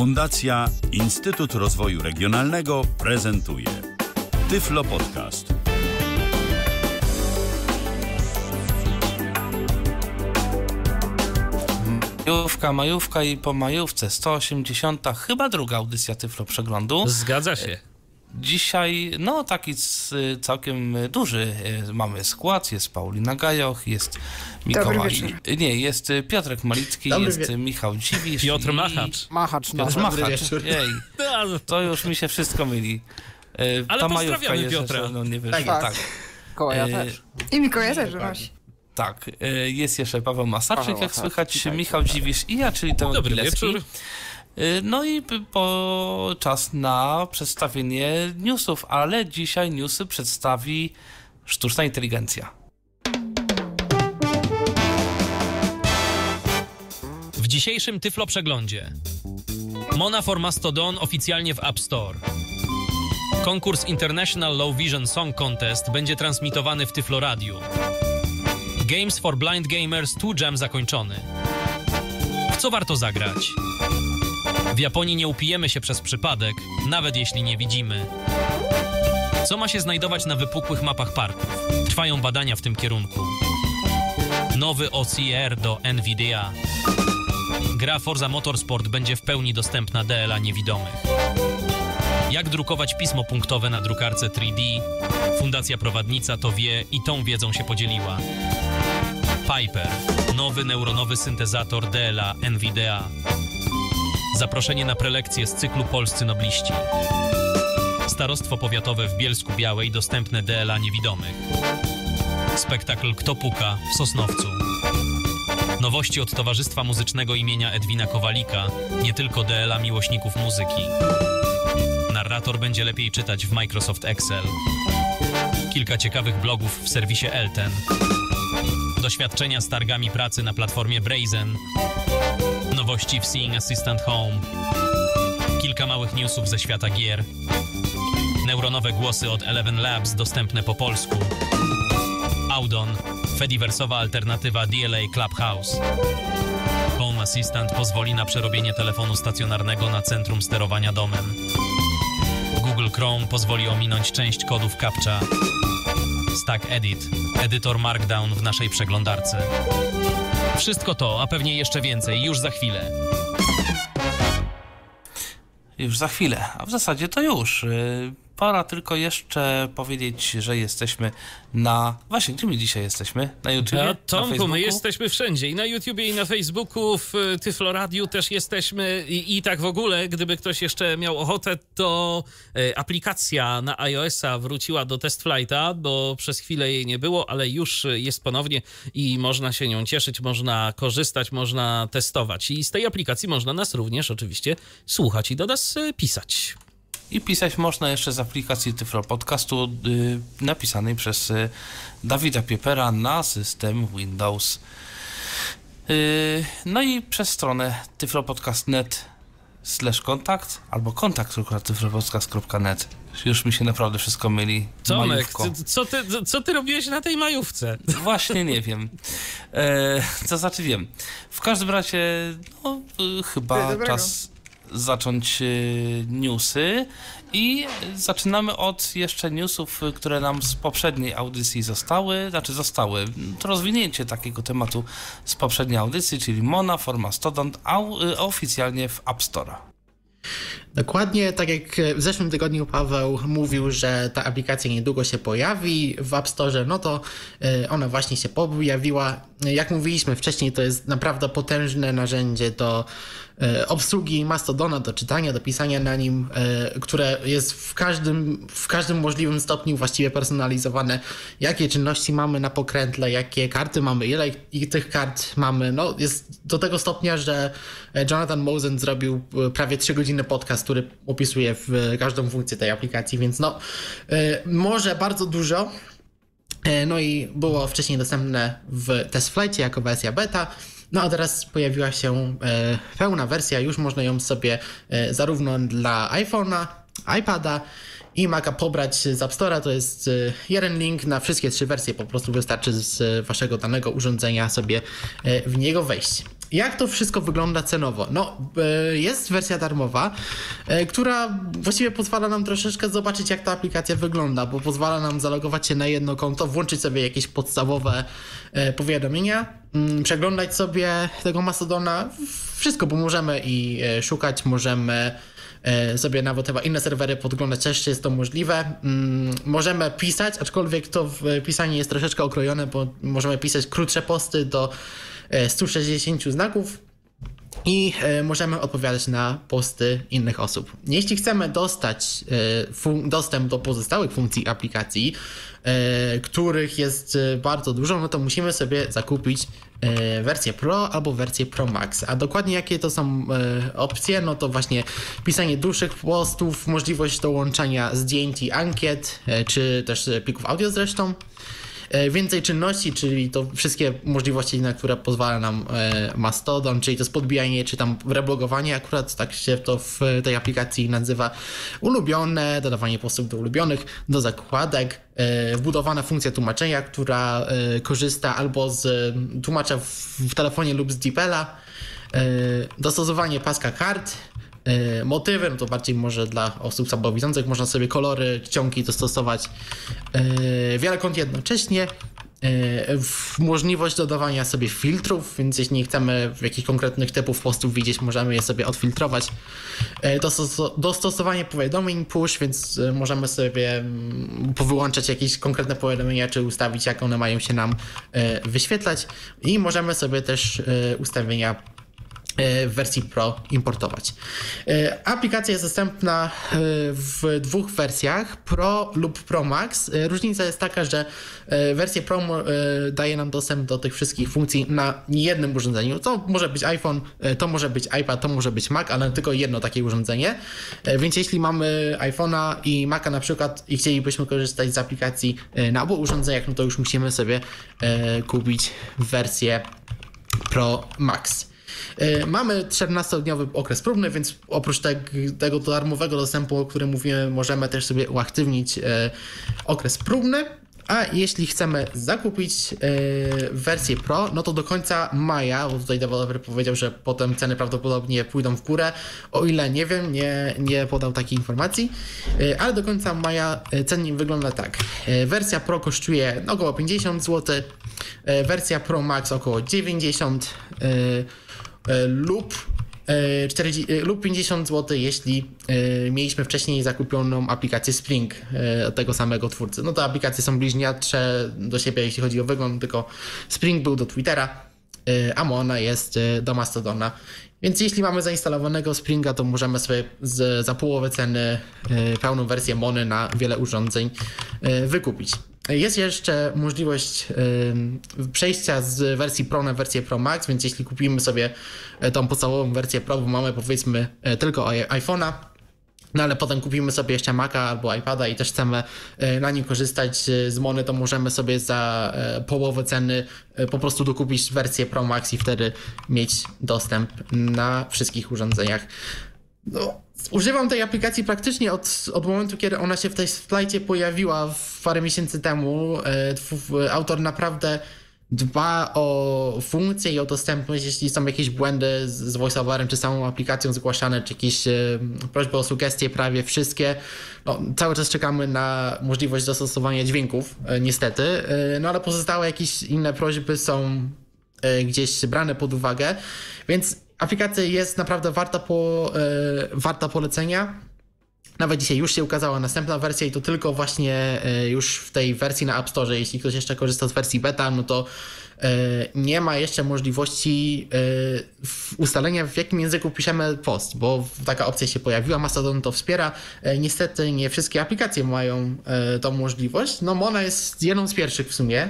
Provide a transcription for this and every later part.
Fundacja Instytut Rozwoju Regionalnego prezentuje Tyflo Podcast. Majówka, majówka i po majówce 180. chyba druga audycja Tyflo Przeglądu. Zgadza się. Dzisiaj, no taki całkiem duży e, mamy skład. Jest Paulina Gajoch, jest Mikołaj. Nie, jest Piotrek Malicki, Dobry jest wie- Michał Dziwisz. Piotr i- Machacz. Machacz, no. Piotr Machacz. Jej, No, to już mi się wszystko myli. E, Ale Ta majówka pozdrawiamy jest, Piotra. jeszcze, No nie wyszła, Tak tak. jest. Koło ja E, też. I Mikołaj też, właśnie. Tak, e, jest jeszcze Paweł Masarczyk, Paweł jak słychać, witajcie, Michał Dziwisz i ja, czyli Tomek Dobry wieczór. Y, No i po czas na przedstawienie newsów, ale dzisiaj newsy przedstawi sztuczna inteligencja. W dzisiejszym Tyflo Przeglądzie Mona for Mastodon oficjalnie w App Store. Konkurs International Low Vision Song Contest będzie transmitowany w Tyflo Radiu. Games for Blind Gamers 2 Jam zakończony. W co warto zagrać? W Japonii nie upijemy się przez przypadek, nawet jeśli nie widzimy. Co ma się znajdować na wypukłych mapach parków? Trwają badania w tym kierunku. Nowy OCR do NVIDIA. Gra Forza Motorsport będzie w pełni dostępna DLA niewidomych. Jak drukować pismo punktowe na drukarce 3D? Fundacja Prowadnica to wie i tą wiedzą się podzieliła. Piper. Nowy neuronowy syntezator DLA NVIDIA. Zaproszenie na prelekcję z cyklu Polscy Nobliści. Starostwo powiatowe w Bielsku Białej dostępne DLA niewidomych. Spektakl Kto puka w Sosnowcu. Nowości od Towarzystwa Muzycznego imienia Edwina Kowalika, nie tylko DLA miłośników muzyki. Narrator będzie lepiej czytać w Microsoft Excel. Kilka ciekawych blogów w serwisie Elten. Doświadczenia z targami pracy na platformie Brazen. Nowości w Seeing Assistant Home. Kilka małych newsów ze świata gier. Neuronowe głosy od Eleven Labs dostępne po polsku. Audon, Fediversowa alternatywa DLA Clubhouse. Home Assistant pozwoli na przerobienie telefonu stacjonarnego na centrum sterowania domem. Google Chrome pozwoli ominąć część kodów CAPTCHA. Stack Edit, edytor Markdown w naszej przeglądarce. Wszystko to, a pewnie jeszcze więcej, już za chwilę. Już za chwilę, a w zasadzie to już. Pora tylko jeszcze powiedzieć, że jesteśmy na... Właśnie, gdzie my dzisiaj jesteśmy? Na YouTubie? A na Tomku, Facebooku? my jesteśmy wszędzie i na YouTubie, i na Facebooku, w y, Tyflo Radiu też jesteśmy i, i tak w ogóle, gdyby ktoś jeszcze miał ochotę, to y, aplikacja na iOS-a wróciła do test flighta, bo przez chwilę jej nie było, ale już jest ponownie i można się nią cieszyć, można korzystać, można testować. I z tej aplikacji można nas również oczywiście słuchać i do nas y, pisać. I pisać można jeszcze z aplikacji Tyflo Podcastu y, napisanej przez y, Dawida Piepera na system Windows. Y, no i przez stronę tyflopodcast.net slash kontakt albo kontakt tyflopodcast.net Już mi się naprawdę wszystko myli. Tomek, co, co, ty, co ty robiłeś na tej majówce? Właśnie nie wiem. E, to znaczy wiem. W każdym razie, no, y, chyba czas zacząć y, newsy i zaczynamy od jeszcze newsów, y, które nam z poprzedniej audycji zostały, znaczy zostały. To rozwinięcie takiego tematu z poprzedniej audycji, czyli Mona Forma Stodont, y, oficjalnie w App Store'a. Dokładnie tak jak w zeszłym tygodniu Paweł mówił, że ta aplikacja niedługo się pojawi w App Store, no to ona właśnie się pojawiła. Jak mówiliśmy wcześniej, to jest naprawdę potężne narzędzie do obsługi Mastodona, do czytania, do pisania na nim, y, które jest w każdym, w każdym możliwym stopniu właściwie personalizowane. Jakie czynności mamy na pokrętle, jakie karty mamy, ile ich tych kart mamy. No, jest do tego stopnia, że Jonathan Mosen zrobił prawie 3 godziny podcast, który opisuje w każdą funkcję tej aplikacji, więc no, może bardzo dużo. E, No i było wcześniej dostępne w TestFlightie jako wersja beta. No a teraz pojawiła się e, pełna wersja, już można ją sobie e, zarówno dla iPhone'a, iPada i Maca pobrać z App Store'a. To jest e, jeden link na wszystkie trzy wersje, po prostu wystarczy z waszego danego urządzenia sobie e, w niego wejść. Jak to wszystko wygląda cenowo? No, e, jest wersja darmowa, e, która właściwie pozwala nam troszeczkę zobaczyć, jak ta aplikacja wygląda, bo pozwala nam zalogować się na jedno konto, włączyć sobie jakieś podstawowe e, powiadomienia, mm, przeglądać sobie tego Mastodona, wszystko, bo możemy i szukać, możemy sobie nawet chyba inne serwery podglądać, też jest to możliwe. Mm, możemy pisać, aczkolwiek to pisanie jest troszeczkę okrojone, bo możemy pisać krótsze posty do 160 e, znaków i e, możemy odpowiadać na posty innych osób. Jeśli chcemy dostać e, dostęp do pozostałych funkcji aplikacji, których jest bardzo dużo, no to musimy sobie zakupić wersję Pro albo wersję Pro Max. A dokładnie jakie to są opcje, no to właśnie pisanie dłuższych postów, możliwość dołączania zdjęć i ankiet, czy też plików audio zresztą. E, więcej czynności, czyli to wszystkie możliwości, na które pozwala nam e, Mastodon, czyli to jest podbijanie czy tam reblogowanie, akurat tak się to w tej aplikacji nazywa, ulubione, dodawanie postów do ulubionych, do zakładek, e, wbudowana funkcja tłumaczenia, która korzysta albo z tłumacza w telefonie lub z DeepLa, dostosowanie paska kart, E, motywy, no to bardziej może dla osób słabowidzących można sobie kolory, ciągi dostosować e, wiele kont jednocześnie. E, możliwość dodawania sobie filtrów, więc jeśli nie chcemy jakichś konkretnych typów postów widzieć, możemy je sobie odfiltrować. Dostosowanie powiadomień push, więc możemy sobie mm, powyłączać jakieś konkretne powiadomienia, czy ustawić, jak one mają się nam wyświetlać. I możemy sobie też ustawienia w wersji Pro importować. E, aplikacja jest dostępna e, w dwóch wersjach, Pro lub Pro Max. Różnica jest taka, że wersja Pro daje nam dostęp do tych wszystkich funkcji na jednym urządzeniu. To może być iPhone, to może być iPad, to może być Mac, ale tylko jedno takie urządzenie. Więc jeśli mamy iPhone'a i Maca na przykład i chcielibyśmy korzystać z aplikacji na obu urządzeniach, no to już musimy sobie kupić wersję Pro Max. E, mamy 14-dniowy okres próbny, więc oprócz tego darmowego dostępu, o którym mówiłem, możemy też sobie uaktywnić e, okres próbny. A jeśli chcemy zakupić e, wersję Pro, no to do końca maja, bo tutaj deweloper powiedział, że potem ceny prawdopodobnie pójdą w górę. O ile nie wiem, nie, nie podał takiej informacji, ale do końca maja cennik wygląda tak. Wersja Pro kosztuje około 50 zł, wersja Pro Max około 90 zł lub 40, e, e, lub 50 zł, jeśli mieliśmy wcześniej zakupioną aplikację Spring od tego samego twórcy. No to aplikacje są bliźniacze do siebie, jeśli chodzi o wygląd, tylko Spring był do Twittera, a Mona jest do Mastodona. Więc jeśli mamy zainstalowanego Springa, to możemy sobie za połowę ceny pełną wersję Mony na wiele urządzeń wykupić. Jest jeszcze możliwość przejścia z wersji Pro na wersję Pro Max, więc jeśli kupimy sobie e, tą podstawową wersję Pro, bo mamy powiedzmy e, tylko iPhone'a, no ale potem kupimy sobie jeszcze Maca albo iPada i też chcemy e, na nim korzystać z Mony, to możemy sobie za połowę ceny po prostu dokupić wersję Pro Max i wtedy mieć dostęp na wszystkich urządzeniach. No, używam tej aplikacji praktycznie od, od momentu, kiedy ona się w tej slajdzie pojawiła parę miesięcy temu. E, autor naprawdę dba o funkcję i o dostępność, jeśli są jakieś błędy z voiceoverem, czy samą aplikacją zgłaszane, czy jakieś e, prośby o sugestie, prawie wszystkie. No, cały czas czekamy na możliwość zastosowania dźwięków, e, niestety, no ale pozostałe jakieś inne prośby są gdzieś brane pod uwagę, więc aplikacja jest naprawdę warta, po, e, warta polecenia. Nawet dzisiaj już się ukazała następna wersja i to tylko właśnie e, już w tej wersji na App Store. Jeśli ktoś jeszcze korzysta z wersji beta, no to E, nie ma jeszcze możliwości ustalenia, w jakim języku piszemy post, bo taka opcja się pojawiła, Mastodon to wspiera. Niestety nie wszystkie aplikacje mają tą możliwość. No Mona jest jedną z pierwszych w sumie.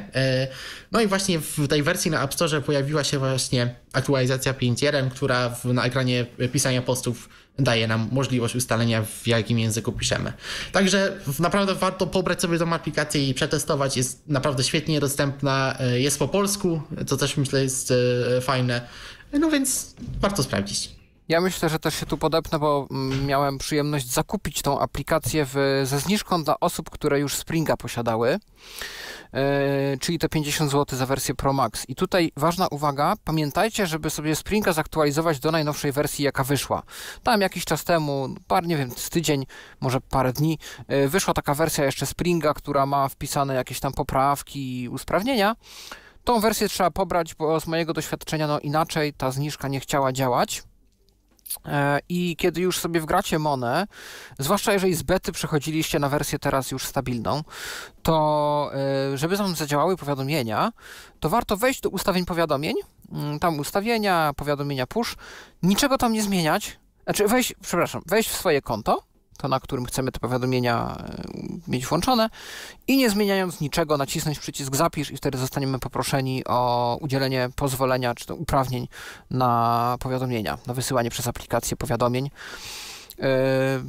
No i właśnie w tej wersji na App Store pojawiła się właśnie aktualizacja 5.1, która na ekranie pisania postów daje nam możliwość ustalenia, w jakim języku piszemy. Także naprawdę warto pobrać sobie tą aplikację i przetestować. Jest naprawdę świetnie dostępna, e, jest po polsku, co też myślę jest e, fajne. No więc warto sprawdzić. Ja myślę, że też się tu podepnę, bo mm, miałem przyjemność zakupić tą aplikację w, ze zniżką dla osób, które już Springa posiadały. E, czyli te 50 zł za wersję Pro Max. I tutaj ważna uwaga, pamiętajcie, żeby sobie Springa zaktualizować do najnowszej wersji, jaka wyszła. Tam jakiś czas temu, par, nie wiem, z tydzień, może parę dni, e, wyszła taka wersja jeszcze Springa, która ma wpisane jakieś tam poprawki i usprawnienia. Tą wersję trzeba pobrać, bo z mojego doświadczenia, no inaczej ta zniżka nie chciała działać. E, I kiedy już sobie wgracie Monę, zwłaszcza jeżeli z bety przechodziliście na wersję teraz już stabilną, to e, żeby tam zadziałały powiadomienia, to warto wejść do ustawień powiadomień, mm, tam ustawienia, powiadomienia push, niczego tam nie zmieniać, znaczy wejść, przepraszam, wejść w swoje konto, to na którym chcemy te powiadomienia e, mieć włączone i nie zmieniając niczego nacisnąć przycisk zapisz i wtedy zostaniemy poproszeni o udzielenie pozwolenia czy to uprawnień na powiadomienia, na wysyłanie przez aplikację powiadomień. E,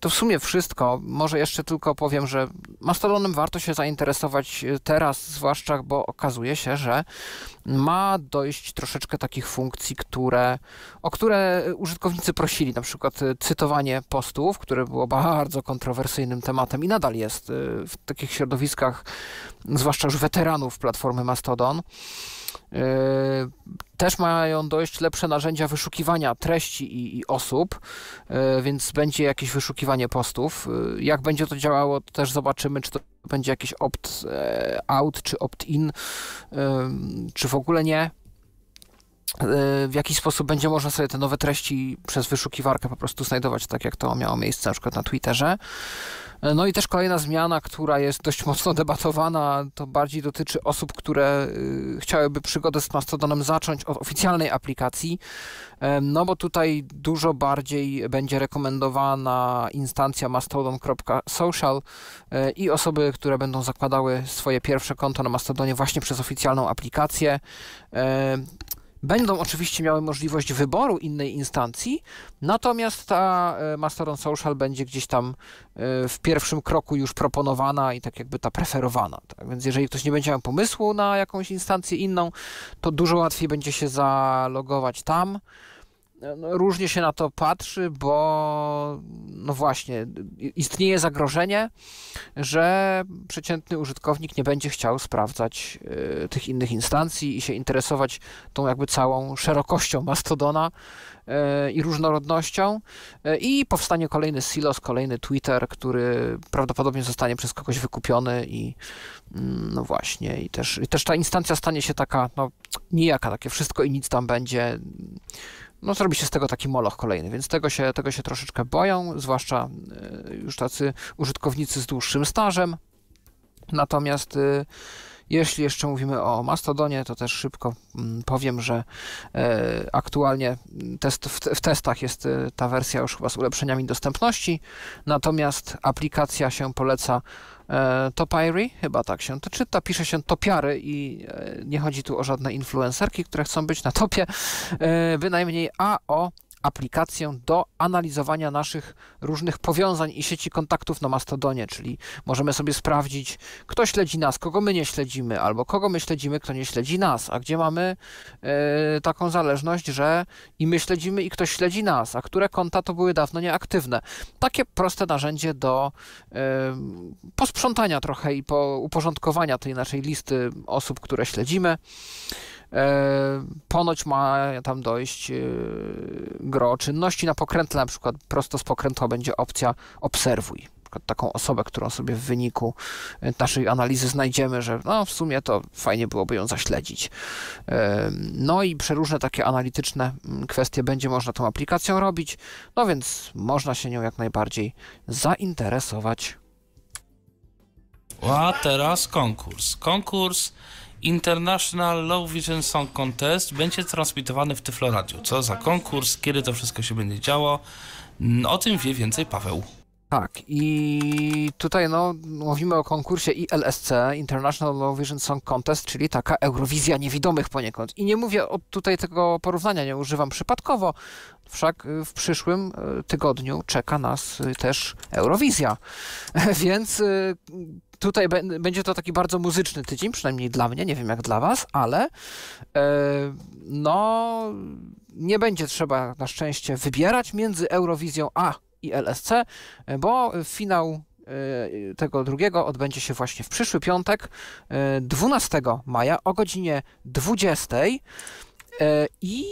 to w sumie wszystko. Może jeszcze tylko powiem, że Mastodonem warto się zainteresować e, teraz, zwłaszcza, bo okazuje się, że ma dojść troszeczkę takich funkcji, które, o które użytkownicy prosili, na przykład e, cytowanie postów, które było bardzo kontrowersyjnym tematem i nadal jest w takich środowiskach, zwłaszcza już weteranów platformy Mastodon. Też mają dość lepsze narzędzia wyszukiwania treści i, i, osób, więc będzie jakieś wyszukiwanie postów. Jak będzie to działało, to też zobaczymy, czy to będzie jakiś opt-out, czy opt-in, czy w ogóle nie. W jaki sposób będzie można sobie te nowe treści przez wyszukiwarkę po prostu znajdować, tak jak to miało miejsce na przykład na Twitterze. No i też kolejna zmiana, która jest dość mocno debatowana, to bardziej dotyczy osób, które y, chciałyby przygodę z Mastodonem zacząć od oficjalnej aplikacji, no bo tutaj dużo bardziej będzie rekomendowana instancja mastodon.social e, i osoby, które będą zakładały swoje pierwsze konto na Mastodonie właśnie przez oficjalną aplikację. Będą oczywiście miały możliwość wyboru innej instancji, natomiast ta e, Mastodon Social będzie gdzieś tam e, w pierwszym kroku już proponowana i tak jakby ta preferowana. Tak? Więc jeżeli ktoś nie będzie miał pomysłu na jakąś instancję inną, to dużo łatwiej będzie się zalogować tam różnie się na to patrzy, bo no właśnie, istnieje zagrożenie, że przeciętny użytkownik nie będzie chciał sprawdzać y, tych innych instancji i się interesować tą jakby całą szerokością Mastodona y, i różnorodnością. Y, i powstanie kolejny silos, kolejny Twitter, który prawdopodobnie zostanie przez kogoś wykupiony i mm, no właśnie, i też, i też ta instancja stanie się taka, no nijaka, takie wszystko i nic tam będzie no zrobi się z tego taki moloch kolejny, więc tego się, tego się troszeczkę boją, zwłaszcza e, już tacy użytkownicy z dłuższym stażem. Natomiast e, jeśli jeszcze mówimy o Mastodonie, to też szybko mm, powiem, że e, aktualnie test, w, testach jest ta wersja już chyba z ulepszeniami dostępności, natomiast aplikacja się poleca E, Topiary, chyba tak się to czyta, pisze się Topiary i e, nie chodzi tu o żadne influencerki, które chcą być na topie, e, bynajmniej, a o aplikację do analizowania naszych różnych powiązań i sieci kontaktów na Mastodonie, czyli możemy sobie sprawdzić, kto śledzi nas, kogo my nie śledzimy, albo kogo my śledzimy, kto nie śledzi nas, a gdzie mamy e, taką zależność, że i my śledzimy, i ktoś śledzi nas, a które konta to były dawno nieaktywne. Takie proste narzędzie do e, posprzątania trochę i po uporządkowania tej naszej listy osób, które śledzimy. E, ponoć ma tam dojść e, gro czynności na pokrętle, na przykład prosto z pokrętła będzie opcja obserwuj taką osobę, którą sobie w wyniku e, naszej analizy znajdziemy, że no w sumie to fajnie byłoby ją zaśledzić. No i przeróżne takie analityczne mm, kwestie będzie można tą aplikacją robić, no więc można się nią jak najbardziej zainteresować. A teraz konkurs. Konkurs International Low Vision Song Contest będzie transmitowany w Tyfloradiu. Co za konkurs, kiedy to wszystko się będzie działo, o tym wie więcej Paweł. Tak, i tutaj no, mówimy o konkursie ILSC, International Low Vision Song Contest, czyli taka Eurowizja niewidomych poniekąd. I nie mówię od tutaj tego porównania, nie używam przypadkowo, wszak w przyszłym e, tygodniu czeka nas e, też Eurowizja. Więc tutaj będzie to taki bardzo muzyczny tydzień, przynajmniej dla mnie, nie wiem jak dla Was, ale no nie będzie trzeba na szczęście wybierać między Eurowizją a i LSC, bo finał e, tego drugiego odbędzie się właśnie w przyszły piątek, 12 e, maja o godzinie 20 e, i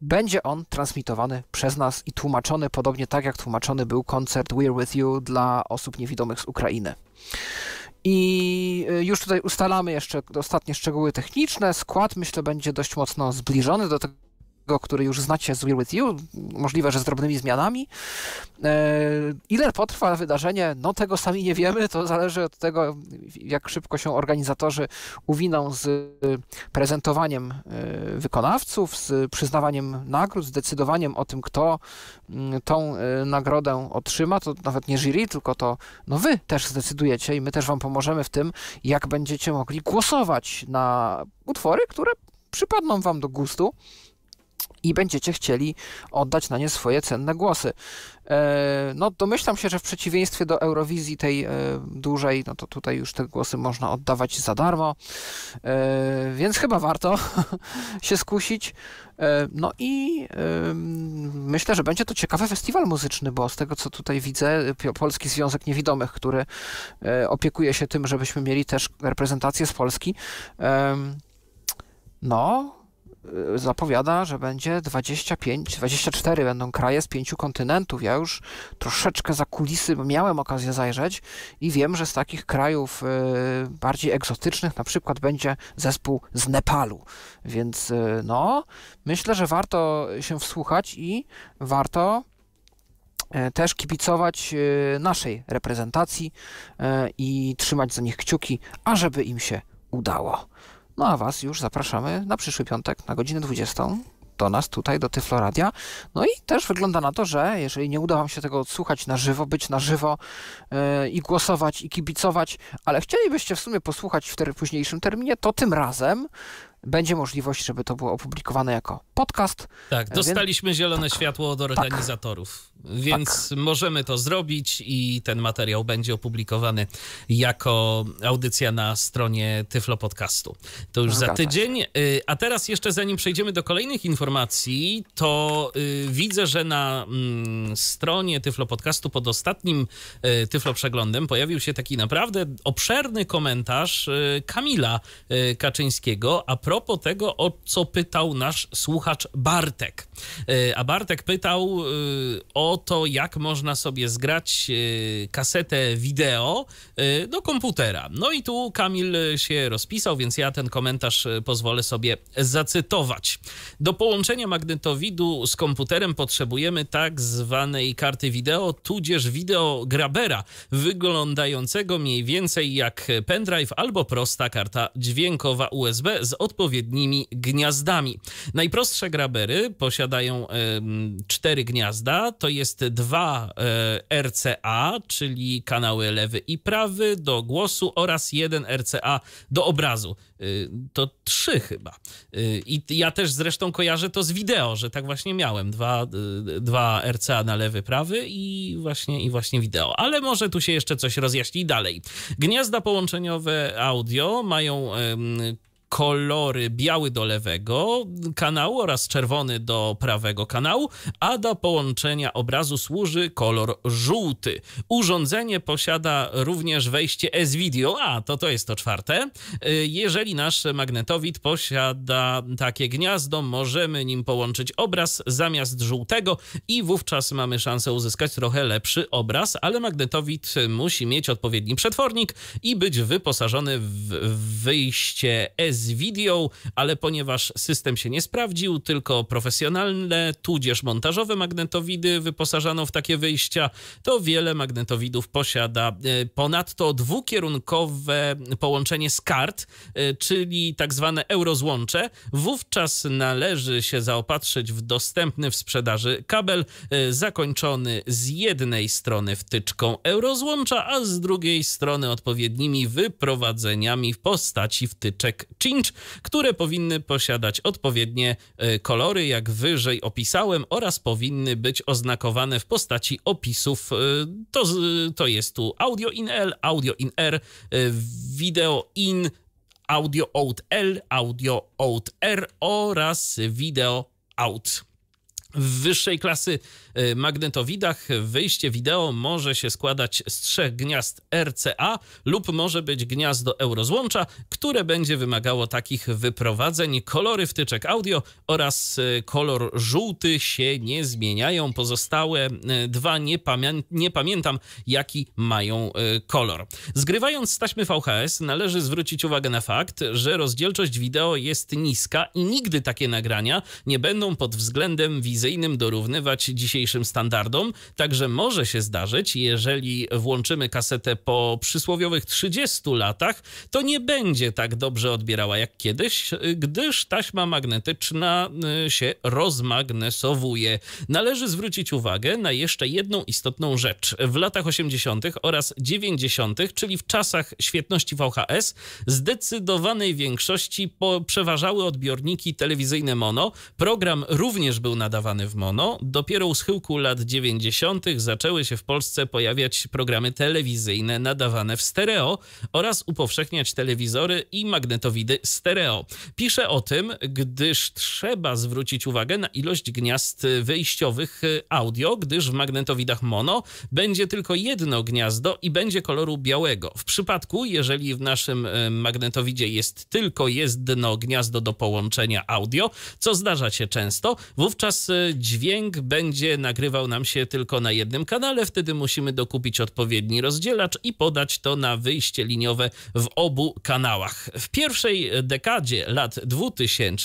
będzie on transmitowany przez nas i tłumaczony podobnie tak jak tłumaczony był koncert We're With You dla osób niewidomych z Ukrainy. I już tutaj ustalamy jeszcze ostatnie szczegóły techniczne. Skład myślę będzie dość mocno zbliżony do tego który już znacie z We're With You, możliwe, że z drobnymi zmianami. E, ile potrwa wydarzenie? No tego sami nie wiemy, to zależy od tego, jak szybko się organizatorzy uwiną z prezentowaniem e, wykonawców, z przyznawaniem nagród, z decydowaniem o tym, kto mm, tą e, nagrodę otrzyma. To nawet nie jury, tylko to no wy też zdecydujecie i my też wam pomożemy w tym, jak będziecie mogli głosować na utwory, które przypadną wam do gustu i będziecie chcieli oddać na nie swoje cenne głosy. E, no domyślam się, że w przeciwieństwie do Eurowizji tej e, dużej, no to tutaj już te głosy można oddawać za darmo, e, więc chyba warto się skusić. No i myślę, że będzie to ciekawy festiwal muzyczny, bo z tego co tutaj widzę, Polski Związek Niewidomych, który opiekuje się tym, żebyśmy mieli też reprezentację z Polski, no zapowiada, że będzie 25, 24 będą kraje z pięciu kontynentów. Ja już troszeczkę za kulisy miałem okazję zajrzeć i wiem, że z takich krajów y, bardziej egzotycznych na przykład będzie zespół z Nepalu. Więc y, no, myślę, że warto się wsłuchać i warto też kibicować naszej reprezentacji i trzymać za nich kciuki, ażeby im się udało. No a Was już zapraszamy na przyszły piątek na godzinę 20 do nas tutaj, do Tyfloradia. No i też wygląda na to, że jeżeli nie uda Wam się tego odsłuchać na żywo, być na żywo yy, i głosować, i kibicować, ale chcielibyście w sumie posłuchać w ter późniejszym terminie, to tym razem będzie możliwość, żeby to było opublikowane jako podcast. Tak, dostaliśmy Więc... zielone tak, światło od organizatorów. Tak. Więc tak. możemy to zrobić i ten materiał będzie opublikowany jako audycja na stronie Tyflo Podcastu. To już Zgadza za tydzień. Y, a teraz jeszcze zanim przejdziemy do kolejnych informacji, to y, widzę, że na mm, stronie Tyflo Podcastu pod ostatnim y, Tyflo Przeglądem pojawił się taki naprawdę obszerny komentarz Kamila Kaczyńskiego a propos tego, o co pytał nasz słuchacz Bartek. A Bartek pytał o to, jak można sobie zgrać e, kasetę wideo e, do komputera. No i tu Kamil się rozpisał, więc ja ten komentarz e, pozwolę sobie zacytować. Do połączenia magnetowidu z komputerem potrzebujemy tak zwanej karty wideo, tudzież wideograbera, wyglądającego mniej więcej jak pendrive albo prosta karta dźwiękowa USB z odpowiednimi gniazdami. Najprostsze grabery posiadają cztery gniazda, to jest dwa e, RCA, czyli kanały lewy i prawy do głosu oraz jeden RCA do obrazu. E, to trzy chyba. E, I ja też zresztą kojarzę to z wideo, że tak właśnie miałem. Dwa, dwa RCA na lewy, prawy i właśnie, i właśnie wideo. Ale może tu się jeszcze coś rozjaśni dalej. Gniazda połączeniowe audio mają kolory biały do lewego kanału oraz czerwony do prawego kanału, a do połączenia obrazu służy kolor żółty. Urządzenie posiada również wejście S-Video, a to to jest to czwarte. Jeżeli nasz magnetowid posiada takie gniazdo, możemy nim połączyć obraz zamiast żółtego i wówczas mamy szansę uzyskać trochę lepszy obraz, ale magnetowid musi mieć odpowiedni przetwornik i być wyposażony w wyjście S z video, ale ponieważ system się nie sprawdził, tylko profesjonalne, tudzież montażowe magnetowidy wyposażano w takie wyjścia, to wiele magnetowidów posiada e, ponadto dwukierunkowe połączenie z kart, e, czyli tak zwane eurozłącze. Wówczas należy się zaopatrzyć w dostępny w sprzedaży kabel e, zakończony z jednej strony wtyczką eurozłącza, a z drugiej strony odpowiednimi wyprowadzeniami w postaci wtyczek cinch, które powinny posiadać odpowiednie kolory, jak wyżej opisałem, oraz powinny być oznakowane w postaci opisów. To, to jest tu audio in L, audio in R, video in, audio out L, audio out R oraz video out. W wyższej klasy y, magnetowidach wyjście wideo może się składać z trzech gniazd RCA lub może być gniazdo eurozłącza, które będzie wymagało takich wyprowadzeń. Kolory wtyczek audio oraz y, kolor żółty się nie zmieniają. Pozostałe y, dwa nie, nie pamiętam jaki mają kolor. Zgrywając z taśmy VHS należy zwrócić uwagę na fakt, że rozdzielczość wideo jest niska i nigdy takie nagrania nie będą pod względem wizyjnym dorównywać dzisiejszym standardom, także może się zdarzyć, jeżeli włączymy kasetę po przysłowiowych 30 latach, to nie będzie tak dobrze odbierała jak kiedyś, gdyż taśma magnetyczna y, się rozmagnesowuje. Należy zwrócić uwagę na jeszcze jedną istotną rzecz. W latach 80. oraz 90., czyli w czasach świetności VHS, zdecydowanej większości przeważały odbiorniki telewizyjne mono. Program również był nadawany w mono. Dopiero u schyłku lat 90. zaczęły się w Polsce pojawiać programy telewizyjne nadawane w stereo oraz upowszechniać telewizory i magnetowidy stereo. Piszę o tym, gdyż trzeba zwrócić uwagę na ilość gniazd wyjściowych audio, gdyż w magnetowidach mono będzie tylko jedno gniazdo i będzie koloru białego. W przypadku, jeżeli w naszym e, magnetowidzie jest tylko jedno gniazdo do połączenia audio, co zdarza się często, wówczas e, dźwięk będzie nagrywał nam się tylko na jednym kanale, wtedy musimy dokupić odpowiedni rozdzielacz i podać to na wyjście liniowe w obu kanałach. W pierwszej dekadzie lat 2000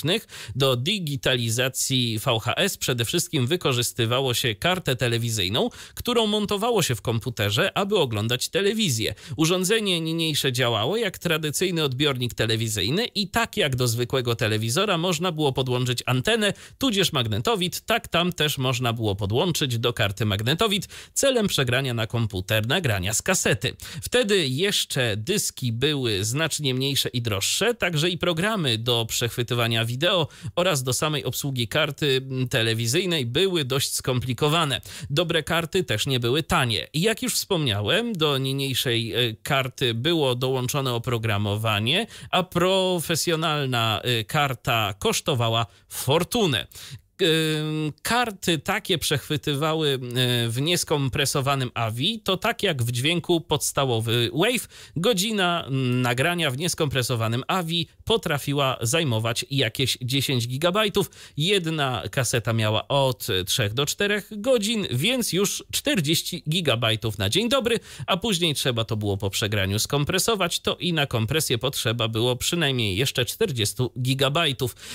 do digitalizacji VHS przede wszystkim wykorzystywało się kartę telewizyjną, którą montowało się w komputerze, aby oglądać telewizję. Urządzenie niniejsze działało jak tradycyjny odbiornik telewizyjny i tak jak do zwykłego telewizora można było podłączyć antenę, tudzież magnetowid, tak tam też można było podłączyć do karty magnetowid celem przegrania na komputer nagrania z kasety. Wtedy jeszcze dyski były znacznie mniejsze i droższe, także i programy do przechwytywania wideo oraz do samej obsługi karty telewizyjnej były dość skomplikowane. Dobre karty też nie były tanie. I jak już wspomniałem, do niniejszej e, karty było dołączone oprogramowanie, a profesjonalna e, karta kosztowała fortunę karty takie przechwytywały y, w nieskompresowanym AVI, to tak jak w dźwięku podstawowy Wave, godzina nagrania w nieskompresowanym AVI potrafiła zajmować jakieś 10 GB. Jedna kaseta miała od 3 do 4 godzin, więc już 40 GB na dzień dobry, a później trzeba to było po przegraniu skompresować, to i na kompresję potrzeba było przynajmniej jeszcze 40 GB.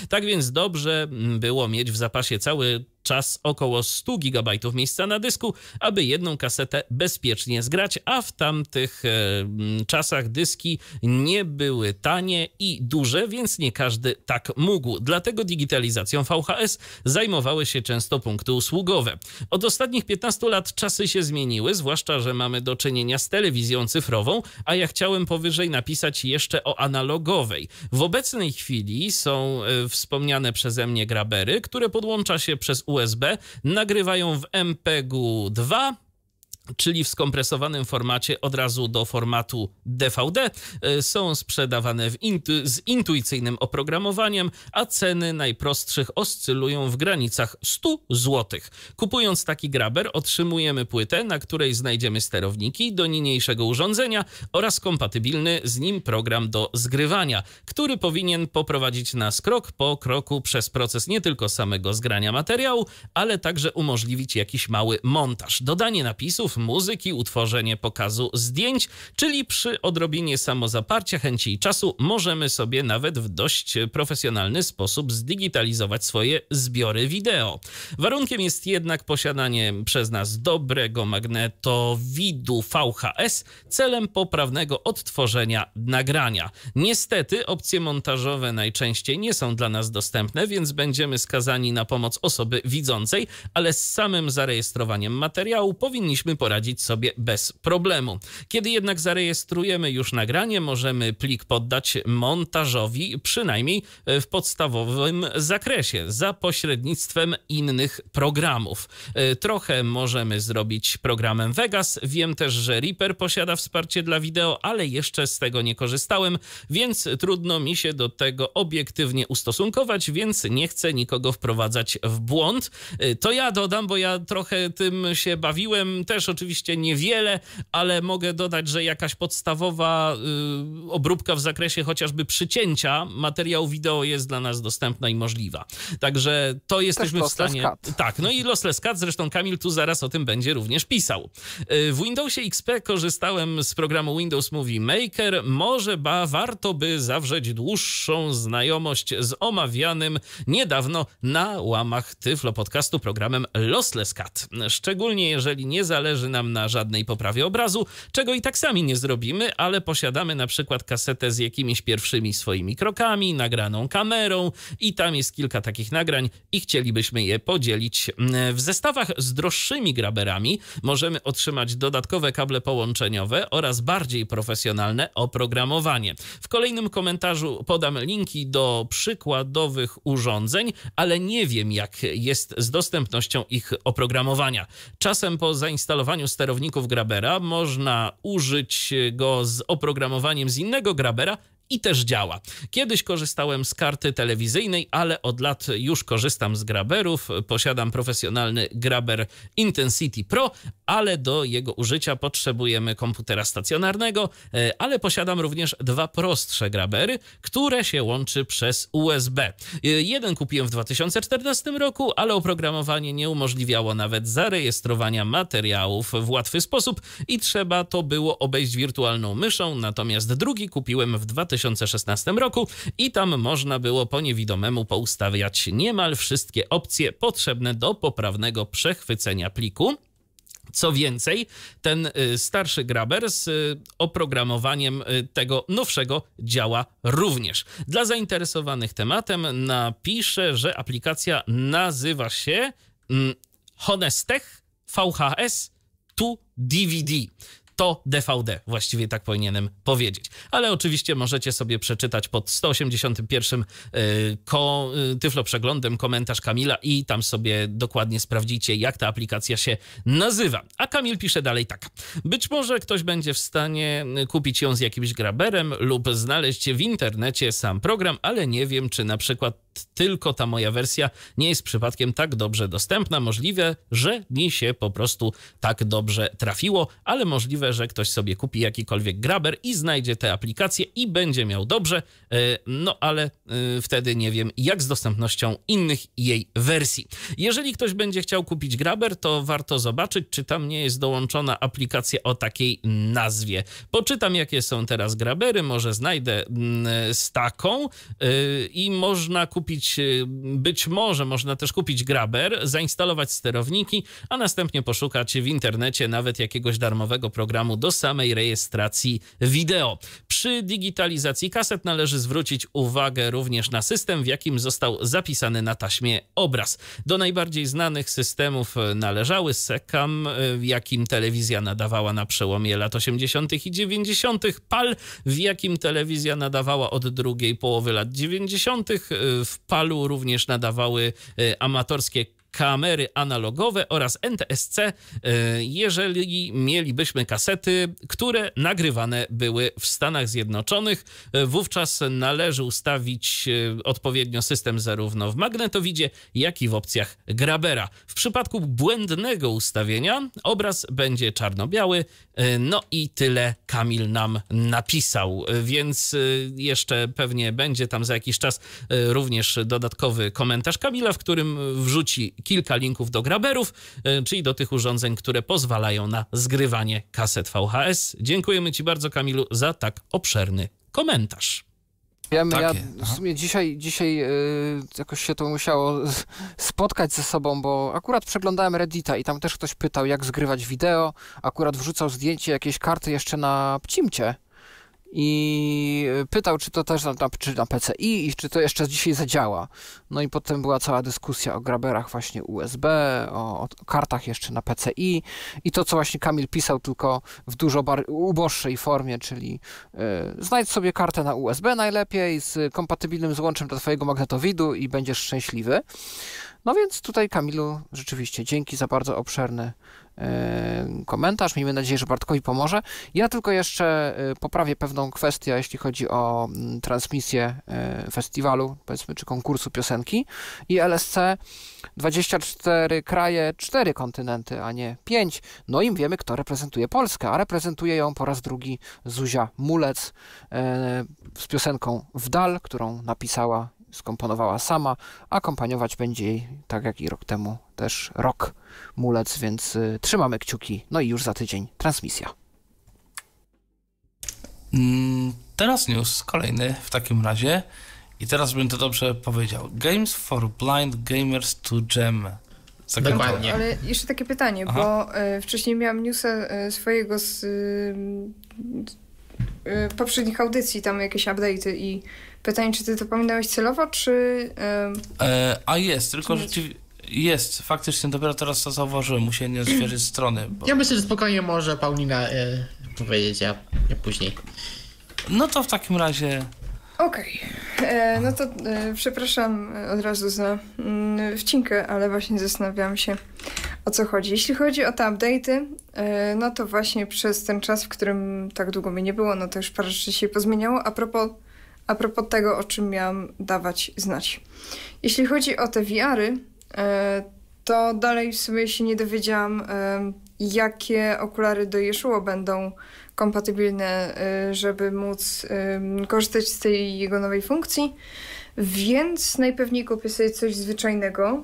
Tak więc dobrze było mieć w zapasie cały czas około 100 GB miejsca na dysku, aby jedną kasetę bezpiecznie zgrać, a w tamtych e, czasach dyski nie były tanie i duże, więc nie każdy tak mógł. Dlatego digitalizacją VHS zajmowały się często punkty usługowe. Od ostatnich 15 lat czasy się zmieniły, zwłaszcza, że mamy do czynienia z telewizją cyfrową, a ja chciałem powyżej napisać jeszcze o analogowej. W obecnej chwili są e, wspomniane przeze mnie grabery, które podłącza się przez USB nagrywają w MPEG 2 czyli w skompresowanym formacie od razu do formatu DVD. E, są sprzedawane intu z intuicyjnym oprogramowaniem, a ceny najprostszych oscylują w granicach 100 zł. Kupując taki graber otrzymujemy płytę, na której znajdziemy sterowniki do niniejszego urządzenia oraz kompatybilny z nim program do zgrywania, który powinien poprowadzić nas krok po kroku przez proces nie tylko samego zgrania materiału, ale także umożliwić jakiś mały montaż. Dodanie napisów muzyki, utworzenie pokazu zdjęć, czyli przy odrobinie samozaparcia, chęci i czasu możemy sobie nawet w dość profesjonalny sposób zdigitalizować swoje zbiory wideo. Warunkiem jest jednak posiadanie przez nas dobrego magnetowidu VHS celem poprawnego odtworzenia nagrania. Niestety opcje montażowe najczęściej nie są dla nas dostępne, więc będziemy skazani na pomoc osoby widzącej, ale z samym zarejestrowaniem materiału powinniśmy poradzić sobie bez problemu. Kiedy jednak zarejestrujemy już nagranie, możemy plik poddać montażowi, przynajmniej w podstawowym zakresie, za pośrednictwem innych programów. Trochę możemy zrobić programem Vegas. Wiem też, że Reaper posiada wsparcie dla wideo, ale jeszcze z tego nie korzystałem, więc trudno mi się do tego obiektywnie ustosunkować, więc nie chcę nikogo wprowadzać w błąd. To ja dodam, bo ja trochę tym się bawiłem, też oczywiście niewiele, ale mogę dodać, że jakaś podstawowa y, obróbka w zakresie chociażby przycięcia materiału wideo jest dla nas dostępna i możliwa. Także to jesteśmy w stanie. Cut. Tak, no i Lossless Cut, zresztą Kamil tu zaraz o tym będzie również pisał. Y, W Windowsie XP korzystałem z programu Windows Movie Maker. Może ba warto by zawrzeć dłuższą znajomość z omawianym niedawno na łamach Tyflo Podcastu programem Lossless Cut. Szczególnie jeżeli nie zależy nam na żadnej poprawie obrazu, czego i tak sami nie zrobimy, ale posiadamy na przykład kasetę z jakimiś pierwszymi swoimi krokami, nagraną kamerą i tam jest kilka takich nagrań i chcielibyśmy je podzielić. W zestawach z droższymi graberami możemy otrzymać dodatkowe kable połączeniowe oraz bardziej profesjonalne oprogramowanie. W kolejnym komentarzu podam linki do przykładowych urządzeń, ale nie wiem jak jest z dostępnością ich oprogramowania. Czasem po zainstalowaniu sterowników Grabera. Można użyć go z oprogramowaniem z innego Grabera i też działa. Kiedyś korzystałem z karty telewizyjnej, ale od lat już korzystam z graberów. Posiadam profesjonalny graber Intensity Pro, ale do jego użycia potrzebujemy komputera stacjonarnego, e, ale posiadam również dwa prostsze grabery, które się łączy przez USB. E, Jeden kupiłem w 2014 roku, ale oprogramowanie nie umożliwiało nawet zarejestrowania materiałów w łatwy sposób i trzeba to było obejść wirtualną myszą, natomiast drugi kupiłem w 2016 roku i tam można było po niewidomemu poustawiać niemal wszystkie opcje potrzebne do poprawnego przechwycenia pliku. Co więcej, ten y, starszy graber z y, oprogramowaniem y, tego nowszego działa również. Dla zainteresowanych tematem napiszę, że aplikacja nazywa się mm, Honestech VHS to DVD to DVD, właściwie tak powinienem powiedzieć. Ale oczywiście możecie sobie przeczytać pod 181 y, ko, y, Tyflo Przeglądem komentarz Kamila i tam sobie dokładnie sprawdzicie, jak ta aplikacja się nazywa. A Kamil pisze dalej tak. Być może ktoś będzie w stanie kupić ją z jakimś graberem lub znaleźć w internecie sam program, ale nie wiem, czy na przykład tylko ta moja wersja nie jest przypadkiem tak dobrze dostępna. Możliwe, że mi się po prostu tak dobrze trafiło, ale możliwe, że ktoś sobie kupi jakikolwiek graber i znajdzie tę aplikację i będzie miał dobrze. E, No ale e, wtedy nie wiem, jak z dostępnością innych jej wersji. Jeżeli ktoś będzie chciał kupić graber, to warto zobaczyć, czy tam nie jest dołączona aplikacja o takiej nazwie. Poczytam, jakie są teraz grabery, może znajdę mm, z taką yy, i można kupić, yy, być może można też kupić graber, zainstalować sterowniki, a następnie poszukać w internecie nawet jakiegoś darmowego programu do samej rejestracji wideo. Przy digitalizacji kaset należy zwrócić uwagę również na system, w jakim został zapisany na taśmie obraz. Do najbardziej znanych systemów należały Secam, w jakim telewizja nadawała na przełomie lat 80. i 90., PAL, w jakim telewizja nadawała od drugiej połowy lat 90. W PAL-u również nadawały e, amatorskie kamery analogowe oraz NTSC, e, jeżeli mielibyśmy kasety, które nagrywane były w Stanach Zjednoczonych. E, Wówczas należy ustawić e, odpowiednio system zarówno w magnetowidzie, jak i w opcjach Grabera. W przypadku błędnego ustawienia obraz będzie czarno-biały. No i tyle Kamil nam napisał, więc jeszcze pewnie będzie tam za jakiś czas również dodatkowy komentarz Kamila, w którym wrzuci kilka linków do graberów, e, czyli do tych urządzeń, które pozwalają na zgrywanie kaset VHS. Dziękujemy Ci bardzo, Kamilu, za tak obszerny komentarz. Wiem, ja w sumie dzisiaj, dzisiaj yy, jakoś się to musiało spotkać ze sobą, bo akurat przeglądałem Reddita i tam też ktoś pytał, jak zgrywać wideo. Akurat wrzucał zdjęcie jakiejś karty jeszcze na Pcimcie i pytał, czy to też na, czy na PCI i czy to jeszcze dzisiaj zadziała. No i potem była cała dyskusja o graberach właśnie USB, o, o kartach jeszcze na PCI i to, co właśnie Kamil pisał, tylko w dużo bar- uboższej formie, czyli yy, znajdź sobie kartę na USB najlepiej z kompatybilnym złączem do twojego magnetowidu i będziesz szczęśliwy. No więc tutaj Kamilu rzeczywiście dzięki za bardzo obszerny E, komentarz. Miejmy nadzieję, że Bartkowi pomoże. Ja tylko jeszcze e, poprawię pewną kwestię, jeśli chodzi o mm, transmisję e, festiwalu, powiedzmy, czy konkursu piosenki. I LSC 24 kraje, 4 kontynenty, a nie 5. No i wiemy, kto reprezentuje Polskę, a reprezentuje ją po raz drugi Zuzia Mulec z piosenką W dal, którą napisała skomponowała sama. Akompaniować będzie jej, tak jak i rok temu, też rok mulec, więc y, trzymamy kciuki. No i już za tydzień transmisja. Mm, teraz news kolejny w takim razie. I teraz bym to dobrze powiedział. Games for Blind Gamers to Jam. Dokładnie. Ale jeszcze takie pytanie, Aha. bo y, wcześniej miałam newsa y, swojego z y, poprzednich audycji, tam jakieś update'y i pytanie, czy ty to pamiętałeś celowo, czy... E, a jest, tylko rzeczywiście jest, faktycznie dopiero teraz to zauważyłem, musiałem nie odświeżyć strony. Bo... Ja myślę, że spokojnie może Paulina y, powiedzieć, ja, ja później. No to w takim razie... Okej, okay. E, no to e, przepraszam od razu za mm, wcinkę, ale właśnie zastanawiałam się o co chodzi. Jeśli chodzi o te update'y, e, no to właśnie przez ten czas, w którym tak długo mi nie było, no to już parę rzeczy się pozmieniało. A propos, a propos tego, o czym miałam dawać znać. Jeśli chodzi o te VR-y, E, to dalej sobie się nie dowiedziałam, e, jakie okulary do Yeshua będą kompatybilne, żeby móc korzystać z tej jego nowej funkcji. Więc najpewniej kupię sobie coś zwyczajnego,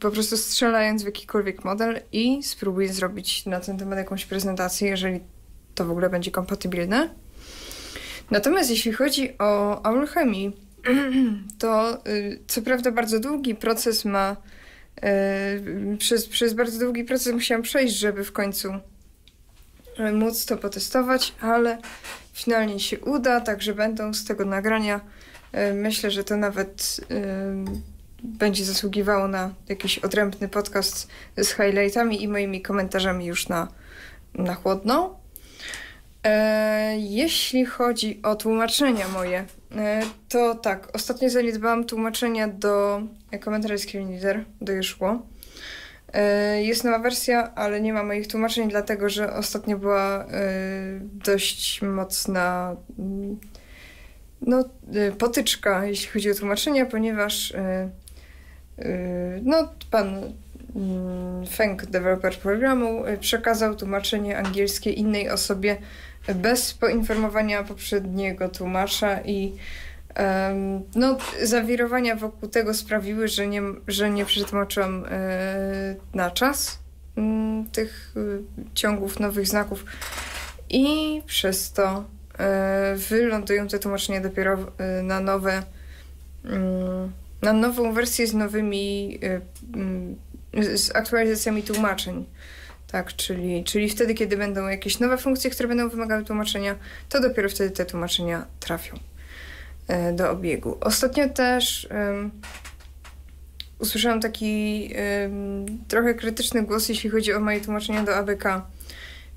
po prostu strzelając w jakikolwiek model i spróbuję zrobić na ten temat jakąś prezentację, jeżeli to w ogóle będzie kompatybilne. Natomiast jeśli chodzi o alchemii, to y, co prawda bardzo długi proces ma. Y, przez, przez bardzo długi proces musiałam przejść, żeby w końcu y, móc to potestować, ale finalnie się uda, także będą z tego nagrania. Myślę, że to nawet będzie zasługiwało na jakiś odrębny podcast z highlightami i moimi komentarzami już na, na chłodno. E, jeśli chodzi o tłumaczenia moje, e, to tak, ostatnio zaniedbałam tłumaczenia do komentarzy Screen Leader, do Juszło. E, jest nowa wersja, ale nie ma moich tłumaczeń, dlatego że ostatnio była dość mocna mm, no, potyczka, jeśli chodzi o tłumaczenia, ponieważ no, pan mm, Feng, deweloper programu, przekazał tłumaczenie angielskie innej osobie, bez poinformowania poprzedniego tłumacza i no, zawirowania wokół tego sprawiły, że nie, że nie przetłumaczyłam e, na czas m, tych ciągów nowych znaków i przez to e, wylądują te tłumaczenia dopiero na nowe mm, na nową wersję z nowymi e, mm, z aktualizacjami tłumaczeń. Tak, czyli, czyli wtedy, kiedy będą jakieś nowe funkcje, które będą wymagały tłumaczenia, to dopiero wtedy te tłumaczenia trafią e, do obiegu. Ostatnio też um, usłyszałam taki um, trochę krytyczny głos, jeśli chodzi o moje tłumaczenia do ABK,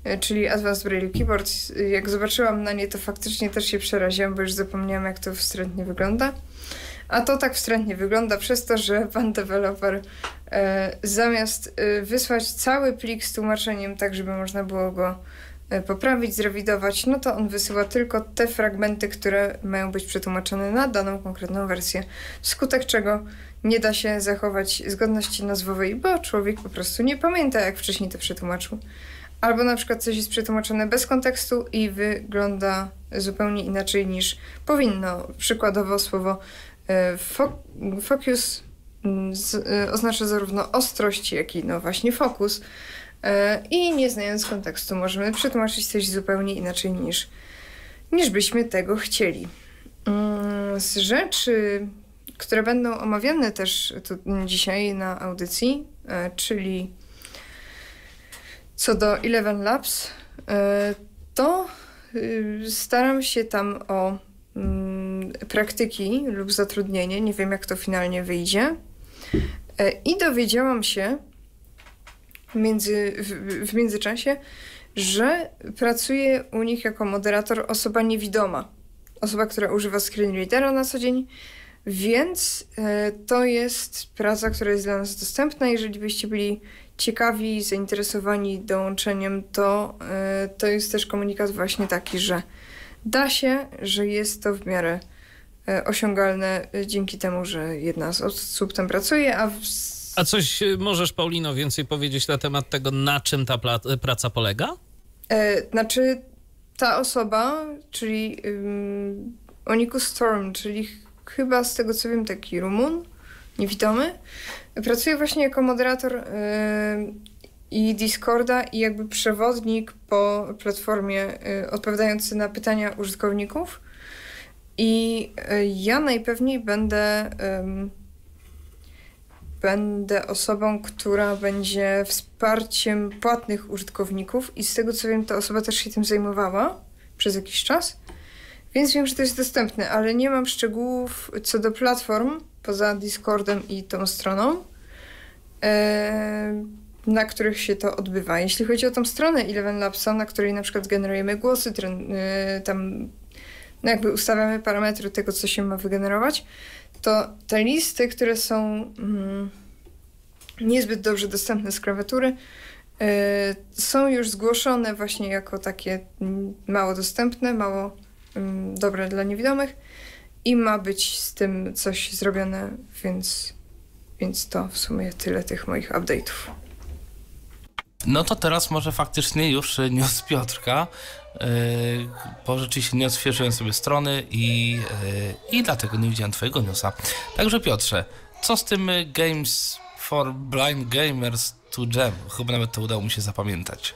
e, czyli Advanced Braille Keyboard. Jak zobaczyłam na nie, to faktycznie też się przeraziłam, bo już zapomniałam, jak to wstrętnie wygląda. A to tak wstrętnie wygląda przez to, że pan deweloper e, zamiast e, wysłać cały plik z tłumaczeniem, tak żeby można było go e, poprawić, zrewidować, no to on wysyła tylko te fragmenty, które mają być przetłumaczone na daną konkretną wersję, wskutek czego nie da się zachować zgodności nazwowej, bo człowiek po prostu nie pamięta, jak wcześniej to przetłumaczył. Albo na przykład coś jest przetłumaczone bez kontekstu i wygląda zupełnie inaczej niż powinno. Przykładowo słowo focus mm, y, oznacza zarówno ostrość, jak i no właśnie fokus. E, I nie znając kontekstu, możemy przetłumaczyć coś zupełnie inaczej niż, niż byśmy tego chcieli. Mm, z rzeczy, które będą omawiane też tu dzisiaj na audycji, e, czyli co do Eleven Labs, e, to y, staram się tam o mm, praktyki lub zatrudnienie. Nie wiem, jak to finalnie wyjdzie. E, I dowiedziałam się między, w, w międzyczasie, że pracuje u nich jako moderator osoba niewidoma. Osoba, która używa screenreadera na co dzień. Więc e, to jest praca, która jest dla nas dostępna. Jeżeli byście byli ciekawi, zainteresowani dołączeniem, to, e, to jest też komunikat właśnie taki, że da się, że jest to w miarę osiągalne e, dzięki temu, że jedna z osób tam pracuje, a w... A coś możesz, Paulino, więcej powiedzieć na temat tego, na czym ta praca polega? E, znaczy, ta osoba, czyli um, Oniku Storm, czyli chyba z tego co wiem taki Rumun, niewidomy, Pracuję właśnie jako moderator yy, i Discorda i jakby przewodnik po platformie yy, odpowiadający na pytania użytkowników. I yy, ja najpewniej będę będę osobą, która będzie wsparciem płatnych użytkowników i z tego co wiem, ta osoba też się tym zajmowała przez jakiś czas. Więc wiem, że to jest dostępne, ale nie mam szczegółów co do platform, poza Discordem i tą stroną, e, na których się to odbywa. Jeśli chodzi o tą stronę Eleven Labsa, na której na przykład generujemy głosy, e, tam no jakby ustawiamy parametry tego, co się ma wygenerować, to te listy, które są mm, niezbyt dobrze dostępne z klawiatury, e, są już zgłoszone właśnie jako takie mm, mało dostępne, mało mm, dobre dla niewidomych i ma być z tym coś zrobione, więc, więc to w sumie tyle tych moich update'ów. No to teraz może faktycznie już news Piotrka, bo rzeczywiście nie odświeżyłem sobie strony i, yy, i dlatego nie widziałem twojego newsa. Także Piotrze, co z tym Games for Blind Gamers to Jam? Chyba nawet to udało mi się zapamiętać.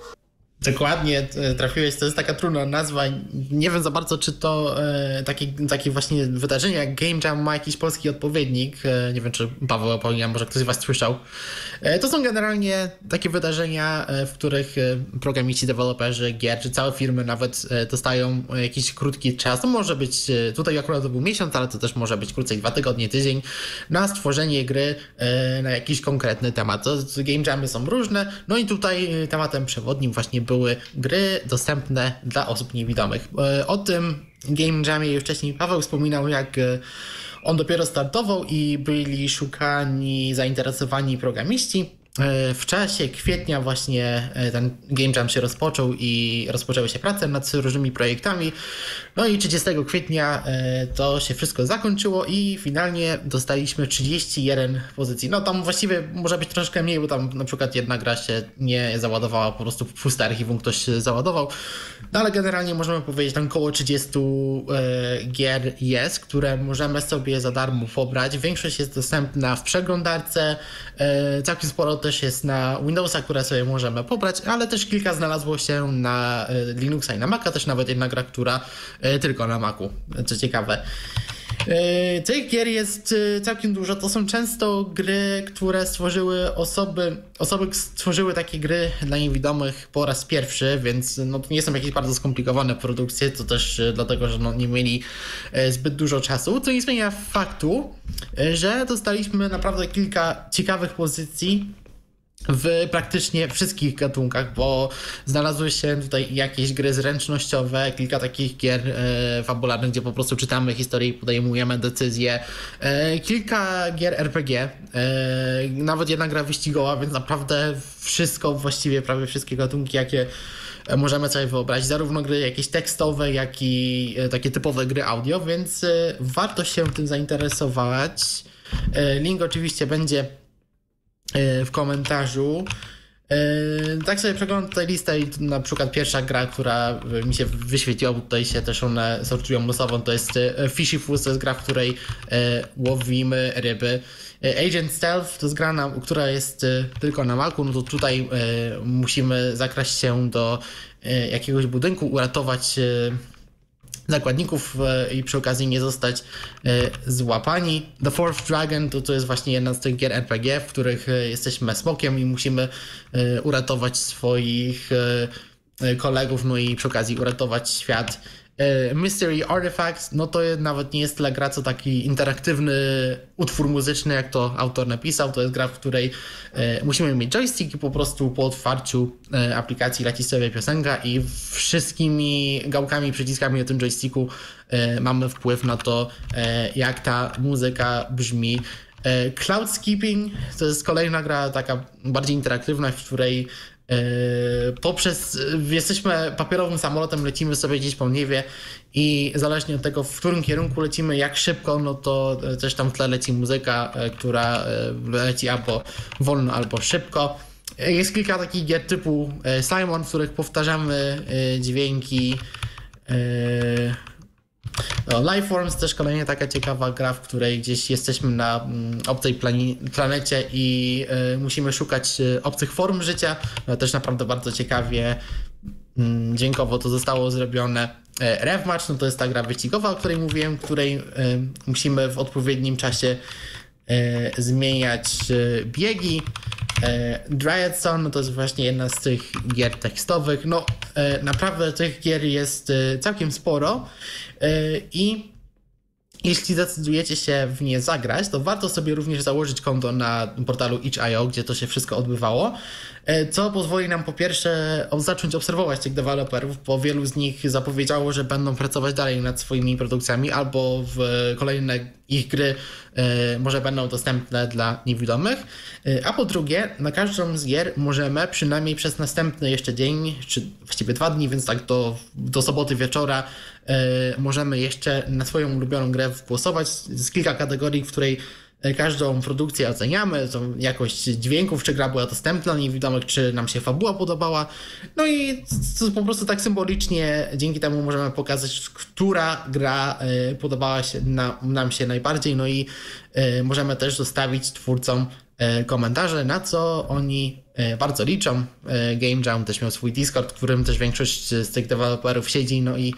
Dokładnie, e, trafiłeś, to jest taka trudna nazwa. Nie wiem za bardzo, czy to e, takie, takie właśnie wydarzenie jak Game Jam ma jakiś polski odpowiednik. E, nie wiem, czy Paweł opowiedział, może ktoś z Was słyszał. To są generalnie takie wydarzenia, w których programiści, deweloperzy gier, czy całe firmy nawet dostają jakiś krótki czas. To może być, tutaj akurat to był miesiąc, ale to też może być krócej, dwa tygodnie, tydzień, na stworzenie gry na jakiś konkretny temat. To Game Jamy są różne, no i tutaj tematem przewodnim właśnie były gry dostępne dla osób niewidomych. O tym Game Jamie już wcześniej Paweł wspominał, jak on dopiero startował i byli szukani zainteresowani programiści. E, w czasie kwietnia właśnie e, ten Game Jam się rozpoczął i rozpoczęły się prace nad różnymi projektami. No i 30 kwietnia e, to się wszystko zakończyło i finalnie dostaliśmy 31 pozycji. No tam właściwie może być troszkę mniej, bo tam na przykład jedna gra się nie załadowała, po prostu w puste archiwum ktoś załadował. No ale generalnie możemy powiedzieć, tam około 30 gier jest, które możemy sobie za darmo pobrać. Większość jest dostępna w przeglądarce, całkiem sporo też jest na Windowsa, które sobie możemy pobrać, ale też kilka znalazło się na e, Linuxa i na Maca, też nawet jedna gra, która e, tylko na Macu, co ciekawe. E, tych gier jest całkiem dużo. To są często gry, które stworzyły osoby, osoby stworzyły takie gry dla niewidomych po raz pierwszy, więc no, to nie są jakieś bardzo skomplikowane produkcje, to też dlatego, że no, nie mieli zbyt dużo czasu, co nie zmienia faktu, że dostaliśmy naprawdę kilka ciekawych pozycji w praktycznie wszystkich gatunkach, bo znalazły się tutaj jakieś gry zręcznościowe, kilka takich gier e, fabularnych, gdzie po prostu czytamy historię i podejmujemy decyzje, e, kilka gier RPG, e, nawet jedna gra wyścigowa, więc naprawdę wszystko, właściwie prawie wszystkie gatunki, jakie możemy sobie wyobrazić, zarówno gry jakieś tekstowe, jak i e, takie typowe gry audio, więc e, warto się tym zainteresować. E, link oczywiście będzie w komentarzu. Yy, tak sobie przeglądam tutaj listę i na przykład pierwsza gra, która mi się wyświetliła, bo tutaj się też one sortują losowo, to jest e, Fishy Foods, to jest gra, w której e, łowimy ryby. E, Agent Stealth to jest gra, na, która jest tylko na Macu, no to tutaj musimy zakraść się do jakiegoś budynku, uratować zakładników e, i przy okazji nie zostać e, złapani. The Fourth Dragon to, to jest właśnie jedna z tych gier RPG, w których e, jesteśmy smokiem i musimy uratować swoich kolegów, no i przy okazji uratować świat Mystery Artifacts, no to nawet nie jest tyle gra, co taki interaktywny utwór muzyczny, jak to autor napisał. To jest gra, w której e, musimy mieć joystick i po prostu po otwarciu e, aplikacji leci sobie piosenka i wszystkimi gałkami, przyciskami na tym joysticku mamy wpływ na to, jak ta muzyka brzmi. Cloudskipping to jest kolejna gra taka bardziej interaktywna, w której poprzez, jesteśmy papierowym samolotem, lecimy sobie gdzieś po niewie i zależnie od tego, w którym kierunku lecimy, jak szybko, no to też tam w tle leci muzyka, yy, która yy, leci albo wolno, albo szybko. Jest kilka takich gier typu Simon, w których powtarzamy dźwięki no, Lifeforms też kolejnie taka ciekawa gra, w której gdzieś jesteśmy na mm, obcej planecie i y, musimy szukać y, obcych form życia. No, też naprawdę bardzo ciekawie y, dźwiękowo to zostało zrobione. E, Revmatch, no to jest ta gra wyścigowa, o której mówiłem, której y, musimy w odpowiednim czasie zmieniać biegi. E, Dryadson no to jest właśnie jedna z tych gier tekstowych. No naprawdę tych gier jest całkiem sporo. I jeśli decydujecie się w nie zagrać, to warto sobie również założyć konto na portalu itch.io, gdzie to się wszystko odbywało, e, co pozwoli nam po pierwsze zacząć obserwować tych deweloperów, bo wielu z nich zapowiedziało, że będą pracować dalej nad swoimi produkcjami albo w kolejne ich gry e, może będą dostępne dla niewidomych, e, a po drugie na każdą z gier możemy przynajmniej przez następny jeszcze dzień, czy właściwie dwa dni, więc tak do, do soboty wieczora możemy jeszcze na swoją ulubioną grę głosować. Jest kilka kategorii, w której e, każdą produkcję oceniamy, tą jakość dźwięków, czy gra była dostępna, niewidomych, czy nam się fabuła podobała. No i po prostu tak symbolicznie dzięki temu możemy pokazać, która gra e, podobała się nam się najbardziej, no i e, możemy też zostawić twórcom komentarze, na co oni bardzo liczą. Game Jam też miał swój Discord, w którym też większość z tych deweloperów siedzi, no i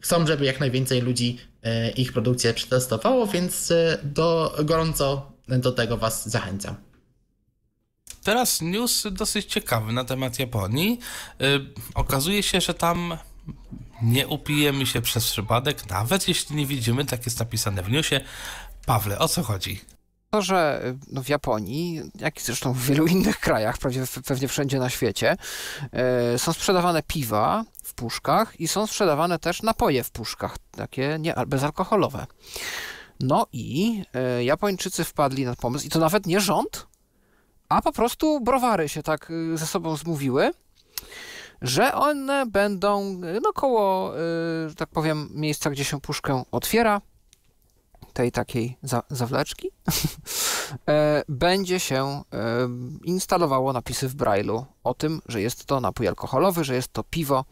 chcą, żeby jak najwięcej ludzi E, ich produkcję przetestowało, więc e, do, gorąco do tego Was zachęcam. Teraz news dosyć ciekawy na temat Japonii. Yy, okazuje się, że tam nie upijemy się przez przypadek, nawet jeśli nie widzimy, tak jest napisane w newsie. Pawle, o co chodzi? To, że no w Japonii, jak i zresztą w wielu innych krajach, prawie pewnie wszędzie na świecie, yy, są sprzedawane piwa, w puszkach i są sprzedawane też napoje w puszkach, takie nie, bezalkoholowe. No i e, Japończycy wpadli na pomysł, i to nawet nie rząd, a po prostu browary się tak ze sobą zmówiły, że one będą no koło, e, tak powiem, miejsca, gdzie się puszkę otwiera, tej takiej za, zawleczki, e, będzie się e, instalowało napisy w Braille'u o tym, że jest to napój alkoholowy, że jest to piwo.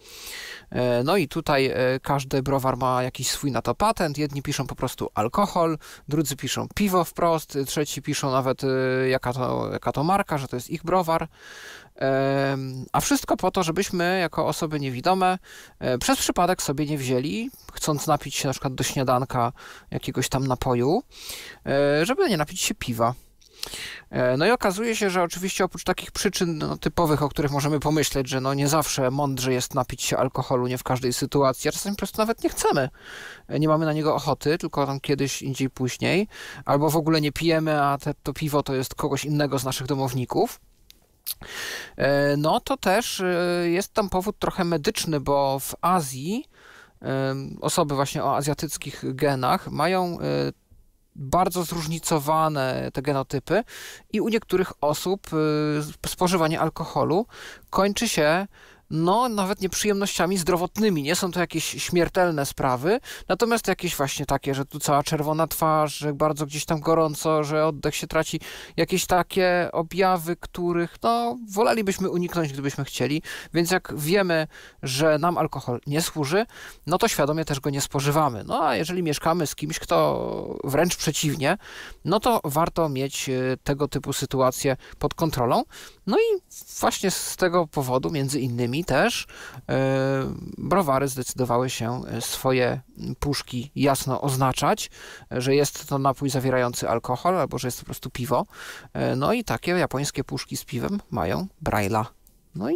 E, no i tutaj każdy browar ma jakiś swój na to patent. Jedni piszą po prostu alkohol, drudzy piszą piwo wprost, trzeci piszą nawet jaka to, jaka to marka, że to jest ich browar. A wszystko po to, żebyśmy jako osoby niewidome e, przez przypadek sobie nie wzięli, chcąc napić się na przykład do śniadanka jakiegoś tam napoju, e, żeby nie napić się piwa. E, no i okazuje się, że oczywiście oprócz takich przyczyn no, typowych, o których możemy pomyśleć, że no nie zawsze mądrze jest napić się alkoholu, nie w każdej sytuacji, a czasami po prostu nawet nie chcemy, nie mamy na niego ochoty, tylko tam kiedyś, indziej, później, albo w ogóle nie pijemy, a te, to piwo to jest kogoś innego z naszych domowników, no to też e, jest tam powód trochę medyczny, bo w Azji e, osoby właśnie o azjatyckich genach mają bardzo zróżnicowane te genotypy i u niektórych osób spożywanie alkoholu kończy się no nawet nieprzyjemnościami zdrowotnymi. Nie są to jakieś śmiertelne sprawy, natomiast jakieś właśnie takie, że tu cała czerwona twarz, że bardzo gdzieś tam gorąco, że oddech się traci. Jakieś takie objawy, których no wolelibyśmy uniknąć, gdybyśmy chcieli. Więc jak wiemy, że nam alkohol nie służy, no to świadomie też go nie spożywamy. No a jeżeli mieszkamy z kimś, kto wręcz przeciwnie, no to warto mieć e, tego typu sytuacje pod kontrolą. No i właśnie z tego powodu, między innymi też, e, browary zdecydowały się e, swoje puszki jasno oznaczać, że jest to napój zawierający alkohol albo że jest to po prostu piwo. No i takie japońskie puszki z piwem mają Braille'a. No i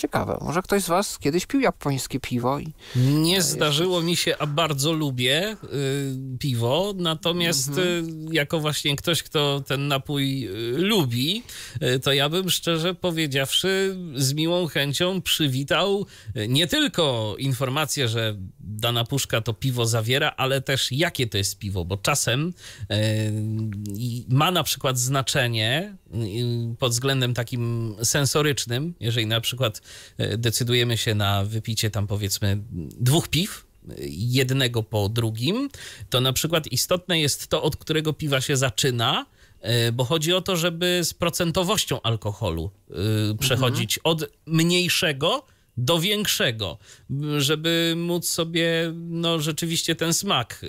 Ciekawe, może ktoś z was kiedyś pił japońskie piwo? I... Nie zdarzyło mi się, a bardzo lubię y, piwo, natomiast mhm. y, jako właśnie ktoś, kto ten napój y, lubi, y, to ja bym szczerze powiedziawszy z miłą chęcią przywitał y, nie tylko informację, że dana puszka to piwo zawiera, ale też jakie to jest piwo, bo czasem y, ma na przykład znaczenie pod względem takim sensorycznym, jeżeli na przykład E, decydujemy się na wypicie tam powiedzmy dwóch piw, jednego po drugim, to na przykład istotne jest to, od którego piwa się zaczyna, e, bo chodzi o to, żeby z procentowością alkoholu e, przechodzić mhm. od mniejszego do większego, żeby móc sobie no, rzeczywiście ten smak y,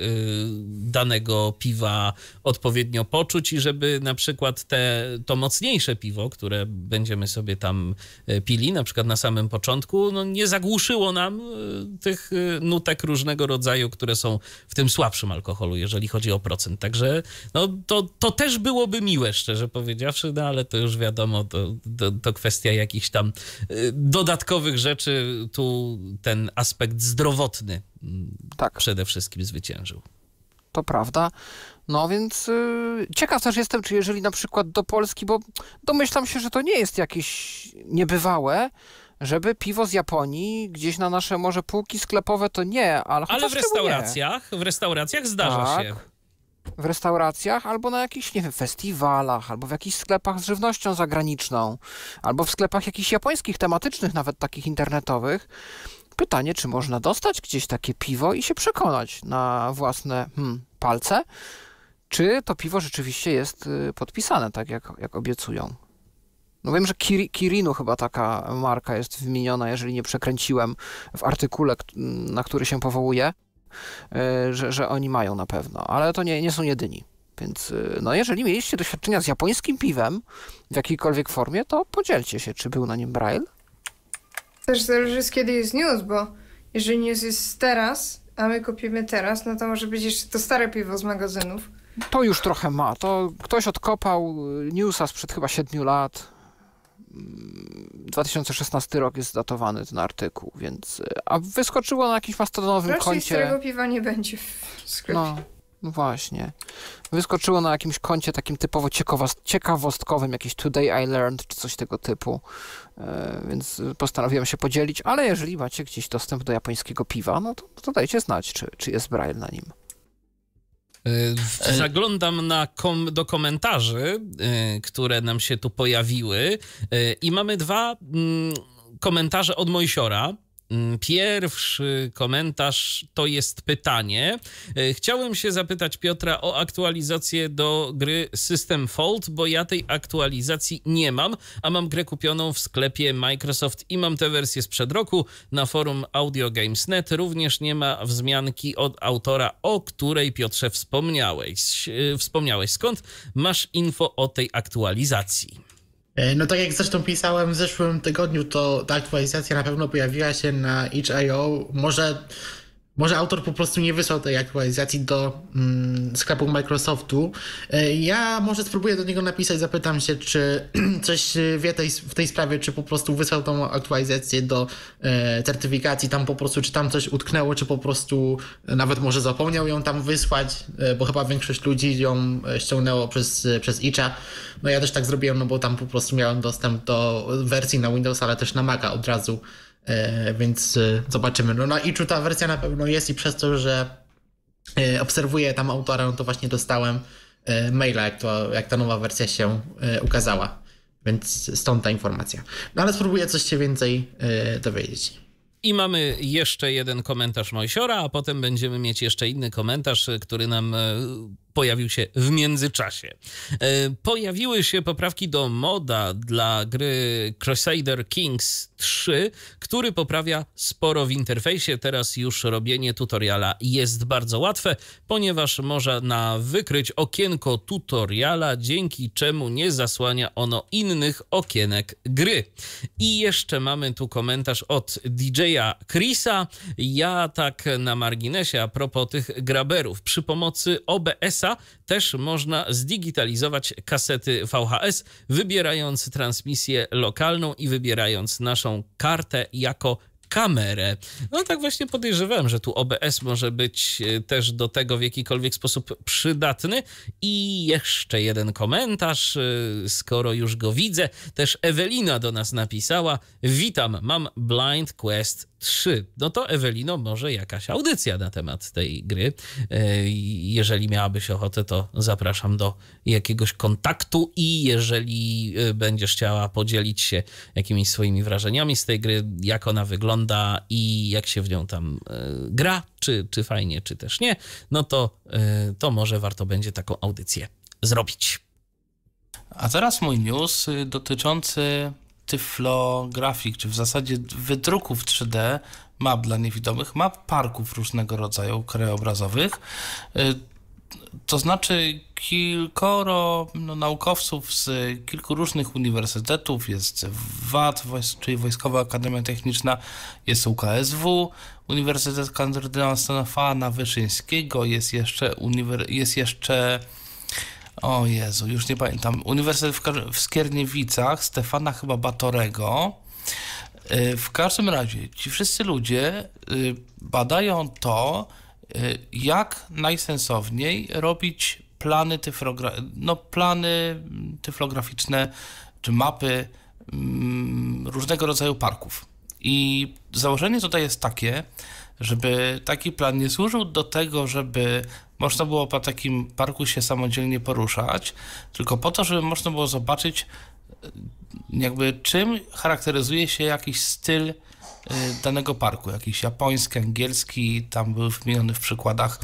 danego piwa odpowiednio poczuć i żeby na przykład te, to mocniejsze piwo, które będziemy sobie tam y, pili, na przykład na samym początku, no, nie zagłuszyło nam y, tych nutek różnego rodzaju, które są w tym słabszym alkoholu, jeżeli chodzi o procent. Także no, to, to też byłoby miłe, szczerze powiedziawszy, no ale to już wiadomo, to, to, to kwestia jakichś tam dodatkowych rzeczy, rzeczy tu ten aspekt zdrowotny mm, tak. przede wszystkim zwyciężył. To prawda. No więc yy, ciekaw też jestem, czy jeżeli na przykład do Polski, bo domyślam się, że to nie jest jakieś niebywałe, żeby piwo z Japonii gdzieś na nasze może półki sklepowe to nie, ale, ale w restauracjach, nie. w restauracjach zdarza tak. się w restauracjach, albo na jakichś, nie wiem, festiwalach, albo w jakichś sklepach z żywnością zagraniczną, albo w sklepach jakichś japońskich, tematycznych, nawet takich internetowych. Pytanie, czy można dostać gdzieś takie piwo i się przekonać na własne hmm, palce, czy to piwo rzeczywiście jest y, podpisane, tak jak, jak obiecują. No wiem, że Kiri, Kirinu chyba taka marka jest wymieniona, jeżeli nie przekręciłem w artykule, na który się powołuje. E, że, że oni mają na pewno, ale to nie, nie są jedyni. Więc e, no, jeżeli mieliście doświadczenia z japońskim piwem w jakiejkolwiek formie, to podzielcie się, czy był na nim Braille. Też zależy z kiedy jest news, bo jeżeli news jest teraz, a my kupimy teraz, no to może być jeszcze to stare piwo z magazynów. To już trochę ma. To ktoś odkopał newsa sprzed chyba 7 lat 2016 rok jest datowany ten artykuł, więc. A wyskoczyło na jakimś mastodonowym Raczej koncie. starego piwa nie będzie w sklepie. No, no właśnie. Wyskoczyło na jakimś koncie takim typowo ciekawostkowym, jakieś Today I Learned, czy coś tego typu. E, więc postanowiłem się podzielić, ale jeżeli macie gdzieś dostęp do japońskiego piwa, no to, to dajcie znać, czy, czy jest braille na nim. E, zaglądam na kom do komentarzy, e, które nam się tu pojawiły e, i mamy dwa mm, komentarze od Mojsiora. Mm, pierwszy komentarz to jest pytanie. E, chciałem się zapytać Piotra o aktualizację do gry System Fold, bo ja tej aktualizacji nie mam, a mam grę kupioną w sklepie Microsoft i mam tę wersję sprzed roku. Na forum Audio Games.net również nie ma wzmianki od autora, o której Piotrze wspomniałeś. E, wspomniałeś. Skąd masz info o tej aktualizacji? E, no tak jak zresztą pisałem w zeszłym tygodniu, to ta aktualizacja na pewno pojawiła się na itch.io. Może może autor po prostu nie wysłał tej aktualizacji do mm, sklepu Microsoftu. E, ja może spróbuję do niego napisać, zapytam się, czy coś wie tej, w tej sprawie, czy po prostu wysłał tą aktualizację do e, certyfikacji, tam po prostu, czy tam coś utknęło, czy po prostu nawet może zapomniał ją tam wysłać, e, bo chyba większość ludzi ją e, ściągnęło przez, przez itcha. No ja też tak zrobiłem, no bo tam po prostu miałem dostęp do wersji na Windows, ale też na Maca od razu. E, więc e, zobaczymy. No na Iczu ta wersja na pewno jest i przez to, że e, obserwuję tam autora, no to właśnie dostałem maila, jak, to, jak ta nowa wersja się ukazała. Więc stąd ta informacja. No ale spróbuję coś się więcej dowiedzieć. I mamy jeszcze jeden komentarz Mojsiora, a potem będziemy mieć jeszcze inny komentarz, który nam pojawił się w międzyczasie. Pojawiły się poprawki do moda dla gry Crusader Kings 3, który poprawia sporo w interfejsie. Teraz już robienie tutoriala jest bardzo łatwe, ponieważ można wykryć okienko tutoriala, dzięki czemu nie zasłania ono innych okienek gry. I jeszcze mamy tu komentarz od DJ-a Chrisa. Ja tak na marginesie a propos tych graberów. Przy pomocy OBS-a też można zdigitalizować kasety VHS, wybierając transmisję lokalną i wybierając naszą kartę jako kamerę. No tak właśnie podejrzewałem, że tu OBS może być e, też do tego w jakikolwiek sposób przydatny. I jeszcze jeden komentarz, e, skoro już go widzę. Też Ewelina do nas napisała: Witam, mam Blind Quest 3. No to Ewelino, może jakaś audycja na temat tej gry. E, jeżeli miałabyś ochotę, to zapraszam do jakiegoś kontaktu i jeżeli będziesz chciała podzielić się jakimiś swoimi wrażeniami z tej gry, jak ona wygląda i jak się w nią tam e, gra, czy, czy fajnie, czy też nie, no to, e, to może warto będzie taką audycję zrobić. A teraz mój news y, dotyczący tyflografik, czy w zasadzie wydruków 3D map dla niewidomych, map parków różnego rodzaju krajobrazowych. Y, to znaczy kilkoro no, naukowców z kilku różnych uniwersytetów, jest WAT, czyli Wojskowa Akademia Techniczna, jest UKSW, Uniwersytet Kardynała Stefana Wyszyńskiego, jest jeszcze, uniwer- jest jeszcze o Jezu, już nie pamiętam, Uniwersytet w, Skierniewicach, Stefana chyba Batorego. Y, w każdym razie ci wszyscy ludzie y, badają to, y, jak najsensowniej robić plany, tyflogra- no, plany tyflograficzne czy mapy mm, różnego rodzaju parków. I założenie tutaj jest takie, żeby taki plan nie służył do tego, żeby można było po takim parku się samodzielnie poruszać, tylko po to, żeby można było zobaczyć, jakby czym charakteryzuje się jakiś styl y, danego parku, jakiś japoński, angielski, tam był wymieniony w przykładach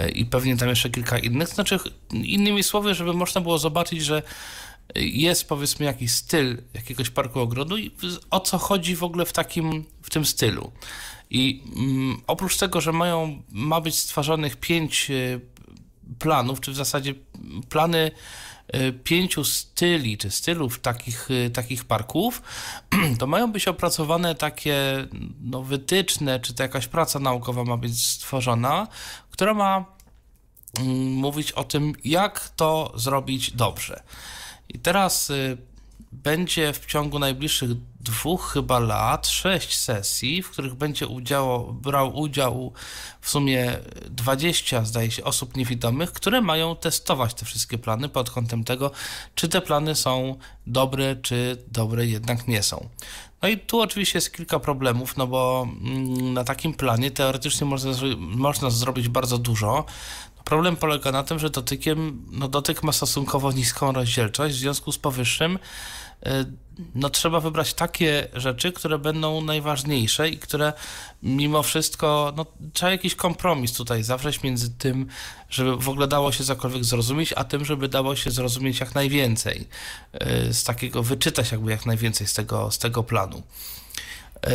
y, i pewnie tam jeszcze kilka innych. Znaczy, innymi słowy, żeby można było zobaczyć, że jest powiedzmy jakiś styl jakiegoś parku ogrodu i o co chodzi w ogóle w takim, w tym stylu. I mm, oprócz tego, że mają, ma być stworzonych pięć y, planów, czy w zasadzie plany y, pięciu styli, czy stylów takich, y, takich parków, to mają być opracowane takie no, wytyczne, czy to jakaś praca naukowa ma być stworzona, która ma mm, mówić o tym, jak to zrobić dobrze. I teraz będzie w ciągu najbliższych dwóch chyba lat sześć sesji, w których będzie brał udział w sumie 20, zdaje się, osób niewidomych, które mają testować te wszystkie plany pod kątem tego, czy te plany są dobre, czy dobre jednak nie są. No i tu oczywiście jest kilka problemów, no bo mm, na takim planie teoretycznie można, można zrobić bardzo dużo. Problem polega na tym, że dotykiem, no dotyk ma stosunkowo niską rozdzielczość, w związku z powyższym E, no trzeba wybrać takie rzeczy, które będą najważniejsze i które mimo wszystko, no trzeba jakiś kompromis tutaj zawrzeć między tym, żeby w ogóle dało się cokolwiek zrozumieć, a tym, żeby dało się zrozumieć jak najwięcej e, z takiego, wyczytać jakby jak najwięcej z tego, z tego planu. E,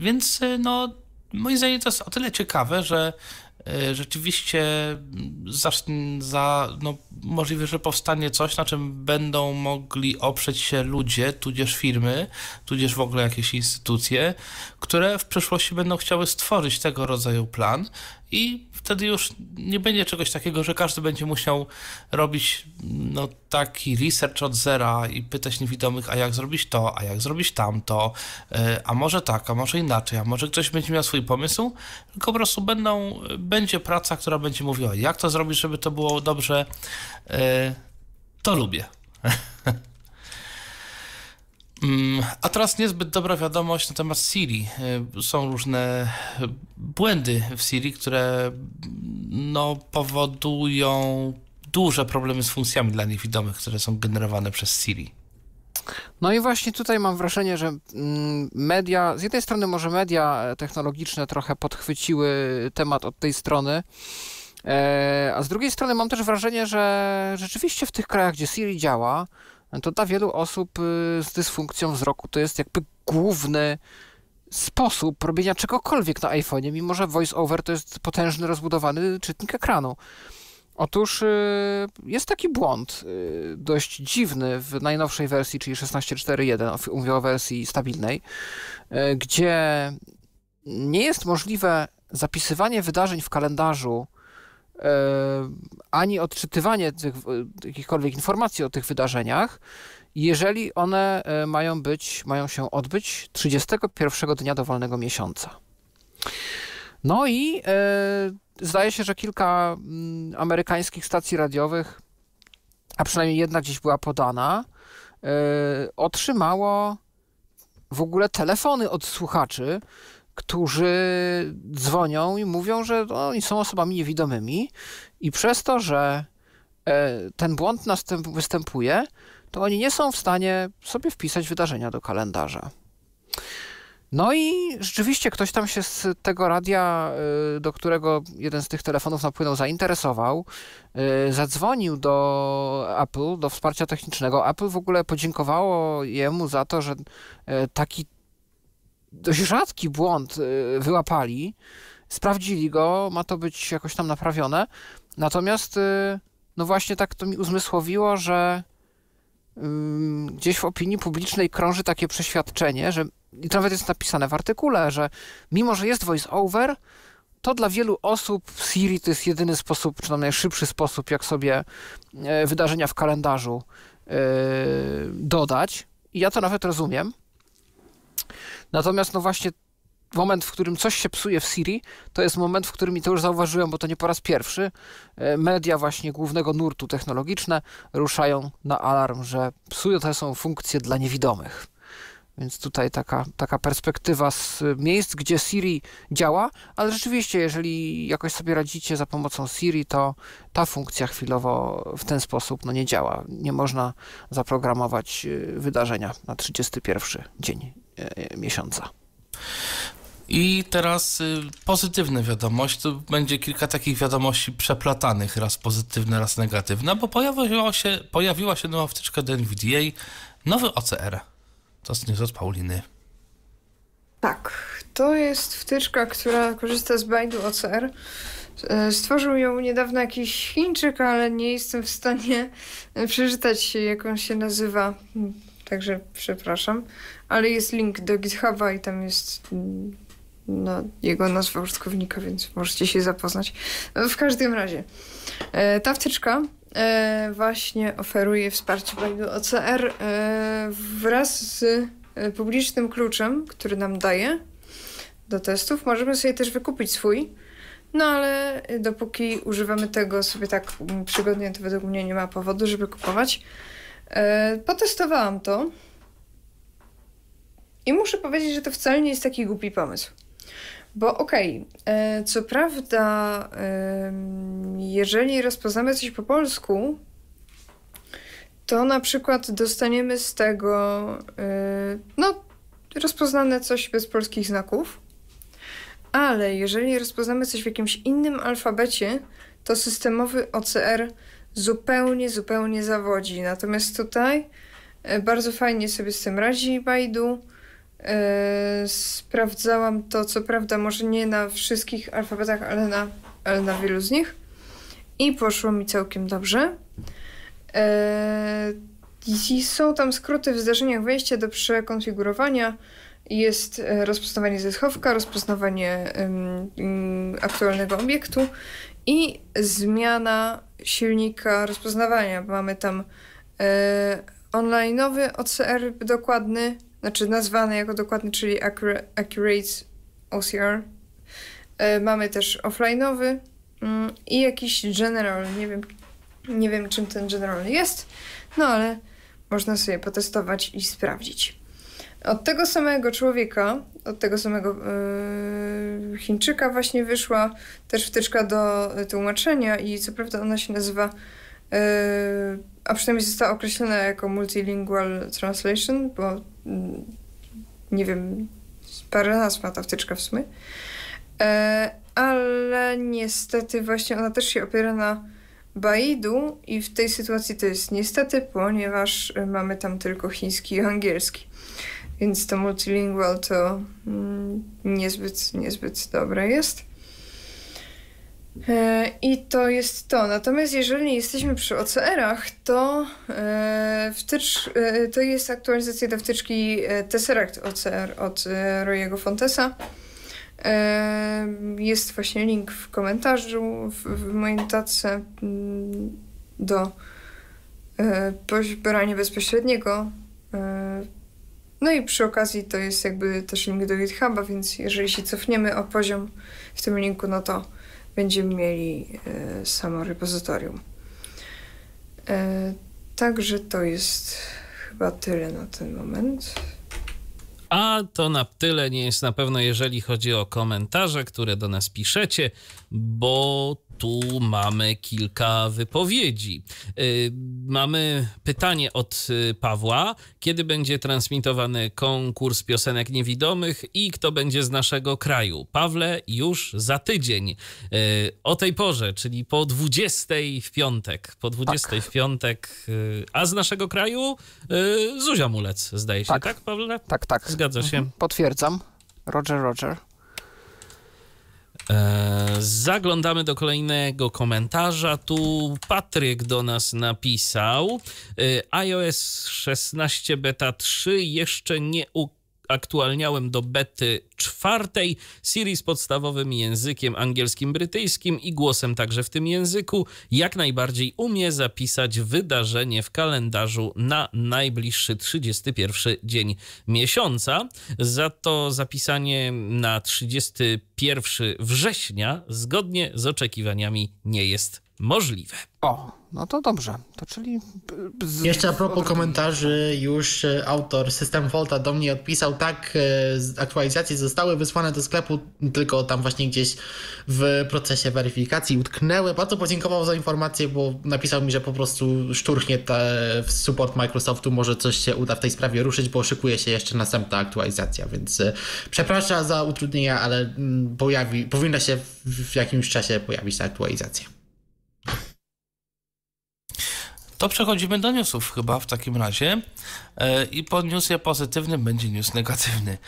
więc no moim zdaniem to jest o tyle ciekawe, że E, rzeczywiście za, za, no, możliwe, że powstanie coś, na czym będą mogli oprzeć się ludzie, tudzież firmy, tudzież w ogóle jakieś instytucje, które w przyszłości będą chciały stworzyć tego rodzaju plan i wtedy już nie będzie czegoś takiego, że każdy będzie musiał robić no, taki research od zera i pytać niewidomych, a jak zrobić to, a jak zrobić tamto, e, a może tak, a może inaczej, a może ktoś będzie miał swój pomysł, tylko po prostu będą, będzie praca, która będzie mówiła, jak to zrobić, żeby to było dobrze, e, to lubię. Mm, a teraz niezbyt dobra wiadomość na temat Siri. Y, są różne błędy w Siri, które no, powodują duże problemy z funkcjami dla niewidomych, które są generowane przez Siri. No i właśnie tutaj mam wrażenie, że mm, media, z jednej strony może media technologiczne trochę podchwyciły temat od tej strony, e, a z drugiej strony mam też wrażenie, że rzeczywiście w tych krajach, gdzie Siri działa, to dla wielu osób y, z dysfunkcją wzroku to jest jakby główny sposób robienia czegokolwiek na iPhone'ie, mimo że VoiceOver to jest potężny, rozbudowany czytnik ekranu. Otóż y, jest taki błąd, y, dość dziwny w najnowszej wersji, czyli 16.4.1, mówię o wersji stabilnej, gdzie nie jest możliwe zapisywanie wydarzeń w kalendarzu ani odczytywanie tych, jakichkolwiek informacji o tych wydarzeniach, jeżeli one mają być, mają się odbyć 31 dnia dowolnego miesiąca. No i zdaje się, że kilka mm, amerykańskich stacji radiowych, a przynajmniej jedna gdzieś była podana, e, otrzymało w ogóle telefony od słuchaczy, którzy dzwonią i mówią, że oni są osobami niewidomymi i przez to, że e, ten błąd występuje, to oni nie są w stanie sobie wpisać wydarzenia do kalendarza. No i rzeczywiście ktoś tam się z tego radia, y, do którego jeden z tych telefonów napłynął, zainteresował, y, zadzwonił do Apple, do wsparcia technicznego. Apple w ogóle podziękowało jemu za to, że taki dość rzadki błąd wyłapali, sprawdzili go, ma to być jakoś tam naprawione. Natomiast no właśnie tak to mi uzmysłowiło, że gdzieś w opinii publicznej krąży takie przeświadczenie, że i to nawet jest napisane w artykule, że mimo, że jest voice over, to dla wielu osób Siri to jest jedyny sposób, czy najszybszy sposób, jak sobie e, wydarzenia w kalendarzu yy, dodać. I ja to nawet rozumiem. Natomiast no właśnie moment, w którym coś się psuje w Siri, to jest moment, w którym, i to już zauważyłem, bo to nie po raz pierwszy, e, media właśnie głównego nurtu technologiczne ruszają na alarm, że psują te są funkcje dla niewidomych. Więc tutaj taka, taka perspektywa z miejsc, gdzie Siri działa, ale rzeczywiście, jeżeli jakoś sobie radzicie za pomocą Siri, to ta funkcja chwilowo w ten sposób no, nie działa. Nie można zaprogramować y, wydarzenia na 31 dzień miesiąca. I teraz y, pozytywna wiadomość. To będzie kilka takich wiadomości przeplatanych, raz pozytywne, raz negatywne, bo pojawiła się, pojawiła się nowa wtyczka do NVDA, nowy OCR. To jest od Pauliny. Tak, to jest wtyczka, która korzysta z bajdu OCR. E, stworzył ją niedawno jakiś Chińczyk, ale nie jestem w stanie przeczytać, jak on się nazywa. Także przepraszam. Ale jest link do GitHuba i tam jest mm, no, jego nazwa użytkownika, więc możecie się zapoznać. W każdym razie, e, ta wtyczka e, właśnie oferuje wsparcie bajdu OCR wraz z e, publicznym kluczem, który nam daje do testów. Możemy sobie też wykupić swój, no ale dopóki używamy tego sobie tak przygodnie, to według mnie nie ma powodu, żeby kupować. E, potestowałam to i muszę powiedzieć, że to wcale nie jest taki głupi pomysł. Bo okej, okay, e, co prawda, jeżeli rozpoznamy coś po polsku, to na przykład dostaniemy z tego, e, no, rozpoznane coś bez polskich znaków, ale jeżeli rozpoznamy coś w jakimś innym alfabecie, to systemowy OCR zupełnie, zupełnie zawodzi. Natomiast tutaj e, bardzo fajnie sobie z tym radzi Baidu. E, sprawdzałam to, co prawda, może nie na wszystkich alfabetach, ale na, ale na wielu z nich. I poszło mi całkiem dobrze. E, I są tam skróty w zdarzeniach wejścia do przekonfigurowania. Jest rozpoznawanie ze schowka, rozpoznawanie um, aktualnego obiektu i zmiana silnika rozpoznawania. Mamy tam e, online'owy OCR dokładny, znaczy nazwany jako dokładny, czyli Accurate OCR. E, mamy też offline'owy mm, i jakiś general. Nie wiem, nie wiem, czym ten general jest, no ale można sobie potestować i sprawdzić. Od tego samego człowieka, od tego samego yy, Chińczyka właśnie wyszła też wtyczka do tłumaczenia i co prawda ona się nazywa a przynajmniej została określona jako multilingual translation, bo mm, nie wiem, parę nazw ma ta wtyczka w sumie. Ale niestety właśnie ona też się opiera na Baidu i w tej sytuacji to jest niestety, ponieważ mamy tam tylko chiński i angielski. Więc to multilingual to mm, niezbyt, niezbyt dobre jest. E, I to jest to. Natomiast jeżeli jesteśmy przy OCR-ach, to, e, wtycz, e, to jest aktualizacja do wtyczki Tesseract OCR od Royego Fontesa. Jest właśnie link w komentarzu w, w mojej notatce mm, do pobierania bezpośredniego. No i przy okazji to jest jakby też link do GitHuba, więc jeżeli się cofniemy o poziom w tym linku, no to będziemy mieli e, samo repozytorium. E, także to jest chyba tyle na ten moment. A to na tyle nie jest na pewno, jeżeli chodzi o komentarze, które do nas piszecie, bo tu mamy kilka wypowiedzi. Y, mamy pytanie od y, Pawła. Kiedy będzie transmitowany konkurs piosenek niewidomych i kto będzie z naszego kraju? Pawle, już za tydzień. Y, o tej porze, czyli po 20 w piątek. Po 20 tak. w piątek. A z naszego kraju Zuzia Mulec, zdaje się, tak, tak Pawle? Tak, tak. Zgadza się. Mhm. Potwierdzam. Roger, Roger. E, zaglądamy do kolejnego komentarza. Tu Patryk do nas napisał. E, iOS 16 beta 3 jeszcze nie u aktualniałem do bety czwartej. Siri z podstawowym językiem angielskim, brytyjskim i głosem także w tym języku jak najbardziej umie zapisać wydarzenie w kalendarzu na najbliższy 31 dzień miesiąca. Za to zapisanie na 31 września zgodnie z oczekiwaniami nie jest możliwe. O, no to dobrze. To czyli. Z... Jeszcze a propos komentarzy, już e, autor System Volta do mnie odpisał, tak, e, aktualizacje zostały wysłane do sklepu, tylko tam właśnie gdzieś w procesie weryfikacji utknęły. Bardzo podziękował za informację, bo napisał mi, że po prostu szturchnie te, w support Microsoftu może coś się uda w tej sprawie ruszyć, bo szykuje się jeszcze następna aktualizacja, więc e, przepraszam za utrudnienia, ale mm, pojawi, powinna się w jakimś czasie pojawić ta aktualizacja. To przechodzimy do newsów chyba w takim razie. E, I po newsie pozytywnym będzie news negatywny.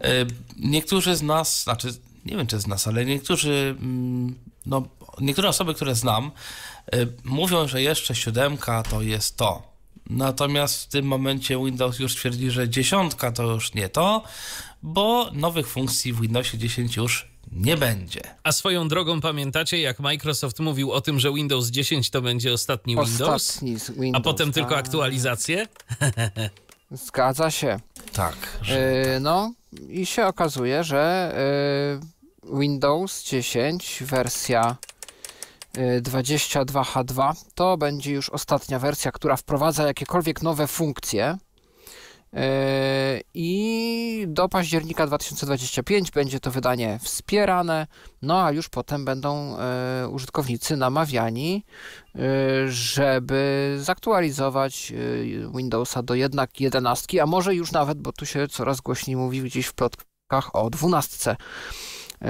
E, niektórzy z nas, znaczy nie wiem czy z nas, ale niektórzy, mm, no, niektóre osoby, które znam, e, mówią, że jeszcze siódemka to jest to. Natomiast w tym momencie Windows już twierdzi, że dziesiątka to już nie to, bo nowych funkcji w Windowsie 10 już nie będzie. A swoją drogą pamiętacie, jak Microsoft mówił o tym, że Windows 10 to będzie ostatni, ostatni Windows, Windows, a potem tak. tylko aktualizacje? Zgadza się. Tak. Że... Yy, no i się okazuje, że yy, Windows 10 wersja 22H2 y, to będzie już ostatnia wersja, która wprowadza jakiekolwiek nowe funkcje E, I do października 2025 będzie to wydanie wspierane, no a już potem będą e, użytkownicy namawiani, e, żeby zaktualizować Windowsa do jednak 11, a może już nawet, bo tu się coraz głośniej mówi gdzieś w plotkach o 12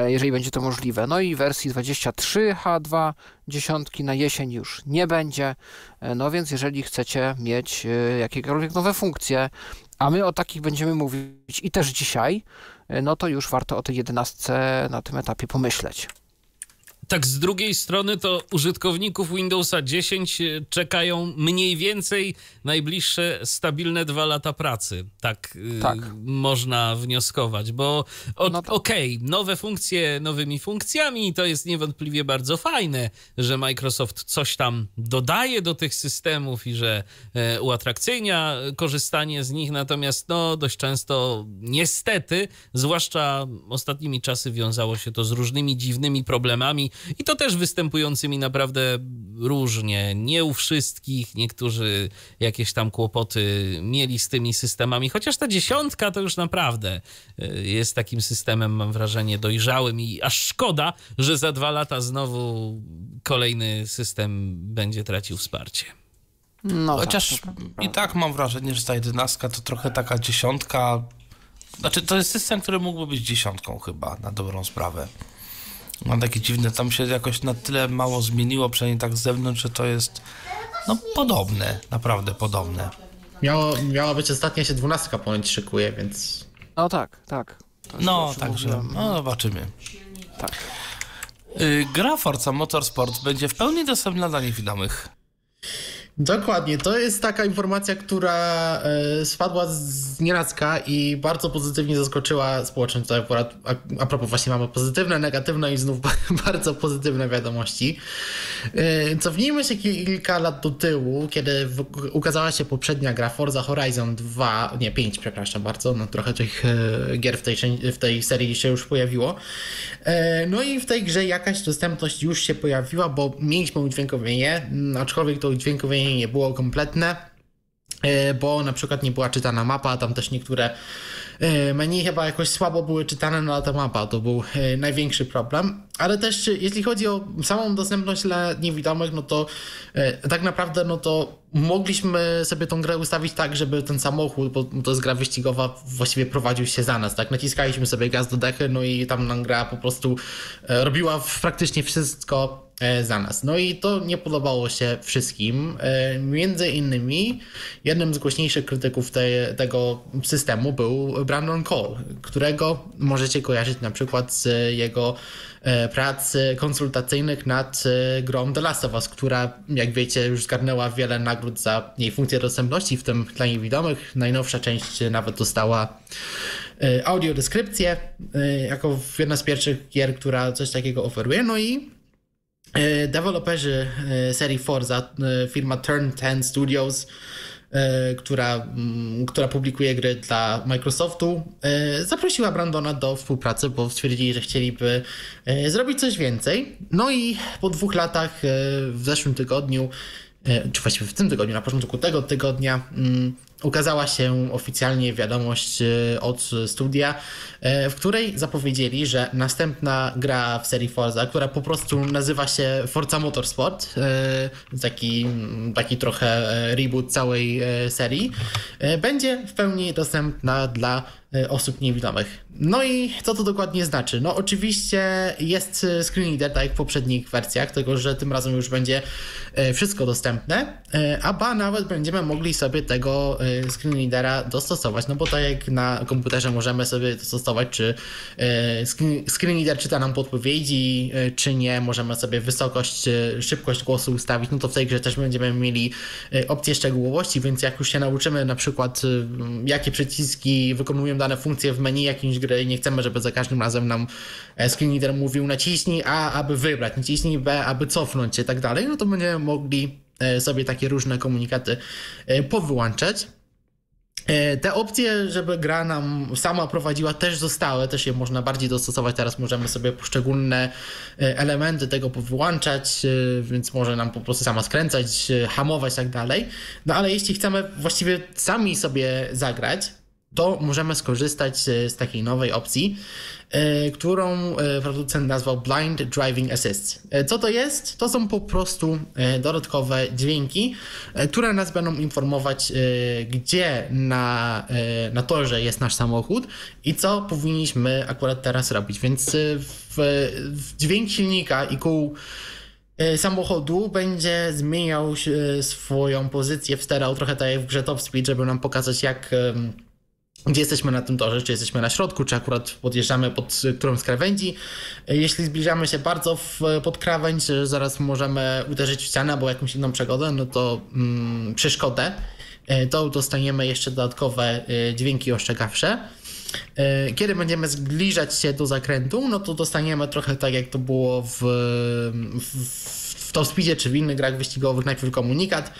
jeżeli będzie to możliwe. No i wersji 23 H2 dziesiątki na jesień już nie będzie. No więc jeżeli chcecie mieć jakiekolwiek nowe funkcje, a my o takich będziemy mówić i też dzisiaj, no to już warto o tej jedenastce na tym etapie pomyśleć. Tak, z drugiej strony to użytkowników Windowsa 10 e, czekają mniej więcej najbliższe stabilne dwa lata pracy. Tak, e, tak. można wnioskować, bo no tak. okej, okay, nowe funkcje nowymi funkcjami to jest niewątpliwie bardzo fajne, że Microsoft coś tam dodaje do tych systemów i że e, uatrakcyjnia korzystanie z nich, natomiast no dość często niestety, zwłaszcza ostatnimi czasy wiązało się to z różnymi dziwnymi problemami, i to też występującymi naprawdę różnie. Nie u wszystkich, niektórzy jakieś tam kłopoty mieli z tymi systemami, chociaż ta dziesiątka to już naprawdę y, jest takim systemem, mam wrażenie, dojrzałym i aż szkoda, że za dwa lata znowu kolejny system będzie tracił wsparcie. No Chociaż tak, i tak mam wrażenie, że ta jedenastka to trochę taka dziesiątka. Znaczy, to jest system, który mógłby być dziesiątką chyba, na dobrą sprawę. Mam takie dziwne, tam się jakoś na tyle mało zmieniło, przynajmniej tak z zewnątrz, że to jest no podobne, naprawdę podobne. Miało, miała być ostatnia się dwunastka ponoć szykuje, więc... No tak, tak. No, także, no zobaczymy. Tak. Y, gra Forza Motorsport będzie w pełni dostępna dla niewidomych. Dokładnie, to jest taka informacja, która e, spadła z nienacka i bardzo pozytywnie zaskoczyła społeczeństwo. Akurat, a, a propos, właśnie mamy pozytywne, negatywne i znów bardzo pozytywne wiadomości. E, cofnijmy się kilka lat do tyłu, kiedy ukazała się poprzednia gra Forza Horizon 2, nie 5, przepraszam bardzo, no trochę tych e, gier w tej, w tej serii się już pojawiło. No i w tej grze jakaś dostępność już się pojawiła, bo mieliśmy udźwiękowienie, aczkolwiek to udźwiękowienie nie było kompletne, e, bo na przykład nie była czytana mapa, tam też niektóre e, menu chyba jakoś słabo były czytane na ta mapa, to był e, największy problem. Ale też jeśli chodzi o samą dostępność dla niewidomych, no to tak naprawdę no to mogliśmy sobie tą grę ustawić tak, żeby ten samochód, bo to jest gra wyścigowa, właściwie prowadził się za nas, tak? Naciskaliśmy sobie gaz do dechy, no i tam nam gra po prostu robiła praktycznie wszystko E, za nas. No i to nie podobało się wszystkim. E, między innymi jednym z głośniejszych krytyków te, tego systemu był Brandon Cole, którego możecie kojarzyć na przykład z jego e, prac konsultacyjnych nad grą The Last of Us, która jak wiecie już zgarnęła wiele nagród za jej funkcję dostępności, w tym dla niewidomych. Najnowsza część nawet dostała audiodeskrypcję jako jedna z pierwszych gier, która coś takiego oferuje. No i E, deweloperzy e, serii Forza, e, firma Turn 10 Studios, która, mm, która publikuje gry dla Microsoftu, zaprosiła Brandona do współpracy, bo stwierdzili, że chcieliby zrobić coś więcej. No i po dwóch latach w zeszłym tygodniu, czy właściwie w tym tygodniu, na początku tego tygodnia, mm, ukazała się oficjalnie wiadomość e, od studia, e, w której zapowiedzieli, że następna gra w serii Forza, która po prostu nazywa się Forza Motorsport, e, taki, taki trochę reboot całej serii, będzie w pełni dostępna dla osób niewidomych. No i co to dokładnie znaczy? No oczywiście jest screen reader, tak jak w poprzednich wersjach, tylko że tym razem już będzie wszystko dostępne, a ba nawet będziemy mogli sobie tego screen readera dostosować, no bo tak jak na komputerze możemy sobie dostosować, czy e, screen reader czyta nam podpowiedzi, e, czy nie, możemy sobie wysokość, e, szybkość głosu ustawić, no to w tej grze też będziemy mieli opcję szczegółowości, więc jak już się nauczymy na przykład jakie przyciski wykonują dane funkcje w menu jakiejś gry i nie chcemy, żeby za każdym razem nam screen reader mówił naciśnij A, aby wybrać, naciśnij B, aby cofnąć się i tak dalej, no to będziemy mogli sobie takie różne komunikaty powyłączać. E, te opcje, żeby gra nam sama prowadziła, też zostały, też je można bardziej dostosować. Teraz możemy sobie poszczególne e, elementy tego powyłączać, e, więc może nam po prostu sama skręcać, hamować i tak dalej. No ale jeśli chcemy właściwie sami sobie zagrać, to możemy skorzystać z takiej nowej opcji, E, którą e, producent nazwał Blind Driving Assist. E, co to jest? To są po prostu dodatkowe dźwięki, które nas będą informować, gdzie na, na torze jest nasz samochód i co powinniśmy akurat teraz robić. Więc w, w dźwięk silnika i kół samochodu będzie zmieniał swoją pozycję w stereo, trochę tak jak w grze Top Speed, żeby nam pokazać jak gdzie jesteśmy na tym torze, czy jesteśmy na środku, czy akurat podjeżdżamy pod którąś z krawędzi. Jeśli zbliżamy się bardzo w, pod krawędź, zaraz możemy uderzyć w ścianę albo jakąś inną przegodę, no to mm, przeszkodę, e, to dostaniemy jeszcze dodatkowe e, dźwięki ostrzegawcze. E, kiedy będziemy zbliżać się do zakrętu, no to dostaniemy trochę tak jak to było w, w, w Top Speedzie czy w innych grach wyścigowych najpierw komunikat,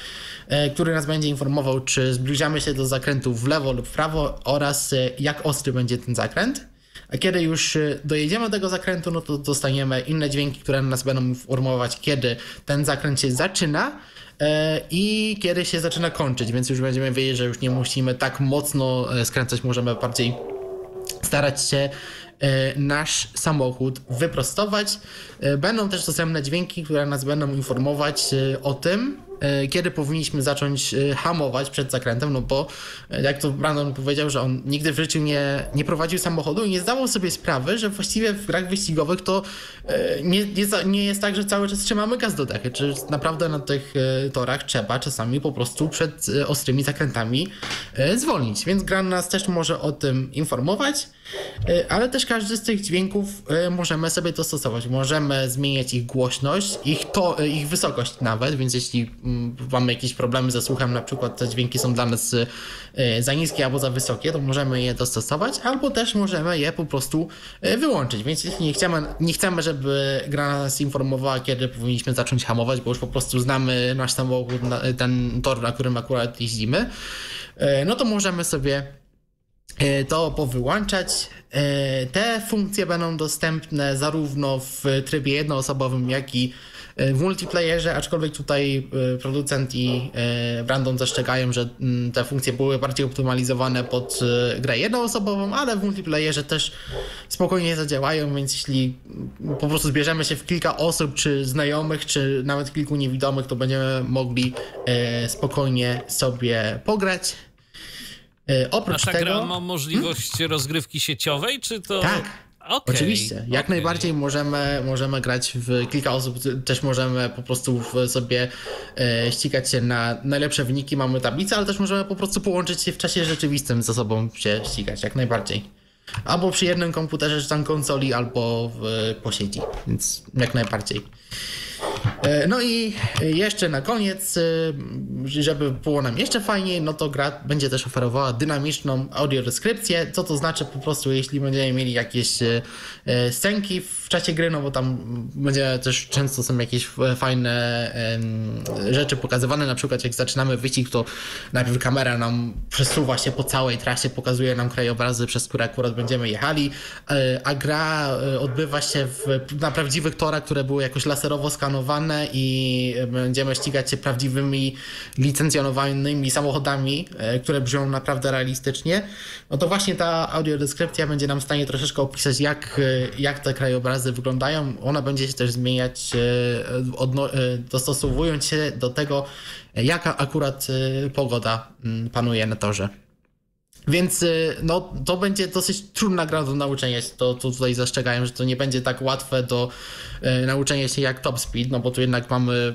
który nas będzie informował, czy zbliżamy się do zakrętu w lewo lub w prawo oraz e, jak ostry będzie ten zakręt. a kiedy już dojedziemy do tego zakrętu, no to dostaniemy inne dźwięki, które nas będą informować, kiedy ten zakręt się zaczyna i kiedy się zaczyna kończyć, więc już będziemy wiedzieć, że już nie musimy tak mocno skręcać, możemy bardziej starać się E, nasz samochód wyprostować. E, będą też dostępne dźwięki, które nas będą informować e, o tym, E, kiedy powinniśmy zacząć e, hamować przed zakrętem, no bo e, jak to Brandon powiedział, że on nigdy w życiu nie, nie prowadził samochodu i nie zdawał sobie sprawy, że właściwie w grach wyścigowych to nie, nie, nie jest tak, że cały czas trzymamy gaz do dechy, czy naprawdę na tych torach trzeba czasami po prostu przed ostrymi zakrętami zwolnić, więc gra nas też może o tym informować, ale też każdy z tych dźwięków możemy sobie dostosować, możemy zmieniać ich głośność, ich, to, ich wysokość nawet, więc jeśli mamy jakieś problemy ze słuchem, na przykład te dźwięki są dla nas e, za niskie albo za wysokie, to możemy je dostosować, albo też możemy je po prostu e, wyłączyć. Więc jeśli nie chcemy, nie chcemy żeby gra nas informowała, kiedy powinniśmy zacząć hamować, bo już po prostu znamy nasz samochód, ten tor, na którym akurat jeździmy, e, no to możemy sobie to powyłączać. Te funkcje będą dostępne zarówno w trybie jednoosobowym, jak i w multiplayerze, aczkolwiek tutaj e, producent i e, Brandon zastrzegają, że mm, te funkcje były bardziej optymalizowane pod e, grę jednoosobową, ale w multiplayerze też spokojnie zadziałają, więc jeśli po prostu zbierzemy się w kilka osób, czy znajomych, czy nawet kilku niewidomych, to będziemy mogli spokojnie sobie pograć. Oprócz Nasza tego... gra ma możliwość hmm? rozgrywki sieciowej, czy to... Tak, Okay, Oczywiście, jak okay. najbardziej możemy, możemy grać w kilka osób, też możemy po prostu sobie e, ścigać się na najlepsze wyniki, mamy tablicę, ale też możemy po prostu połączyć się w czasie rzeczywistym ze sobą się ścigać, jak najbardziej. Albo przy jednym komputerze, czy tam konsoli, albo w, po sieci, więc jak najbardziej. E, no i jeszcze na koniec, e, żeby było nam jeszcze fajniej, no to gra będzie też oferowała dynamiczną audiodeskrypcję, co to znaczy po prostu, jeśli będziemy mieli jakieś e, scenki w czasie gry, no bo tam będzie też często są jakieś fajne rzeczy pokazywane, na przykład jak zaczynamy wyścig, to najpierw kamera nam przesuwa się po całej trasie, pokazuje nam krajobrazy, przez które akurat będziemy jechali, a gra odbywa się w, na prawdziwych torach, które były jakoś laserowo skanowane, i będziemy ścigać się prawdziwymi licencjonowanymi samochodami, e, które brzmią naprawdę realistycznie, no to właśnie ta audiodeskrypcja będzie nam w stanie troszeczkę opisać, jak, e, jak te krajobrazy wyglądają. Ona będzie się też zmieniać, e, dostosowując się do tego, jaka akurat pogoda mm, panuje na torze. Więc no, to będzie dosyć trudna gra do nauczenia. To, to tutaj zastrzegają, że to nie będzie tak łatwe do y, nauczenia się jak Top Speed, no bo tu jednak mamy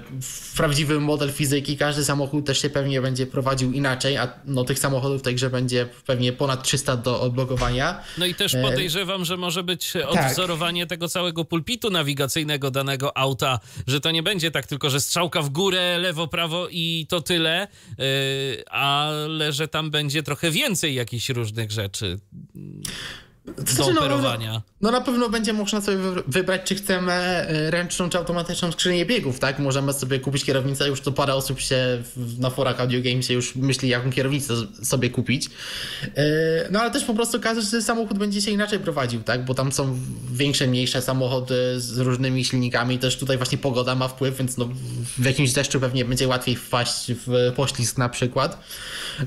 prawdziwy model fizyki. Każdy samochód też się pewnie będzie prowadził inaczej, a no, tych samochodów grze będzie pewnie ponad 300 do odblokowania. No i też e, podejrzewam, że może być odwzorowanie tak. tego całego pulpitu nawigacyjnego danego auta, że to nie będzie tak tylko, że strzałka w górę, lewo, prawo i to tyle, y, ale że tam będzie trochę więcej jakichś różnych rzeczy do znaczy, no, operowania. No, no, na pewno będzie można sobie wybrać, czy chcemy e, ręczną, czy automatyczną skrzynię biegów, tak? Możemy sobie kupić kierownicę, już to parę osób się na forach Audio Games już myśli, jaką kierownicę sobie kupić. E, no ale też po prostu każdy samochód będzie się inaczej prowadził, tak? Bo tam są większe, mniejsze samochody z różnymi silnikami, też tutaj właśnie pogoda ma wpływ, więc no, w jakimś deszczu pewnie będzie łatwiej wpaść w poślizg na przykład.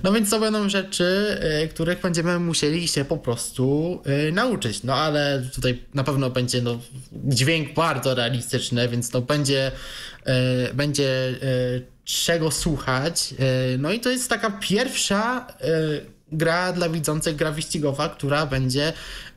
No więc to będą rzeczy, e, których będziemy musieli się po prostu nauczyć. No ale tutaj na pewno będzie no, dźwięk bardzo realistyczny, więc no będzie, y, będzie y, czego słuchać. no i to jest taka pierwsza gra dla widzących, gra wyścigowa, która będzie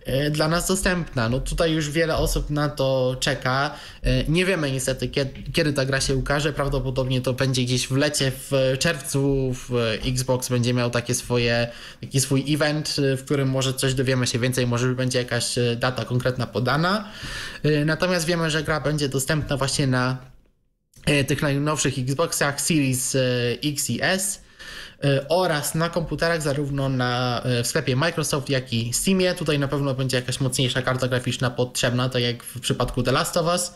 E, dla nas dostępna. No tutaj już wiele osób na to czeka. E, nie wiemy niestety, kiedy, ta gra się ukaże. Prawdopodobnie to będzie gdzieś w lecie, w czerwcu w Xbox będzie miał takie swoje, taki swój event, w którym może coś dowiemy się więcej, może będzie jakaś e, data konkretna podana. Natomiast wiemy, że gra będzie dostępna właśnie na tych najnowszych Xboxach Series X i S oraz na komputerach zarówno na, w sklepie Microsoft, jak i Steamie. Tutaj na pewno będzie jakaś mocniejsza karta graficzna potrzebna, tak jak w przypadku The Last of Us.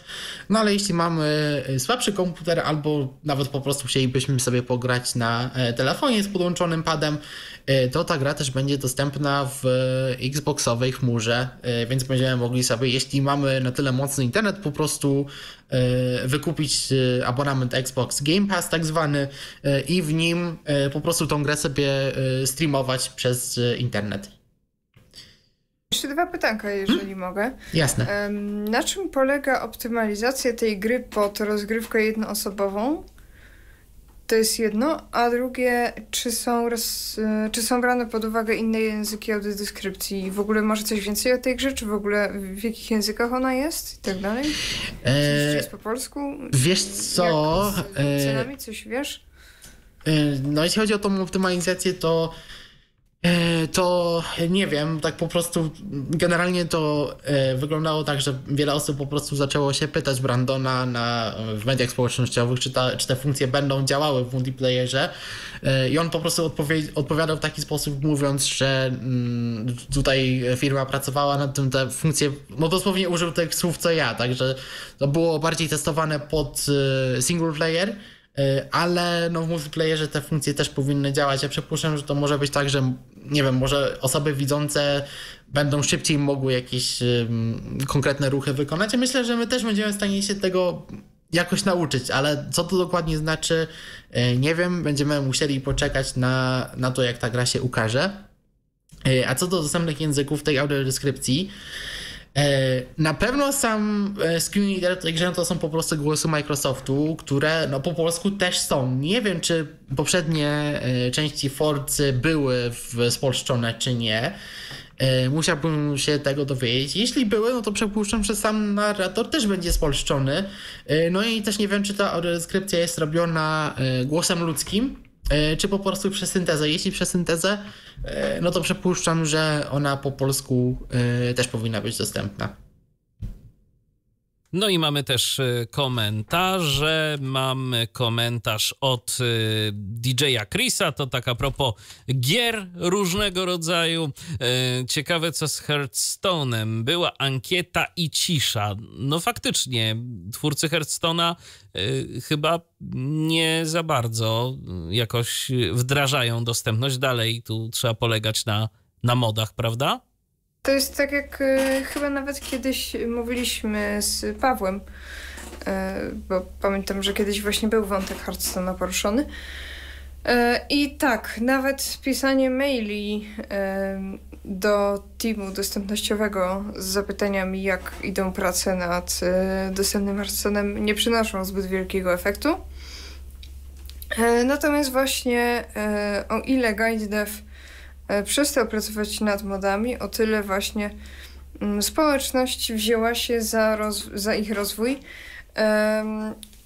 No ale jeśli mamy słabszy komputer albo nawet po prostu chcielibyśmy sobie pograć na telefonie z podłączonym padem, to ta gra też będzie dostępna w Xboxowej chmurze, więc będziemy mogli sobie, jeśli mamy na tyle mocny internet, po prostu wykupić e, abonament Xbox Game Pass tak zwany e, i w nim po prostu tą grę sobie streamować przez internet. Jeszcze dwa pytanka, jeżeli hmm? mogę. Jasne. Na czym polega optymalizacja tej gry pod rozgrywkę jednoosobową? To jest jedno, a drugie, czy są, roz, e, czy są brane pod uwagę inne języki audiodeskrypcji? W ogóle może coś więcej o tej grze, czy w ogóle w jakich językach ona jest i tak dalej? E, jest po polsku? Wiesz co? Jak z cenami, coś wiesz? E, no jeśli chodzi o tą optymalizację, to E, to nie wiem, tak po prostu generalnie to e, wyglądało tak, że wiele osób po prostu zaczęło się pytać Brandona na, w mediach społecznościowych, czy, ta, czy te funkcje będą działały w multiplayerze. E, i on po prostu odpowiadał w taki sposób, mówiąc, że mm, tutaj firma pracowała nad tym, te funkcje, no dosłownie użył tych słów co ja, także to było bardziej testowane pod single player, E, ale no w multiplayerze te funkcje też powinny działać. Ja przypuszczam, że to może być tak, że nie wiem, może osoby widzące będą szybciej mogły jakieś um, konkretne ruchy wykonać. Ja myślę, że my też będziemy w stanie się tego jakoś nauczyć, ale co to dokładnie znaczy, e, nie wiem. Będziemy musieli poczekać na, na to, jak ta gra się ukaże. E, a co do dostępnych języków tej audiodeskrypcji, na pewno sam e, screen reader tej to są po prostu głosy Microsoftu, które no po polsku też są. Nie wiem, czy poprzednie e, części Forcy były spolszczone, czy nie. Musiałbym się tego dowiedzieć. Jeśli były, no to przypuszczam, że sam narrator też będzie spolszczony. No i też nie wiem, czy ta audiodeskrypcja jest robiona głosem ludzkim, E, czy po prostu przez syntezę. Jeśli przez syntezę, e, no to przypuszczam, że ona po polsku e, też powinna być dostępna. No i mamy też y, komentarze. Mamy komentarz od y, DJ-a Chrisa, to tak a propos gier różnego rodzaju. Y, ciekawe co z Hearthstone'em. Była ankieta i cisza. No faktycznie, twórcy Hearthstone'a chyba nie za bardzo jakoś wdrażają dostępność. Dalej tu trzeba polegać na, na modach, prawda? To jest tak jak y, chyba nawet kiedyś mówiliśmy z Pawłem, y, bo pamiętam, że kiedyś właśnie był wątek Hearthstone'a poruszony. Y, I tak, nawet pisanie maili do teamu dostępnościowego z zapytaniami, jak idą prace nad dostępnym Hearthstone'em, nie przynoszą zbyt wielkiego efektu. Natomiast właśnie o ile GuideDev E, przestał pracować nad modami, o tyle właśnie mm, społeczność wzięła się za, za ich rozwój.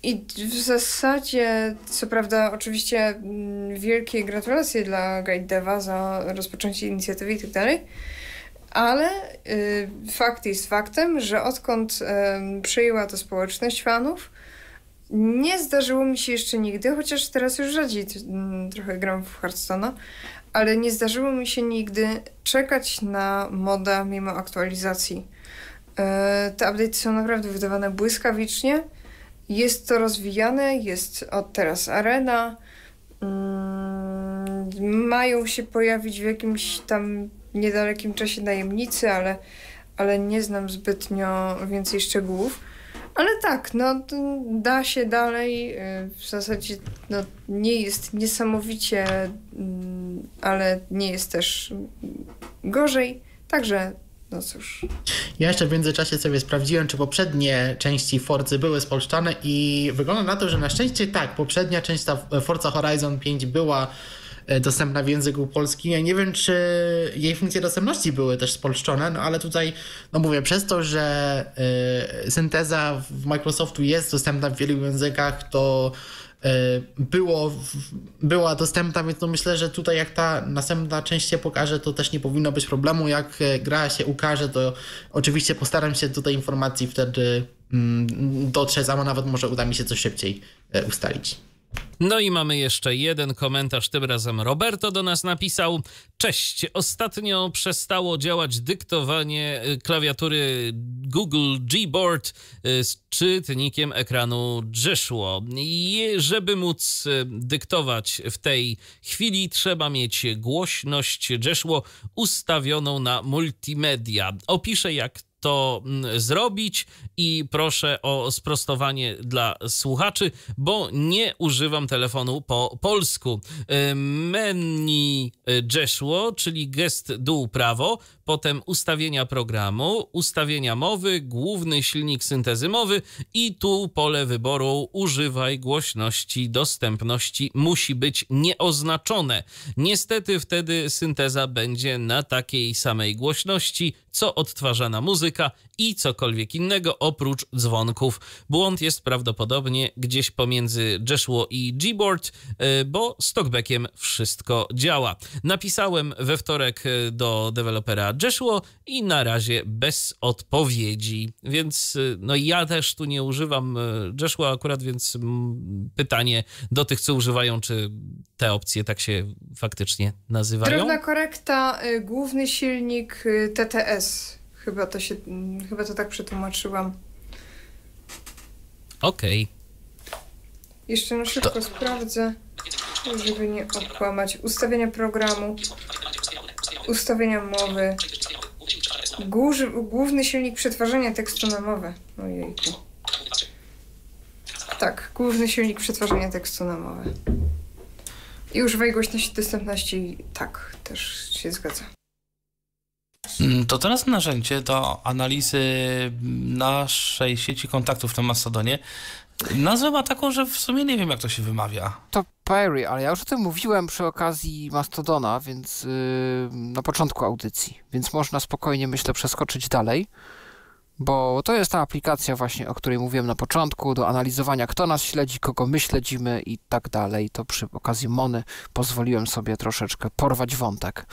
I w zasadzie, co prawda, oczywiście mm, wielkie gratulacje dla Guide Deva za rozpoczęcie inicjatywy i tak dalej, ale y, fakt jest faktem, że odkąd przejęła to społeczność fanów, nie zdarzyło mi się jeszcze nigdy, chociaż teraz już rzadziej y, trochę gram w Hearthstone'a, ale nie zdarzyło mi się nigdy czekać na moda mimo aktualizacji. E, te update'y są naprawdę wydawane błyskawicznie. Jest to rozwijane, jest od teraz arena. Mm, mają się pojawić w jakimś tam niedalekim czasie najemnicy, ale, ale nie znam zbytnio więcej szczegółów. Ale tak, no da się dalej. Y, w zasadzie no, nie jest niesamowicie, mm, ale nie jest też gorzej. Także no cóż. Ja jeszcze w międzyczasie sobie sprawdziłem, czy poprzednie części Forcy były spolszczane i wygląda na to, że na szczęście tak, poprzednia część ta Forza Horizon 5 była dostępna w języku polskim. Ja nie wiem, czy jej funkcje dostępności były też spolszczone, no ale tutaj, no mówię, przez to, że y, synteza w Microsoftu jest dostępna w wielu językach, to y, było, była dostępna, więc no myślę, że tutaj jak ta następna część się pokaże, to też nie powinno być problemu. Jak gra się ukaże, to oczywiście postaram się do tej informacji wtedy mm, dotrzeć, a nawet może uda mi się coś szybciej ustalić. No i mamy jeszcze jeden komentarz, tym razem Roberto do nas napisał. Cześć, ostatnio przestało działać dyktowanie y, klawiatury Google Gboard y, z czytnikiem ekranu Drzeszło. I żeby móc y, dyktować w tej chwili trzeba mieć głośność Drzeszło ustawioną na multimedia. Opiszę jak to mm, zrobić i proszę o sprostowanie dla słuchaczy, bo nie używam telefonu po polsku. Menu Jeszło, czyli gest dół prawo, potem ustawienia programu, ustawienia mowy, główny silnik syntezy mowy i tu pole wyboru używaj głośności, dostępności musi być nieoznaczone. Niestety wtedy synteza będzie na takiej samej głośności, co odtwarzana muzyka i cokolwiek innego oprócz dzwonków. Błąd jest prawdopodobnie gdzieś pomiędzy Jeshua i Gboard, e, bo z talkbackiem wszystko działa. Napisałem we wtorek e, do dewelopera Jeshua i na razie bez odpowiedzi, więc e, no ja też tu nie używam Jeshua akurat, więc pytanie do tych, co używają, czy te opcje tak się faktycznie nazywają? Drobna korekta, główny silnik TTS Chyba to się, chyba to tak przetłumaczyłam. Okej. Okay. Jeszcze na szybko to... sprawdzę, żeby nie okłamać. Ustawienia programu, ustawienia mowy, główny silnik przetwarzania tekstu na mowę. Ojejku. Tak, główny silnik przetwarzania tekstu na mowę. I używaj głośności dostępności. Tak, też się zgadza. Mm, to teraz narzędzie do analizy naszej sieci kontaktów na Mastodonie. Nazwę ma taką, że w sumie nie wiem, jak to się wymawia. To Perry, ale ja już o tym mówiłem przy okazji Mastodona, więc yy, na początku audycji, więc można spokojnie, myślę, przeskoczyć dalej, bo to jest ta aplikacja właśnie, o której mówiłem na początku, do analizowania, kto nas śledzi, kogo my śledzimy i tak dalej. To przy okazji Mony pozwoliłem sobie troszeczkę porwać wątek.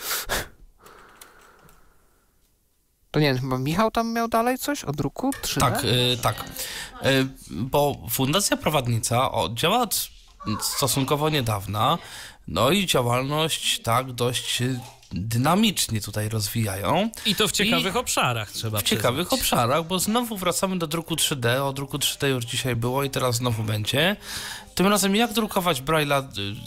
To nie wiem, chyba Michał tam miał dalej coś o druku 3D? Tak, yy, tak. Yy, bo Fundacja Prowadnica o, działa od stosunkowo niedawna, no i działalność tak dość dynamicznie tutaj rozwijają. I to w ciekawych I obszarach trzeba W przyznać. ciekawych obszarach, bo znowu wracamy do druku 3D. O druku 3D już dzisiaj było i teraz znowu będzie. Tym razem jak drukować Braille'a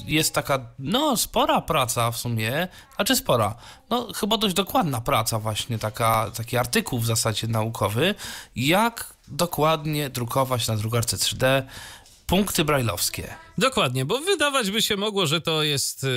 jest taka, no, spora praca w sumie. Znaczy spora, no chyba dość dokładna praca właśnie, taka, taki artykuł w zasadzie naukowy. Jak dokładnie drukować na drukarce 3D punkty brajlowskie. Dokładnie, bo wydawać by się mogło, że to jest y,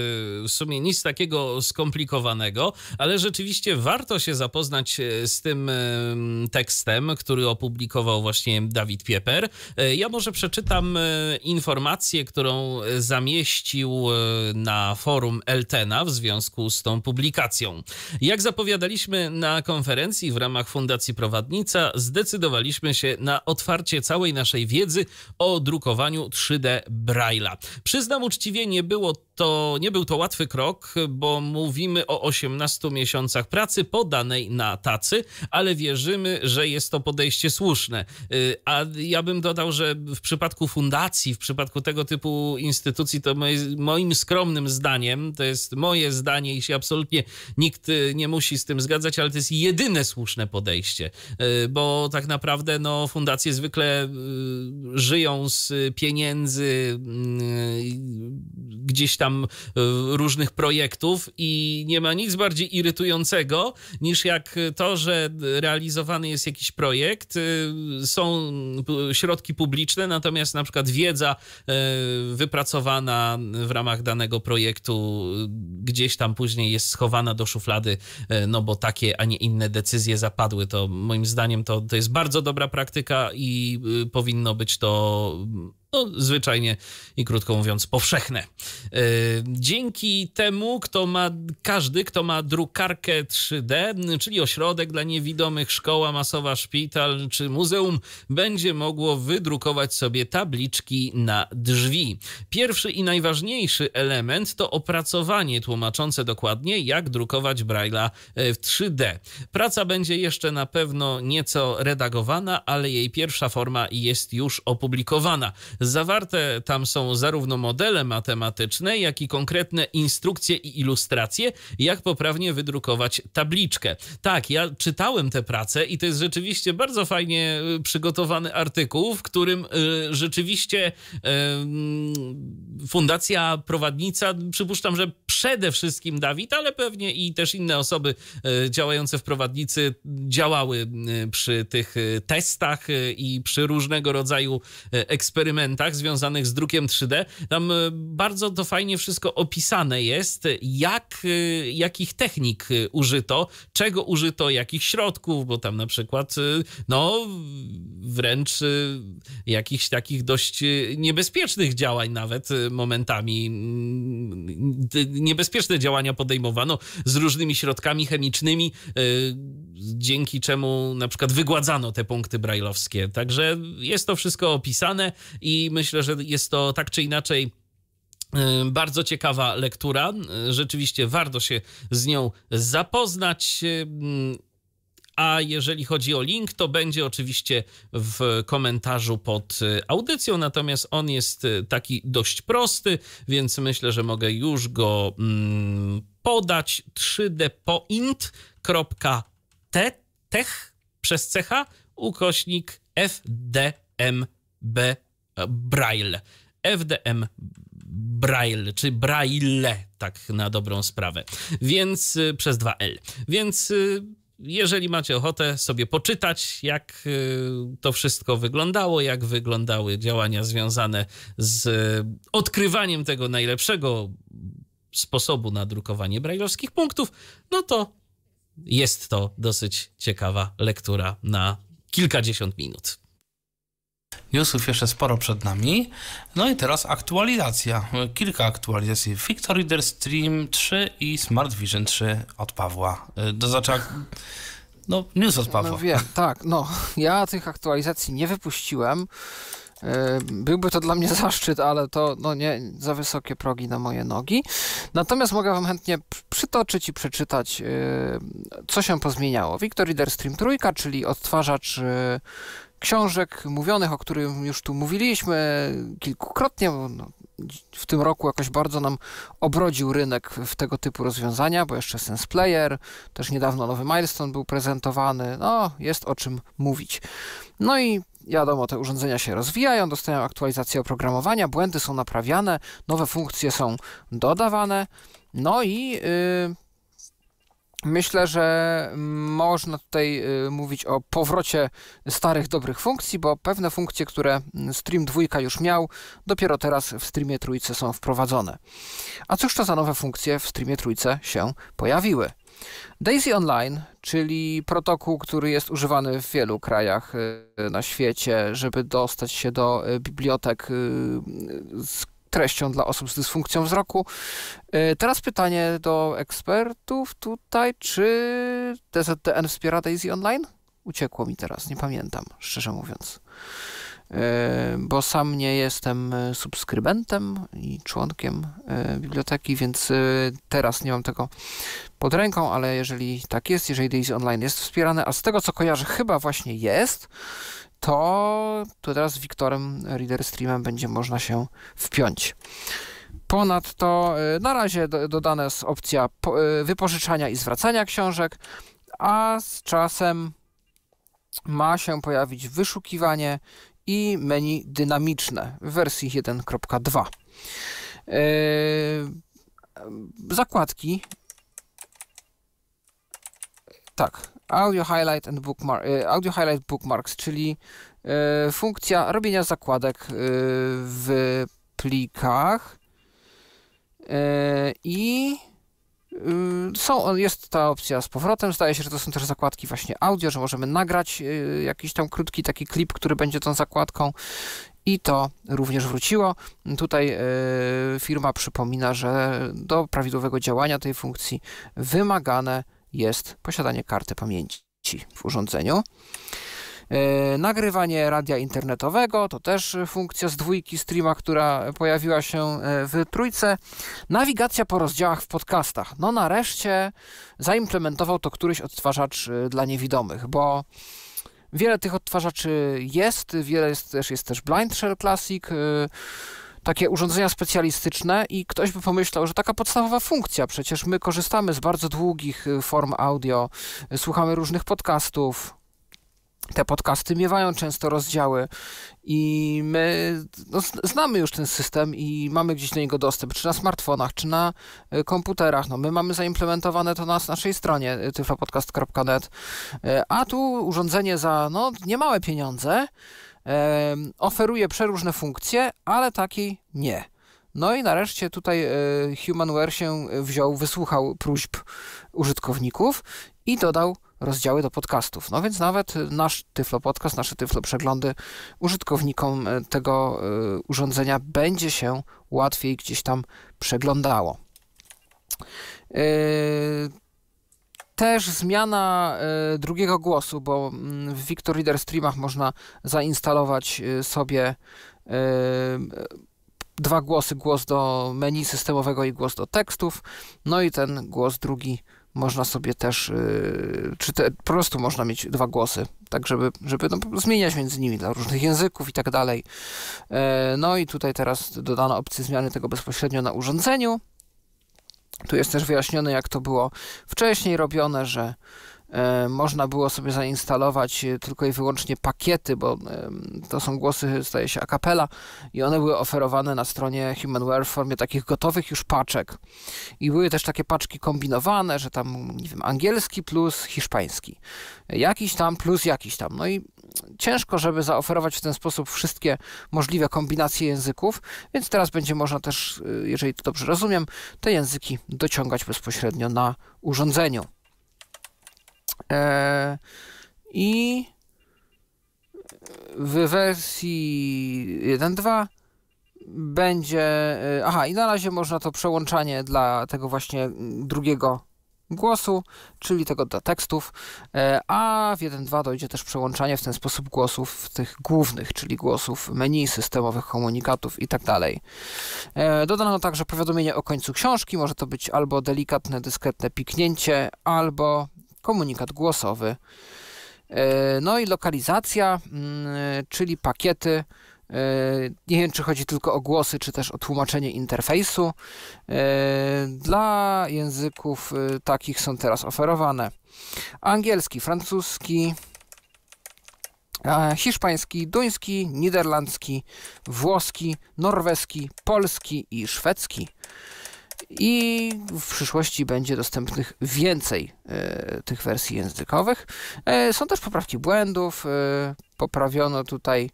w sumie nic takiego skomplikowanego, ale rzeczywiście warto się zapoznać y, z tym y, tekstem, który opublikował właśnie Dawid Pieper. Ja może przeczytam informację, którą zamieścił na forum Eltena w związku z tą publikacją. Jak zapowiadaliśmy na konferencji w ramach Fundacji Prowadnica, zdecydowaliśmy się na otwarcie całej naszej wiedzy o drukowaniu 3D Braille. Braille'a. Przyznam uczciwie, nie było to, nie był to łatwy krok, bo mówimy o 18 miesiącach pracy podanej na tacy, ale wierzymy, że jest to podejście słuszne. Y, a ja bym dodał, że w przypadku fundacji, w przypadku tego typu instytucji, to moim skromnym zdaniem, to jest moje zdanie i się absolutnie nikt y, nie musi z tym zgadzać, ale to jest jedyne słuszne podejście, y, bo tak naprawdę no, fundacje zwykle żyją z pieniędzy gdzieś tam tam e, różnych projektów i nie ma nic bardziej irytującego niż jak to, że realizowany jest jakiś projekt, e, są środki publiczne, natomiast na przykład wiedza e, wypracowana w ramach danego projektu gdzieś tam później jest schowana do szuflady, no bo takie, a nie inne decyzje zapadły. To moim zdaniem to, to jest bardzo dobra praktyka i powinno być to no, zwyczajnie i krótko mówiąc, powszechne. E, dzięki temu, kto ma, każdy, kto ma drukarkę 3D, czyli ośrodek dla niewidomych, szkoła masowa, szpital czy muzeum, będzie mogło wydrukować sobie tabliczki na drzwi. Pierwszy i najważniejszy element to opracowanie tłumaczące dokładnie, jak drukować Braille'a e, w 3D. Praca będzie jeszcze na pewno nieco redagowana, ale jej pierwsza forma jest już opublikowana. Zawarte tam są zarówno modele matematyczne, jak i konkretne instrukcje i ilustracje, jak poprawnie wydrukować tabliczkę. Tak, ja czytałem tę pracę i to jest rzeczywiście bardzo fajnie y, przygotowany artykuł, w którym y, rzeczywiście Fundacja Prowadnica, przypuszczam, że przede wszystkim Dawid, ale pewnie i też inne osoby y, działające w prowadnicy działały przy tych testach i przy różnego rodzaju eksperymentach związanych z drukiem 3D. Tam bardzo to fajnie wszystko opisane jest, jak, jakich technik użyto, czego użyto, jakich środków, bo tam na przykład, no wręcz jakichś takich dość niebezpiecznych działań nawet momentami. Niebezpieczne działania podejmowano z różnymi środkami chemicznymi, dzięki czemu na przykład wygładzano te punkty brajlowskie. Także jest to wszystko opisane i myślę, że jest to tak czy inaczej bardzo ciekawa lektura. Rzeczywiście warto się z nią zapoznać. A jeżeli chodzi o link, to będzie oczywiście w komentarzu pod audycją, natomiast on jest taki dość prosty, więc myślę, że mogę już go podać 3dpoint.tech przez cecha ukośnik FDMB Braille. FDM Braille, czy Braille, tak na dobrą sprawę. Więc y, przez 2L. Więc y, jeżeli macie ochotę sobie poczytać, jak y, to wszystko wyglądało, jak wyglądały działania związane z odkrywaniem tego najlepszego sposobu na drukowanie brajlowskich punktów, no to jest to dosyć ciekawa lektura na kilkadziesiąt minut. Newsów jeszcze sporo przed nami. No i teraz aktualizacja. Kilka aktualizacji. Victor Reader Stream 3 i Smart Vision 3 od Pawła. Do zaczęcia... No, news od Pawła. No wiem, tak. No, ja tych aktualizacji nie wypuściłem. E, byłby to dla mnie zaszczyt, ale to no nie, za wysokie progi na moje nogi. Natomiast mogę Wam chętnie przytoczyć i przeczytać, e, co się pozmieniało. Victor Reader Stream 3, czyli odtwarzacz e, książek mówionych, o których już tu mówiliśmy kilkukrotnie. No, w tym roku jakoś bardzo nam obrodził rynek w tego typu rozwiązania, bo jeszcze Sense Player, też niedawno nowy Milestone był prezentowany. No, jest o czym mówić. No i wiadomo, te urządzenia się rozwijają, dostają aktualizację oprogramowania, błędy są naprawiane, nowe funkcje są dodawane. No i yy, Myślę, że można tutaj y, mówić o powrocie starych, dobrych funkcji, bo pewne funkcje, które Stream 2 już miał, dopiero teraz w Streamie trójce są wprowadzone. A cóż to za nowe funkcje w Streamie trójce się pojawiły? Daisy Online, czyli protokół, który jest używany w wielu krajach y, na świecie, żeby dostać się do y, bibliotek z treścią dla osób z dysfunkcją wzroku. E, teraz pytanie do ekspertów tutaj, czy DZDN wspiera Daisy Online? Uciekło mi teraz, nie pamiętam, szczerze mówiąc. E, bo sam nie jestem subskrybentem i członkiem e, biblioteki, więc teraz nie mam tego pod ręką, ale jeżeli tak jest, jeżeli Daisy Online jest wspierane, a z tego co kojarzę, chyba właśnie jest, to, to teraz z Wiktorem Reader Streamem będzie można się wpiąć. Ponadto na razie dodana jest opcja wypożyczania i zwracania książek, a z czasem ma się pojawić wyszukiwanie i menu dynamiczne w wersji 1.2. Y, zakładki. Tak, Audio Highlight and Bookmark, y, Audio Highlight Bookmarks, czyli y, funkcja robienia zakładek w plikach i są, jest ta opcja z powrotem. Zdaje się, że to są też zakładki właśnie audio, że możemy nagrać jakiś tam krótki taki klip, który będzie tą zakładką. I to również wróciło. Tutaj firma przypomina, że do prawidłowego działania tej funkcji wymagane jest posiadanie karty pamięci w urządzeniu. E, nagrywanie radia internetowego to też funkcja z dwójki streama, która pojawiła się e, w trójce. Nawigacja po rozdziałach w podcastach. No nareszcie zaimplementował to któryś odtwarzacz e, dla niewidomych, bo Wiele tych odtwarzaczy jest, wiele jest też, jest też Blind Shell Classic, takie urządzenia specjalistyczne i ktoś by pomyślał, że taka podstawowa funkcja, przecież my korzystamy z bardzo długich form audio, słuchamy różnych podcastów, te podcasty miewają często rozdziały i my no, znamy już ten system i mamy gdzieś do niego dostęp, czy na smartfonach, czy na y, komputerach. No, my mamy zaimplementowane to na naszej stronie y, tyflopodcast.net, y, a tu urządzenie za no, niemałe pieniądze oferuje przeróżne funkcje, ale takiej nie. No i nareszcie tutaj Humanware się wziął, wysłuchał próśb użytkowników i dodał rozdziały do podcastów. No więc nawet nasz Tyflo Podcast, nasze Tyflo Przeglądy użytkownikom e, tego e, urządzenia będzie się łatwiej gdzieś tam przeglądało. E, też zmiana drugiego głosu, bo mm, w Victor Reader Streamach można zainstalować sobie dwa głosy, głos do menu systemowego i głos do tekstów, no i ten głos drugi można sobie też, y, czy te, po prostu można mieć dwa głosy, tak żeby, żeby no, zmieniać między nimi dla różnych języków i tak dalej. E, no i tutaj teraz dodano opcję zmiany tego bezpośrednio na urządzeniu. Tu jest też wyjaśnione, jak to było wcześniej robione, że można było sobie zainstalować e, tylko i wyłącznie pakiety, bo to są głosy, staje się a cappella i one były oferowane na stronie Humanware w formie takich gotowych już paczek. I były też takie paczki kombinowane, że tam, nie wiem, angielski plus hiszpański. Jakiś tam plus jakiś tam. No i ciężko, żeby zaoferować w ten sposób wszystkie możliwe kombinacje języków, więc teraz będzie można też, e, jeżeli to dobrze rozumiem, te języki dociągać bezpośrednio na urządzeniu. E, I w wersji 1.2 będzie. E, aha, i na razie można to przełączanie dla tego właśnie drugiego głosu, czyli tego do tekstów, e, a w 1.2 dojdzie też przełączanie w ten sposób głosów tych głównych, czyli głosów menu, systemowych komunikatów i tak. Dodano także powiadomienie o końcu książki, może to być albo delikatne, dyskretne piknięcie, albo komunikat głosowy. E, no i lokalizacja, mm, czyli pakiety. E, nie wiem, czy chodzi tylko o głosy, czy też o tłumaczenie interfejsu. E, dla języków takich są teraz oferowane angielski, francuski, hiszpański, duński, niderlandzki, włoski, norweski, polski i szwedzki i w przyszłości będzie dostępnych więcej e, tych wersji językowych. E, są też poprawki błędów, e, poprawiono tutaj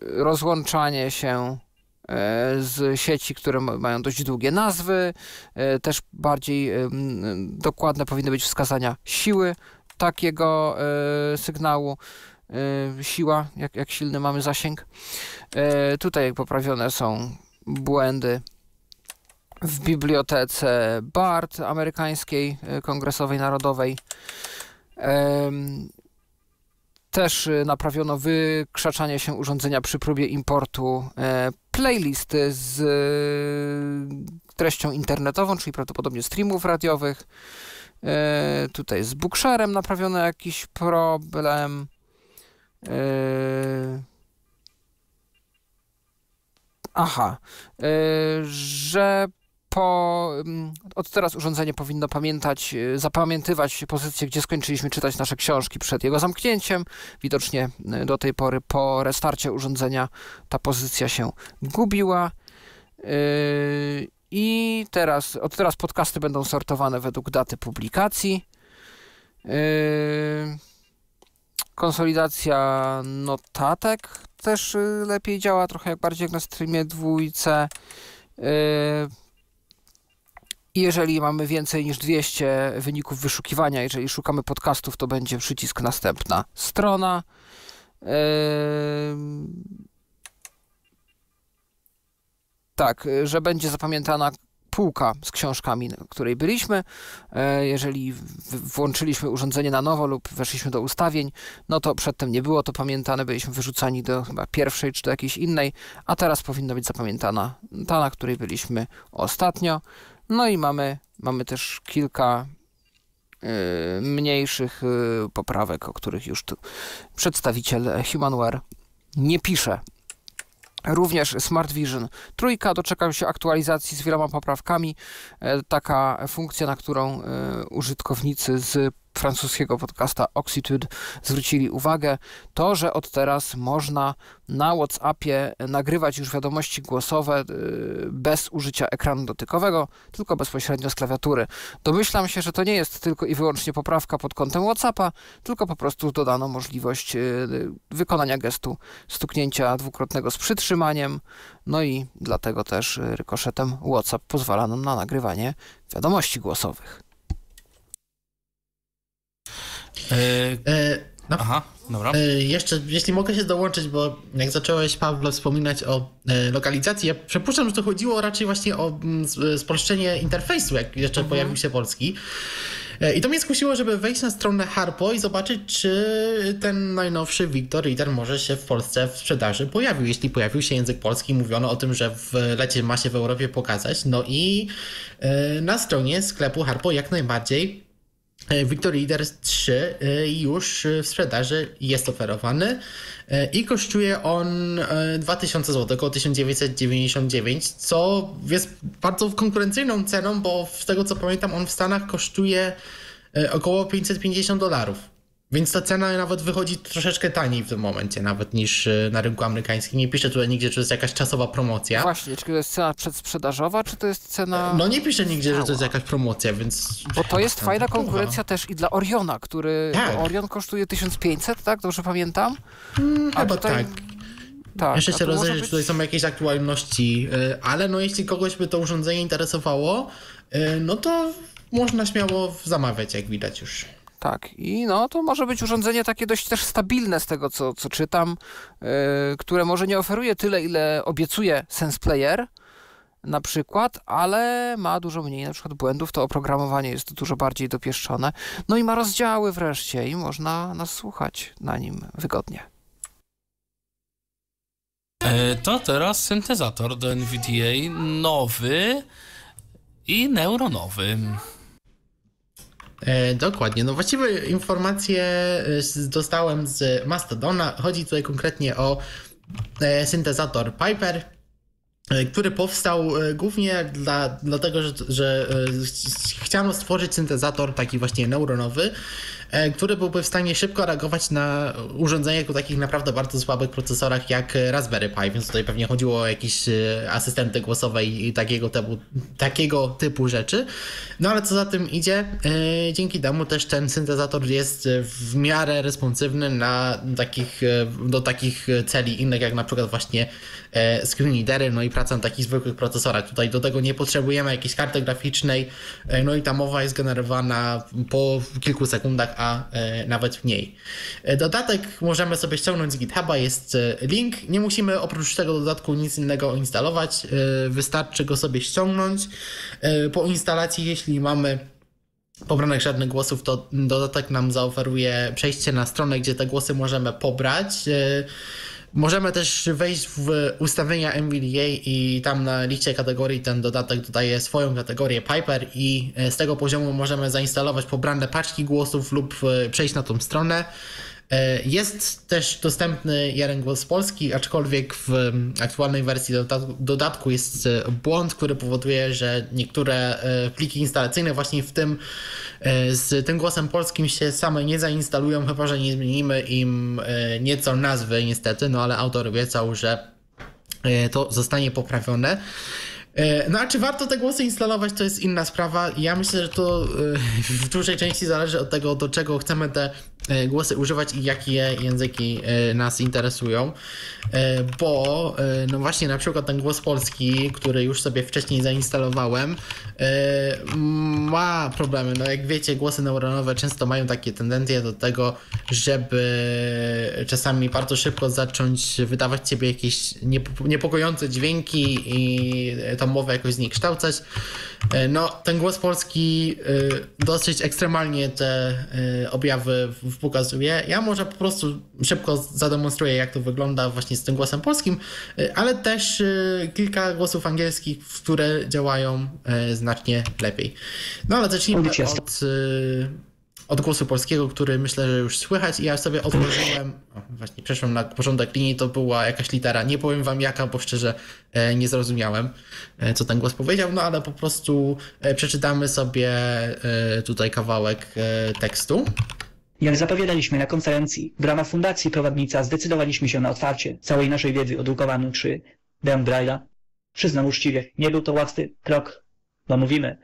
rozłączanie się z sieci, które mają dość długie nazwy, też bardziej dokładne powinny być wskazania siły takiego sygnału siła, jak, jak silny mamy zasięg. Tutaj poprawione są błędy w bibliotece BART amerykańskiej, e, kongresowej narodowej. Też e, naprawiono wykrzaczanie się urządzenia przy próbie importu e, playlisty z treścią internetową, czyli prawdopodobnie streamów radiowych. Tutaj z Booksharem naprawiono jakiś problem. Aha, że po, mm, od teraz urządzenie powinno pamiętać, y, zapamiętywać pozycję, gdzie skończyliśmy czytać nasze książki przed jego zamknięciem. Widocznie y, do tej pory po restarcie urządzenia ta pozycja się gubiła. Y, I teraz, od teraz podcasty będą sortowane według daty publikacji. Konsolidacja notatek też lepiej działa, trochę jak bardziej jak na streamie dwójce. Jeżeli mamy więcej niż 200 wyników wyszukiwania, jeżeli szukamy podcastów, to będzie przycisk następna strona. Tak, że będzie zapamiętana półka z książkami, na której byliśmy. E, jeżeli włączyliśmy urządzenie na nowo lub weszliśmy do ustawień, no to przedtem nie było to pamiętane, byliśmy wyrzucani do chyba pierwszej czy do jakiejś innej, a teraz powinna być zapamiętana ta, na której byliśmy ostatnio. No i mamy, mamy też kilka mniejszych poprawek, o których już tu przedstawiciel Humanware nie pisze. Również Smart Vision trójka doczekał się aktualizacji z wieloma poprawkami. Taka funkcja, na którą użytkownicy z francuskiego podcasta Oxitude zwrócili uwagę, to, że od teraz można na WhatsAppie nagrywać już wiadomości głosowe y, bez użycia ekranu dotykowego, tylko bezpośrednio z klawiatury. Domyślam się, że to nie jest tylko i wyłącznie poprawka pod kątem WhatsAppa, tylko po prostu dodano możliwość y, wykonania gestu stuknięcia dwukrotnego z przytrzymaniem, no i dlatego też rykoszetem WhatsApp pozwala nam na nagrywanie wiadomości głosowych. E, e, no, Aha, dobra. E, jeszcze, jeśli mogę się dołączyć, bo jak zacząłeś, Pawle, wspominać o e, lokalizacji, ja przypuszczam, że to chodziło raczej właśnie o mm, spolszczenie interfejsu, jak jeszcze mhm. pojawił się polski. I to mnie skusiło, żeby wejść na stronę Harpo i zobaczyć, czy ten najnowszy Victor Reader może się w Polsce w sprzedaży pojawił. Jeśli pojawił się język polski, mówiono o tym, że w lecie ma się w Europie pokazać. No i na stronie sklepu Harpo jak najbardziej Victor Reader 3 e, już w sprzedaży jest oferowany e, i kosztuje on 2000 zł, około 1999, co jest bardzo konkurencyjną ceną, bo z tego co pamiętam on w Stanach kosztuje około 550 dolarów. Więc ta cena nawet wychodzi troszeczkę taniej w tym momencie, nawet niż e, na rynku amerykańskim. Nie pisze tutaj nigdzie, czy to jest jakaś czasowa promocja. Właśnie, czy to jest cena przedsprzedażowa, czy to jest cena. No nie pisze nigdzie, że to jest jakaś promocja, więc. Bo to jest fajna konkurencja też i dla Oriona, który. Tak. Orion kosztuje 1500, tak? Dobrze pamiętam? Hmm, chyba tutaj... tak. Tak, Jeszcze się rozejrzeć, być... czy tutaj są jakieś aktualności, e, ale no jeśli kogoś by to urządzenie interesowało, e, no to można śmiało zamawiać, jak widać już. Tak, i no to może być urządzenie takie dość też stabilne z tego, co, co czytam, yy, które może nie oferuje tyle, ile obiecuje SensePlayer na przykład, ale ma dużo mniej na przykład błędów, to oprogramowanie jest dużo bardziej dopieszczone. No i ma rozdziały wreszcie i można nas słuchać na nim wygodnie. E, to teraz syntezator do NVDA nowy i neuronowy. E, dokładnie. No właściwie informacje e, dostałem z Mastodona. Chodzi tutaj konkretnie o e, syntezator Piper, który powstał głównie dla, dlatego, że, że chciano stworzyć syntezator taki właśnie neuronowy, który byłby w stanie szybko reagować na urządzenia o takich naprawdę bardzo słabych procesorach jak Raspberry Pi, więc tutaj pewnie chodziło o jakieś e, asystenty głosowe i takiego typu, takiego typu rzeczy. No ale co za tym idzie, e, dzięki temu też ten syntezator jest w miarę responsywny na takich, do takich celi innych jak na przykład właśnie screen readery, no i praca na takich zwykłych procesorach. Tutaj do tego nie potrzebujemy jakiejś karty graficznej, no i ta mowa jest generowana po kilku sekundach, a e, nawet mniej. E, dodatek możemy sobie ściągnąć z GitHuba, jest e, link. Nie musimy oprócz tego dodatku nic innego instalować, wystarczy go sobie ściągnąć. Po instalacji, jeśli mamy pobranych żadnych głosów, to dodatek nam zaoferuje przejście na stronę, gdzie te głosy możemy pobrać. Możemy też wejść w ustawienia NVDA i tam na liście kategorii ten dodatek dodaje swoją kategorię Piper i z tego poziomu możemy zainstalować pobrane paczki głosów lub e, przejść na tą stronę. E, jest też dostępny jeden głos polski, aczkolwiek w aktualnej wersji dodatku jest e, błąd, który powoduje, że niektóre e, pliki instalacyjne właśnie w tym z tym głosem polskim się same nie zainstalują, chyba że nie zmienimy im nieco nazwy niestety, no ale autor obiecał, że to zostanie poprawione. No a czy warto te głosy instalować, to jest inna sprawa. Ja myślę, że to w dużej części zależy od tego, do czego chcemy te głosy używać i jakie języki e, nas interesują, e, bo no właśnie na przykład ten głos polski, który już sobie wcześniej zainstalowałem, ma problemy. No jak wiecie, głosy neuronowe często mają takie tendencje do tego, żeby czasami bardzo szybko zacząć wydawać ciebie jakieś niepokojące dźwięki i tą mowę jakoś zniekształcać. No, ten głos polski dosyć ekstremalnie te objawy pokazuje. Ja może po prostu szybko zademonstruję, jak to wygląda właśnie z tym głosem polskim, y, ale też y, kilka głosów angielskich, które działają y, znacznie lepiej. No ale zacznijmy od odgłosu polskiego, który myślę, że już słychać i ja sobie otworzyłem, o, właśnie przeszłem na porządek linii, to była jakaś litera, nie powiem wam jaka, bo szczerze e, nie zrozumiałem, e, co ten głos powiedział, no ale po prostu e, przeczytamy sobie tutaj kawałek tekstu. Jak zapowiadaliśmy na konferencji, w ramach Fundacji Prowadnica zdecydowaliśmy się na otwarcie całej naszej wiedzy o drukowaniu przy Dan Braille'a. Przyznam uczciwie, nie był to łatwy krok bo mówimy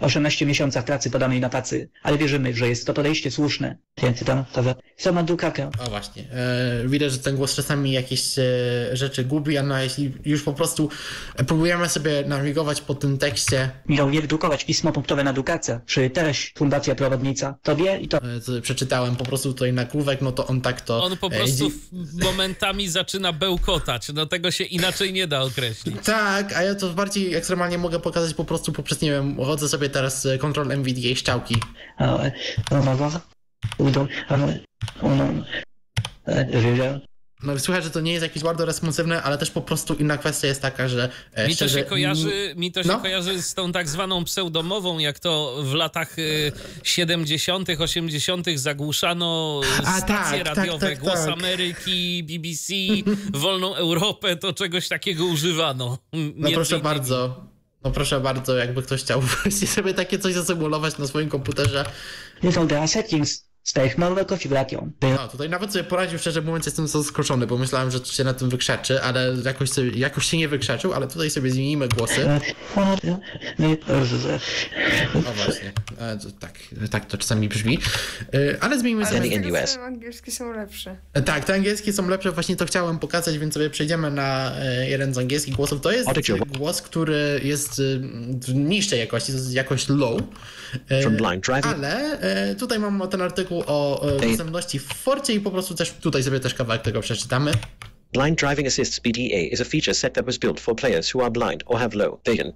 o 18 miesiącach pracy podanej na tacy, ale wierzymy, że jest to podejście słuszne. Więcej tam, to sama drukarkę. O właśnie, e, widać, że ten głos czasami jakieś e, rzeczy gubi, a no jeśli już po prostu próbujemy sobie nawigować po tym tekście. Miał nie wydrukować pismo punktowe na drukarce, czy też Fundacja Prowadnica, to wie i to... E, przeczytałem po prostu tutaj na kłówek, no to on tak to... On po e, prostu momentami zaczyna bełkotać, no tego się inaczej nie da określić. Tak, a ja to bardziej ekstremalnie mogę pokazać po prostu poprzez, nie wiem, chodzę sobie teraz Ctrl NVDA i ściałki. No słychać, że to nie jest jakieś bardzo responsywne, ale też po prostu inna kwestia jest taka, że... E, mi to szczerze, się kojarzy, mi to się no? kojarzy z tą tak zwaną pseudomową, jak to w latach 70., y, 80. zagłuszano A, stacje tak, radiowe, tak, tak, Głos tak. Ameryki, BBC, Wolną Europę, to czegoś takiego używano. No proszę bardzo. No proszę bardzo, jakby ktoś chciał sobie takie coś zasymulować na swoim komputerze. Nie są teraz settings z małą konfiguracją. No, tutaj nawet sobie poradził, szczerze mówiąc, jestem zaskoczony, bo myślałem, że się na tym wykrzeczy, ale jakoś, sobie, jakoś się nie wykrzeczył, ale tutaj sobie zmienimy głosy. No właśnie, e, tak, tak to czasami brzmi. E, ale zmienimy sobie... Ale te angielskie są lepsze. E, tak, te angielskie są lepsze, właśnie to chciałem pokazać, więc sobie przejdziemy na jeden z angielskich głosów. To jest głos, który jest w niższej jakości, to jest jakość low, ale tutaj mam ten artykuł artykuł o dostępności w Forcie i po prostu też tutaj sobie też kawałek tego przeczytamy. Blind Driving Assist's BDA is a feature set that was built for players who are blind or have low vision.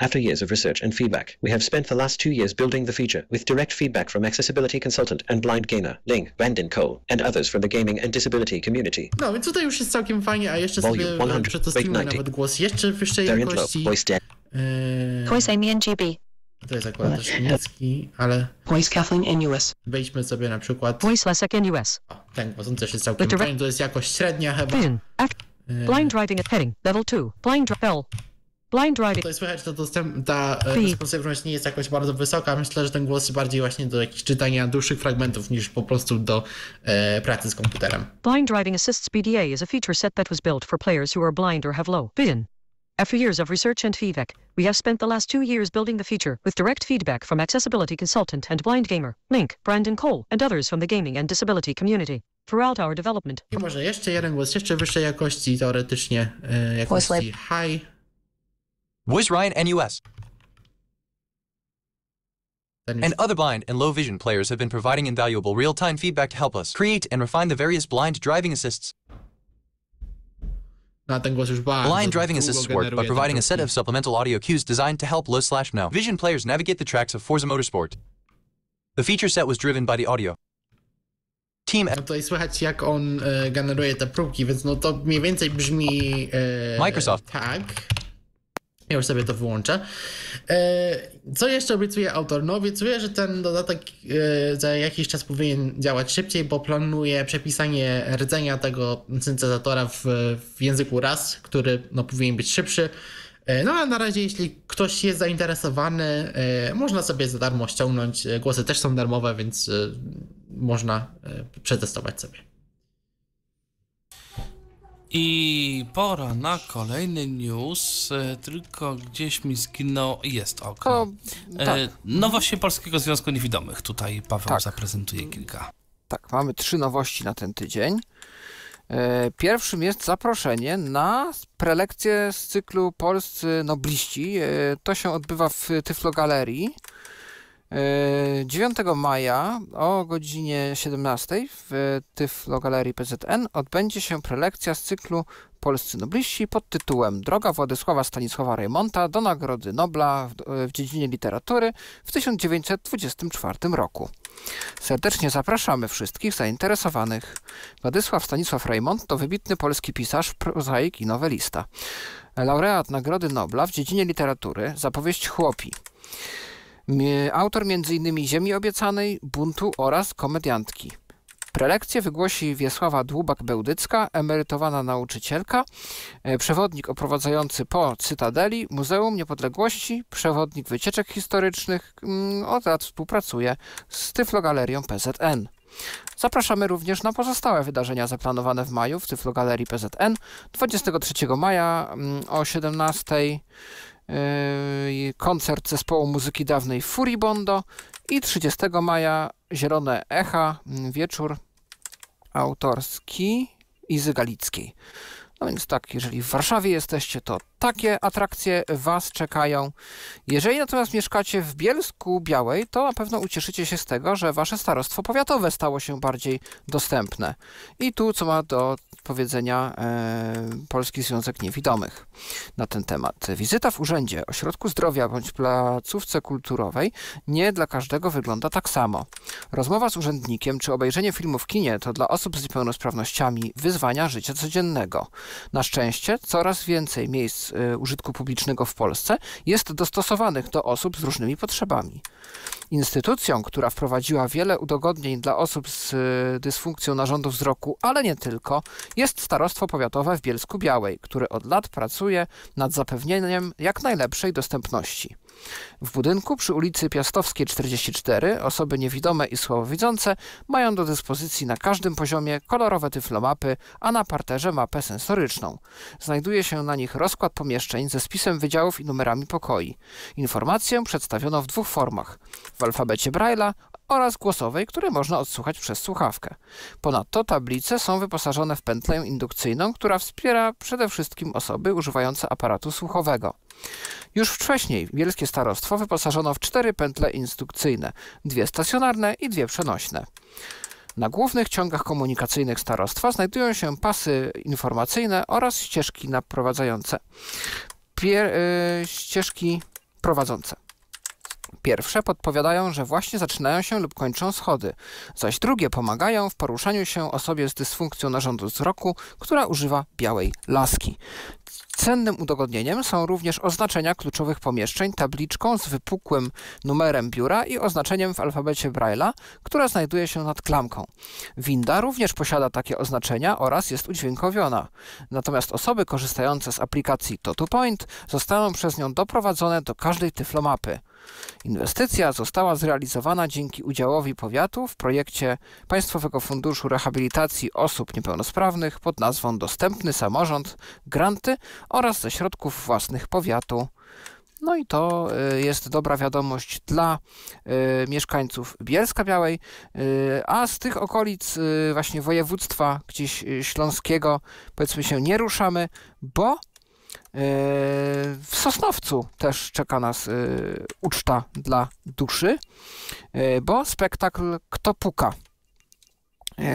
After years of research and feedback, we have spent the last two years building the feature with direct feedback from accessibility consultant and blind gamer Link, Brandon Cole, and others from the gaming and disability community. No, więc tutaj już jest całkiem fajnie, a jeszcze Volume sobie 100, przetestujmy nawet głos jeszcze wyższej jakości. Voice, eee... To jest akurat też niemiecki, ale... Voice Kathleen NUS. Wejdźmy sobie na przykład... Voice Lessek NUS. O, ten głos, on też jest całkiem fajny, to jest jakoś średnia chyba. Vision. Act. E, Blind Driving at Heading. Level 2. Blind L. Blind Driving. Tutaj słychać, że dostęp, ta e, responsywność nie jest jakoś bardzo wysoka. Myślę, że ten głos jest bardziej właśnie do jakichś czytania dłuższych fragmentów niż po prostu do e, pracy z komputerem. Blind Driving Assists BDA is a feature set that was built for players who are blind or have low vision. After years of research and feedback, we have spent the last two years building the feature with direct feedback from accessibility consultant and blind gamer, Link, Brandon Cole, and others from the gaming and disability community. Throughout our development. I może jeszcze jeden głos, jeszcze wyższej jakości, teoretycznie e, jakości high. Voice Ryan NUS. And other blind and low vision players have been providing invaluable real-time feedback to help us create and refine the various blind driving assists. Blind driving assists work by providing a set of supplemental audio cues designed to help low slash no vision players navigate the tracks of Forza Motorsport. The feature set was driven by the audio. Team... No tutaj słychać jak on e, generuje te próbki, więc no to mniej więcej brzmi... E, Microsoft. Tak. Ja już sobie to wyłączę. E, co jeszcze obiecuje autor? No obiecuje, że ten dodatek e, za jakiś czas powinien działać szybciej, bo planuje przepisanie rdzenia tego syntezatora w, w języku RAS, który no, powinien być szybszy. E, no ale na razie, jeśli ktoś jest zainteresowany, można sobie za darmo ściągnąć. Głosy też są darmowe, więc można przetestować sobie. I pora na kolejny news, e, tylko gdzieś mi zginął, jest okno. E, tak. Nowości Polskiego Związku Niewidomych, tutaj Paweł tak. zaprezentuje kilka. Tak, mamy trzy nowości na ten tydzień. E, pierwszym jest zaproszenie na prelekcję z cyklu Polscy Nobliści. To się odbywa w Tyflo Galerii. 9 maja o godzinie 17 w Tyflo Galerii PZN odbędzie się prelekcja z cyklu Polscy Nobliści pod tytułem Droga Władysława Stanisława Rejmonta do Nagrody Nobla w, w dziedzinie literatury w 1924 roku. Serdecznie zapraszamy wszystkich zainteresowanych. Władysław Stanisław Rejmont to wybitny polski pisarz, prozaik i nowelista. Laureat Nagrody Nobla w dziedzinie literatury za powieść Chłopi. Autor m.in. Ziemi Obiecanej, Buntu oraz Komediantki. Prelekcję wygłosi Wiesława Dłubak-Bełdycka, emerytowana nauczycielka, e, przewodnik oprowadzający po Cytadeli, Muzeum Niepodległości, przewodnik wycieczek historycznych. Od lat współpracuje z Tyflogalerią PZN. Zapraszamy również na pozostałe wydarzenia zaplanowane w maju w Tyflogalerii PZN 23 maja o 17 e, koncert zespołu muzyki dawnej Furibondo i 30 maja Zielone Echa, mm, wieczór autorski Izy Galickiej. No więc tak, jeżeli w Warszawie jesteście, to takie atrakcje Was czekają. Jeżeli natomiast mieszkacie w Bielsku Białej, to na pewno ucieszycie się z tego, że Wasze starostwo powiatowe stało się bardziej dostępne. I tu, co ma do powiedzenia e, Polski Związek Niewidomych na ten temat. Wizyta w urzędzie, ośrodku zdrowia bądź placówce kulturowej nie dla każdego wygląda tak samo. Rozmowa z urzędnikiem czy obejrzenie filmu w kinie to dla osób z niepełnosprawnościami wyzwania życia codziennego. Na szczęście coraz więcej miejsc y, użytku publicznego w Polsce jest dostosowanych do osób z różnymi potrzebami. Instytucją, która wprowadziła wiele udogodnień dla osób z y, dysfunkcją narządu wzroku, ale nie tylko, jest Starostwo Powiatowe w Bielsku Białej, które od lat pracuje nad zapewnieniem jak najlepszej dostępności. W budynku przy ulicy Piastowskiej 44 osoby niewidome i słabowidzące mają do dyspozycji na każdym poziomie kolorowe tyflomapy, a na parterze mapę sensoryczną. Znajduje się na nich rozkład pomieszczeń ze spisem wydziałów i numerami pokoi. Informację przedstawiono w dwóch formach: w alfabecie Braille'a oraz głosowej, które można odsłuchać przez słuchawkę. Ponadto tablice są wyposażone w pętlę indukcyjną, która wspiera przede wszystkim osoby używające aparatu słuchowego. Już wcześniej Wielkie Starostwo wyposażono w cztery pętle indukcyjne, dwie stacjonarne i dwie przenośne. Na głównych ciągach komunikacyjnych starostwa znajdują się pasy informacyjne oraz ścieżki naprowadzające. Pier, yy, ścieżki prowadzące. Pierwsze podpowiadają, że właśnie zaczynają się lub kończą schody, zaś drugie pomagają w poruszaniu się osobie z dysfunkcją narządu wzroku, która używa białej laski. Cennym udogodnieniem są również oznaczenia kluczowych pomieszczeń tabliczką z wypukłym numerem biura i oznaczeniem w alfabecie Braille'a, która znajduje się nad klamką. Winda również posiada takie oznaczenia oraz jest udźwiękowiona. Natomiast osoby korzystające z aplikacji ToToPoint zostaną przez nią doprowadzone do każdej tyflomapy. Inwestycja została zrealizowana dzięki udziałowi powiatu w projekcie Państwowego Funduszu Rehabilitacji Osób Niepełnosprawnych pod nazwą Dostępny Samorząd, granty oraz ze środków własnych powiatu. No i to y, jest dobra wiadomość dla y, mieszkańców Bielska Białej, y, a z tych okolic właśnie województwa gdzieś śląskiego powiedzmy się nie ruszamy, bo w Sosnowcu też czeka nas uczta dla duszy, bo spektakl Kto puka.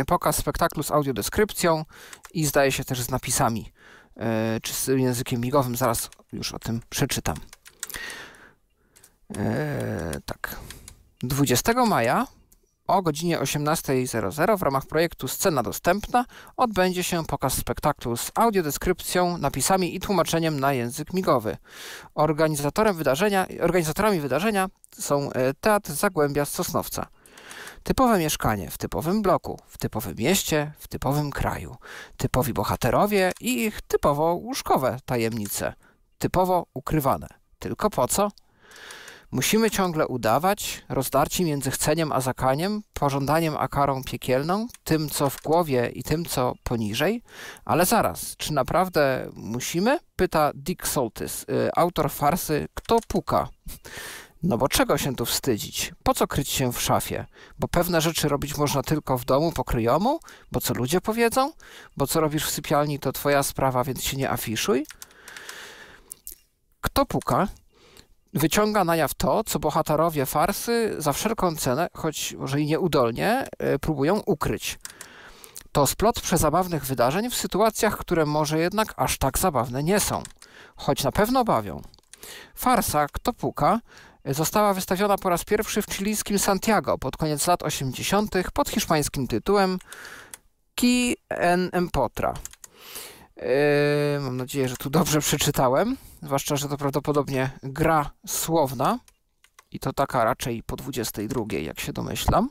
Pokaz spektaklu z audiodeskrypcją i zdaje się też z napisami, czy z językiem migowym, zaraz już o tym przeczytam. Tak. 20 maja o godzinie 18.00 w ramach projektu Scena Dostępna odbędzie się pokaz spektaklu z audiodeskrypcją, napisami i tłumaczeniem na język migowy. Organizatorem wydarzenia, organizatorami wydarzenia są e, Teatr Zagłębia z Sosnowca. Typowe mieszkanie w typowym bloku, w typowym mieście, w typowym kraju. Typowi bohaterowie i ich typowo łóżkowe tajemnice. Typowo ukrywane. Tylko po co? Musimy ciągle udawać, rozdarci między chceniem a zakaniem, pożądaniem a karą piekielną, tym co w głowie i tym co poniżej. Ale zaraz, czy naprawdę musimy? Pyta Dick Soltys, y, autor farsy Kto puka? No bo czego się tu wstydzić? Po co kryć się w szafie? Bo pewne rzeczy robić można tylko w domu pokryjomu? Bo co ludzie powiedzą? Bo co robisz w sypialni to twoja sprawa, więc się nie afiszuj? Kto puka? Wyciąga na jaw to, co bohaterowie farsy za wszelką cenę, choć może i nieudolnie, e, próbują ukryć. To splot przezabawnych wydarzeń w sytuacjach, które może jednak aż tak zabawne nie są, choć na pewno bawią. Farsa Kto puka została wystawiona po raz pierwszy w chilijskim Santiago pod koniec lat 80. pod hiszpańskim tytułem Ki en Empotra. Yy, mam nadzieję, że tu dobrze przeczytałem. Zwłaszcza, że to prawdopodobnie gra słowna i to taka raczej po 22, jak się domyślam.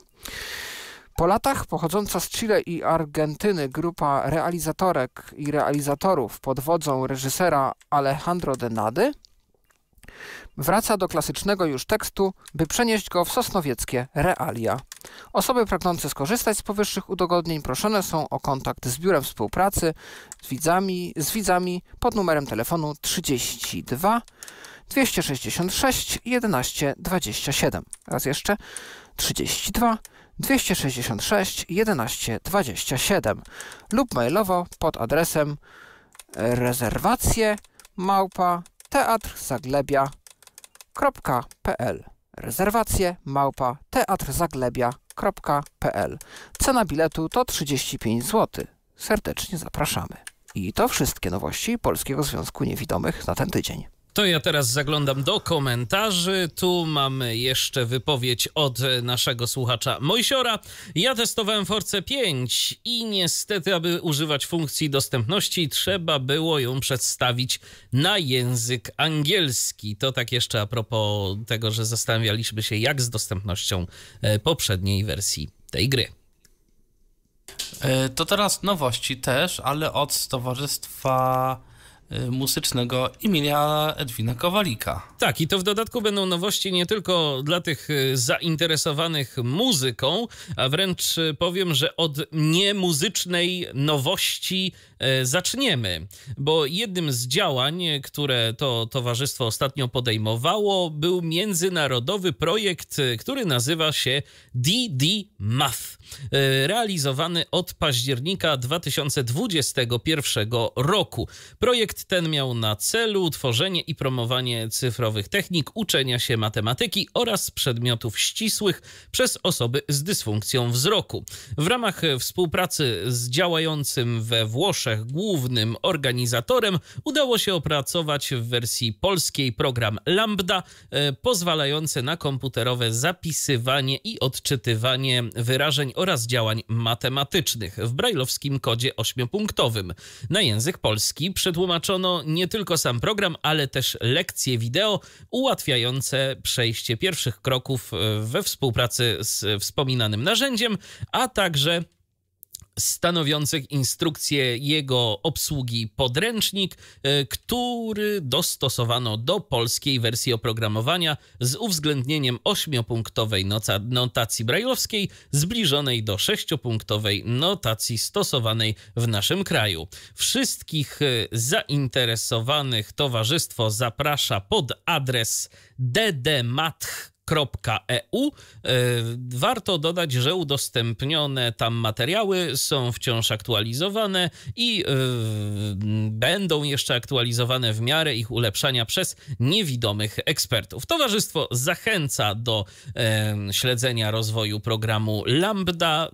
Po latach pochodząca z Chile i Argentyny grupa realizatorek i realizatorów pod wodzą reżysera Alejandro Denady wraca do klasycznego już tekstu, by przenieść go w sosnowieckie realia. Osoby pragnące skorzystać z powyższych udogodnień proszone są o kontakt z Biurem Współpracy z widzami, z widzami pod numerem telefonu 32 266 11 27. Raz jeszcze 32 266 11 27 lub mailowo pod adresem rezerwacje małpa teatrzaglebia.pl Rezerwacje małpa teatrzaglebia.pl Cena biletu to 35 zł. Serdecznie zapraszamy. I to wszystkie nowości Polskiego Związku Niewidomych na ten tydzień. To ja teraz zaglądam do komentarzy. Tu mamy jeszcze wypowiedź od naszego słuchacza Mojsiora. Ja testowałem Force 5 i niestety, aby używać funkcji dostępności, trzeba było ją przedstawić na język angielski. To tak jeszcze a propos tego, że zastanawialiśmy się, jak z dostępnością e, poprzedniej wersji tej gry. E, to teraz nowości też, ale od Towarzystwa Y, muzycznego imienia Edwina Kowalika. Tak, i to w dodatku będą nowości nie tylko dla tych y, zainteresowanych muzyką, a wręcz powiem, że od niemuzycznej nowości zaczniemy, bo jednym z działań, które to towarzystwo ostatnio podejmowało, był międzynarodowy projekt, który nazywa się DD Math, realizowany od października 2021 roku. Projekt ten miał na celu tworzenie i promowanie cyfrowych technik uczenia się matematyki oraz przedmiotów ścisłych przez osoby z dysfunkcją wzroku. W ramach współpracy z działającym we Włoszech głównym organizatorem udało się opracować w wersji polskiej program Lambda, e, pozwalający na komputerowe zapisywanie i odczytywanie wyrażeń oraz działań matematycznych w brajlowskim kodzie ośmiopunktowym. Na język polski przetłumaczono nie tylko sam program, ale też lekcje wideo ułatwiające przejście pierwszych kroków e, we współpracy z wspominanym narzędziem, a także stanowiących instrukcję jego obsługi podręcznik, e, który dostosowano do polskiej wersji oprogramowania z uwzględnieniem ośmiopunktowej notacji brajlowskiej zbliżonej do sześciopunktowej notacji stosowanej w naszym kraju. Wszystkich e, zainteresowanych towarzystwo zaprasza pod adres ddmatch EU. E, warto dodać, że udostępnione tam materiały są wciąż aktualizowane i e, będą jeszcze aktualizowane w miarę ich ulepszania przez niewidomych ekspertów. Towarzystwo zachęca do e, śledzenia rozwoju programu Lambda,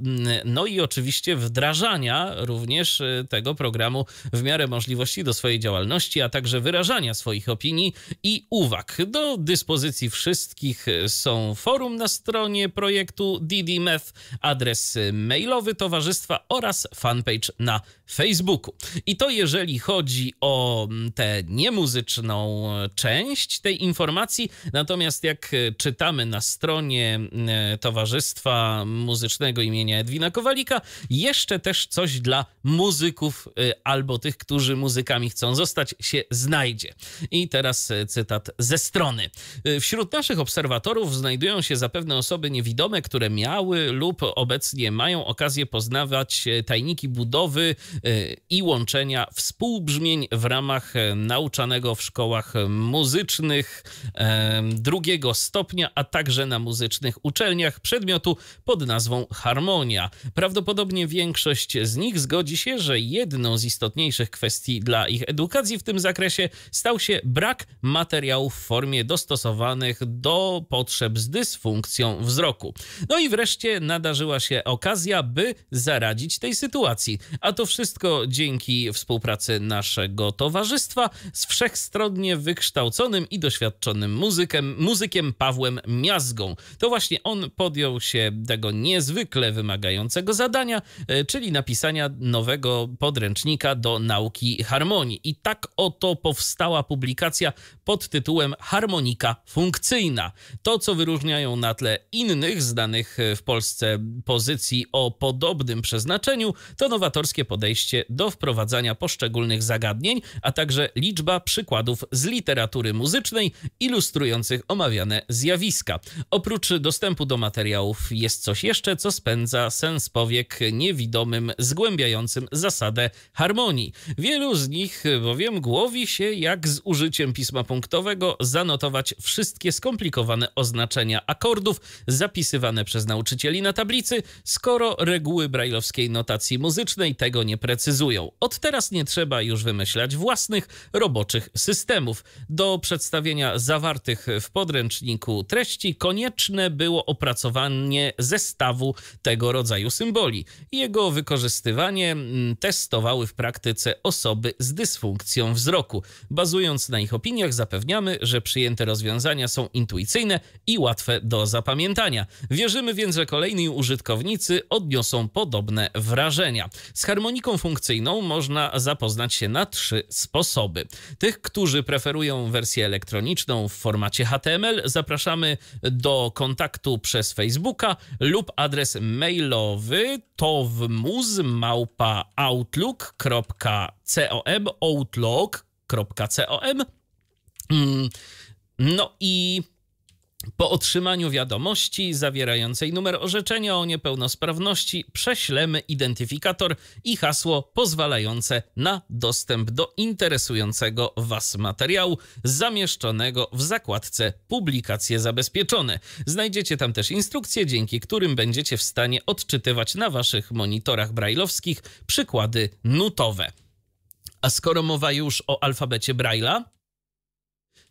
no i oczywiście wdrażania również tego programu w miarę możliwości do swojej działalności, a także wyrażania swoich opinii i uwag. Do dyspozycji wszystkich są forum na stronie projektu DDMeth, adres mailowy towarzystwa oraz fanpage na Facebooku. I to jeżeli chodzi o tę niemuzyczną część tej informacji, natomiast jak czytamy na stronie e, Towarzystwa Muzycznego imienia Edwina Kowalika, jeszcze też coś dla muzyków e, albo tych, którzy muzykami chcą zostać, się znajdzie. I teraz e, cytat ze strony. Wśród naszych obserwatorów znajdują się zapewne osoby niewidome, które miały lub obecnie mają okazję poznawać tajniki budowy i łączenia współbrzmień w ramach nauczanego w szkołach muzycznych drugiego stopnia, a także na muzycznych uczelniach przedmiotu pod nazwą harmonia. Prawdopodobnie większość z nich zgodzi się, że jedną z istotniejszych kwestii dla ich edukacji w tym zakresie stał się brak materiałów w formie dostosowanych do potrzeb z dysfunkcją wzroku. No i wreszcie nadarzyła się okazja, by zaradzić tej sytuacji. A to wszystko dzięki współpracy naszego towarzystwa z wszechstronnie wykształconym i doświadczonym muzykiem, muzykiem Pawłem Miazgą. To właśnie on podjął się tego niezwykle wymagającego zadania, e, czyli napisania nowego podręcznika do nauki harmonii. I tak oto powstała publikacja pod tytułem Harmonika funkcyjna. To To, co wyróżniają na tle innych znanych w Polsce pozycji o podobnym przeznaczeniu, to nowatorskie podejście do wprowadzania poszczególnych zagadnień, a także liczba przykładów z literatury muzycznej ilustrujących omawiane zjawiska. Oprócz dostępu do materiałów jest coś jeszcze, co spędza sens powiek niewidomym, zgłębiającym zasadę harmonii. Wielu z nich bowiem głowi się, jak z użyciem pisma punktowego zanotować wszystkie skomplikowane oznaczenia akordów zapisywane przez nauczycieli na tablicy, skoro reguły brajlowskiej notacji muzycznej tego nie precyzują. Od teraz nie trzeba już wymyślać własnych roboczych systemów. Do przedstawienia zawartych w podręczniku treści konieczne było opracowanie zestawu tego rodzaju symboli. Jego wykorzystywanie mm, testowały w praktyce osoby z dysfunkcją wzroku. Bazując na ich opiniach, zapewniamy, że przyjęte rozwiązania są intuicyjne i łatwe do zapamiętania. Wierzymy więc, że kolejni użytkownicy odniosą podobne wrażenia. Z harmoniką funkcyjną można zapoznać się na trzy sposoby. Tych, którzy preferują wersję elektroniczną w formacie HTML, zapraszamy do kontaktu przez Facebooka lub adres mailowy towmuz.outlook.com outlook.com mm, No i po otrzymaniu wiadomości zawierającej numer orzeczenia o niepełnosprawności prześlemy identyfikator i hasło pozwalające na dostęp do interesującego Was materiału zamieszczonego w zakładce Publikacje zabezpieczone. Znajdziecie tam też instrukcje, dzięki którym będziecie w stanie odczytywać na Waszych monitorach brajlowskich przykłady nutowe. A skoro mowa już o alfabecie Braille'a,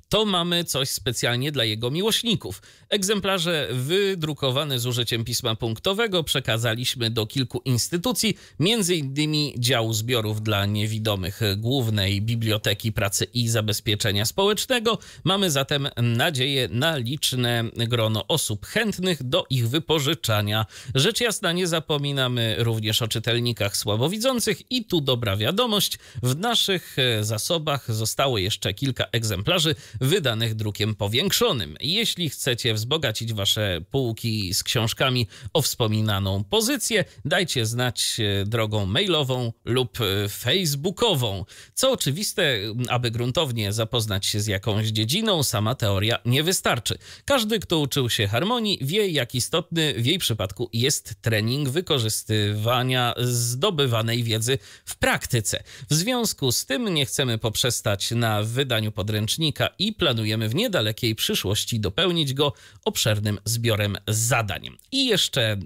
to mamy coś specjalnie dla jego miłośników. Egzemplarze wydrukowane z użyciem pisma punktowego przekazaliśmy do kilku instytucji, m.in. działu zbiorów dla niewidomych Głównej Biblioteki Pracy i Zabezpieczenia Społecznego. Mamy zatem nadzieję na liczne grono osób chętnych do ich wypożyczania. Rzecz jasna, nie zapominamy również o czytelnikach słabowidzących i tu dobra wiadomość, w naszych zasobach zostało jeszcze kilka egzemplarzy wydanych drukiem powiększonym. Jeśli chcecie wzbogacić wasze półki z książkami o wspominaną pozycję, dajcie znać e, drogą mailową lub e, facebookową. Co oczywiste, aby gruntownie zapoznać się z jakąś dziedziną, sama teoria nie wystarczy. Każdy, kto uczył się harmonii, wie, jak istotny w jej przypadku jest trening wykorzystywania zdobywanej wiedzy w praktyce. W związku z tym nie chcemy poprzestać na wydaniu podręcznika i planujemy w niedalekiej przyszłości dopełnić go obszernym zbiorem zadań. I jeszcze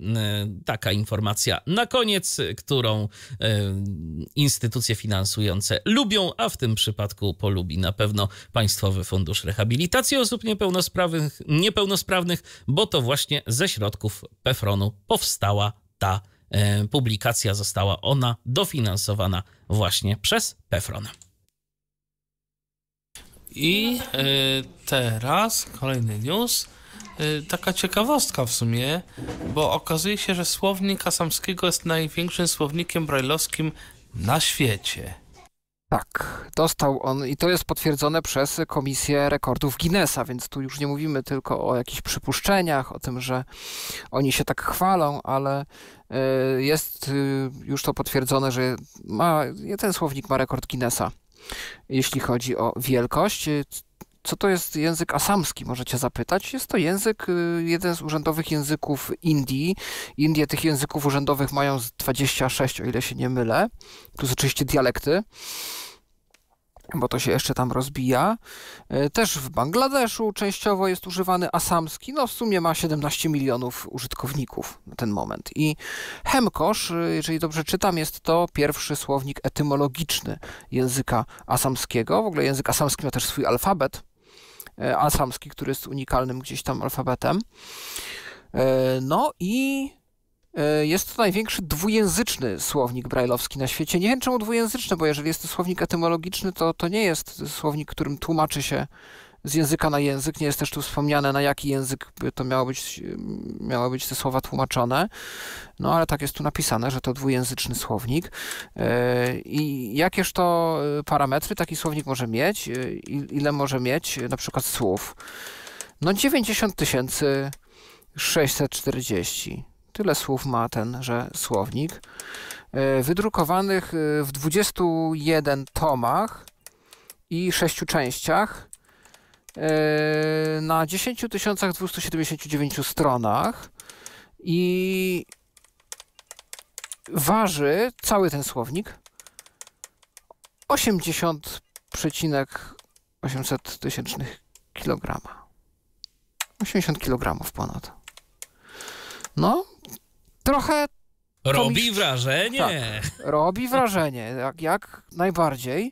taka informacja na koniec, którą instytucje finansujące lubią, a w tym przypadku polubi na pewno Państwowy Fundusz Rehabilitacji Osób Niepełnosprawnych, niepełnosprawnych bo to właśnie ze środków PEFRON-u powstała ta publikacja, została ona dofinansowana właśnie przez PEFRON. I y, teraz kolejny news. Y, taka ciekawostka w sumie, bo okazuje się, że słownik asamskiego jest największym słownikiem brajlowskim na świecie. Tak, dostał on i to jest potwierdzone przez Komisję Rekordów Guinnessa, więc tu już nie mówimy tylko o jakichś przypuszczeniach, o tym, że oni się tak chwalą, ale jest już to potwierdzone, że ma, ten słownik ma rekord Guinnessa jeśli chodzi o wielkość. Co to jest język asamski, możecie zapytać. Jest to język, y, jeden z urzędowych języków Indii. Indie tych języków urzędowych mają 26, o ile się nie mylę, plus oczywiście dialekty bo to się jeszcze tam rozbija. E, też w Bangladeszu częściowo jest używany asamski. No w sumie ma 17 milionów użytkowników na ten moment. I Hemkosz, e, jeżeli dobrze czytam, jest to pierwszy słownik etymologiczny języka asamskiego. W ogóle język asamski ma też swój alfabet e, asamski, który jest unikalnym gdzieś tam alfabetem. No i jest to największy dwujęzyczny słownik brajlowski na świecie. Nie wiem czemu dwujęzyczny, bo jeżeli jest to słownik etymologiczny, to, to nie jest słownik, którym tłumaczy się z języka na język. Nie jest też tu wspomniane, na jaki język to miało być, miało być te słowa tłumaczone. No ale tak jest tu napisane, że to dwujęzyczny słownik. E, I jakież to parametry taki słownik może mieć? E, ile może mieć na przykład słów? No 90 tysięcy 640. Tyle słów ma tenże słownik. E, wydrukowanych e, w 21 tomach i 6 częściach e, na 10 279 stronach i waży cały ten słownik 80,800 tysięcznych kilograma. 80 kilogramów ponad. No, trochę Robi wrażenie. Tak, robi wrażenie, jak, jak najbardziej.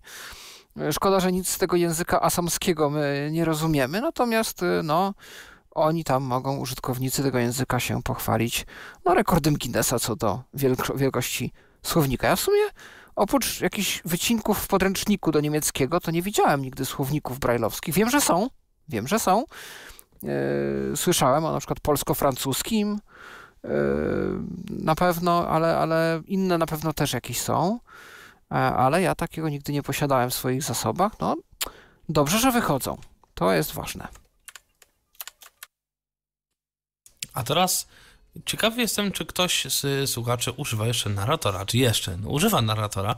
Szkoda, że nic z tego języka asamskiego my nie rozumiemy, natomiast no, oni tam mogą, użytkownicy tego języka się pochwalić no, rekordem Guinnessa co do wielkości słownika. Ja w sumie oprócz jakichś wycinków w podręczniku do niemieckiego, to nie widziałem nigdy słowników brajlowskich. Wiem, że są, wiem, że są. Yy, słyszałem o na przykład polsko-francuskim, na pewno, ale, ale inne na pewno też jakieś są. E, ale ja takiego nigdy nie posiadałem w swoich zasobach. No, dobrze, że wychodzą. To jest ważne. A teraz ciekawy jestem, czy ktoś z słuchaczy używa jeszcze narratora, czy jeszcze no, używa narratora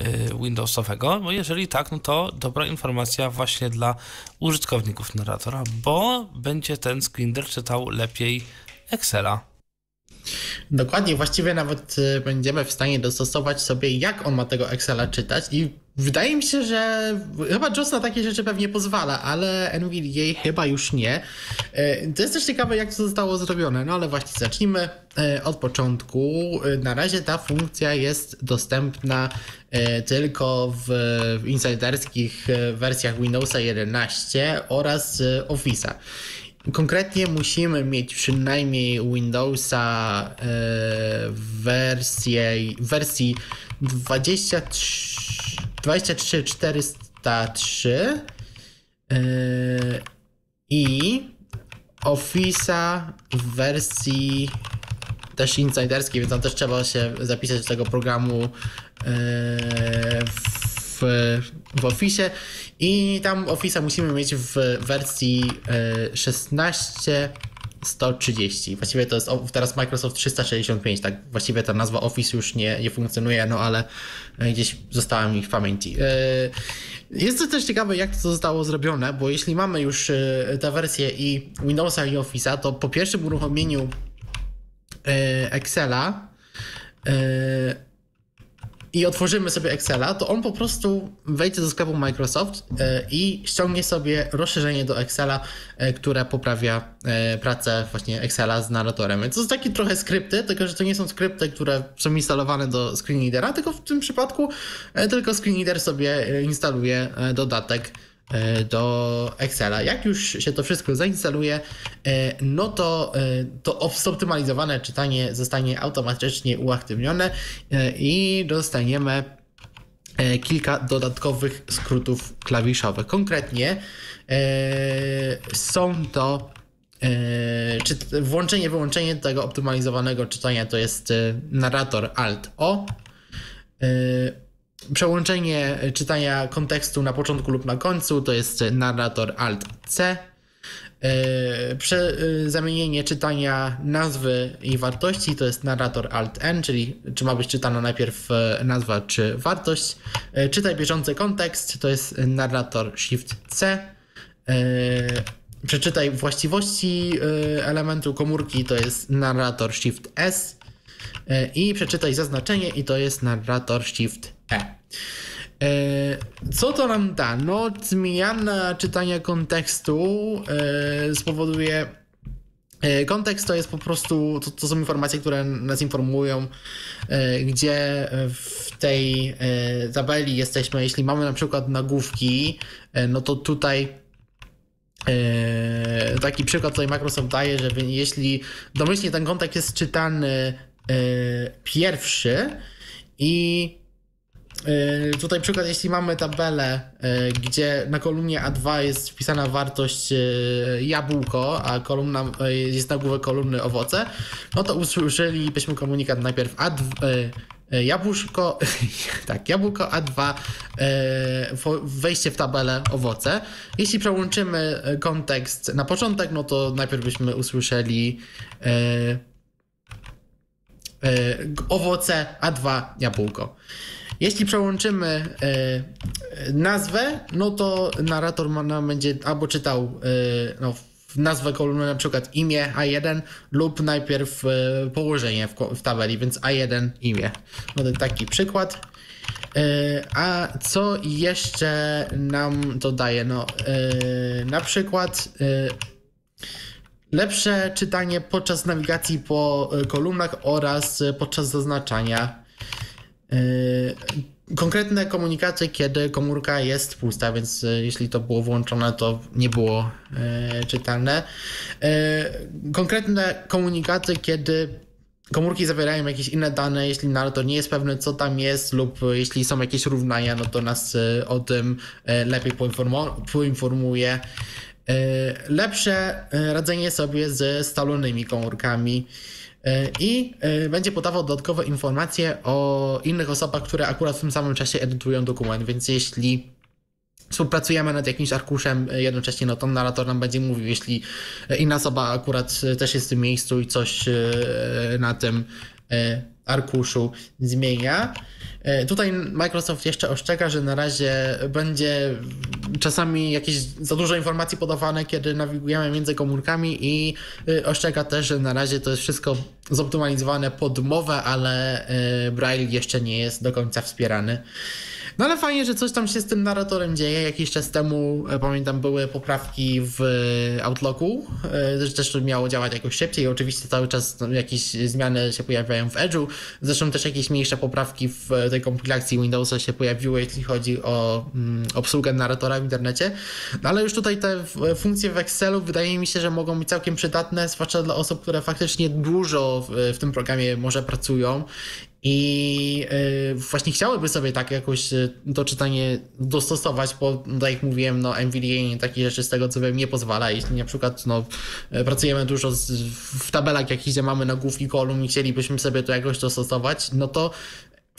y, Windowsowego, bo jeżeli tak, no to dobra informacja właśnie dla użytkowników narratora, bo będzie ten screener czytał lepiej Excela. Dokładnie, właściwie nawet y, będziemy w stanie dostosować sobie, jak on ma tego Excela czytać i wydaje mi się, że chyba JOS na takie rzeczy pewnie pozwala, ale NVDA chyba już nie. Y, to jest też ciekawe, jak to zostało zrobione, no ale właśnie zacznijmy y, od początku. Na razie ta funkcja jest dostępna tylko w, insiderskich wersjach Windowsa 11 oraz Office'a. Konkretnie musimy mieć przynajmniej Windowsa e, wersję, wersji 23, 23403 e, i Office'a w wersji też insiderskiej, więc tam też trzeba się zapisać do tego programu e, w, w Office i tam Office'a musimy mieć w wersji 16 130. Właściwie to jest teraz Microsoft 365, tak właściwie ta nazwa Office już nie, nie funkcjonuje, no ale e, gdzieś została mi w pamięci. E, jest to też ciekawe, jak to zostało zrobione, bo jeśli mamy już e, tę wersję i Windowsa i Office'a, to po pierwszym uruchomieniu Excela i otworzymy sobie Excela, to on po prostu wejdzie do sklepu Microsoft e, i ściągnie sobie rozszerzenie do Excela, e, które poprawia e, pracę właśnie Excela z narratorem. To są takie trochę skrypty, tylko że to nie są skrypty, które są instalowane do screenreadera, tylko w tym przypadku tylko screenreader sobie instaluje dodatek do Excela. Jak już się to wszystko zainstaluje, e, no to e, to zoptymalizowane czytanie zostanie automatycznie uaktywnione i dostaniemy kilka dodatkowych skrótów klawiszowych. Konkretnie są to czy włączenie, wyłączenie tego optymalizowanego czytania to jest narrator Alt O Przełączenie czytania kontekstu na początku lub na końcu to jest narrator Alt-C. E, prze, e, zamienienie czytania nazwy i wartości to jest narrator Alt-N, czyli czy ma być czytana najpierw e, nazwa czy wartość. Czytaj bieżący kontekst to jest narrator Shift-C. Przeczytaj właściwości elementu komórki to jest narrator Shift-S. I przeczytaj zaznaczenie i to jest narrator Shift-E. E, co to nam da? No, zmiana czytania kontekstu e, spowoduje. E, kontekst to jest po prostu, to, to są informacje, które nas informują, gdzie w tej tabeli jesteśmy. Jeśli mamy na przykład nagłówki, no to tutaj taki przykład tutaj Microsoft daje, że jeśli domyślnie ten kontekst jest czytany pierwszy i E, tutaj przykład, jeśli mamy tabelę, e, gdzie na kolumnie A2 jest wpisana wartość e, jabłko, a kolumna jest nagłówek kolumny owoce, no to usłyszelibyśmy komunikat najpierw A2, jabłuszko, tak, jabłko A2, wejście w tabelę owoce. Jeśli przełączymy kontekst na początek, no to najpierw byśmy usłyszeli owoce A2 jabłko. Jeśli przełączymy nazwę, no to narrator nam będzie albo czytał no, nazwę kolumny, na przykład imię A1 lub najpierw e, położenie w, w tabeli, więc A1 imię. No to taki przykład. E, a co jeszcze nam to daje? No, e, na przykład lepsze czytanie podczas nawigacji po kolumnach oraz podczas zaznaczania konkretne komunikaty, kiedy komórka jest pusta, więc e, jeśli to było włączone, to nie było e, czytelne. E, konkretne komunikaty, kiedy komórki zawierają jakieś inne dane, jeśli narrator nie jest pewny, co tam jest, lub jeśli są jakieś równania, no to nas o tym lepiej poinformuje. Lepsze radzenie sobie ze stalonymi komórkami. E, i e, będzie podawał dodatkowe informacje o innych osobach, które akurat w tym samym czasie edytują dokument, więc jeśli współpracujemy nad jakimś arkuszem e, jednocześnie, no to narrator nam będzie mówił, jeśli inna osoba akurat też jest w tym miejscu i coś na tym arkuszu zmienia. E, tutaj Microsoft jeszcze ostrzega, że na razie będzie czasami jakieś za dużo informacji podawane, kiedy nawigujemy między komórkami i e, ostrzega też, że na razie to jest wszystko zoptymalizowane pod mowę, ale e, Braille jeszcze nie jest do końca wspierany. No ale fajnie, że coś tam się z tym narratorem dzieje. Jakiś czas temu, e, pamiętam, były poprawki w e, Outlooku, e, że też to miało działać jakoś szybciej. Oczywiście cały czas no, jakieś zmiany się pojawiają w Edge'u. Zresztą też jakieś mniejsze poprawki w tej kompilacji Windowsa się pojawiły, jeśli chodzi o mm, obsługę narratora w internecie. No ale już tutaj te funkcje w Excelu wydaje mi się, że mogą być całkiem przydatne, zwłaszcza dla osób, które faktycznie dużo w, w tym programie może pracują i y, właśnie chciałyby sobie tak jakoś y, to czytanie dostosować, bo no, tak jak mówiłem, no NVDA takie rzeczy z tego co wiem nie pozwala. Jeśli na przykład no, pracujemy dużo z, w tabelach jakichś, gdzie mamy nagłówki kolumn i chcielibyśmy sobie to jakoś dostosować, no to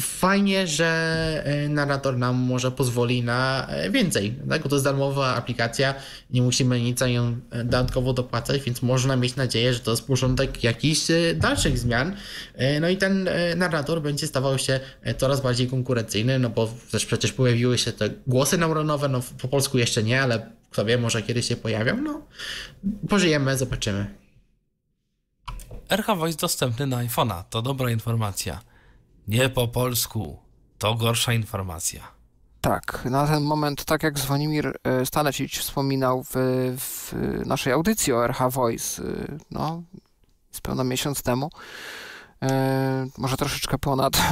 Fajnie, że e, narrator nam może pozwoli na e, więcej, tak? bo to jest darmowa aplikacja, nie musimy nic za nią e, dodatkowo dopłacać, więc można mieć nadzieję, że to jest początek jakichś dalszych zmian. No i ten narrator będzie stawał się coraz bardziej konkurencyjny, no bo też przecież pojawiły się te głosy neuronowe, no po polsku jeszcze nie, ale kto wie, może kiedyś się pojawią, no pożyjemy, zobaczymy. RH Voice dostępny na iPhone'a, to dobra informacja. Nie po polsku. To gorsza informacja. Tak, na ten moment, tak jak Zwonimir e, Stanecic wspominał w, w naszej audycji o RH Voice, e, no, spełna miesiąc temu, e, może troszeczkę ponad,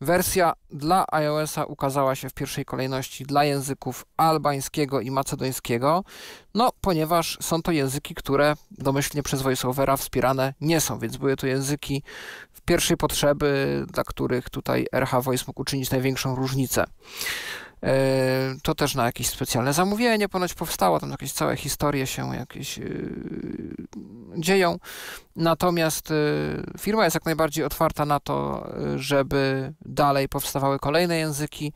Wersja dla iOS-a ukazała się w pierwszej kolejności dla języków albańskiego i macedońskiego, no ponieważ są to języki, które domyślnie przez VoiceOvera wspierane nie są, więc były to języki pierwszej potrzeby, dla których tutaj RH Voice mógł uczynić największą różnicę. E, to też na jakieś specjalne zamówienie ponoć powstało, tam jakieś całe historie się jakieś yy, dzieją. Natomiast yy, firma jest jak najbardziej otwarta na to, żeby dalej powstawały kolejne języki.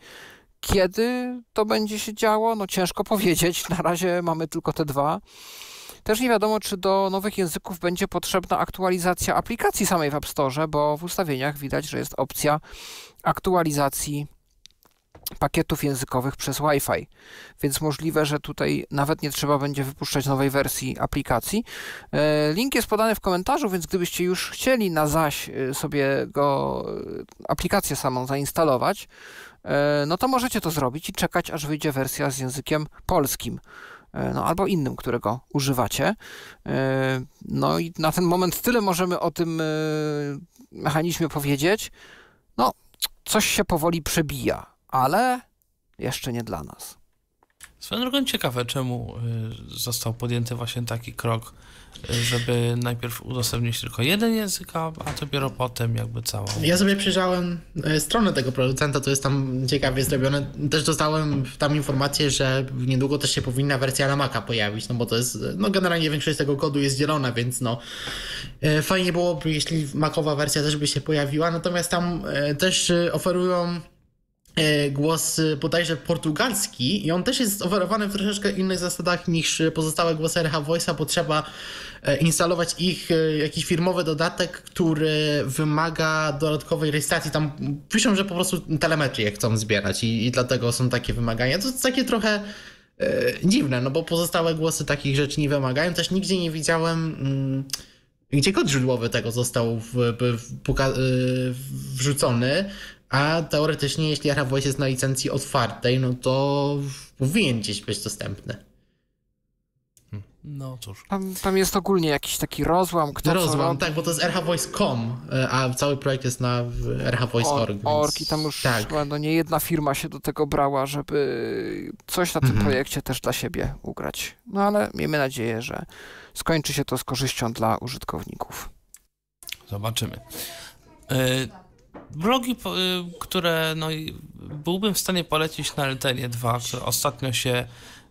Kiedy to będzie się działo? No ciężko powiedzieć. Na razie mamy tylko te dwa. Też nie wiadomo, czy do nowych języków będzie potrzebna aktualizacja aplikacji samej w App Store, bo w ustawieniach widać, że jest opcja aktualizacji pakietów językowych przez Wi-Fi, więc możliwe, że tutaj nawet nie trzeba będzie wypuszczać nowej wersji aplikacji. E, link jest podany w komentarzu, więc gdybyście już chcieli na zaś e, sobie go, e, aplikację samą zainstalować, no to możecie to zrobić i czekać, aż wyjdzie wersja z językiem polskim. No, albo innym, którego używacie. No i na ten moment tyle możemy o tym mechanizmie powiedzieć. No, coś się powoli przebija ale jeszcze nie dla nas. Swoją drogą ciekawe, czemu został podjęty właśnie taki krok, żeby najpierw udostępnić tylko jeden język, a dopiero potem jakby całą. Ja sobie przyjrzałem e, stronę tego producenta, to jest tam ciekawie zrobione. Też dostałem tam informację, że niedługo też się powinna wersja na Maca pojawić, no bo to jest, no generalnie większość tego kodu jest zielona, więc no e, fajnie byłoby, jeśli Macowa wersja też by się pojawiła, natomiast tam e, też oferują głos e, bodajże portugalski i on też jest oferowany w troszeczkę innych zasadach niż pozostałe głosy RH Voice'a, bo trzeba e, instalować ich jakiś firmowy dodatek, który wymaga dodatkowej rejestracji. Tam piszą, że po prostu telemetrię chcą zbierać i, i dlatego są takie wymagania. To jest takie trochę e, dziwne, no bo pozostałe głosy takich rzeczy nie wymagają. Też nigdzie nie widziałem... Mm, gdzie kod źródłowy tego został w, w, w, wrzucony, a teoretycznie, jeśli Voice jest na licencji otwartej, no to powinien gdzieś być dostępny. No cóż. Tam, tam jest ogólnie jakiś taki rozłam. Kto rozłam, tak, bo to jest rhvoice.com, e, a cały projekt jest na rhvoice.org. Org i tam już tak. chyba no nie jedna firma się do tego brała, żeby coś na tym mhm. projekcie też dla siebie ugrać. No ale miejmy nadzieję, że skończy się to z korzyścią dla użytkowników. Zobaczymy. Y blogi, y, które no, byłbym w stanie polecić na Eltenie 2, które ostatnio się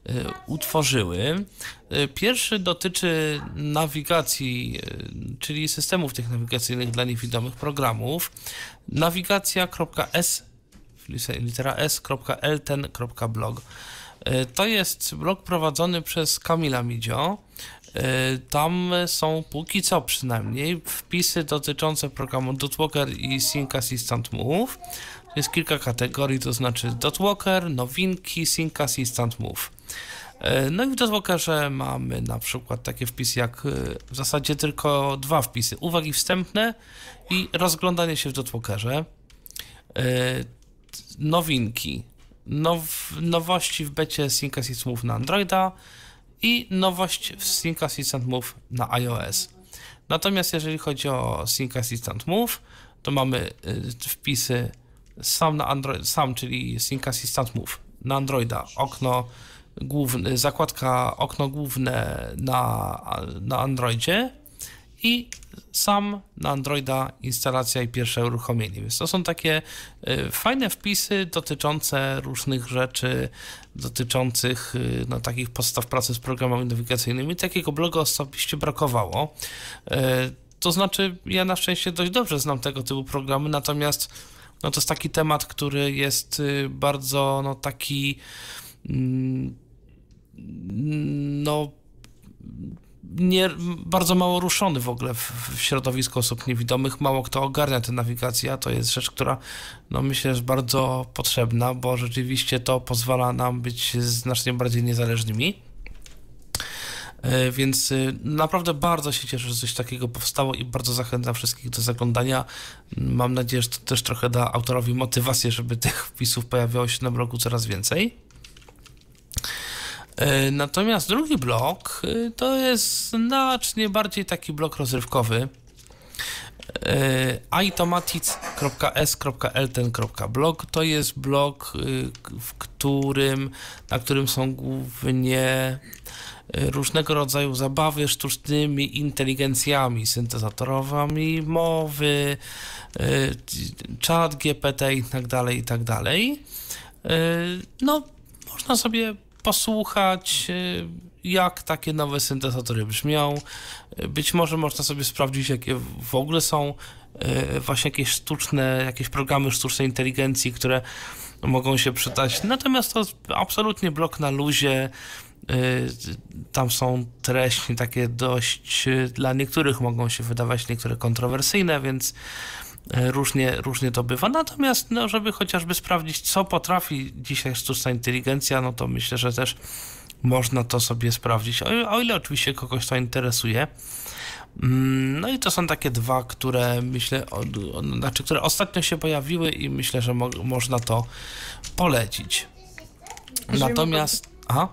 y, utworzyły. Y, pierwszy dotyczy nawigacji, czyli systemów tych nawigacyjnych dla niewidomych programów. Nawigacja.s litera s.elten.blog. To jest blog prowadzony przez Kamila Midzio. E, tam są póki co przynajmniej wpisy dotyczące programu Dotwalker i Sync Assistant Move. Jest kilka kategorii, to znaczy Dotwalker, nowinki, Sync Assistant Move. E, no i w Dotwalkerze mamy na przykład takie wpisy jak e, w zasadzie tylko dwa wpisy. Uwagi wstępne i rozglądanie się w Dotwalkerze. Nowinki. Now, nowości w becie Sync Assistant Move na Androida i nowość w Sync Assistant Move na iOS. Natomiast jeżeli chodzi o Sync Assistant Move, to mamy y, wpisy sam na Android, sam, czyli Sync Assistant Move na Androida, okno główne, zakładka okno główne na, na Androidzie i sam na Androida instalacja i pierwsze uruchomienie. Więc to są takie y, fajne wpisy dotyczące różnych rzeczy, dotyczących y, no, takich podstaw pracy z programami nawigacyjnymi. Takiego bloga osobiście brakowało. Y, to znaczy, ja na szczęście dość dobrze znam tego typu programy, natomiast no, to jest taki temat, który jest bardzo no, taki mm, no nie, bardzo mało ruszony w ogóle w, w środowisku osób niewidomych. Mało kto ogarnia tę nawigację, a to jest rzecz, która no myślę jest bardzo potrzebna, bo rzeczywiście to pozwala nam być znacznie bardziej niezależnymi. E, więc y, naprawdę bardzo się cieszę, że coś takiego powstało i bardzo zachęcam wszystkich do zaglądania. Mam nadzieję, że to też trochę da autorowi motywację, żeby tych wpisów pojawiało się na blogu coraz więcej. E, natomiast drugi blok e, to jest znacznie bardziej taki blok rozrywkowy. E, automatic.s.elten.blog to jest blog, w którym, na którym są głównie różnego rodzaju zabawy sztucznymi inteligencjami, syntezatorowami mowy, chat GPT i tak dalej, i tak dalej. No, można sobie posłuchać, y, jak takie nowe syntezatory brzmią. Y, być może można sobie sprawdzić, jakie w ogóle są y, właśnie jakieś sztuczne, jakieś programy sztucznej inteligencji, które mogą się przydać. Natomiast to absolutnie blok na luzie. Tam są treści takie dość, dla niektórych mogą się wydawać niektóre kontrowersyjne, więc różnie, różnie to bywa. Natomiast, no, żeby chociażby sprawdzić, co potrafi dzisiaj sztuczna inteligencja, no to myślę, że też można to sobie sprawdzić, o, o ile oczywiście kogoś to interesuje. Mm, no i to są takie dwa, które myślę, o, o, znaczy, które ostatnio się pojawiły i myślę, że mo można to polecić. Natomiast. Aha.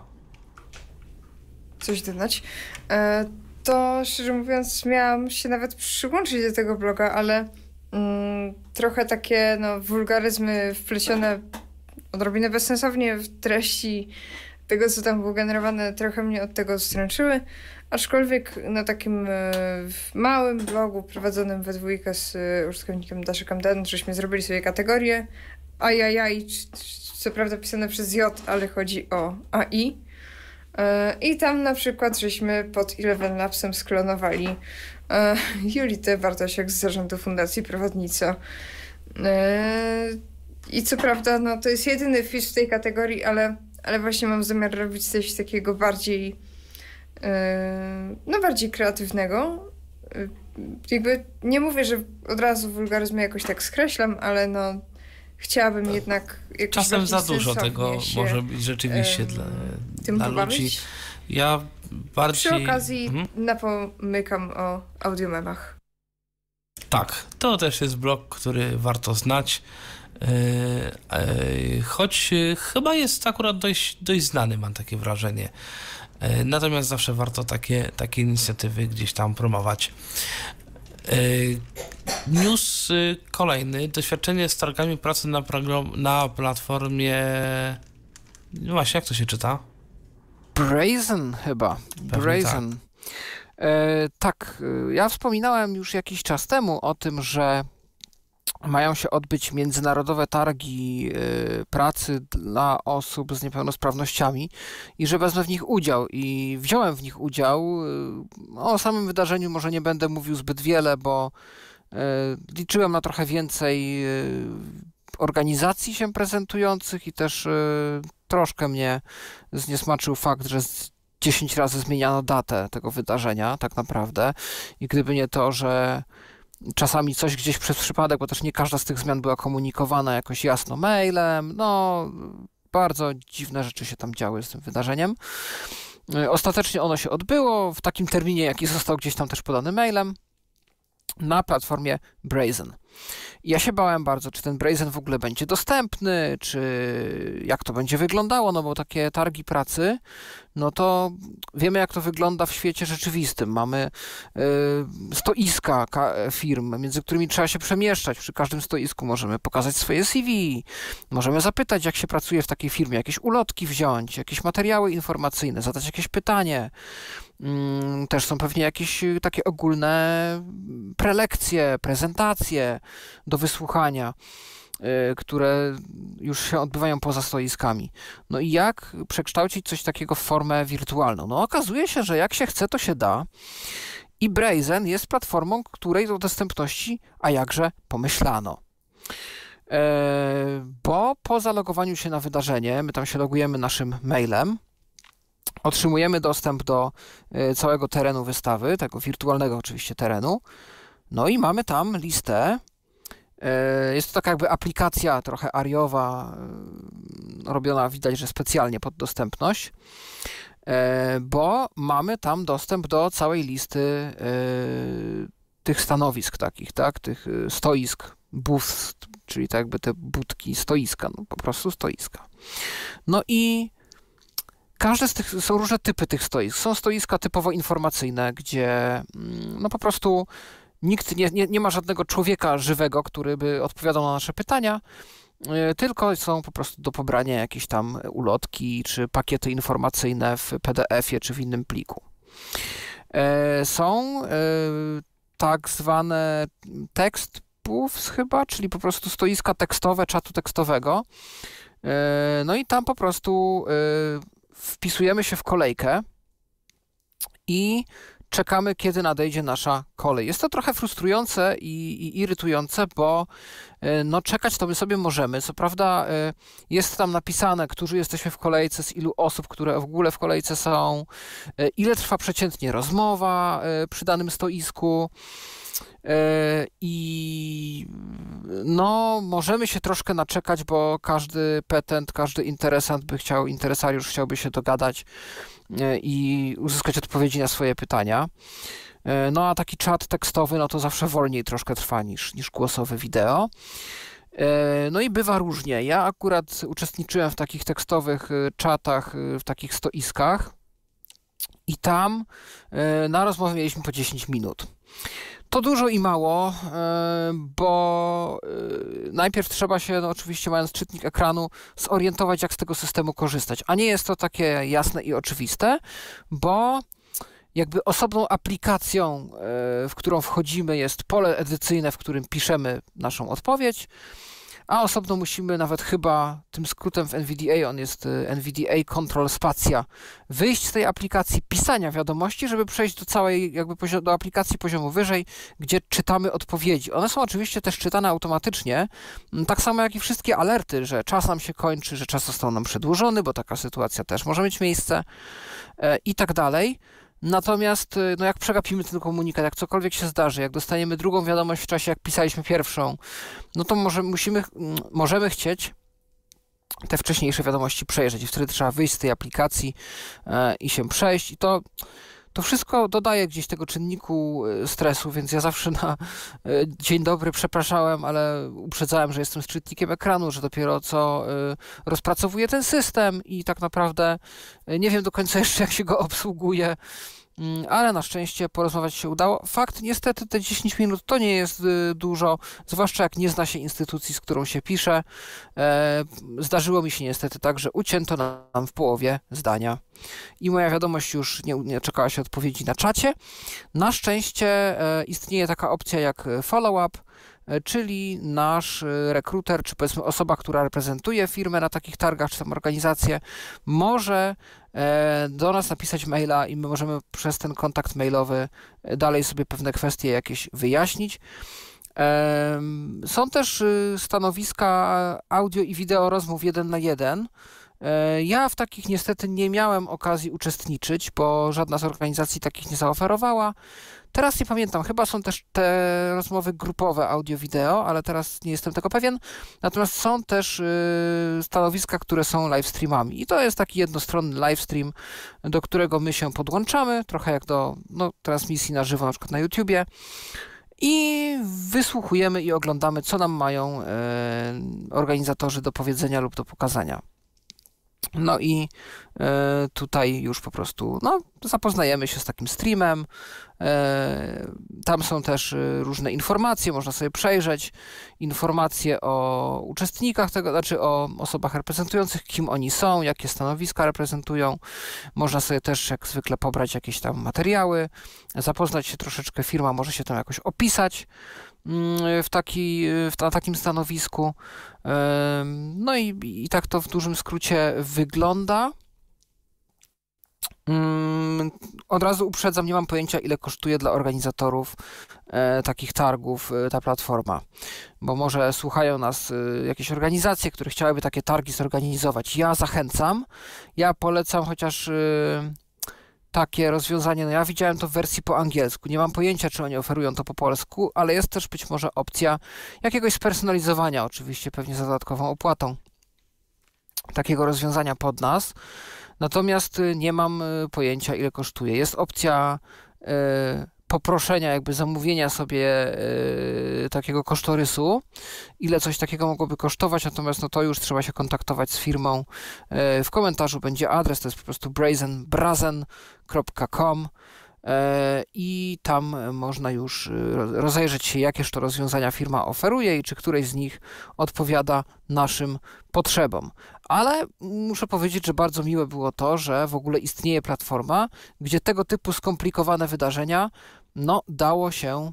Coś dodać. E, to szczerze mówiąc, miałam się nawet przyłączyć do tego bloga, ale trochę takie no, wulgaryzmy wplecione odrobinę bezsensownie w treści tego, co tam było generowane, trochę mnie od tego stręczyły. Aczkolwiek na takim e, małym blogu prowadzonym we dwójkę z e, użytkownikiem Daszek Den, żeśmy zrobili sobie kategorię ajajaj, co prawda pisane przez J, ale chodzi o AI. E, I tam na przykład żeśmy pod Eleven Labsem sklonowali Julitę Bartosiak z zarządu Fundacji Prowadnica. I co prawda, no to jest jedyny fisz w tej kategorii, ale, ale właśnie mam zamiar robić coś takiego bardziej Yy, no bardziej kreatywnego. Yy, jakby nie mówię, że od razu wulgaryzmy jakoś tak skreślam, ale no chciałabym jednak Czasem za dużo tego może być rzeczywiście dla, dla ludzi. Ja bardziej... Przy okazji mhm. napomykam o audiomemach. Tak, to też jest blog, który warto znać. Choć chyba jest akurat dość, dość znany, mam takie wrażenie. E, natomiast zawsze warto takie, takie inicjatywy gdzieś tam promować. E, news kolejny. Doświadczenie z targami pracy na, na platformie. No właśnie, jak to się czyta? Brazen chyba. Pewnie Brazen. Tak. E, tak, y, ja wspominałem już jakiś czas temu o tym, że mają się odbyć międzynarodowe targi y, pracy dla osób z niepełnosprawnościami i że wezmę w nich udział. I wziąłem w nich udział. Y, o samym wydarzeniu może nie będę mówił zbyt wiele, bo liczyłem na trochę więcej organizacji się prezentujących i też troszkę mnie zniesmaczył fakt, że 10 razy zmieniano datę tego wydarzenia, tak naprawdę. I gdyby nie to, że czasami coś gdzieś przez przypadek, bo też nie każda z tych zmian była komunikowana jakoś jasno mailem. No, bardzo dziwne rzeczy się tam działy z tym wydarzeniem. E, ostatecznie ono się odbyło w takim terminie, jaki został gdzieś tam też podany mailem na platformie Brazen. Ja się bałem bardzo, czy ten Brazen w ogóle będzie dostępny, czy jak to będzie wyglądało, no bo takie targi pracy, no to wiemy jak to wygląda w świecie rzeczywistym. Mamy y, stoiska firm, między którymi trzeba się przemieszczać. Przy każdym stoisku możemy pokazać swoje CV, możemy zapytać jak się pracuje w takiej firmie, jakieś ulotki wziąć, jakieś materiały informacyjne, zadać jakieś pytanie. Mm, też są pewnie jakieś y, takie ogólne prelekcje, prezentacje do wysłuchania, y, które już się odbywają poza stoiskami. No i jak przekształcić coś takiego w formę wirtualną? No okazuje się, że jak się chce, to się da. I Brazen jest platformą, której do dostępności, a jakże pomyślano. E, bo po zalogowaniu się na wydarzenie, my tam się logujemy naszym mailem, otrzymujemy dostęp do e, całego terenu wystawy, tego wirtualnego oczywiście terenu. No i mamy tam listę. E, jest to taka jakby aplikacja trochę ariowa, e, robiona widać, że specjalnie pod dostępność, bo mamy tam dostęp do całej listy tych stanowisk takich, tak, tych stoisk, booths, czyli tak jakby te budki, stoiska, no po prostu stoiska. No i Każde z tych, są różne typy tych stoisk. Są stoiska typowo informacyjne, gdzie mm, no po prostu nikt nie, nie, nie ma żadnego człowieka żywego, który by odpowiadał na nasze pytania, e, tylko są po prostu do pobrania jakieś tam ulotki czy pakiety informacyjne w PDF-ie czy w innym pliku. E, są e, tak zwane booths chyba, czyli po prostu stoiska tekstowe czatu tekstowego. No i tam po prostu wpisujemy się w kolejkę i czekamy, kiedy nadejdzie nasza kolej. Jest to trochę frustrujące i, i, irytujące, bo e, no, czekać to my sobie możemy. Co prawda e, jest tam napisane, którzy jesteśmy w kolejce, z ilu osób, które w ogóle w kolejce są, e, ile trwa przeciętnie rozmowa przy danym stoisku. E, I no, możemy się troszkę naczekać, bo każdy petent, każdy interesant by chciał, interesariusz chciałby się dogadać e, i uzyskać odpowiedzi na swoje pytania. E, no a taki czat tekstowy, no to zawsze wolniej troszkę trwa niż, niż głosowe wideo. No i bywa różnie. Ja akurat uczestniczyłem w takich tekstowych czatach, w takich stoiskach i tam na rozmowę mieliśmy po 10 minut. To dużo i mało, e, bo e, najpierw trzeba się, no oczywiście mając czytnik ekranu, zorientować, jak z tego systemu korzystać. A nie jest to takie jasne i oczywiste, bo jakby osobną aplikacją, e, w którą wchodzimy, jest pole edycyjne, w którym piszemy naszą odpowiedź a osobno musimy nawet chyba tym skrótem w NVDA, on jest y, NVDA Control Spacja, wyjść z tej aplikacji pisania wiadomości, żeby przejść do całej jakby do aplikacji poziomu wyżej, gdzie czytamy odpowiedzi. One są oczywiście też czytane automatycznie, mm, tak samo jak i wszystkie alerty, że czas nam się kończy, że czas został nam przedłużony, bo taka sytuacja też może mieć miejsce e, i tak dalej. Natomiast, y, no jak przegapimy ten komunikat, jak cokolwiek się zdarzy, jak dostaniemy drugą wiadomość w czasie, jak pisaliśmy pierwszą, no to może musimy, możemy chcieć te wcześniejsze wiadomości przejrzeć i wtedy trzeba wyjść z tej aplikacji e, i się przejść i to to wszystko dodaje gdzieś tego czynniku e, stresu, więc ja zawsze na e, dzień dobry przepraszałem, ale uprzedzałem, że jestem czytnikiem ekranu, że dopiero co rozpracowuję ten system i tak naprawdę nie wiem do końca jeszcze, jak się go obsługuje. Mm, ale na szczęście porozmawiać się udało. Fakt, niestety te 10 minut to nie jest y, dużo, zwłaszcza jak nie zna się instytucji, z którą się pisze. E, zdarzyło mi się niestety tak, że ucięto nam w połowie zdania i moja wiadomość już nie, nie czekała się odpowiedzi na czacie. Na szczęście e, istnieje taka opcja jak follow-up, czyli nasz rekruter, czy powiedzmy osoba, która reprezentuje firmę na takich targach, czy tam organizację, może E, do nas napisać maila i my możemy przez ten kontakt mailowy e, dalej sobie pewne kwestie jakieś wyjaśnić. Są też y, stanowiska audio i wideo rozmów jeden na jeden. E, ja w takich niestety nie miałem okazji uczestniczyć, bo żadna z organizacji takich nie zaoferowała. Teraz nie pamiętam, chyba są też te rozmowy grupowe audio-wideo, ale teraz nie jestem tego pewien. Natomiast są też y, stanowiska, które są live streamami. I to jest taki jednostronny live stream, do którego my się podłączamy, trochę jak do no, transmisji na żywo, na przykład na YouTubie. I wysłuchujemy i oglądamy, co nam mają y, organizatorzy do powiedzenia lub do pokazania. No i e, tutaj już po prostu no, zapoznajemy się z takim streamem. E, tam są też e, różne informacje, można sobie przejrzeć informacje o uczestnikach tego, znaczy o osobach reprezentujących, kim oni są, jakie stanowiska reprezentują. Można sobie też jak zwykle pobrać jakieś tam materiały, zapoznać się troszeczkę, firma może się tam jakoś opisać. Mm, w, taki, w, na takim stanowisku. No i, i tak to w dużym skrócie wygląda. Mm, od razu uprzedzam, nie mam pojęcia, ile kosztuje dla organizatorów e, takich targów e, ta platforma, bo może słuchają nas e, jakieś organizacje, które chciałyby takie targi zorganizować. Ja zachęcam, ja polecam chociaż takie rozwiązanie. No ja widziałem to w wersji po angielsku. Nie mam pojęcia, czy oni oferują to po polsku, ale jest też być może opcja jakiegoś spersonalizowania, oczywiście pewnie za dodatkową opłatą takiego rozwiązania pod nas. Natomiast y, nie mam y, pojęcia, ile kosztuje. Jest opcja y, poproszenia, jakby zamówienia sobie y, takiego kosztorysu, ile coś takiego mogłoby kosztować, natomiast no to już trzeba się kontaktować z firmą. Y, w komentarzu będzie adres, to jest po prostu brazenbrazen.com E, i tam można już rozejrzeć się, jakież to rozwiązania firma oferuje i czy któreś z nich odpowiada naszym potrzebom. Ale muszę powiedzieć, że bardzo miłe było to, że w ogóle istnieje platforma, gdzie tego typu skomplikowane wydarzenia no, dało się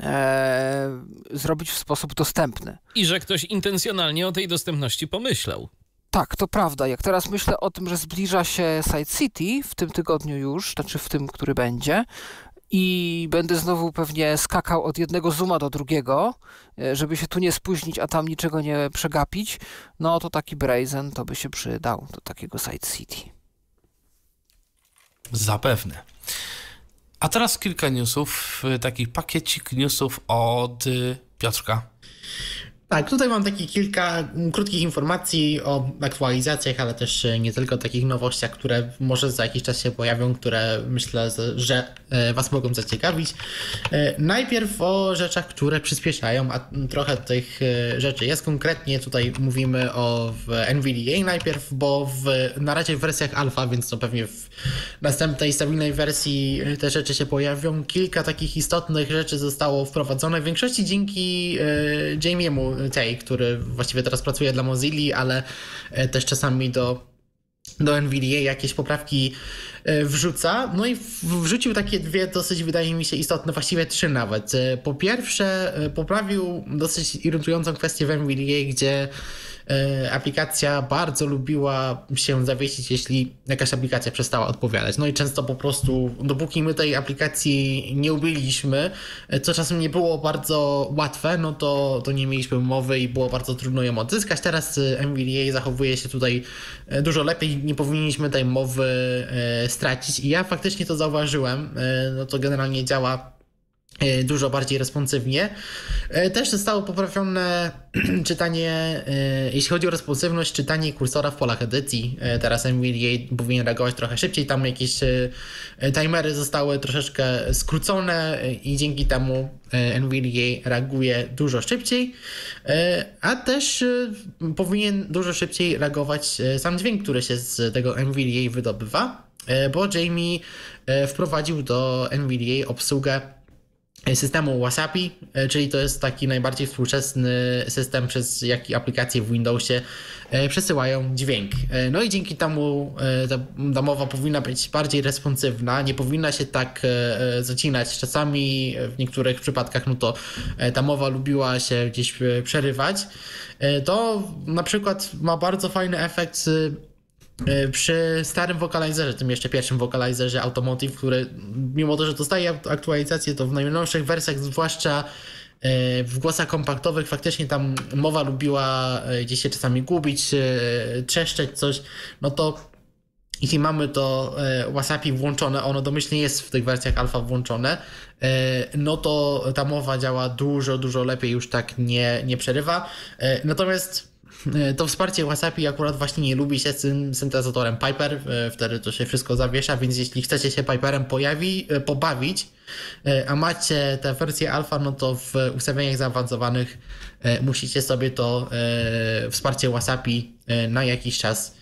e, zrobić w sposób dostępny. I że ktoś intencjonalnie o tej dostępności pomyślał. Tak, to prawda. Jak teraz myślę o tym, że zbliża się Side City w tym tygodniu już, znaczy w tym, który będzie, i będę znowu pewnie skakał od jednego zooma do drugiego, e, żeby się tu nie spóźnić, a tam niczego nie przegapić, no to taki Brazen to by się przydał do takiego Side City. Zapewne. A teraz kilka newsów, taki pakiecik newsów od Piotrka. Tak, tutaj mam takie kilka krótkich informacji o aktualizacjach, ale też nie tylko takich nowościach, które może za jakiś czas się pojawią, które myślę, że e, Was mogą zaciekawić. E, najpierw o rzeczach, które przyspieszają, a trochę tych e, rzeczy jest. Konkretnie tutaj mówimy o NVDA najpierw, bo w, na razie w wersjach alfa, więc to pewnie w następnej stabilnej wersji te rzeczy się pojawią. Kilka takich istotnych rzeczy zostało wprowadzone, w większości dzięki Jamiemu tej, który właściwie teraz pracuje dla Mozilla, ale e, też czasami do, do NVDA jakieś poprawki e, wrzuca. No i wrzucił takie dwie dosyć, wydaje mi się, istotne, właściwie trzy nawet. Po pierwsze, poprawił dosyć irytującą kwestię w NVDA, gdzie aplikacja bardzo lubiła się zawiesić, jeśli jakaś aplikacja przestała odpowiadać. No i często po prostu, dopóki my tej aplikacji nie ubyliśmy, e, co czasem nie było bardzo łatwe, no to, to nie mieliśmy mowy i było bardzo trudno ją odzyskać. Teraz e, MVDA zachowuje się tutaj dużo lepiej, nie powinniśmy tej mowy stracić i ja faktycznie to zauważyłem. No to generalnie działa E, dużo bardziej responsywnie. E, też zostało poprawione czytanie, e, jeśli chodzi o responsywność, czytanie kursora w polach edycji. Teraz NVDA powinien reagować trochę szybciej, tam jakieś timery zostały troszeczkę skrócone i dzięki temu NVDA reaguje dużo szybciej, a też powinien dużo szybciej reagować sam dźwięk, który się z tego NVDA wydobywa, bo Jamie wprowadził do NVDA obsługę systemu Wasapi, e, czyli to jest taki najbardziej współczesny system, przez jaki aplikacje w Windowsie e, przesyłają dźwięk. E, no i dzięki temu ta domowa powinna być bardziej responsywna, nie powinna się tak zacinać. Czasami w niektórych przypadkach no to ta mowa lubiła się gdzieś przerywać. To na przykład ma bardzo fajny efekt przy starym wokalizerze, tym jeszcze pierwszym wokalizerze Automotive, który mimo to, że dostaje aktualizację, to w najnowszych wersjach, zwłaszcza e, w głosach kompaktowych faktycznie tam mowa lubiła e, gdzieś się czasami gubić, trzeszczeć coś, no to jeśli mamy to Wasapi włączone, ono domyślnie jest w tych wersjach alfa włączone, no to ta mowa działa dużo, dużo lepiej, już tak nie, nie przerywa. Natomiast E, to wsparcie WhatsAppi akurat właśnie nie lubi się z tym syntezatorem Piper, e, wtedy to się wszystko zawiesza, więc jeśli chcecie się Piperem pojawi, e, pobawić, a macie tę wersję alfa, no to w ustawieniach zaawansowanych musicie sobie to wsparcie WhatsAppi na jakiś czas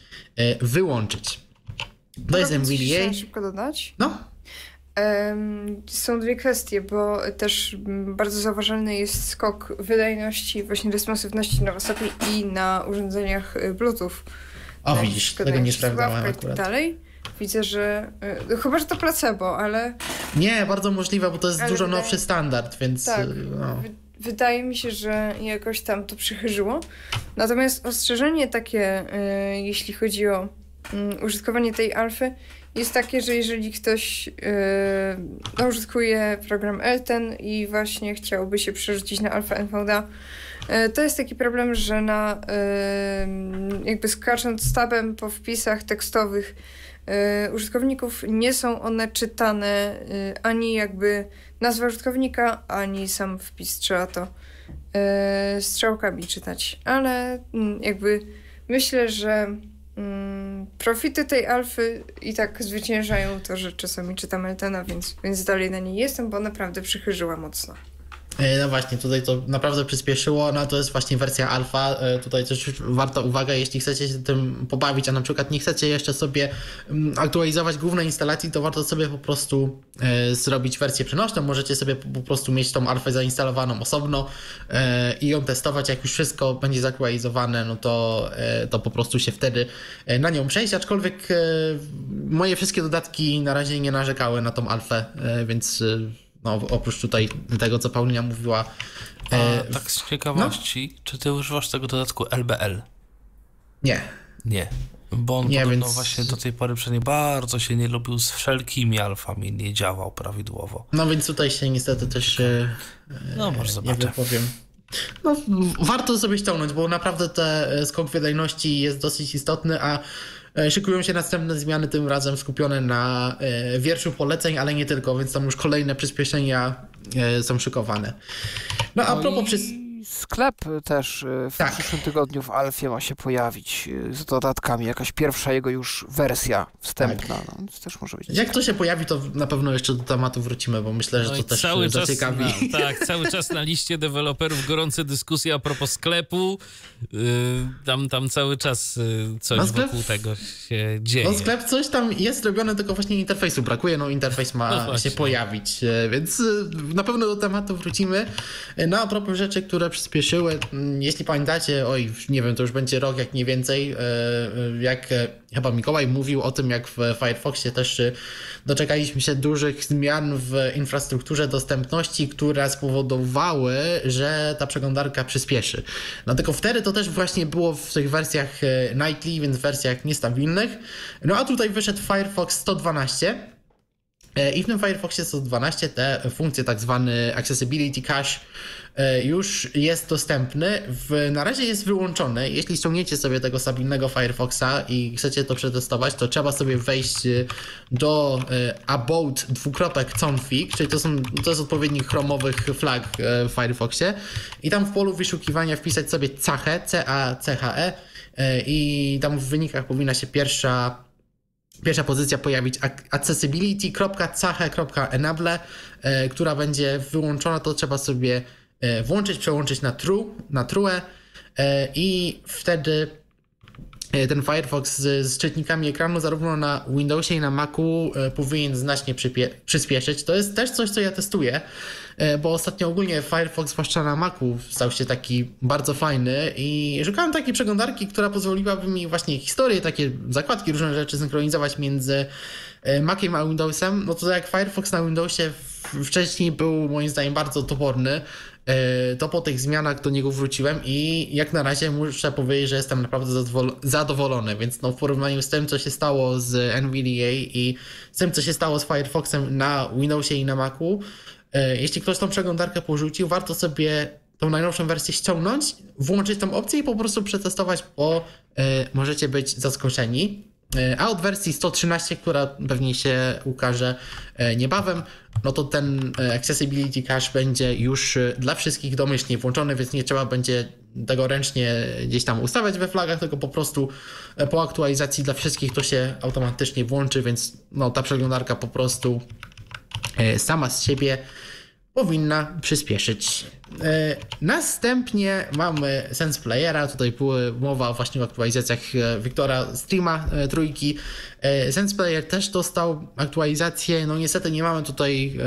wyłączyć. To jest NVDA. szybko dodać? No. Są dwie kwestie, bo też bardzo zauważalny jest skok wydajności, właśnie responsywności na WhatsAppie i na urządzeniach y, Bluetooth. O, widzisz, tego nie sprawdzałem akurat. Tak dalej. Widzę, że. Y, chyba, że to placebo, ale. Nie, bardzo możliwe, bo to jest ale dużo wydaje... nowszy standard, więc. Tak. Y, no. Wydaje mi się, że jakoś tam to przychyżyło. Natomiast ostrzeżenie takie, jeśli chodzi o mm, użytkowanie tej alfy, jest takie, że jeżeli ktoś yy, użytkuje program Elten i właśnie chciałby się przerzucić na Alpha NVDA, yy, to jest taki problem, że na yy, jakby skacząc tabem po wpisach tekstowych yy, użytkowników nie są one czytane yy, ani jakby nazwa użytkownika, ani sam wpis. Trzeba to yy, strzałkami czytać. Ale mm, jakby myślę, że profity tej alfy i tak zwyciężają to, że czasami czytam Eltena, więc, więc dalej na niej jestem, bo naprawdę przychyżyła mocno. E, no właśnie, tutaj to naprawdę przyspieszyło, no to jest właśnie wersja alfa, e, tutaj też warta uwaga, jeśli chcecie się tym pobawić, a na przykład nie chcecie jeszcze sobie mm, aktualizować głównej instalacji, to warto sobie po prostu e, zrobić wersję przenośną, możecie sobie po prostu mieć tą alfę zainstalowaną osobno i ją testować, jak już wszystko będzie zaktualizowane, no to, to po prostu się wtedy na nią przejść, aczkolwiek moje wszystkie dodatki na razie nie narzekały na tą alfę, więc no, oprócz tutaj tego, co Paulina mówiła. A, e, tak z ciekawości, no? czy ty używasz tego dodatku LBL? Nie. Nie. Bo on nie, podobno więc... właśnie do tej pory przynajmniej bardzo się nie lubił z wszelkimi alfami, nie działał prawidłowo. No więc tutaj się niestety też e, no, może zobaczę. nie wypowiem. No, warto sobie ściągnąć, bo naprawdę ten skok wydajności jest dosyć istotny, a E, szykują się następne zmiany, tym razem skupione na e, wierszu poleceń, ale nie tylko, więc tam już kolejne przyspieszenia e, są szykowane. No a no propos, przy... sklep też w tak. przyszłym tygodniu w Alfie ma się pojawić z dodatkami. Jakaś pierwsza jego już wersja wstępna. Tak. No, też może być Jak ciekawe. to się pojawi, to na pewno jeszcze do tematu wrócimy, bo myślę, że no to też cały czas, zaciekawi. No, tak, cały czas na liście deweloperów gorące dyskusje a propos sklepu. Tam, tam cały czas coś no sklep, wokół tego się dzieje. No sklep coś tam jest robione, tylko właśnie interfejsu brakuje. No interfejs ma no się pojawić, więc na pewno do tematu wrócimy. No a propos rzeczy, które przyspieszyły, mm, jeśli pamiętacie, oj, nie wiem, to już będzie rok, jak nie więcej, e, e, jak e, chyba Mikołaj mówił o tym, jak w Firefoxie też doczekaliśmy się dużych zmian w infrastrukturze dostępności, które spowodowały, że ta przeglądarka przyspieszy. No tylko wtedy to też właśnie było w tych wersjach nightly, więc wersjach niestabilnych. No a tutaj wyszedł Firefox 112 E, I w tym Firefoxie 112 te funkcje, tak zwany Accessibility Cache, już jest dostępny. W, na razie jest wyłączony. Jeśli ściągniecie sobie tego stabilnego Firefoxa i chcecie to przetestować, to trzeba sobie wejść e, do about dwukropek config, czyli to, są, to jest odpowiednik chromowych flag w Firefoxie i tam w polu wyszukiwania wpisać sobie cache, C-A-C-H-E i tam w wynikach powinna się pierwsza pierwsza pozycja pojawić accessibility.cache.enable, e, która będzie wyłączona, to trzeba sobie e, włączyć, przełączyć na true, na true e, i wtedy ten Firefox z, z czytnikami ekranu zarówno na Windowsie i na Macu powinien znacznie przyspieszyć. To jest też coś, co ja testuję, bo ostatnio ogólnie Firefox, zwłaszcza na Macu, stał się taki bardzo fajny i szukałem takiej przeglądarki, która pozwoliłaby mi właśnie historię, takie zakładki, różne rzeczy synchronizować między Maciem a Windowsem. No to jak Firefox na Windowsie wcześniej był moim zdaniem bardzo toporny, E, to po tych zmianach do niego wróciłem i jak na razie muszę powiedzieć, że jestem naprawdę zadowolony, więc no w porównaniu z tym, co się stało z NVDA i z tym, co się stało z Firefoxem na Windowsie i na Macu, e, jeśli ktoś tą przeglądarkę porzucił, warto sobie tą najnowszą wersję ściągnąć, włączyć tą opcję i po prostu przetestować, bo e, możecie być zaskoczeni. E, a od wersji 113, która pewnie się ukaże e, niebawem, no to ten e, Accessibility Cache będzie już dla wszystkich domyślnie włączony, więc nie trzeba będzie tego ręcznie gdzieś tam ustawiać we flagach, tylko po prostu po aktualizacji dla wszystkich to się automatycznie włączy, więc no, ta przeglądarka po prostu sama z siebie powinna przyspieszyć. E, następnie mamy Sense Playera, tutaj była mowa właśnie o aktualizacjach e, Wiktora Streama e, trójki. Sense Player też dostał aktualizację, no niestety nie mamy tutaj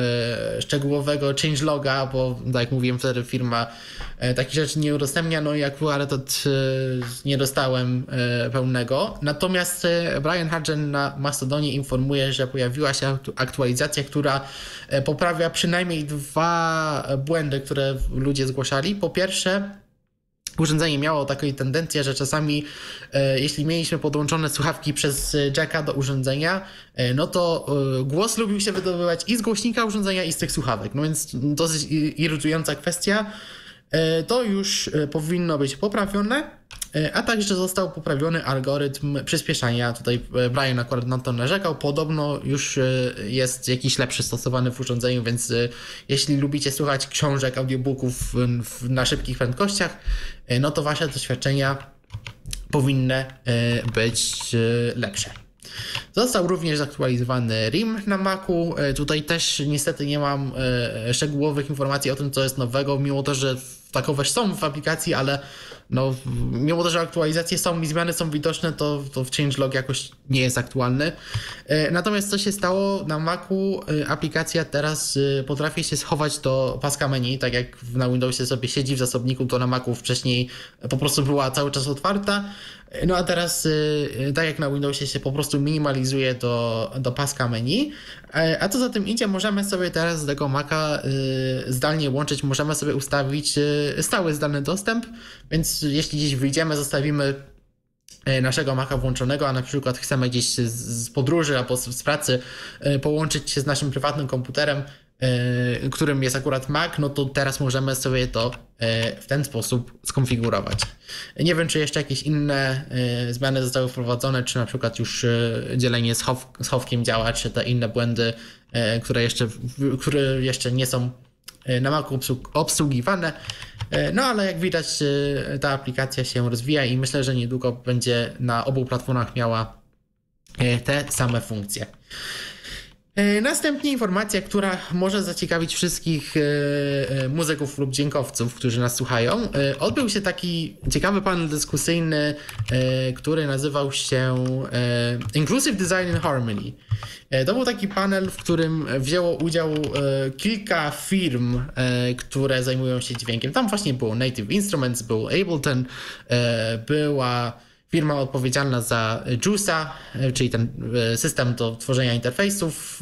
szczegółowego changeloga, bo tak jak mówiłem wtedy firma takich rzeczy nie udostępnia, no i akurat od, nie dostałem pełnego. Natomiast Brian Hudgen na Mastodonie informuje, że pojawiła się aktualizacja, która poprawia przynajmniej dwa błędy, które ludzie zgłaszali. Po pierwsze, urządzenie miało taką tendencję, że czasami e, jeśli mieliśmy podłączone słuchawki przez jacka do urządzenia, e, no to e, głos lubił się wydobywać i z głośnika urządzenia i z tych słuchawek. No więc dosyć irytująca kwestia. To już powinno być poprawione. E, a także został poprawiony algorytm przyspieszania. Tutaj e, Brian akurat na to narzekał. Podobno już e, jest jakiś lepszy stosowany w urządzeniu, więc jeśli lubicie słuchać książek, audiobooków na szybkich prędkościach, no to wasze doświadczenia powinny być lepsze. Został również zaktualizowany RIM na Macu. Tutaj też niestety nie mam szczegółowych informacji o tym, co jest nowego, mimo to, że takowe są w aplikacji, ale no, mimo to, że aktualizacje są i zmiany są widoczne, to, to changelog jakoś nie jest aktualny. E, natomiast co się stało na Macu, e, aplikacja teraz e, potrafi się schować do paska menu, tak jak na Windowsie sobie siedzi w zasobniku, to na Macu wcześniej po prostu była cały czas otwarta, no a teraz, tak jak na Windowsie się po prostu minimalizuje do, do paska menu, a co za tym idzie, możemy sobie teraz z tego Maca zdalnie łączyć, możemy sobie ustawić stały zdalny dostęp, więc jeśli gdzieś wyjdziemy, zostawimy e, naszego Maca włączonego, a na przykład chcemy gdzieś z podróży albo z pracy e, połączyć się z naszym prywatnym komputerem, e, którym jest akurat Mac, no to teraz możemy sobie to w ten sposób skonfigurować. Nie wiem, czy jeszcze jakieś inne zmiany zostały wprowadzone, czy na przykład już dzielenie schowkiem działa, czy te inne błędy, które jeszcze, które jeszcze nie są na Macu obsługiwane. No ale jak widać, ta aplikacja się rozwija i myślę, że niedługo będzie na obu platformach miała te same funkcje. E, następnie informacja, która może zaciekawić wszystkich e, e, muzyków lub dziękowców, którzy nas słuchają. Odbył się taki ciekawy panel dyskusyjny, który nazywał się Inclusive Design in Harmony. To był taki panel, w którym wzięło udział kilka firm, które zajmują się dźwiękiem. Tam właśnie było Native Instruments, był Ableton, była firma odpowiedzialna za JUICA, czyli ten e, system do tworzenia interfejsów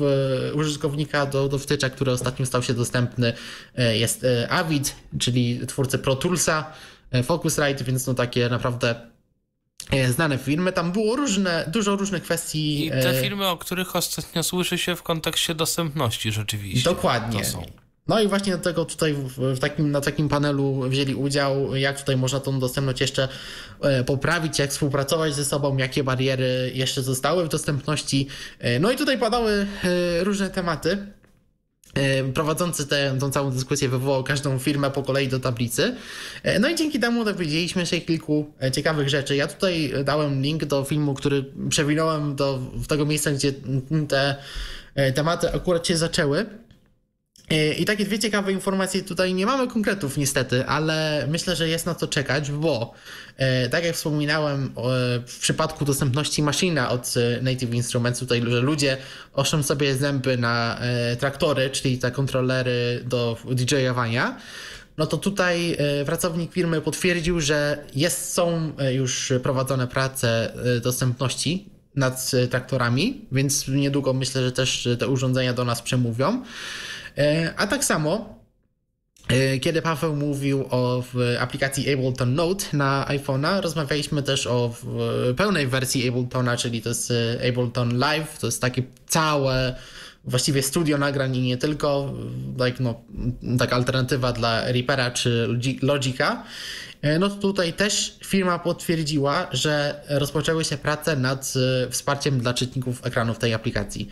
e, użytkownika do, do wtycza, który ostatnio stał się dostępny, e, jest Avid, czyli twórcy Pro Toolsa, Focusrite, więc no takie naprawdę znane firmy. Tam było różne, dużo różnych kwestii. I te firmy, o których ostatnio słyszy się w kontekście dostępności rzeczywiście. Dokładnie. No i właśnie do tego tutaj w takim, na takim panelu wzięli udział, jak tutaj można tą dostępność jeszcze e, poprawić, jak współpracować ze sobą, jakie bariery jeszcze zostały w dostępności. E, no i tutaj padały e, różne tematy. Prowadzący tę całą dyskusję wywołał każdą firmę po kolei do tablicy. No i dzięki temu dowiedzieliśmy się kilku ciekawych rzeczy. Ja tutaj dałem link do filmu, który przewinąłem do tego miejsca, gdzie te tematy akurat się zaczęły. E, I takie dwie ciekawe informacje, tutaj nie mamy konkretów niestety, ale myślę, że jest na to czekać, bo e, tak jak wspominałem w przypadku dostępności maszyna od e, Native Instruments, tutaj, że ludzie oszczą sobie zęby na traktory, czyli te kontrolery do DJ-owania, no to tutaj pracownik firmy potwierdził, że jest, są już prowadzone prace dostępności nad traktorami, więc niedługo myślę, że też te urządzenia do nas przemówią. E, a tak samo e, kiedy Paweł mówił o aplikacji Ableton Note na iPhone'a, rozmawialiśmy też o pełnej wersji Abletona, czyli to jest e, Ableton Live, to jest takie całe właściwie studio nagrań i nie tylko, like, no, taka alternatywa dla Reapera czy Logica. No tutaj też firma potwierdziła, że rozpoczęły się prace nad wsparciem dla czytników ekranów tej aplikacji.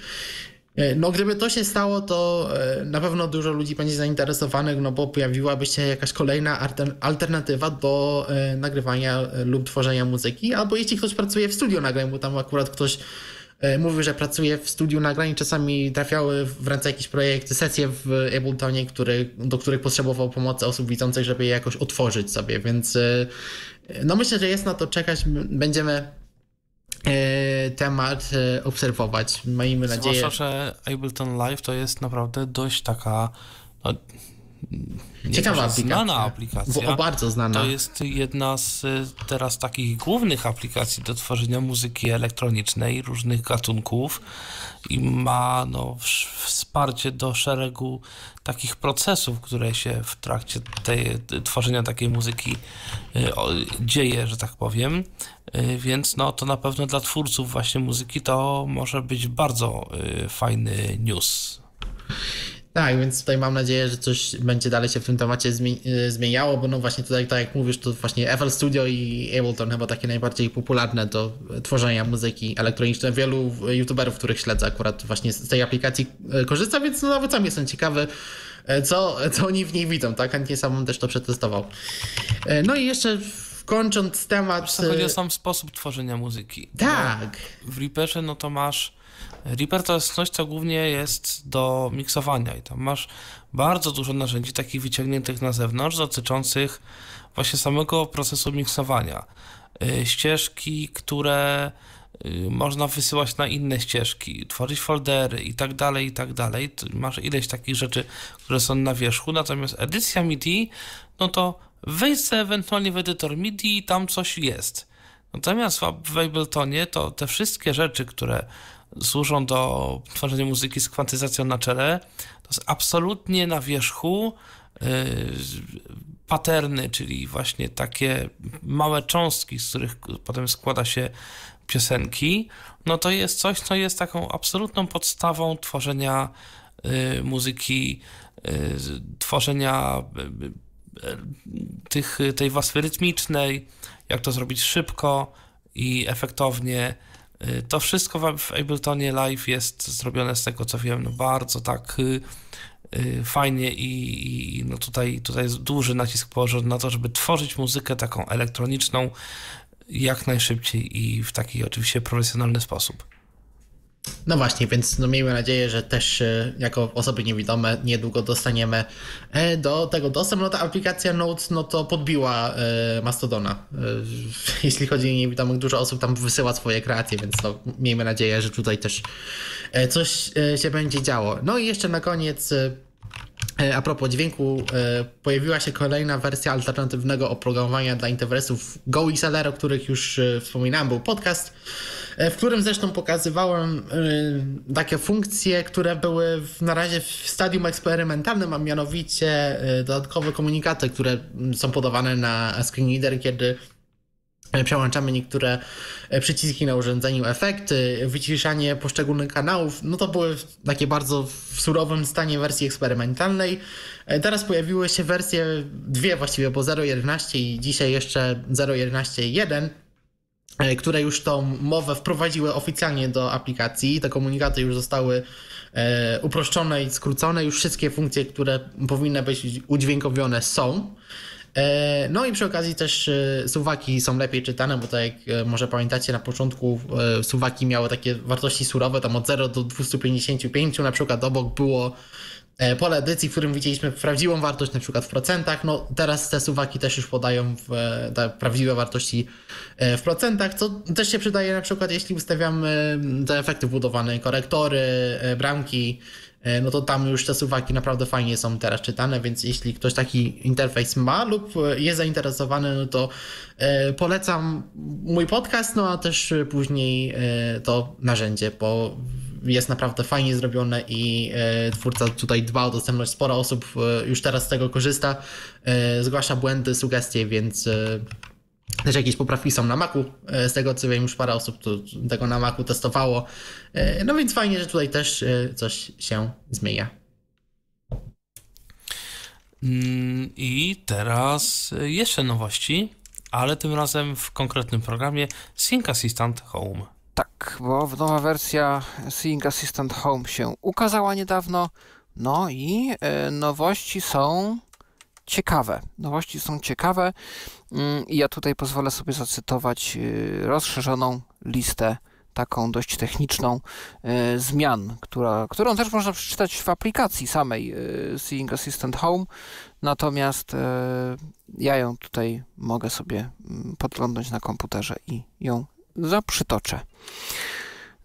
E, no gdyby to się stało, to e, na pewno dużo ludzi będzie zainteresowanych, no bo pojawiłaby się jakaś kolejna alternatywa do e, nagrywania lub tworzenia muzyki, albo jeśli ktoś pracuje w studiu nagrań, bo tam akurat ktoś mówił, że pracuje w studiu nagrań, czasami trafiały w ręce jakieś projekty, sesje w Abletonie, który, do których potrzebował pomocy osób widzących, żeby je jakoś otworzyć sobie, więc no myślę, że jest na to czekać, będziemy temat e, obserwować. Miejmy nadzieję. Zwłaszcza, że Ableton Live to jest naprawdę dość taka no, Ciekawa aplikacja. Znana aplikacja. Bo, bardzo znana. To jest jedna z y, teraz takich głównych aplikacji do tworzenia muzyki elektronicznej różnych gatunków i ma no, wsparcie do szeregu takich procesów, które się w trakcie tej, tworzenia takiej muzyki dzieje, że tak powiem. Y, więc no, to na pewno dla twórców właśnie muzyki to może być bardzo fajny news. Tak, więc tutaj mam nadzieję, że coś będzie dalej się w tym temacie y, zmieniało, bo no właśnie tutaj, tak jak mówisz, to właśnie FL Studio i Ableton chyba takie najbardziej popularne do tworzenia muzyki elektronicznej. Wielu youtuberów, których śledzę akurat właśnie z tej aplikacji y, korzysta, więc no nawet sam jestem ciekawy, y, co, co oni w niej widzą, tak? Chętnie sam też to przetestował. No i jeszcze kończąc temat... Chodzi o sam sposób tworzenia muzyki. Tak. W Reaperze no to masz Reaper to jest coś, co głównie jest do miksowania i tam masz bardzo dużo narzędzi takich wyciągniętych na zewnątrz dotyczących właśnie samego procesu miksowania. Y, ścieżki, które y, można wysyłać na inne ścieżki, tworzyć foldery i tak dalej, i tak dalej. Masz ileś takich rzeczy, które są na wierzchu, natomiast edycja MIDI, no to wejdź sobie ewentualnie w edytor MIDI i tam coś jest. Natomiast w Abletonie to te wszystkie rzeczy, które służą do tworzenia muzyki z kwantyzacją na czele, to jest absolutnie na wierzchu yy, paterny, czyli właśnie takie małe cząstki, z których potem składa się piosenki, no to jest coś, co jest taką absolutną podstawą tworzenia yy, muzyki, yy, tworzenia tych, tej warstwy rytmicznej, jak to zrobić szybko i efektownie, to wszystko w Abletonie Live jest zrobione z tego co wiem, no bardzo tak y, y, fajnie i, i no tutaj, tutaj jest duży nacisk położony na to, żeby tworzyć muzykę taką elektroniczną jak najszybciej i w taki oczywiście profesjonalny sposób. No właśnie, więc no miejmy nadzieję, że też e, jako osoby niewidome niedługo dostaniemy e, do tego dostęp. No ta aplikacja Notes no to podbiła e, Mastodona. Jeśli chodzi o niewidomych, dużo osób tam wysyła swoje kreacje, więc no, miejmy nadzieję, że tutaj też coś się będzie działo. No i jeszcze na koniec a propos dźwięku, pojawiła się kolejna wersja alternatywnego oprogramowania dla interfejsów GoXLR, o których już wspominałem, był podcast. E, w którym zresztą pokazywałem e, takie funkcje, które były na razie w stadium eksperymentalnym, a mianowicie e, dodatkowe komunikaty, które są podawane na screen reader, kiedy przełączamy niektóre przyciski na urządzeniu, efekty, wyciszanie poszczególnych kanałów, no to były takie bardzo w surowym stanie wersji eksperymentalnej. Teraz pojawiły się wersje dwie właściwie, bo 0.11 i dzisiaj jeszcze 0.11.1 E, które już tą mowę wprowadziły oficjalnie do aplikacji. Te komunikaty już zostały e, uproszczone i skrócone. Już wszystkie funkcje, które powinny być udźwiękowione są. E, no i przy okazji też suwaki są lepiej czytane, bo tak jak może pamiętacie na początku suwaki miały takie wartości surowe, tam od 0 do 255, na przykład obok było E, pole edycji, w którym widzieliśmy prawdziwą wartość, na przykład w procentach. No teraz te suwaki też już podają w, e, te prawdziwe wartości e, w procentach, co też się przydaje na przykład jeśli ustawiamy te efekty wbudowane, korektory, bramki, no to tam już te suwaki naprawdę fajnie są teraz czytane, więc jeśli ktoś taki interfejs ma lub jest zainteresowany, no to polecam mój podcast, no a też później to narzędzie, bo jest naprawdę fajnie zrobione i e, twórca tutaj dba o dostępność. Sporo osób e, już teraz z tego korzysta, e, zgłasza błędy, sugestie, więc też jakieś poprawki są na Macu. Z tego co wiem, już parę osób tego na Macu testowało. No więc fajnie, że tutaj też coś się zmienia. Mm, I teraz jeszcze nowości, ale tym razem w konkretnym programie Sync Assistant Home. Tak, bo nowa wersja Seeing Assistant Home się ukazała niedawno. No i e, nowości są ciekawe. Nowości są ciekawe mm, ja tutaj pozwolę sobie zacytować e, rozszerzoną listę taką dość techniczną e, zmian, która, którą też można przeczytać w aplikacji samej Seeing Assistant Home. Natomiast ja ją tutaj mogę sobie mm, podglądać na komputerze i ją zaprzytoczę.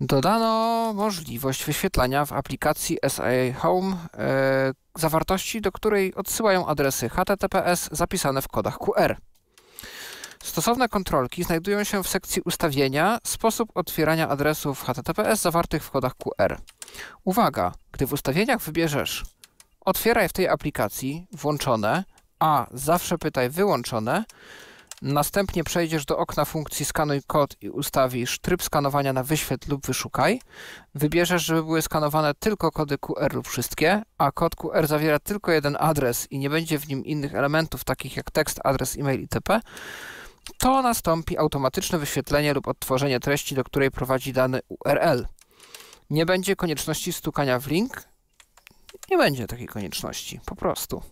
Dodano możliwość wyświetlania w aplikacji SA Home e, zawartości, do której odsyłają adresy HTTPS zapisane w kodach QR. Stosowne kontrolki znajdują się w sekcji ustawienia sposób otwierania adresów HTTPS zawartych w kodach QR. Uwaga, gdy w ustawieniach wybierzesz otwieraj w tej aplikacji włączone, a zawsze pytaj wyłączone, Następnie przejdziesz do okna funkcji skanuj kod i ustawisz tryb skanowania na wyświetl lub wyszukaj. Wybierzesz, żeby były skanowane tylko kody QR lub wszystkie, a kod QR zawiera tylko jeden adres i nie będzie w nim innych elementów takich jak tekst, adres, e-mail itp. To nastąpi automatyczne wyświetlenie lub odtworzenie treści, do której prowadzi dany URL. Nie będzie konieczności stukania w link. Nie będzie takiej konieczności, po prostu.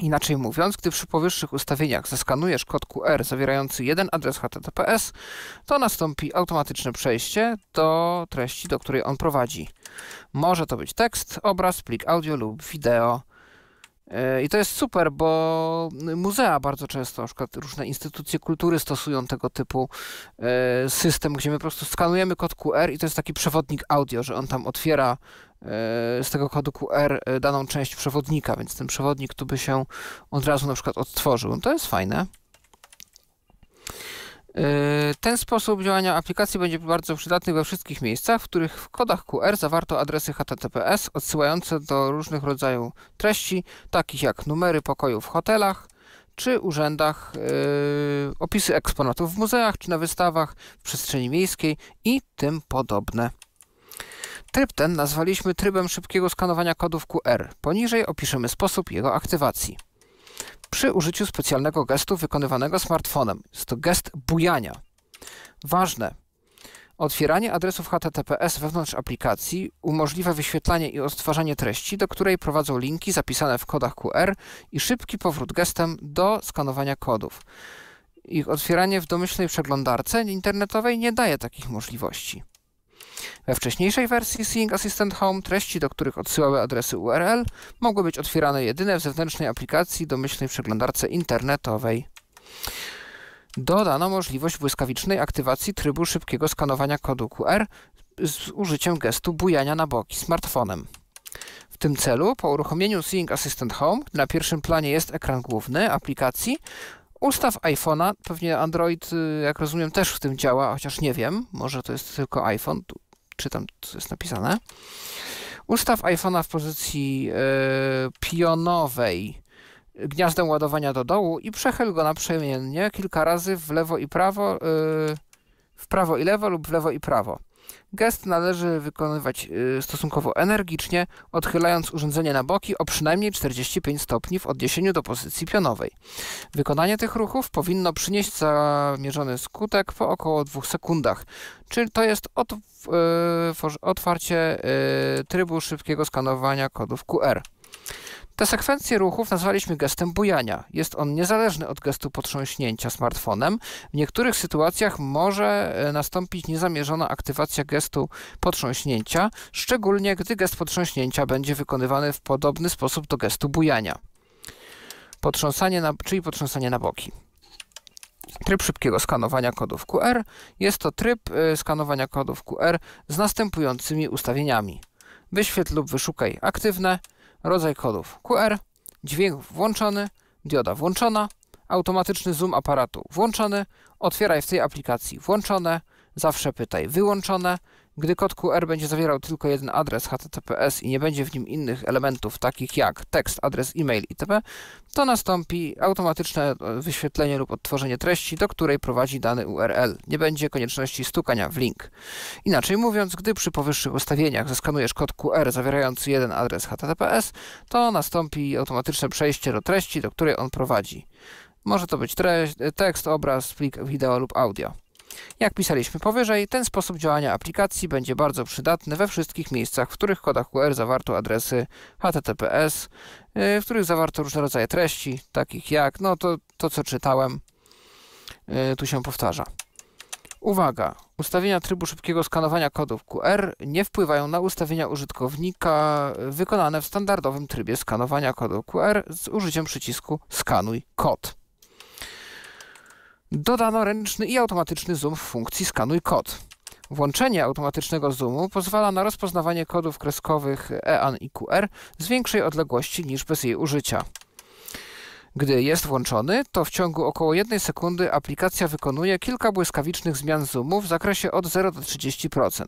Inaczej mówiąc, gdy przy powyższych ustawieniach zeskanujesz kod QR zawierający jeden adres HTTPS, to nastąpi automatyczne przejście do treści, do której on prowadzi. Może to być tekst, obraz, plik audio lub wideo. E, I to jest super, bo muzea bardzo często, na przykład różne instytucje kultury stosują tego typu e, system, gdzie my po prostu skanujemy kod QR i to jest taki przewodnik audio, że on tam otwiera z tego kodu QR e, daną część przewodnika, więc ten przewodnik tu by się od razu na przykład odtworzył. To jest fajne. E, ten sposób działania aplikacji będzie bardzo przydatny we wszystkich miejscach, w których w kodach QR zawarto adresy HTTPS odsyłające do różnych rodzajów treści, takich jak numery pokojów w hotelach czy urzędach, yy, opisy eksponatów w muzeach czy na wystawach, w przestrzeni miejskiej i tym podobne. Tryb ten nazwaliśmy trybem szybkiego skanowania kodów QR. Poniżej opiszemy sposób jego aktywacji. Przy użyciu specjalnego gestu wykonywanego smartfonem. Jest to gest bujania. Ważne. Otwieranie adresów HTTPS wewnątrz aplikacji umożliwia wyświetlanie i odtwarzanie treści, do której prowadzą linki zapisane w kodach QR i szybki powrót gestem do skanowania kodów. Ich otwieranie w domyślnej przeglądarce internetowej nie daje takich możliwości. We wcześniejszej wersji Seeing Assistant Home treści, do których odsyłały adresy URL, mogły być otwierane jedynie w zewnętrznej aplikacji domyślnej przeglądarce internetowej. Dodano możliwość błyskawicznej aktywacji trybu szybkiego skanowania kodu QR z użyciem gestu bujania na boki smartfonem. W tym celu, po uruchomieniu Seeing Assistant Home, na pierwszym planie jest ekran główny aplikacji, Ustaw iPhone'a, pewnie Android, y, jak rozumiem, też w tym działa, chociaż nie wiem, może to jest tylko iPhone, czytam, co jest napisane. Ustaw iPhone'a w pozycji y, pionowej gniazdem ładowania do dołu i przechyl go naprzemiennie kilka razy w lewo i prawo, y, w prawo i lewo lub w lewo i prawo. Gest należy wykonywać y, stosunkowo energicznie, odchylając urządzenie na boki o przynajmniej 45 stopni w odniesieniu do pozycji pionowej. Wykonanie tych ruchów powinno przynieść zamierzony skutek po około 2 sekundach, czyli to jest y, otwarcie trybu szybkiego skanowania kodów QR. Tę sekwencję ruchów nazwaliśmy gestem bujania. Jest on niezależny od gestu potrząśnięcia smartfonem. W niektórych sytuacjach może e, nastąpić niezamierzona aktywacja gestu potrząśnięcia, szczególnie gdy gest potrząśnięcia będzie wykonywany w podobny sposób do gestu bujania. Potrząsanie na, czyli potrząsanie na boki. Tryb szybkiego skanowania kodów QR jest to tryb e, skanowania kodów QR z następującymi ustawieniami. Wyświetl lub wyszukaj aktywne, rodzaj kodów. QR, dźwięk włączony, dioda włączona, automatyczny zoom aparatu włączony, otwieraj w tej aplikacji włączone, zawsze pytaj wyłączone, gdy kod QR będzie zawierał tylko jeden adres HTTPS i nie będzie w nim innych elementów takich jak tekst, adres e-mail itp., to nastąpi automatyczne e, wyświetlenie lub odtworzenie treści, do której prowadzi dany URL. Nie będzie konieczności stukania w link. Inaczej mówiąc, gdy przy powyższych ustawieniach zeskanujesz kod QR zawierający jeden adres HTTPS, to nastąpi automatyczne przejście do treści, do której on prowadzi. Może to być treść, tekst, obraz, plik wideo lub audio. Jak pisaliśmy powyżej, ten sposób działania aplikacji będzie bardzo przydatny we wszystkich miejscach, w których w kodach QR zawarto adresy HTTPS, y, w których zawarto różne rodzaje treści, takich jak, no to, to co czytałem, y, tu się powtarza. Uwaga! Ustawienia trybu szybkiego skanowania kodów QR nie wpływają na ustawienia użytkownika wykonane w standardowym trybie skanowania kodu QR z użyciem przycisku Skanuj kod. Dodano ręczny i automatyczny zoom w funkcji skanuj kod. Włączenie automatycznego zoomu pozwala na rozpoznawanie kodów kreskowych EAN i QR z większej odległości niż bez jej użycia. Gdy jest włączony, to w ciągu około 1 sekundy aplikacja wykonuje kilka błyskawicznych zmian zoomu w zakresie od 0 do 30%.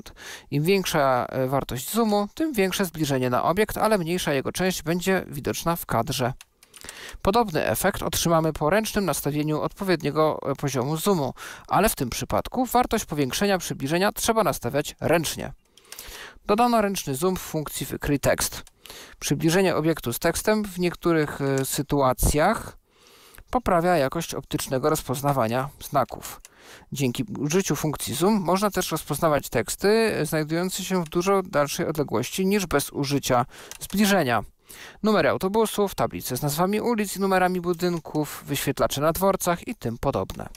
Im większa e, wartość zoomu, tym większe zbliżenie na obiekt, ale mniejsza jego część będzie widoczna w kadrze. Podobny efekt otrzymamy po ręcznym nastawieniu odpowiedniego e, poziomu zoomu, ale w tym przypadku wartość powiększenia przybliżenia trzeba nastawiać ręcznie. Dodano ręczny zoom w funkcji wykryj tekst. Przybliżenie obiektu z tekstem w niektórych e, sytuacjach poprawia jakość optycznego rozpoznawania znaków. Dzięki użyciu funkcji zoom można też rozpoznawać teksty znajdujące się w dużo dalszej odległości niż bez użycia zbliżenia. Numery autobusów, tablice z nazwami ulic i numerami budynków, wyświetlacze na dworcach i tym podobne.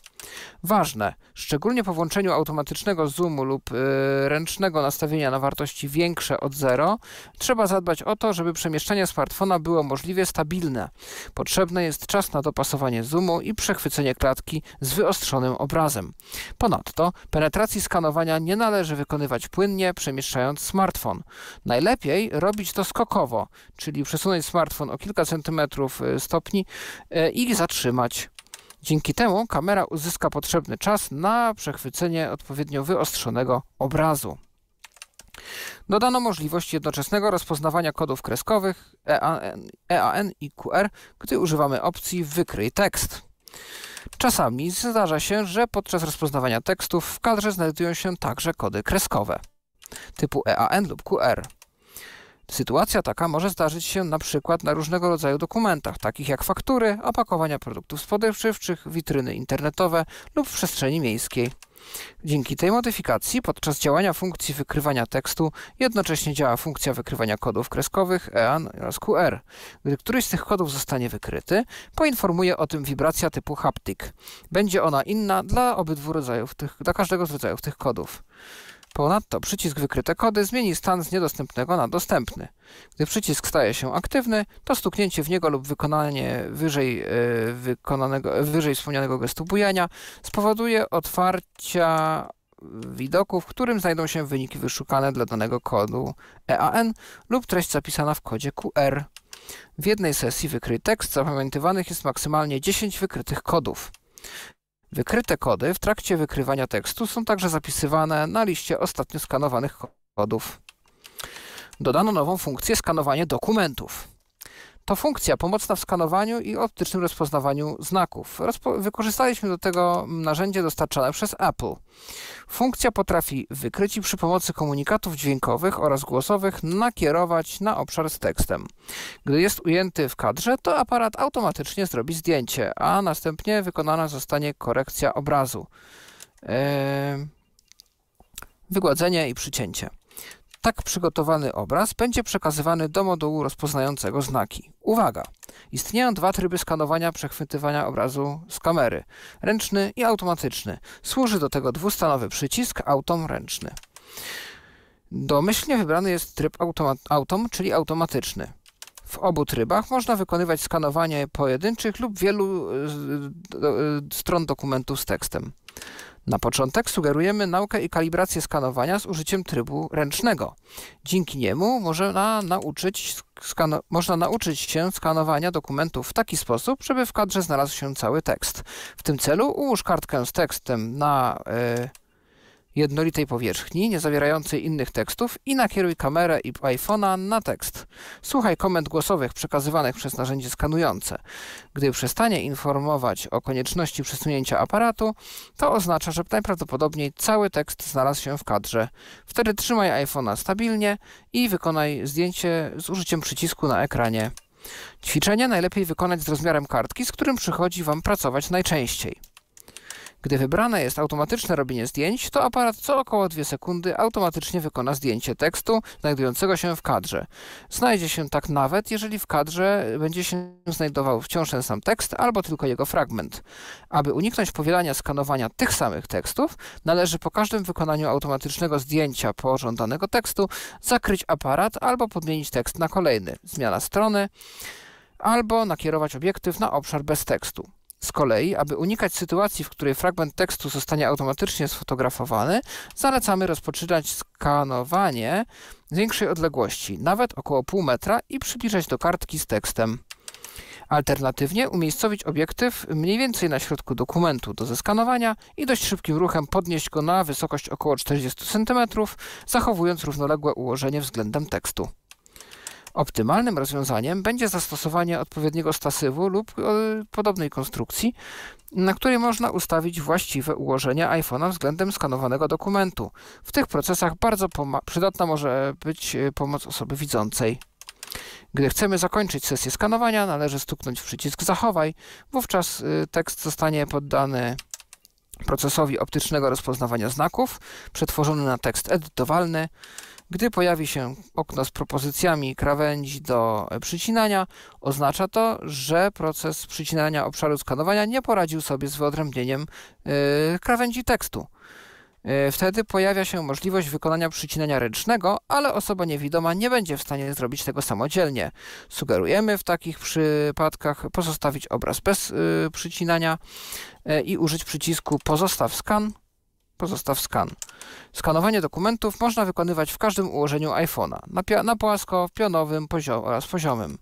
Ważne, szczególnie po włączeniu automatycznego zoomu lub yy, ręcznego nastawienia na wartości większe od 0, trzeba zadbać o to, żeby przemieszczanie smartfona było możliwie stabilne. Potrzebny jest czas na dopasowanie zoomu i przechwycenie klatki z wyostrzonym obrazem. Ponadto penetracji skanowania nie należy wykonywać płynnie, przemieszczając smartfon. Najlepiej robić to skokowo, czyli przesunąć smartfon o kilka centymetrów y, stopni yy, i zatrzymać. Dzięki temu kamera uzyska potrzebny czas na przechwycenie odpowiednio wyostrzonego obrazu. Dodano możliwość jednoczesnego rozpoznawania kodów kreskowych EAN, EAN i QR, gdy używamy opcji Wykryj tekst. Czasami zdarza się, że podczas rozpoznawania tekstów w kadrze znajdują się także kody kreskowe typu EAN lub QR. Sytuacja taka może zdarzyć się na przykład na różnego rodzaju dokumentach, takich jak faktury, opakowania produktów spożywczych, witryny internetowe lub w przestrzeni miejskiej. Dzięki tej modyfikacji podczas działania funkcji wykrywania tekstu jednocześnie działa funkcja wykrywania kodów kreskowych EAN oraz QR. Gdy któryś z tych kodów zostanie wykryty, poinformuje o tym wibracja typu haptic. Będzie ona inna dla obydwu rodzajów tych, dla każdego z rodzajów tych kodów. Ponadto przycisk wykryte kody zmieni stan z niedostępnego na dostępny. Gdy przycisk staje się aktywny, to stuknięcie w niego lub wykonanie wyżej, e, wykonanego, wyżej wspomnianego gestu bujania spowoduje otwarcia widoku, w którym znajdą się wyniki wyszukane dla danego kodu EAN lub treść zapisana w kodzie QR. W jednej sesji wykryj tekst zapamiętywanych jest maksymalnie 10 wykrytych kodów. Wykryte kody w trakcie wykrywania tekstu są także zapisywane na liście ostatnio skanowanych kodów. Dodano nową funkcję skanowanie dokumentów. To funkcja pomocna w skanowaniu i optycznym rozpoznawaniu znaków. Rozpo wykorzystaliśmy do tego narzędzie dostarczane przez Apple. Funkcja potrafi wykryć i przy pomocy komunikatów dźwiękowych oraz głosowych nakierować na obszar z tekstem. Gdy jest ujęty w kadrze, to aparat automatycznie zrobi zdjęcie, a następnie wykonana zostanie korekcja obrazu. Eee, wygładzenie i przycięcie. Tak przygotowany obraz będzie przekazywany do modułu rozpoznającego znaki. Uwaga! Istnieją dwa tryby skanowania przechwytywania obrazu z kamery. Ręczny i automatyczny. Służy do tego dwustanowy przycisk autom ręczny. Domyślnie wybrany jest tryb autom, czyli automatyczny. W obu trybach można wykonywać skanowanie pojedynczych lub wielu y, y, stron dokumentów z tekstem. Na początek sugerujemy naukę i kalibrację skanowania z użyciem trybu ręcznego. Dzięki niemu można nauczyć, można nauczyć się skanowania dokumentów w taki sposób, żeby w kadrze znalazł się cały tekst. W tym celu ułóż kartkę z tekstem na yy, jednolitej powierzchni, nie zawierającej innych tekstów i nakieruj kamerę i iPhone'a na tekst. Słuchaj komend głosowych przekazywanych przez narzędzie skanujące. Gdy przestanie informować o konieczności przesunięcia aparatu, to oznacza, że najprawdopodobniej cały tekst znalazł się w kadrze. Wtedy trzymaj iPhone'a stabilnie i wykonaj zdjęcie z użyciem przycisku na ekranie. Ćwiczenie najlepiej wykonać z rozmiarem kartki, z którym przychodzi Wam pracować najczęściej. Gdy wybrane jest automatyczne robienie zdjęć, to aparat co około 2 sekundy automatycznie wykona zdjęcie tekstu znajdującego się w kadrze. Znajdzie się tak nawet, jeżeli w kadrze będzie się znajdował wciąż ten sam tekst albo tylko jego fragment. Aby uniknąć powielania skanowania tych samych tekstów, należy po każdym wykonaniu automatycznego zdjęcia pożądanego tekstu zakryć aparat albo podmienić tekst na kolejny. Zmiana strony albo nakierować obiektyw na obszar bez tekstu. Z kolei, aby unikać sytuacji, w której fragment tekstu zostanie automatycznie sfotografowany, zalecamy rozpoczynać skanowanie z większej odległości, nawet około pół metra i przybliżać do kartki z tekstem. Alternatywnie umiejscowić obiektyw mniej więcej na środku dokumentu do zeskanowania i dość szybkim ruchem podnieść go na wysokość około 40 cm, zachowując równoległe ułożenie względem tekstu. Optymalnym rozwiązaniem będzie zastosowanie odpowiedniego stasywu lub e, podobnej konstrukcji, na której można ustawić właściwe ułożenie iPhone'a względem skanowanego dokumentu. W tych procesach bardzo przydatna może być e, pomoc osoby widzącej. Gdy chcemy zakończyć sesję skanowania, należy stuknąć w przycisk Zachowaj. Wówczas e, tekst zostanie poddany procesowi optycznego rozpoznawania znaków, przetworzony na tekst edytowalny. Gdy pojawi się okno z propozycjami krawędzi do przycinania, oznacza to, że proces przycinania obszaru skanowania nie poradził sobie z wyodrębnieniem yy, krawędzi tekstu. Yy, wtedy pojawia się możliwość wykonania przycinania ręcznego, ale osoba niewidoma nie będzie w stanie zrobić tego samodzielnie. Sugerujemy w takich przypadkach pozostawić obraz bez przycinania i użyć przycisku pozostaw skan pozostaw skan. Skanowanie dokumentów można wykonywać w każdym ułożeniu iPhone'a, na, na płasko, pionowym poziom oraz poziomym.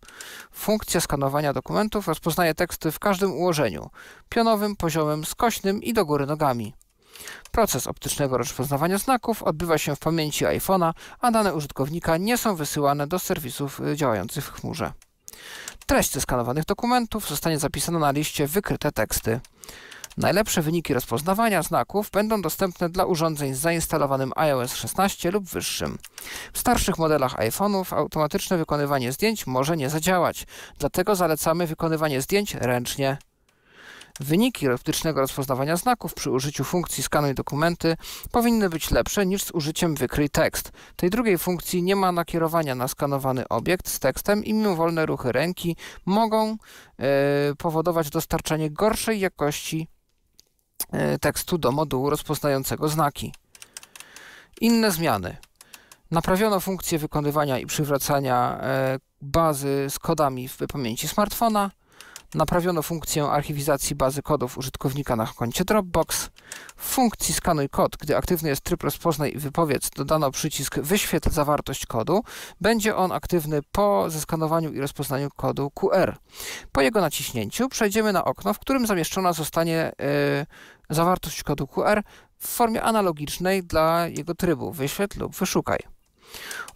Funkcja skanowania dokumentów rozpoznaje teksty w każdym ułożeniu, pionowym, poziomym, skośnym i do góry nogami. Proces optycznego rozpoznawania znaków odbywa się w pamięci iPhone'a, a dane użytkownika nie są wysyłane do serwisów y, działających w chmurze. Treść skanowanych dokumentów zostanie zapisana na liście wykryte teksty. Najlepsze wyniki rozpoznawania znaków będą dostępne dla urządzeń z zainstalowanym iOS 16 lub wyższym. W starszych modelach iPhone'ów automatyczne wykonywanie zdjęć może nie zadziałać, dlatego zalecamy wykonywanie zdjęć ręcznie. Wyniki optycznego rozpoznawania znaków przy użyciu funkcji skanuj dokumenty powinny być lepsze niż z użyciem wykryj tekst. Tej drugiej funkcji nie ma nakierowania na skanowany obiekt z tekstem i mimowolne ruchy ręki mogą e, powodować dostarczanie gorszej jakości tekstu do modułu rozpoznającego znaki. Inne zmiany. Naprawiono funkcję wykonywania i przywracania e, bazy z kodami w pamięci smartfona. Naprawiono funkcję archiwizacji bazy kodów użytkownika na koncie Dropbox. W funkcji skanuj kod, gdy aktywny jest tryb rozpoznaj i wypowiedz, dodano przycisk wyświetl zawartość kodu. Będzie on aktywny po zeskanowaniu i rozpoznaniu kodu QR. Po jego naciśnięciu przejdziemy na okno, w którym zamieszczona zostanie yy, zawartość kodu QR w formie analogicznej dla jego trybu wyświetl lub wyszukaj.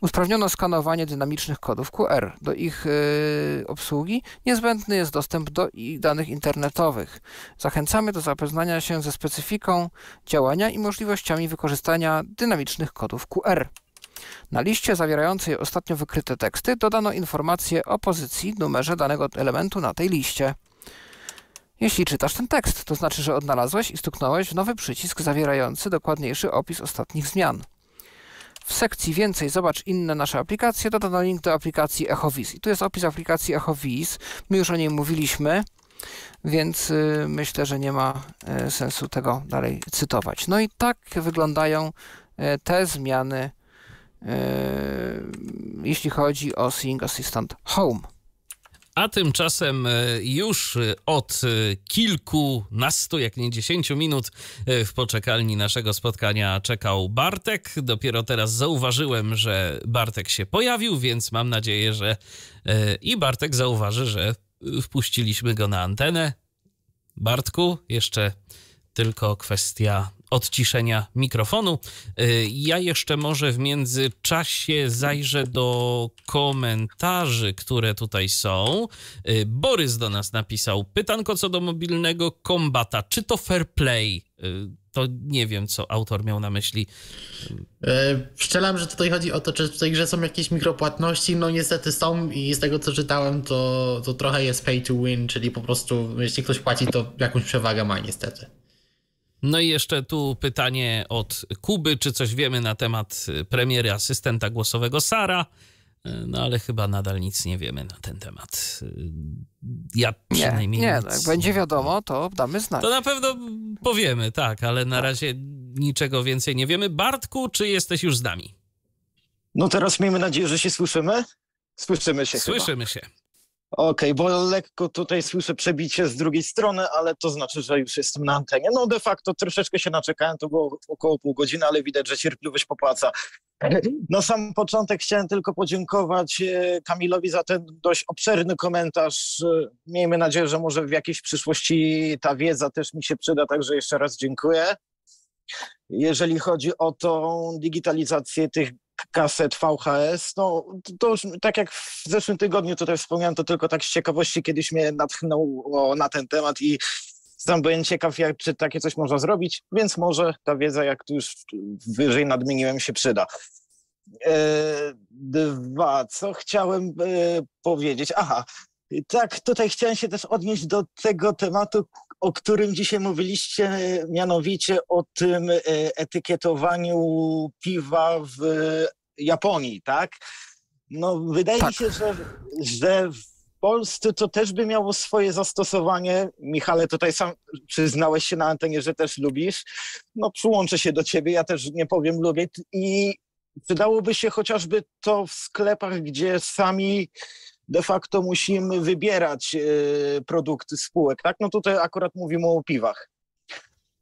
Usprawniono skanowanie dynamicznych kodów QR. Do ich yy, obsługi niezbędny jest dostęp do danych internetowych. Zachęcamy do zapoznania się ze specyfiką działania i możliwościami wykorzystania dynamicznych kodów QR. Na liście zawierającej ostatnio wykryte teksty dodano informację o pozycji, numerze danego elementu na tej liście. Jeśli czytasz ten tekst, to znaczy, że odnalazłeś i stuknąłeś w nowy przycisk zawierający dokładniejszy opis ostatnich zmian. W sekcji więcej zobacz inne nasze aplikacje, dodano link do aplikacji EchoVis. I tu jest opis aplikacji EchoVis. My już o niej mówiliśmy, więc y, myślę, że nie ma y, sensu tego dalej cytować. No i tak wyglądają y, te zmiany, jeśli chodzi o Seeing Assistant Home. A tymczasem e, już e, od e, kilkunastu, jak nie dziesięciu minut w poczekalni naszego spotkania czekał Bartek. Dopiero teraz zauważyłem, że Bartek się pojawił, więc mam nadzieję, że i Bartek zauważy, że wpuściliśmy go na antenę. Bartku, jeszcze tylko kwestia odciszenia mikrofonu. Y, ja jeszcze może w międzyczasie zajrzę do komentarzy, które tutaj są. Y, Borys do nas napisał pytanko co do mobilnego kombata. Czy to fair play? Y, to nie wiem, co autor miał na myśli. Szczelam, że tutaj chodzi o to, czy w tej grze są jakieś mikropłatności. No niestety są i z tego, co czytałem, to, to trochę jest pay to win, czyli po prostu jeśli ktoś płaci, to jakąś przewagę ma niestety. No i jeszcze tu pytanie od Kuby, czy coś wiemy na temat premiery asystenta głosowego Sara? No ale chyba nadal nic nie wiemy na ten temat. Ja przynajmniej nie, nie nic... jak będzie wiadomo, to damy znać. To na pewno powiemy, tak, ale na tak. razie niczego więcej nie wiemy. Bartku, czy jesteś już z nami? No teraz miejmy nadzieję, że się słyszymy. Słyszymy się Słyszymy chyba. się. Okej, okay, bo lekko tutaj słyszę przebicie z drugiej strony, ale to znaczy, że już jestem na antenie. No de facto troszeczkę się naczekałem, to było około pół godziny, ale widać, że cierpliwość popłaca. Na sam początek chciałem tylko podziękować e, Kamilowi za ten dość obszerny komentarz. E, miejmy nadzieję, że może w jakiejś przyszłości ta wiedza też mi się przyda, także jeszcze raz dziękuję. Jeżeli chodzi o tą digitalizację tych kaset VHS. No, to już tak jak w zeszłym tygodniu tutaj wspomniałem, to tylko tak z ciekawości kiedyś mnie natchnęło na ten temat i sam byłem ciekaw, jak, czy takie coś można zrobić, więc może ta wiedza, jak tu już wyżej nadmieniłem, się przyda. E, dwa, co chciałem e, powiedzieć? Aha, tak, tutaj chciałem się też odnieść do tego tematu, o którym dzisiaj mówiliście, mianowicie o tym e, etykietowaniu piwa w Japonii, tak? No, wydaje tak. mi się, że, że w Polsce to też by miało swoje zastosowanie. Michale, tutaj sam przyznałeś się na antenie, że też lubisz. No, przyłączę się do ciebie, ja też nie powiem lubię. I przydałoby się chociażby to w sklepach, gdzie sami de facto musimy wybierać e, produkty spółek, tak? No tutaj akurat mówimy o piwach.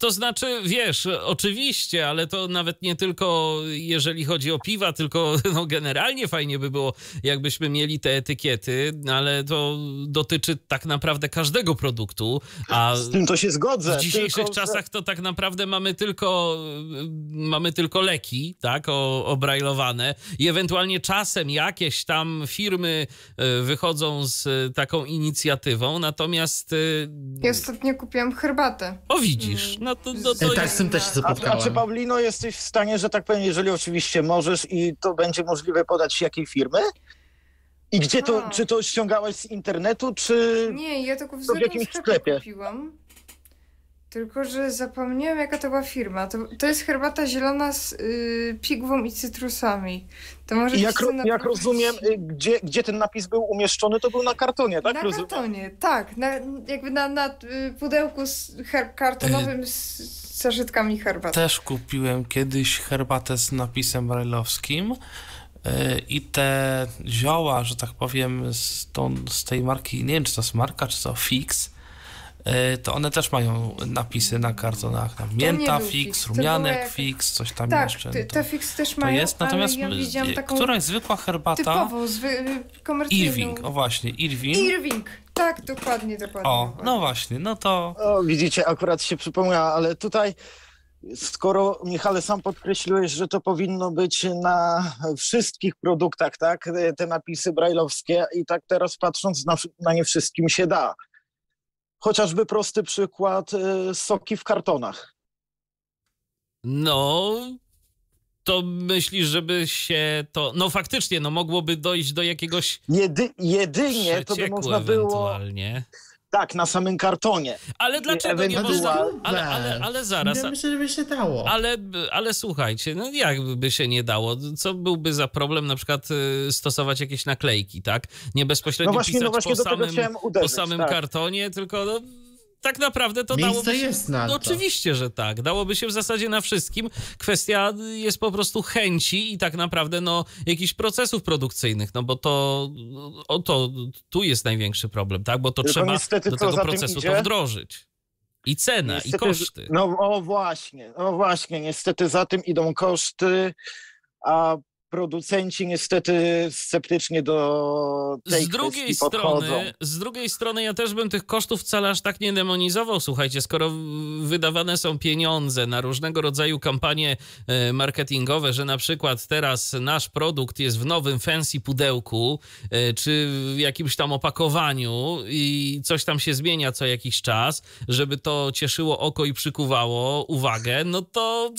To znaczy, wiesz, oczywiście, ale to nawet nie tylko jeżeli chodzi o piwa, tylko no, generalnie fajnie by było, jakbyśmy mieli te etykiety, ale to dotyczy tak naprawdę każdego produktu. A Z tym to się zgodzę. w dzisiejszych tylko, czasach to tak naprawdę mamy tylko, mamy tylko leki, tak, o- obrajlowane i ewentualnie czasem jakieś tam firmy e, wychodzą z taką inicjatywą, natomiast... e, Ja ostatnio kupiłam herbatę. O widzisz, no to, no to Tak, jest... z tym też się A, a czy spotkałem. Paulino jesteś w stanie, że tak powiem, jeżeli oczywiście możesz i to będzie możliwe podać jakiej firmy? I gdzie to, A. czy to ściągałaś z internetu, czy... Nie, ja tylko w To w zwykłym jakimś sklepie sklepie. kupiłam. Tylko, że zapomniałam jaka to była firma. To, to jest herbata zielona z y, pigwą i cytrusami. To może jak, ro- jak rozumiem, y, gdzie, gdzie ten napis był umieszczony, to był na kartonie, tak? Na Rozumiem. kartonie, tak. Na, jakby na, na y, pudełku z her- kartonowym z, z zaszytkami herbat. Też kupiłem kiedyś herbatę z napisem brajlowskim i te zioła, że tak powiem, z, tą, z tej marki, nie wiem czy to jest marka, czy to Fix, yy, to one też mają napisy na kartonach. Tam mięta Fix, rumianek jak- Fix, coś tam tak, jeszcze. to, te fix też mają, jest, natomiast ale ja widziałam taką któraś zwykła herbata, typową, zwy, komercyjną. Irving, o właśnie, Irving. Irving, tak, dokładnie, dokładnie. O, dokładnie. no właśnie, no to O, widzicie, akurat się przypomniała, ale tutaj, skoro Michale sam podkreśliłeś, że to powinno być na wszystkich produktach, tak, te napisy brajlowskie i tak teraz patrząc na, na nie wszystkim się da. Chociażby prosty przykład, y, soki w kartonach. No, to myślisz, żeby się to... No faktycznie, no mogłoby dojść do jakiegoś Jedy, jedynie to by można było, ewentualnie. Tak, na samym kartonie. Ale dlaczego nie można... Ale, ale, ale zaraz, Ja myślę, żeby się dało. Ale, ale słuchajcie, no jakby się nie dało? Co byłby za problem na przykład y, stosować jakieś naklejki, tak? Nie bezpośrednio No właśnie, pisać no właśnie po do tego samym, chciałem po uderzyć, samym tak. kartonie, tylko no, tak naprawdę to Miejsce dałoby się... jest na to. Oczywiście, że tak. Dałoby się w zasadzie na wszystkim. Kwestia jest po prostu chęci i tak naprawdę no, jakichś procesów produkcyjnych, no bo to, o to tu jest największy problem, tak? Bo to Tylko trzeba niestety do tego procesu to wdrożyć. I cena, i Niestety, koszty. No o właśnie, no właśnie, niestety za tym idą koszty, a producenci niestety sceptycznie do tej Z drugiej podchodzą. strony, z drugiej strony ja też bym tych kosztów wcale aż tak nie demonizował. Słuchajcie, skoro wydawane są pieniądze na różnego rodzaju kampanie e, marketingowe, że na przykład teraz nasz produkt jest w nowym fancy pudełku, e, czy w jakimś tam opakowaniu i coś tam się zmienia co jakiś czas, żeby to cieszyło oko i przykuwało uwagę, no to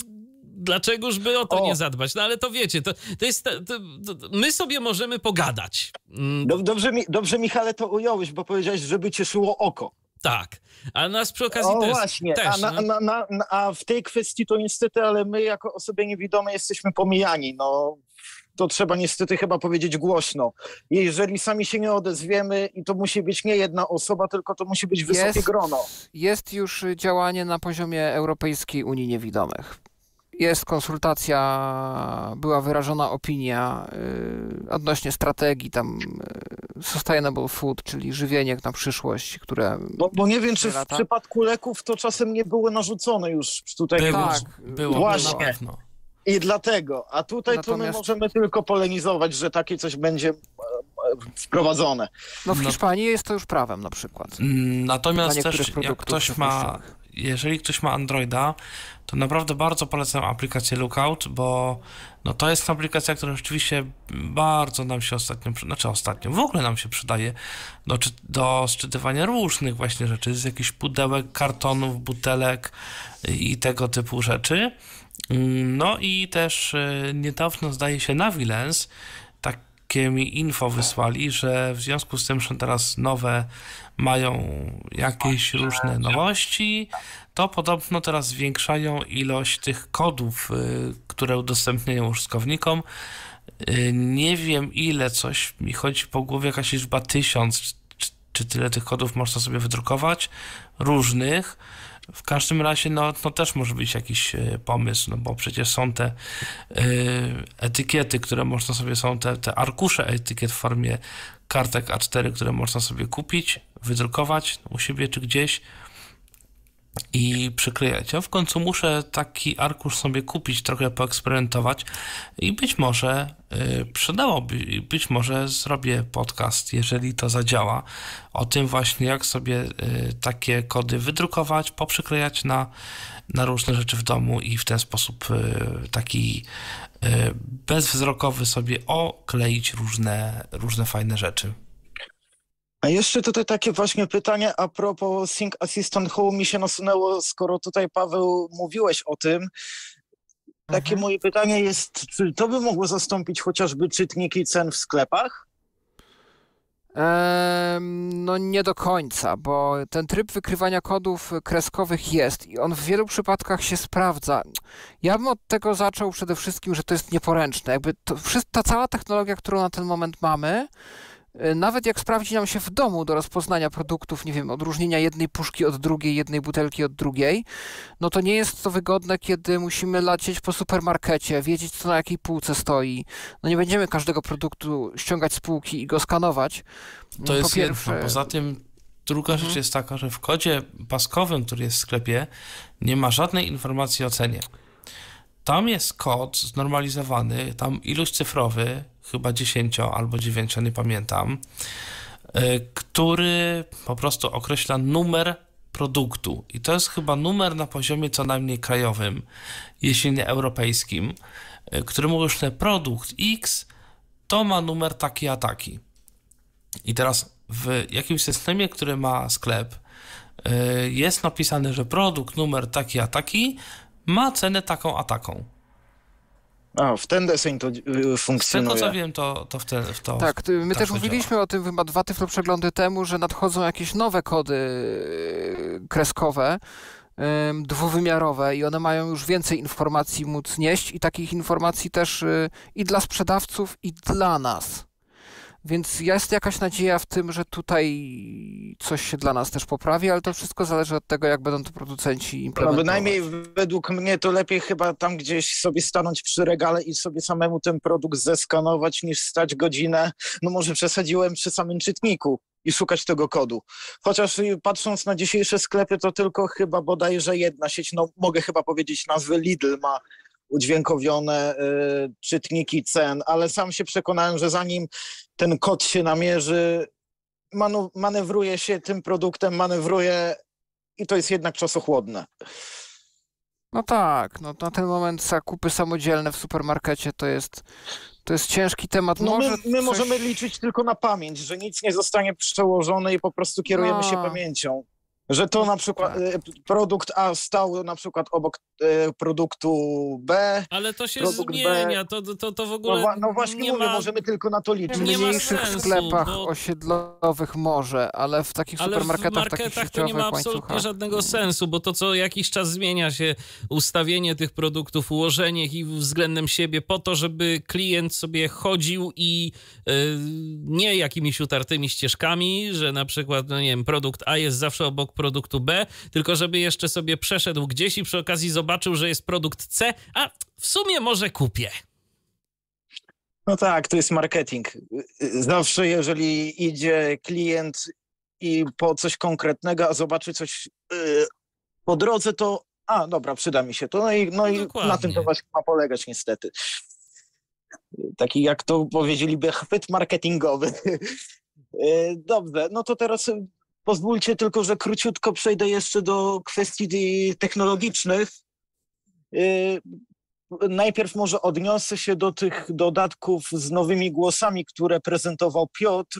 dlaczegoż by o to O. nie zadbać? No ale to wiecie, to, to jest. To, to, to, my sobie możemy pogadać. Mm, Dob- Dobrze, mi, dobrze Michale to ująłeś, bo powiedziałeś, żeby cieszyło oko. tak. A nas przy okazji O też. właśnie, też a, na, no, na, na, na, a w tej kwestii to niestety, ale my jako osoby niewidome jesteśmy pomijani, no to trzeba niestety chyba powiedzieć głośno. Jeżeli sami się nie odezwiemy i to musi być nie jedna osoba, tylko to musi być wysokie Jest- grono. Jest już działanie na poziomie Europejskiej Unii Niewidomych. Jest konsultacja, była wyrażona opinia y, odnośnie strategii tam y, Sustainable Food, czyli żywienie na przyszłość, które... Bo, bo nie wiem, czy w lata. przypadku leków to czasem nie były narzucone już tutaj. było, Tak, było właśnie. na pewno. I dlatego, a tutaj to my Natomiast- możemy tylko polemizować, że takie coś będzie e, e, wprowadzone. No w No- Hiszpanii jest to już prawem na przykład. Mm, Natomiast niektórych też jak ktoś ma. Jeżeli ktoś ma Androida, to naprawdę bardzo polecam aplikację Lookout, bo no to jest aplikacja, która rzeczywiście bardzo nam się ostatnio, znaczy ostatnio, w ogóle nam się przydaje do, do sczytywania różnych właśnie rzeczy, z jakichś pudełek, kartonów, butelek i tego typu rzeczy. No i też y, niedawno zdaje się Navilens takie mi info wysłali, że w związku z tym, że teraz nowe mają jakieś różne nowości, to podobno teraz zwiększają ilość tych kodów, y, które udostępniają użytkownikom. Y, Nie wiem ile, coś mi chodzi po głowie, jakaś liczba tysiąc, czy, czy tyle tych kodów można sobie wydrukować, różnych. W każdym razie, no, no też może być jakiś e, pomysł, no bo przecież są te e, etykiety, które można sobie, są te, te arkusze etykiet w formie kartek A4, które można sobie kupić, wydrukować u siebie czy gdzieś i przyklejać. Ja w końcu muszę taki arkusz sobie kupić, trochę poeksperymentować i być może y, przydałoby, być może zrobię podcast, jeżeli to zadziała, o tym właśnie, jak sobie y, takie kody wydrukować, poprzyklejać na, na różne rzeczy w domu i w ten sposób y, taki bezwzrokowy sobie okleić różne, różne fajne rzeczy. A jeszcze tutaj takie właśnie pytanie a propos Sync Assistant Home mi się nasunęło, skoro tutaj Paweł mówiłeś o tym. Takie mhm. moje pytanie jest, czy to by mogło zastąpić chociażby czytniki cen w sklepach? no nie do końca, bo ten tryb wykrywania kodów kreskowych jest i on w wielu przypadkach się sprawdza. Ja bym od tego zaczął przede wszystkim, że to jest nieporęczne. Jakby to, ta cała technologia, którą na ten moment mamy, nawet jak sprawdzi nam się w domu do rozpoznania produktów, nie wiem, odróżnienia jednej puszki od drugiej, jednej butelki od drugiej, no to nie jest to wygodne, kiedy musimy lecieć po supermarkecie, wiedzieć, co na jakiej półce stoi. No nie będziemy każdego produktu ściągać z półki i go skanować. To po jest pierwsze... jedno. Poza tym druga mhm. rzecz jest taka, że w kodzie paskowym, który jest w sklepie, nie ma żadnej informacji o cenie. Tam jest kod znormalizowany, tam ilość cyfrowy, chyba 10 albo 9, nie pamiętam, e, który po prostu określa numer produktu. I to jest chyba numer na poziomie co najmniej krajowym, jeśli nie europejskim, e, który mówi, że produkt X to ma numer taki a taki. I teraz w jakimś systemie, który ma sklep, e, jest napisane, że produkt numer taki a taki ma cenę taką a taką. A, w ten deseń to funkcjonuje. Z tego co wiem, to, to w, te, w to. Tak, my tak też mówiliśmy działa. o tym chyba dwa tyflo przeglądy temu, że nadchodzą jakieś nowe kody y, kreskowe, dwuwymiarowe i one mają już więcej informacji móc nieść i takich informacji też y, i dla sprzedawców, i dla nas. Więc jest jakaś nadzieja w tym, że tutaj coś się dla nas też poprawi, ale to wszystko zależy od tego, jak będą to producenci no, implementować. No bynajmniej według mnie to lepiej chyba tam gdzieś sobie stanąć przy regale i sobie samemu ten produkt zeskanować, niż stać godzinę, no może przesadziłem przy samym czytniku i szukać tego kodu. Chociaż patrząc na dzisiejsze sklepy, to tylko chyba bodajże jedna sieć, no mogę chyba powiedzieć nazwy Lidl ma udźwiękowione y, czytniki cen, ale sam się przekonałem, że zanim ten kod się namierzy, manu, manewruje się tym produktem, manewruje i to jest jednak czasochłodne. No tak, no na ten moment zakupy samodzielne w supermarkecie to jest, to jest ciężki temat. No Może my, my coś... możemy liczyć tylko na pamięć, że nic nie zostanie przełożone i po prostu kierujemy no. się pamięcią. Że to na przykład tak. E, produkt A stał na przykład obok e, produktu B. Ale to się zmienia, to, to, to w ogóle. No, no właśnie nie mówię, ma... możemy tylko na to liczyć. W mniejszych sensu, sklepach bo... osiedlowych może, ale w takich ale supermarketach, w marketach takich to nie ma absolutnie żadnego sensu, bo to co jakiś czas zmienia się ustawienie tych produktów, ułożenie ich względem siebie po to, żeby klient sobie chodził i yy, nie jakimiś utartymi ścieżkami, że na przykład, no nie wiem, produkt A jest zawsze obok produktu B, tylko żeby jeszcze sobie przeszedł gdzieś i przy okazji zobaczył, że jest produkt C, a w sumie może kupię. No tak, to jest marketing. Zawsze jeżeli idzie klient i po coś konkretnego, a zobaczy coś yy, po drodze, to a, dobra, przyda mi się to. No i, no i na tym to właśnie ma polegać niestety. Taki, jak to powiedzieliby, chwyt marketingowy. Yy, dobrze, no to teraz Pozwólcie tylko, że króciutko przejdę jeszcze do kwestii technologicznych. Y, najpierw może odniosę się do tych dodatków z nowymi głosami, które prezentował Piotr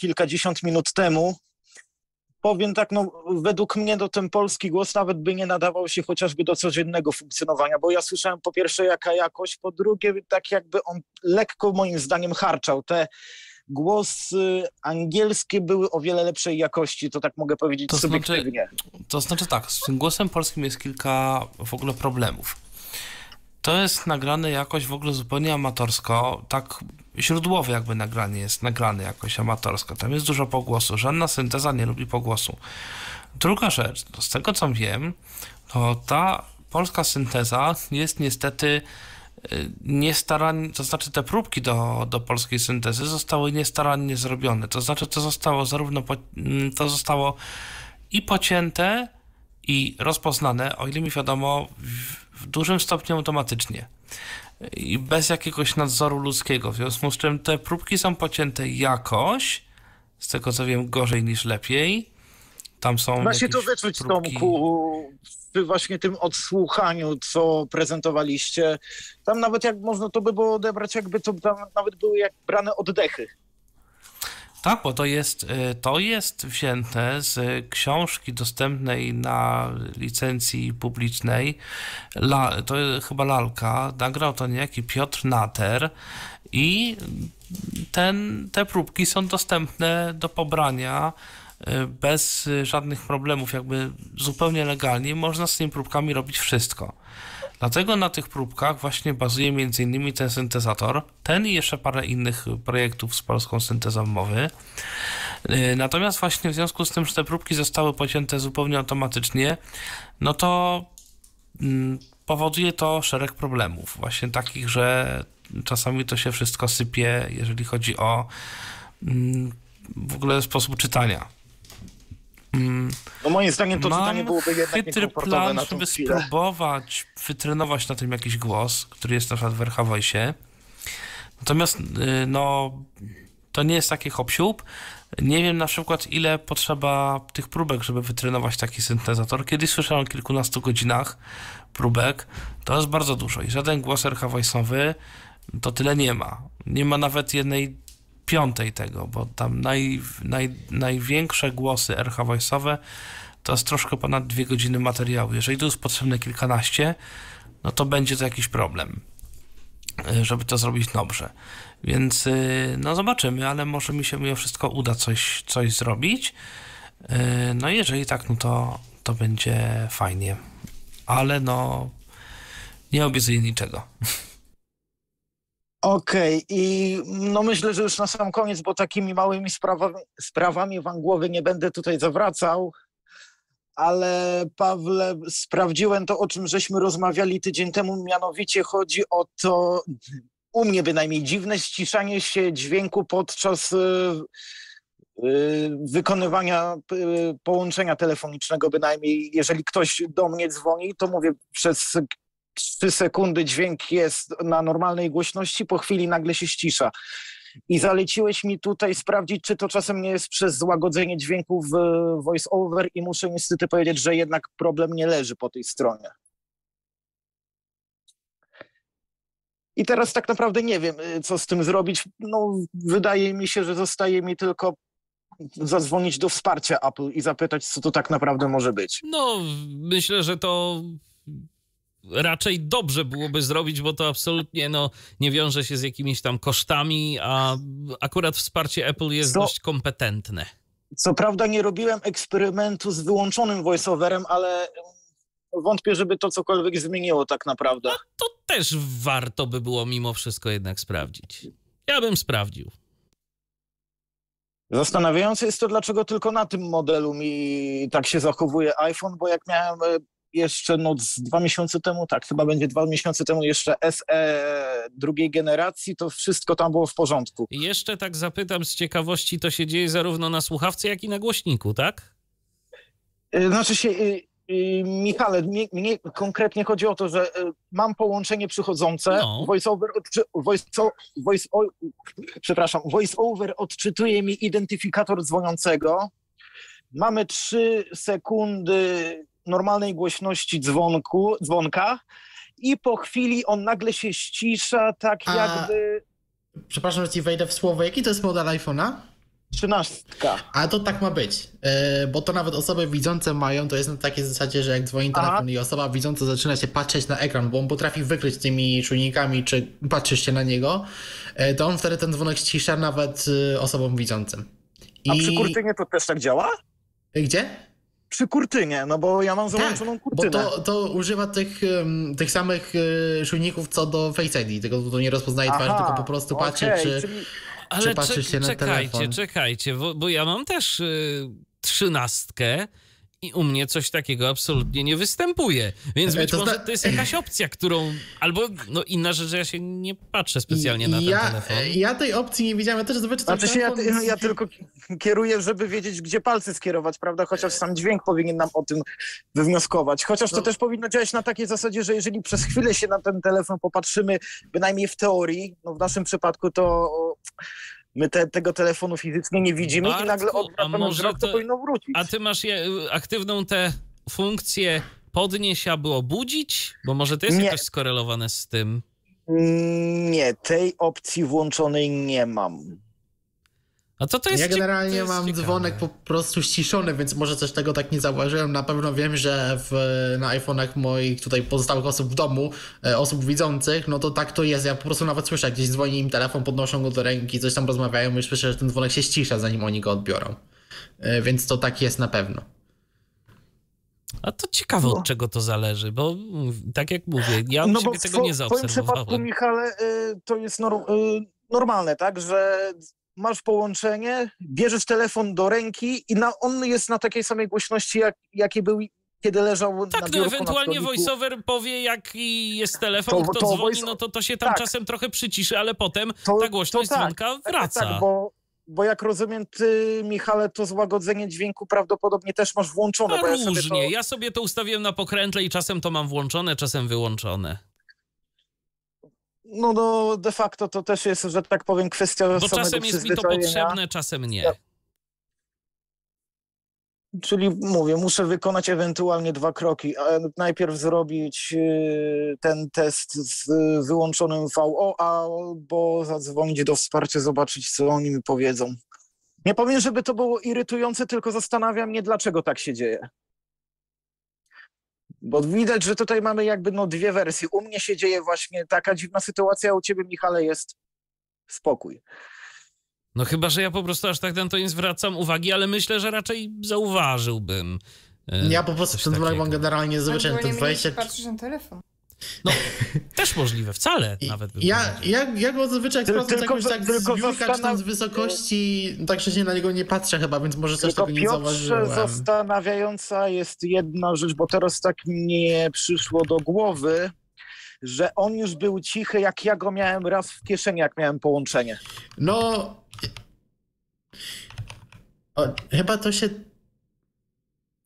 kilkadziesiąt minut temu. Powiem tak, no, według mnie do ten polski głos nawet by nie nadawał się chociażby do codziennego funkcjonowania, bo ja słyszałem po pierwsze jaka jakość, po drugie tak jakby on lekko moim zdaniem harczał. Te głosy angielskie były o wiele lepszej jakości, to tak mogę powiedzieć to znaczy- subiektywnie. Znaczy, to znaczy tak, z tym głosem polskim jest kilka w ogóle problemów. To jest nagrane jakoś w ogóle zupełnie amatorsko, tak źródłowe jakby nagranie jest nagrane jakoś amatorsko. Tam jest dużo pogłosu, żadna synteza nie lubi pogłosu. Druga rzecz, z tego co wiem, to ta polska synteza jest niestety niestarannie, to znaczy te próbki do, do polskiej syntezy zostały niestarannie zrobione. To znaczy to zostało zarówno po, mm, to zostało i pocięte, i rozpoznane, o ile mi wiadomo, w, w dużym stopniu automatycznie i bez jakiegoś nadzoru ludzkiego. W związku z czym te próbki są pocięte jakoś, z tego co wiem, gorzej niż lepiej. Tam są. Właśnie to wyczuć, próbki... Tomku, właśnie tym odsłuchaniu, co prezentowaliście. Tam nawet jak można to by było odebrać, jakby to tam nawet były jak brane oddechy. Tak, bo to jest, y, to jest wzięte z książki dostępnej na licencji publicznej. La, to chyba lalka. Nagrał to niejaki Piotr Nater i ten, te próbki są dostępne do pobrania bez żadnych problemów, jakby zupełnie legalnie. Można z tymi próbkami robić wszystko. Dlatego na tych próbkach właśnie bazuje m.in. ten syntezator, ten i jeszcze parę innych projektów z polską syntezą mowy. Y, natomiast właśnie w związku z tym, że te próbki zostały pocięte zupełnie automatycznie, no to mm, powoduje to szereg problemów. Właśnie takich, że czasami to się wszystko sypie, jeżeli chodzi o mm, w ogóle sposób czytania. Mm. No moim zdaniem to czytanie byłoby jednak chytry plan, żeby chwilę. spróbować wytrenować na tym jakiś głos, który jest na przykład w RH Voice. Natomiast y, no, to nie jest taki hop Nie wiem na przykład ile potrzeba tych próbek, żeby wytrenować taki syntezator. Kiedyś słyszałem o kilkunastu godzinach próbek. To jest bardzo dużo i żaden głos RH Voice'owy to tyle nie ma. Nie ma nawet jednej piątej tego, bo tam naj, naj, największe głosy RH Voice'owe to jest troszkę ponad dwie godziny materiału. Jeżeli tu jest potrzebne kilkanaście, no to będzie to jakiś problem, żeby to zrobić dobrze. Więc e, no zobaczymy, ale może mi się mimo wszystko uda coś, coś zrobić. E, no jeżeli tak, no to, to będzie fajnie. Ale no nie obiecuję niczego. Okej, okay. i no myślę, że już na sam koniec, bo takimi małymi sprawami, sprawami wam głowy nie będę tutaj zawracał, ale Pawle, sprawdziłem to, o czym żeśmy rozmawiali tydzień temu, mianowicie chodzi o to, u mnie bynajmniej, dziwne ściszanie się dźwięku podczas y, y, wykonywania y, połączenia telefonicznego bynajmniej, jeżeli ktoś do mnie dzwoni, to mówię przez 3 sekundy dźwięk jest na normalnej głośności, po chwili nagle się ścisza. I zaleciłeś mi tutaj sprawdzić, czy to czasem nie jest przez złagodzenie dźwięku w voice-over i muszę niestety powiedzieć, że jednak problem nie leży po tej stronie. I teraz tak naprawdę nie wiem, y, co z tym zrobić. No, wydaje mi się, że zostaje mi tylko zadzwonić do wsparcia Apple i zapytać, co to tak naprawdę może być. No, myślę, że to raczej dobrze byłoby zrobić, bo to absolutnie no, nie wiąże się z jakimiś tam kosztami, a akurat wsparcie Apple jest co, dość kompetentne. Co prawda nie robiłem eksperymentu z wyłączonym voiceoverem, ale wątpię, żeby to cokolwiek zmieniło tak naprawdę. No, to też warto by było mimo wszystko jednak sprawdzić. Ja bym sprawdził. Zastanawiające jest to, dlaczego tylko na tym modelu mi tak się zachowuje iPhone, bo jak miałem e, jeszcze no, z dwa miesiące temu, tak, chyba będzie dwa miesiące temu jeszcze SE drugiej generacji, to wszystko tam było w porządku. Jeszcze tak zapytam z ciekawości, to się dzieje zarówno na słuchawce, jak i na głośniku, tak? Y, znaczy się, y, y, Michale, mnie, mnie, konkretnie chodzi o to, że mam połączenie przychodzące, no. voiceover, odczy, voice, voice, o, przepraszam, voiceover odczytuje mi identyfikator dzwoniącego, mamy trzy sekundy normalnej głośności dzwonku, dzwonka i po chwili on nagle się ścisza, tak A... jakby... Przepraszam, że ci wejdę w słowo. Jaki to jest model iPhone'a? Trzynastka. A to tak ma być, yy, bo to nawet osoby widzące mają, to jest na takiej zasadzie, że jak dzwoni telefon Aha. i osoba widząca zaczyna się patrzeć na ekran, bo on potrafi wykryć tymi czujnikami, czy patrzysz się na niego, yy, to on wtedy ten dzwonek ścisza nawet yy, osobom widzącym. I... A przy kurtynie to też tak działa? Gdzie? Przy kurtynie, no bo ja mam załączoną tak, kurtynę. Bo to, to używa tych, tych samych e, czujników co do Face ID, tylko to nie rozpoznaje twarzy, tylko po prostu okay, patrzy, czy, czyli... Ale czy patrzy się na czekajcie, telefon. czekajcie, bo, bo ja mam też y, trzynastkę I u mnie coś takiego absolutnie nie występuje. Więc E, być to może zna- to jest jakaś opcja, którą. Albo no inna rzecz, że ja się nie patrzę specjalnie na ten ja, telefon. Ja tej opcji nie widziałem, ja też zobaczę Znaczy się ja, ja tylko kieruję, żeby wiedzieć, gdzie palce skierować, prawda? Chociaż sam dźwięk powinien nam o tym wywnioskować. Chociaż to No. też powinno działać na takiej zasadzie, że jeżeli przez chwilę się na ten telefon popatrzymy, bynajmniej w teorii, no w naszym przypadku to my te, tego telefonu fizycznie nie widzimy i nagle a odwracamy może wzrok, to to- powinno wrócić. A ty masz je, aktywną tę funkcję podnieść, aby obudzić? Bo może to jest Nie. jakoś skorelowane z tym. Nie, tej opcji włączonej nie mam. A to to jest Ja generalnie jest mam ciekawe. dzwonek po prostu ściszony, więc może też tego tak nie zauważyłem. Na pewno wiem, że w, na iPhone'ach moich tutaj pozostałych osób w domu, e, osób widzących, no to tak to jest. Ja po prostu nawet słyszę, jak gdzieś dzwoni im telefon, podnoszą go do ręki, coś tam rozmawiają i słyszę, że ten dzwonek się ścisza, zanim oni go odbiorą. E, Więc to tak jest na pewno. A to ciekawe, No. od czego to zależy, bo tak jak mówię, ja w tego nie W twoim przypadku, zaobserwowałem. Michale, y, to jest nor- y, normalne, tak, że masz połączenie, bierzesz telefon do ręki i na, on jest na takiej samej głośności, jak, jaki był, kiedy leżał na Tak, no biurku na ewentualnie voiceover powie, jaki jest telefon, To- kto to dzwoni, voice- no to to się tam tak. czasem trochę przyciszy, ale potem To- ta głośność to tak, dzwonka tak, wraca. Tak, bo, bo jak rozumiem, ty, Michale, to złagodzenie dźwięku prawdopodobnie też masz włączone. No bo ja sobie różnie. to, Ja sobie to ustawiłem na pokrętle i czasem to mam włączone, czasem wyłączone. No, no de facto to też jest, że tak powiem, kwestia Bo czasem jest mi to potrzebne, czasem nie. Ja- Czyli mówię, muszę wykonać ewentualnie dwa kroki. Najpierw zrobić y, ten test z wyłączonym VO, albo zadzwonić do wsparcia, zobaczyć, co oni mi powiedzą. Nie powiem, żeby to było irytujące, tylko zastanawiam mnie, dlaczego tak się dzieje. Bo widać, że tutaj mamy jakby no dwie wersje. U mnie się dzieje właśnie taka dziwna sytuacja, a u ciebie, Michale, jest spokój. No chyba, że ja po prostu aż tak na to nie zwracam uwagi, ale myślę, że raczej zauważyłbym. e, Ja po prostu takiego. mam generalnie zwyczajnie ten nie mniej 20... patrzysz na telefon. Też możliwe, wcale nawet bym Ja, ja, ja go zazwyczaj sprawdzam tylko- jakoś tak z tylko biurka, czy tam zastanów- z wysokości, tak że się na niego nie patrzę chyba, więc może też Tylko tego nie Piotrze, zauważyłem. zastanawiająca jest jedna rzecz, bo teraz tak mnie przyszło do głowy, że on już był cichy, jak ja go miałem raz w kieszeni, jak miałem połączenie. No. O, chyba to się.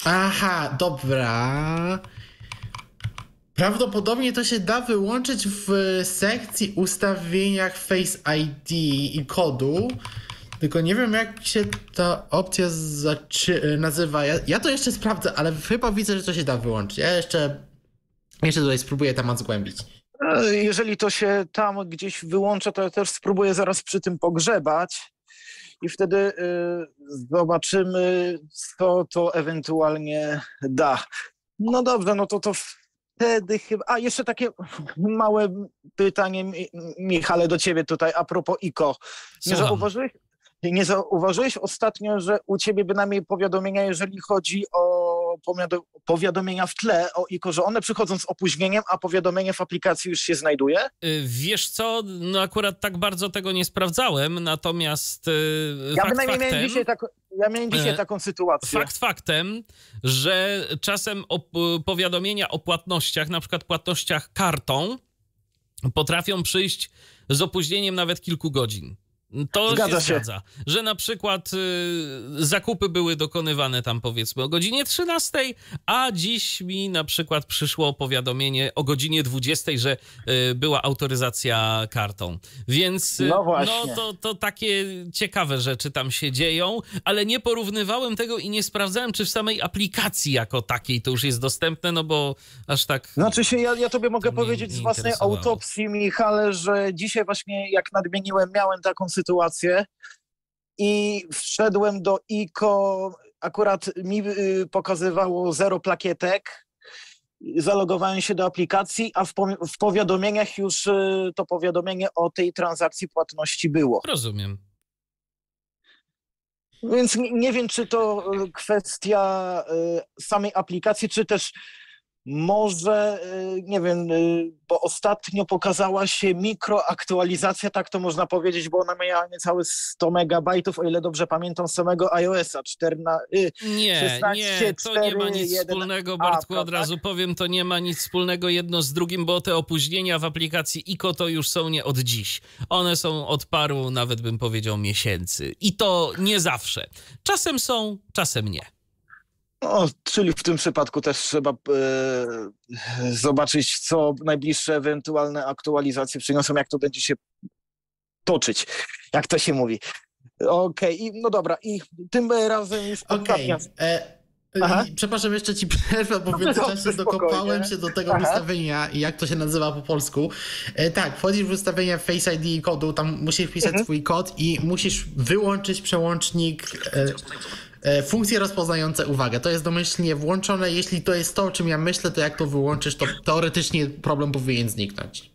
Aha, dobra. Prawdopodobnie to się da wyłączyć w sekcji ustawieniach Face ID i kodu. Tylko nie wiem, jak się ta opcja nazywa. Ja, ja to jeszcze sprawdzę, ale chyba widzę, że to się da wyłączyć. Ja jeszcze. Jeszcze tutaj spróbuję temat zgłębić. E, Jeżeli to się tam gdzieś wyłącza, to ja też spróbuję zaraz przy tym pogrzebać i wtedy y, zobaczymy, co to ewentualnie da. No dobrze, no to to wtedy chyba... A, jeszcze takie małe pytanie, Mi- Michale, do ciebie tutaj a propos IKO. Nie Słucham. zauważyłeś, nie zauważyłeś ostatnio, że u ciebie bynajmniej powiadomienia, jeżeli chodzi o powiadomienia w tle o IKO, że one przychodzą z opóźnieniem, a powiadomienie w aplikacji już się znajduje? Y, Wiesz co, no akurat tak bardzo tego nie sprawdzałem, natomiast y, Ja fakt bynajmniej miałem faktem, dzisiaj, tak, ja miałem dzisiaj E, taką sytuację. Fakt faktem, że czasem powiadomienia o płatnościach, na przykład płatnościach kartą, potrafią przyjść z opóźnieniem nawet kilku godzin. To Zgadza się, się. zgadza, że na przykład y, zakupy były dokonywane tam powiedzmy o godzinie 13, a dziś mi na przykład przyszło powiadomienie o godzinie 20, że y, była autoryzacja kartą. Więc y, No właśnie. to, to takie ciekawe rzeczy tam się dzieją, ale nie porównywałem tego i nie sprawdzałem, czy w samej aplikacji jako takiej to już jest dostępne, no bo aż tak... Znaczy się, ja, ja tobie mogę powiedzieć z własnej autopsji, Michale, że dzisiaj właśnie jak nadmieniłem, miałem taką sytuację i wszedłem do IKO, akurat mi y, pokazywało zero plakietek, zalogowałem się do aplikacji, a w, w powiadomieniach już y, to powiadomienie o tej transakcji płatności było. Rozumiem. Więc nie, nie wiem, czy to y, kwestia samej aplikacji, czy też może, y, nie wiem, y, bo ostatnio pokazała się mikroaktualizacja, tak to można powiedzieć, bo ona miała niecałe 100 megabajtów, o ile dobrze pamiętam, samego iOS-a. 14, nie, 16, nie, to 4, nie ma nic 1, wspólnego, Bartku, od razu tak? powiem, to nie ma nic wspólnego jedno z drugim, bo te opóźnienia w aplikacji ICO to już są nie od dziś. One są od paru, nawet bym powiedział, miesięcy. I to nie zawsze. Czasem są, czasem nie. No, czyli w tym przypadku też trzeba e, zobaczyć, co najbliższe ewentualne aktualizacje przyniosą, jak to będzie się toczyć, jak to się mówi. Okej, okay. no dobra, i tym razem już. Okay. E, przepraszam, jeszcze ci przerwę, bo w międzyczasie dokopałem się do tego Aha. ustawienia i jak to się nazywa po polsku. E, tak, wchodzisz w ustawienia Face ID kodu, tam musisz wpisać mhm. swój kod i musisz wyłączyć przełącznik e, E, funkcje rozpoznające uwagę. To jest domyślnie włączone. Jeśli to jest to, o czym ja myślę, to jak to wyłączysz, to teoretycznie problem powinien zniknąć.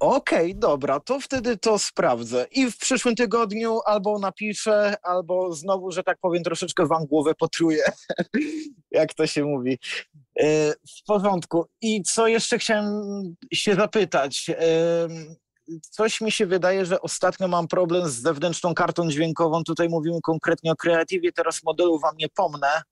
Okej, okay, dobra, to wtedy to sprawdzę. I w przyszłym tygodniu albo napiszę, albo znowu, że tak powiem, troszeczkę wam głowę potruję, jak to się mówi. E, w porządku. I co jeszcze chciałem się zapytać? Coś mi się wydaje, że ostatnio mam problem z zewnętrzną kartą dźwiękową. Tutaj mówimy konkretnie o kreatywie, teraz modelu wam nie pomnę,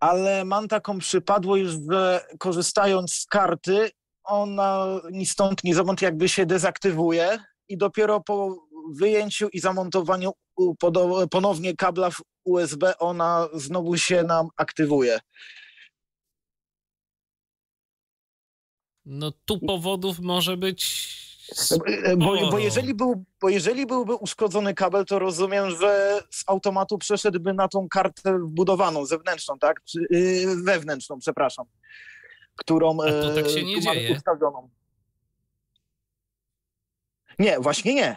ale mam taką przypadłość, że korzystając z karty, ona ni stąd, ni zowąd jakby się dezaktywuje i dopiero po wyjęciu i zamontowaniu ponownie kabla w USB ona znowu się nam aktywuje. No tu powodów może być. Bo, bo, jeżeli był, bo jeżeli byłby uszkodzony kabel, to rozumiem, że z automatu przeszedłby na tą kartę wbudowaną, zewnętrzną, tak? Yy, wewnętrzną, przepraszam. Którą. A to tak się nie dzieje. Ustawioną. Nie, właśnie nie.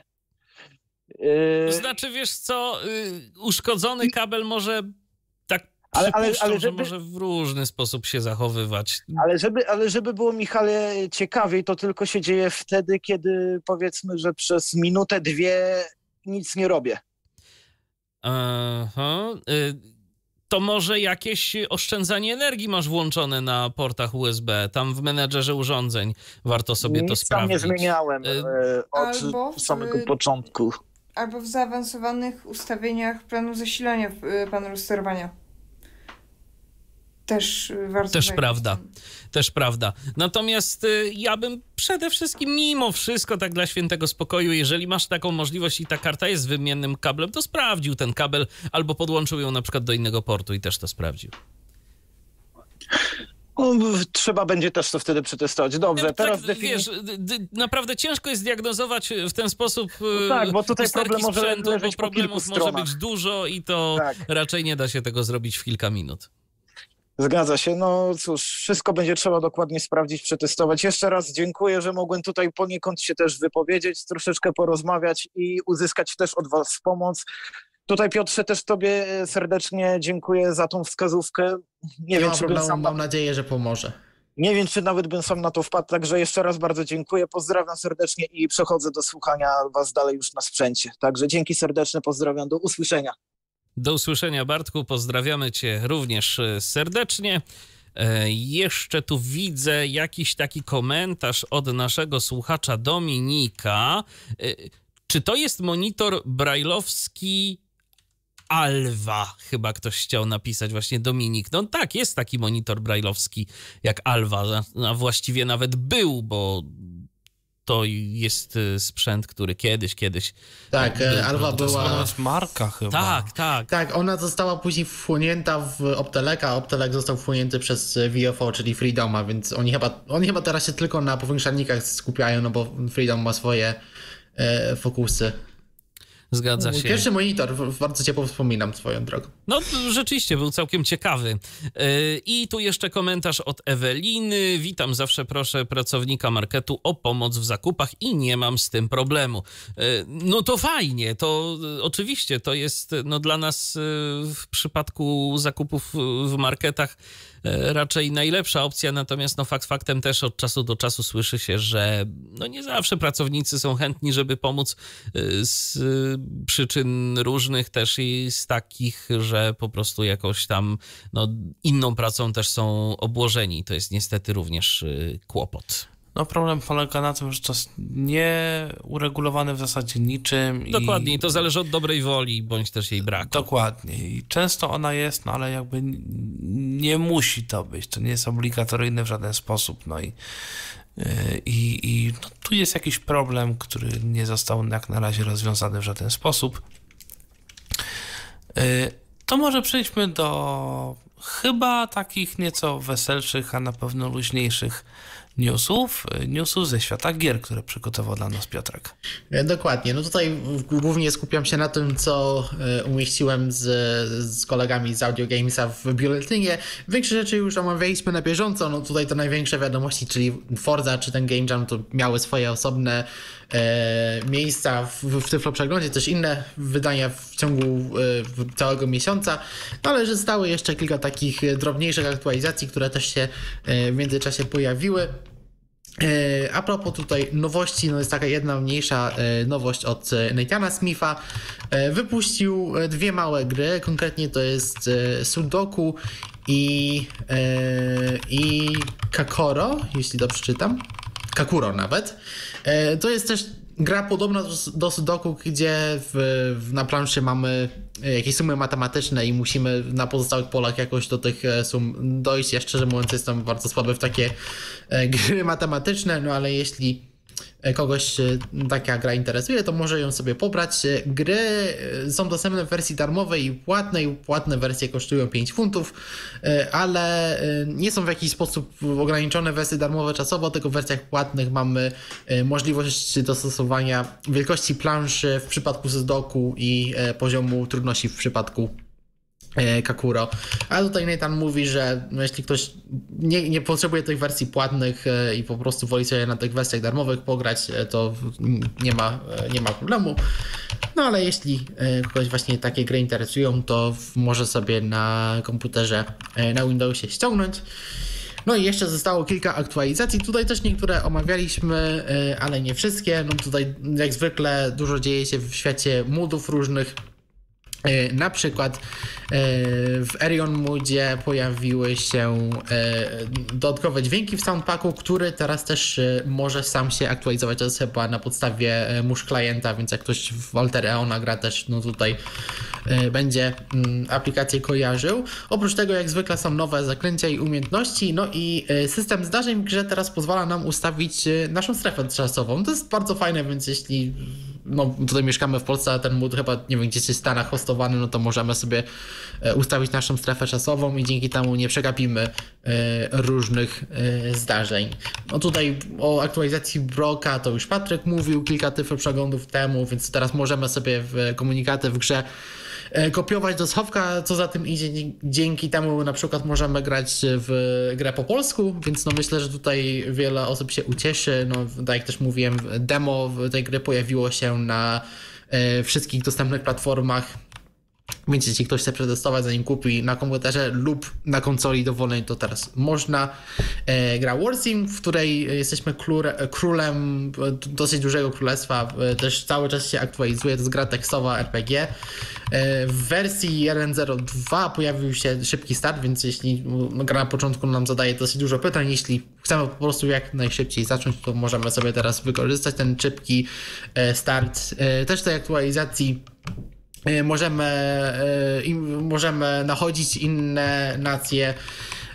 Yy... Znaczy, wiesz co, yy, uszkodzony kabel może ale, ale, ale żeby, że może w różny sposób się zachowywać. Ale żeby, ale żeby było, Michale, ciekawiej, to tylko się dzieje wtedy, kiedy powiedzmy, że przez minutę, dwie nic nie robię. Aha. Y, to może jakieś oszczędzanie energii masz włączone na portach USB, tam w menedżerze urządzeń. Warto sobie nic to sprawdzić. Nic tam nie zmieniałem y, e, od Albo samego początku. Albo w zaawansowanych ustawieniach planu zasilania y, panelu sterowania też warto. Też prawda. Też prawda. Natomiast y, ja bym przede wszystkim mimo wszystko, tak dla świętego spokoju, jeżeli masz taką możliwość i ta karta jest wymiennym kablem, to sprawdził ten kabel albo podłączył ją na przykład do innego portu i też to sprawdził. Trzeba będzie też to wtedy przetestować. Dobrze, tak, teraz defini- wiesz, naprawdę ciężko jest diagnozować w ten sposób no tak, bo tutaj problem może sprzętu, bo problemów może być dużo i to tak. raczej nie da się tego zrobić w kilka minut. Zgadza się. No cóż, wszystko będzie trzeba dokładnie sprawdzić, przetestować. Jeszcze raz dziękuję, że mogłem tutaj poniekąd się też wypowiedzieć, troszeczkę porozmawiać i uzyskać też od Was pomoc. Tutaj Piotrze też Tobie e, serdecznie dziękuję za tą wskazówkę. Nie, nie wiem, czy problemu, sam... mam nadzieję, że pomoże. Nie wiem, czy nawet bym sam na to wpadł, także jeszcze raz bardzo dziękuję. Pozdrawiam serdecznie i przechodzę do słuchania Was dalej już na sprzęcie. Także dzięki serdeczne, pozdrawiam, do usłyszenia. Do usłyszenia, Bartku. Pozdrawiamy Cię również e, serdecznie. E, jeszcze tu widzę jakiś taki komentarz od naszego słuchacza Dominika. E, czy to jest monitor brajlowski Alwa? Chyba ktoś chciał napisać właśnie Dominik. No tak, jest taki monitor brajlowski jak Alwa, a właściwie nawet był, bo to jest y, sprzęt, który kiedyś, kiedyś... Tak, e, Alwa była... To jest marka chyba. Tak, tak. Tak, ona została później wchłonięta w Opteleka, a Optelek został wchłonięty przez VFO, czyli Freedoma, więc oni chyba, oni chyba teraz się tylko na powiększalnikach skupiają, no bo Freedom ma swoje e, fokusy. Zgadza się. Pierwszy monitor, bardzo ciepło wspominam swoją drogą. No rzeczywiście, był całkiem ciekawy. E, I tu jeszcze komentarz od Eweliny. Witam, zawsze proszę pracownika marketu o pomoc w zakupach i nie mam z tym problemu. E, no to fajnie, to oczywiście to jest no, dla nas e, w przypadku zakupów w marketach raczej najlepsza opcja, natomiast no fakt faktem też od czasu do czasu słyszy się, że no nie zawsze pracownicy są chętni, żeby pomóc z przyczyn różnych też i z takich, że po prostu jakoś tam no, inną pracą też są obłożeni. To jest niestety również kłopot. No problem polega na tym, że to jest nieuregulowane w zasadzie niczym. Dokładnie, i to zależy od dobrej woli, bądź też jej braku. Dokładnie. I często ona jest, no ale jakby nie musi to być. To nie jest obligatoryjne w żaden sposób. No i, yy, i, i no, tu jest jakiś problem, który nie został jak na razie rozwiązany w żaden sposób. Yy, to może przejdźmy do chyba takich nieco weselszych, a na pewno luźniejszych newsów, newsów ze świata gier, które przygotował dla nas Piotrek. E, dokładnie. No tutaj głównie skupiam się na tym, co e, umieściłem z, z kolegami z Audio Gamesa w biuletynie. Większe rzeczy już omawialiśmy na bieżąco. No tutaj to największe wiadomości, czyli Forza czy ten Game Jam to miały swoje osobne miejsca w, w Tyflo Przeglądzie, też inne wydania w ciągu e, całego miesiąca, no ale że stały jeszcze kilka takich drobniejszych aktualizacji, które też się e, w międzyczasie pojawiły. E, a propos tutaj nowości, no jest taka jedna mniejsza e, nowość od Nathana Smitha. Wypuścił dwie małe gry, konkretnie to jest Sudoku i, i Kakoro, jeśli dobrze czytam. Kakuro nawet. E, to jest też gra podobna do, do Sudoku, gdzie w, w, na planszy mamy jakieś sumy matematyczne i musimy na pozostałych polach jakoś do tych e, sum dojść. Ja szczerze mówiąc jestem bardzo słaby w takie e, gry matematyczne, no ale jeśli kogoś e, taka gra interesuje, to może ją sobie pobrać. E, gry e, są dostępne w wersji darmowej i płatnej. Płatne wersje kosztują 5 funtów, ale nie są w jakiś sposób ograniczone wersje darmowe czasowo, tylko w wersjach płatnych mamy możliwość dostosowania wielkości planszy w przypadku Sudoku i poziomu trudności w przypadku E, Kakuro. A tutaj Nathan mówi, że jeśli ktoś nie, nie potrzebuje tych wersji płatnych e, i po prostu woli sobie na tych wersjach darmowych pograć, e, to nie ma, nie ma problemu. No ale jeśli kogoś właśnie takie gry interesują, to może sobie na komputerze na Windowsie ściągnąć. No i jeszcze zostało kilka aktualizacji. Tutaj też niektóre omawialiśmy, ale nie wszystkie. No tutaj jak zwykle dużo dzieje się w świecie modów różnych E, na przykład e, w Erion Moodzie pojawiły się e, dodatkowe dźwięki w soundpacku, który teraz też może sam się aktualizować. To jest chyba na podstawie musz klienta, więc jak ktoś w Alter Eona gra też, no tutaj będzie mm, aplikację kojarzył. Oprócz tego, jak zwykle, są nowe zaklęcia i umiejętności, no i system zdarzeń w grze teraz pozwala nam ustawić naszą strefę czasową. To jest bardzo fajne, więc jeśli no tutaj mieszkamy w Polsce, a ten mód chyba, nie wiem, gdzieś jest w Stanach hostowany, no to możemy sobie e, ustawić naszą strefę czasową i dzięki temu nie przegapimy e, różnych e, zdarzeń. No tutaj o aktualizacji Broka to już Patryk mówił kilka tyfl przeglądów temu, więc teraz możemy sobie w komunikaty w grze E, kopiować do schowka, co za tym idzie, dzięki temu na przykład możemy grać w grę po polsku, więc no myślę, że tutaj wiele osób się ucieszy. No, tak jak też mówiłem, demo tej gry pojawiło się na e, wszystkich dostępnych platformach więc jeśli ktoś chce przetestować, zanim kupi na komputerze lub na konsoli dowolnej, to teraz można. E, gra Warsim, w której jesteśmy królem dosyć dużego królestwa, e, też cały czas się aktualizuje, to jest gra tekstowa RPG. E, w wersji 1.02 pojawił się szybki start, więc jeśli gra na początku nam zadaje dosyć dużo pytań, jeśli chcemy po prostu jak najszybciej zacząć, to możemy sobie teraz wykorzystać ten szybki e, start. E, też tej aktualizacji E, możemy, e, możemy nachodzić inne nacje.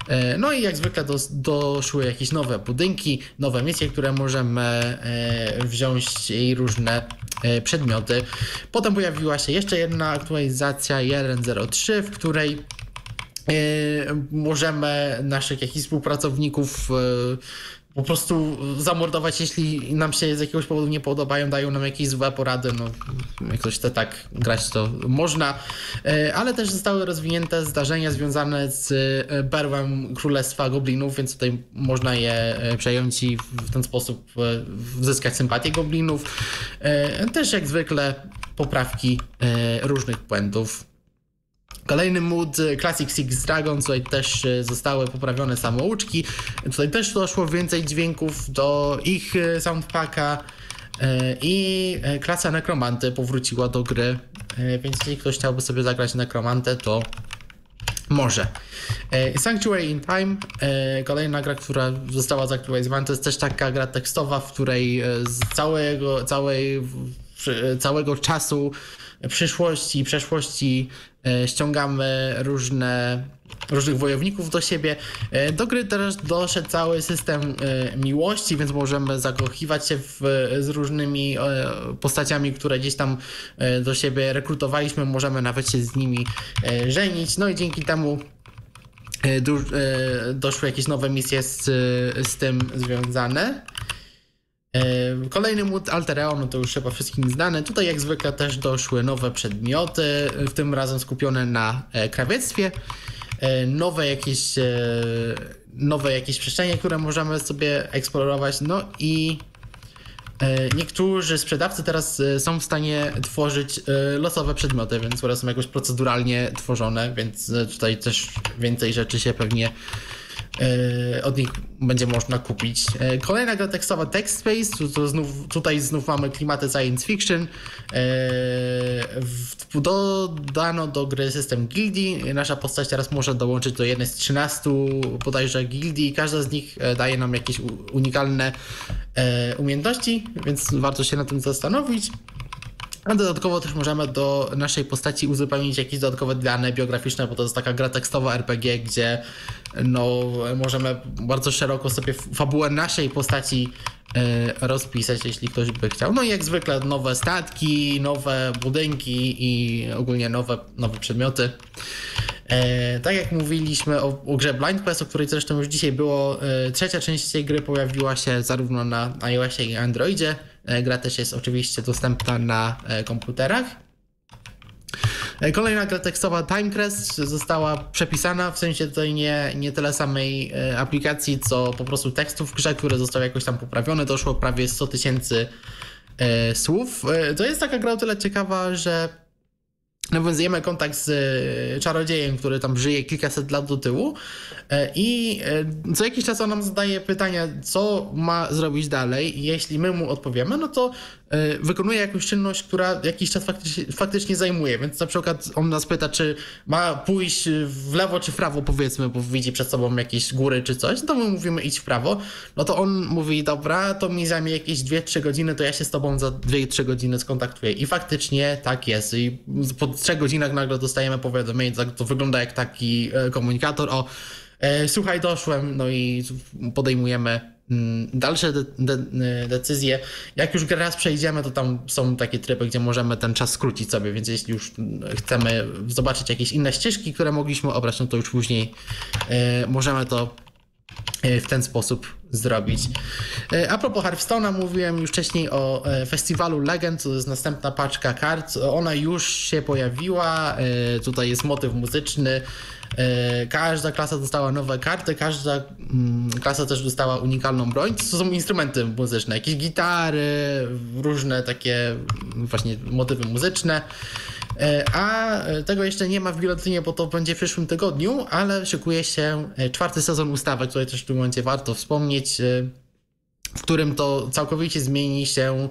E, no i jak zwykle dos, doszły jakieś nowe budynki, nowe misje, które możemy wziąć i różne przedmioty. Potem pojawiła się jeszcze jedna aktualizacja 1.03, w której możemy naszych jakichś współpracowników po prostu zamordować, jeśli nam się z jakiegoś powodu nie podobają, dają nam jakieś złe porady. No, jak ktoś chce tak grać, to można. E, ale też zostały rozwinięte zdarzenia związane z e, berłem Królestwa Goblinów, więc tutaj można je e, przejąć i w ten sposób zyskać sympatię Goblinów. Też jak zwykle poprawki różnych błędów. Kolejny mood y, Classic Six Dragon, tutaj też y, zostały poprawione samouczki. Tutaj też doszło więcej dźwięków do ich y, soundpacka. I klasa nekromanty powróciła do gry, więc jeśli ktoś chciałby sobie zagrać nekromantę, to może. Sanctuary in Time, kolejna gra, która została zaktualizowana, to jest też taka gra tekstowa, w której z całego, całej, całego czasu przyszłości i przeszłości ściągamy różne różnych wojowników do siebie. E, do gry też doszedł cały system e, miłości, więc możemy zakochiwać się w, z różnymi e, postaciami, które gdzieś tam do siebie rekrutowaliśmy. Możemy nawet się z nimi żenić. No i dzięki temu doszły jakieś nowe misje z, z tym związane. Kolejny mód Altereo, no to już chyba wszystkim znane. Tutaj jak zwykle też doszły nowe przedmioty, w tym razem skupione na krawiectwie. E, nowe jakieś, e, nowe jakieś przestrzenie, które możemy sobie eksplorować. No i e, niektórzy sprzedawcy teraz są w stanie tworzyć losowe przedmioty, więc które są jakoś proceduralnie tworzone, więc tutaj też więcej rzeczy się pewnie E, od nich będzie można kupić. E, kolejna gra tekstowa Text Space, znów, tutaj znów mamy klimaty science fiction. E, dodano do gry system gildii. Nasza postać teraz może dołączyć do jednej z 13 bodajże gildii. Każda z nich daje nam jakieś unikalne umiejętności, więc warto się na tym zastanowić. A dodatkowo też możemy do naszej postaci uzupełnić jakieś dodatkowe dane biograficzne, bo to jest taka gra tekstowa RPG, gdzie no, możemy bardzo szeroko sobie fabułę naszej postaci e, rozpisać, jeśli ktoś by chciał. No i jak zwykle nowe statki, nowe budynki i ogólnie nowe, nowe przedmioty. E, tak jak mówiliśmy o, o, grze Blind Quest, o której zresztą już dzisiaj było, e, trzecia część tej gry pojawiła się zarówno na iOSie i Androidzie. E, gra też jest oczywiście dostępna na e, komputerach. E, kolejna gra tekstowa Timecrest została przepisana, w sensie tutaj nie, nie tyle samej aplikacji, co po prostu tekstów w grze, które zostały jakoś tam poprawione. Doszło prawie 100 tysięcy słów. To jest taka gra o tyle ciekawa, że nawiązujemy kontakt z e, czarodziejem, który tam żyje kilkaset lat do tyłu e, i e, co jakiś czas on nam zadaje pytania, co ma zrobić dalej. Jeśli my mu odpowiemy, no to wykonuje jakąś czynność, która jakiś czas faktycznie, faktycznie zajmuje, więc na przykład on nas pyta, czy ma pójść w lewo czy w prawo powiedzmy, bo widzi przed sobą jakieś góry czy coś, to my mówimy idź w prawo, no to on mówi dobra, to mi zajmie jakieś 2-3 godziny, to ja się z tobą za 2-3 godziny skontaktuję. I faktycznie tak jest. I pod trzech godzinach nagle dostajemy powiadomienie, to wygląda jak taki e, komunikator, o e, słuchaj, doszłem, no i podejmujemy dalsze de de e, decyzje. Jak już raz przejdziemy, to tam są takie tryby, gdzie możemy ten czas skrócić sobie, więc jeśli już chcemy zobaczyć jakieś inne ścieżki, które mogliśmy obrać, no to już później możemy to w ten sposób zrobić. A propos Hearthstone'a, mówiłem już wcześniej o festiwalu Legend, to jest następna paczka kart. Ona już się pojawiła, tutaj jest motyw muzyczny. Każda klasa dostała nowe karty, każda mm, klasa też dostała unikalną broń. To są instrumenty muzyczne, jakieś gitary, różne takie właśnie motywy muzyczne. A tego jeszcze nie ma w biuletynie, bo to będzie w przyszłym tygodniu, ale szykuje się czwarty sezon ustawy, tutaj też w tym momencie warto wspomnieć, w którym to całkowicie zmieni się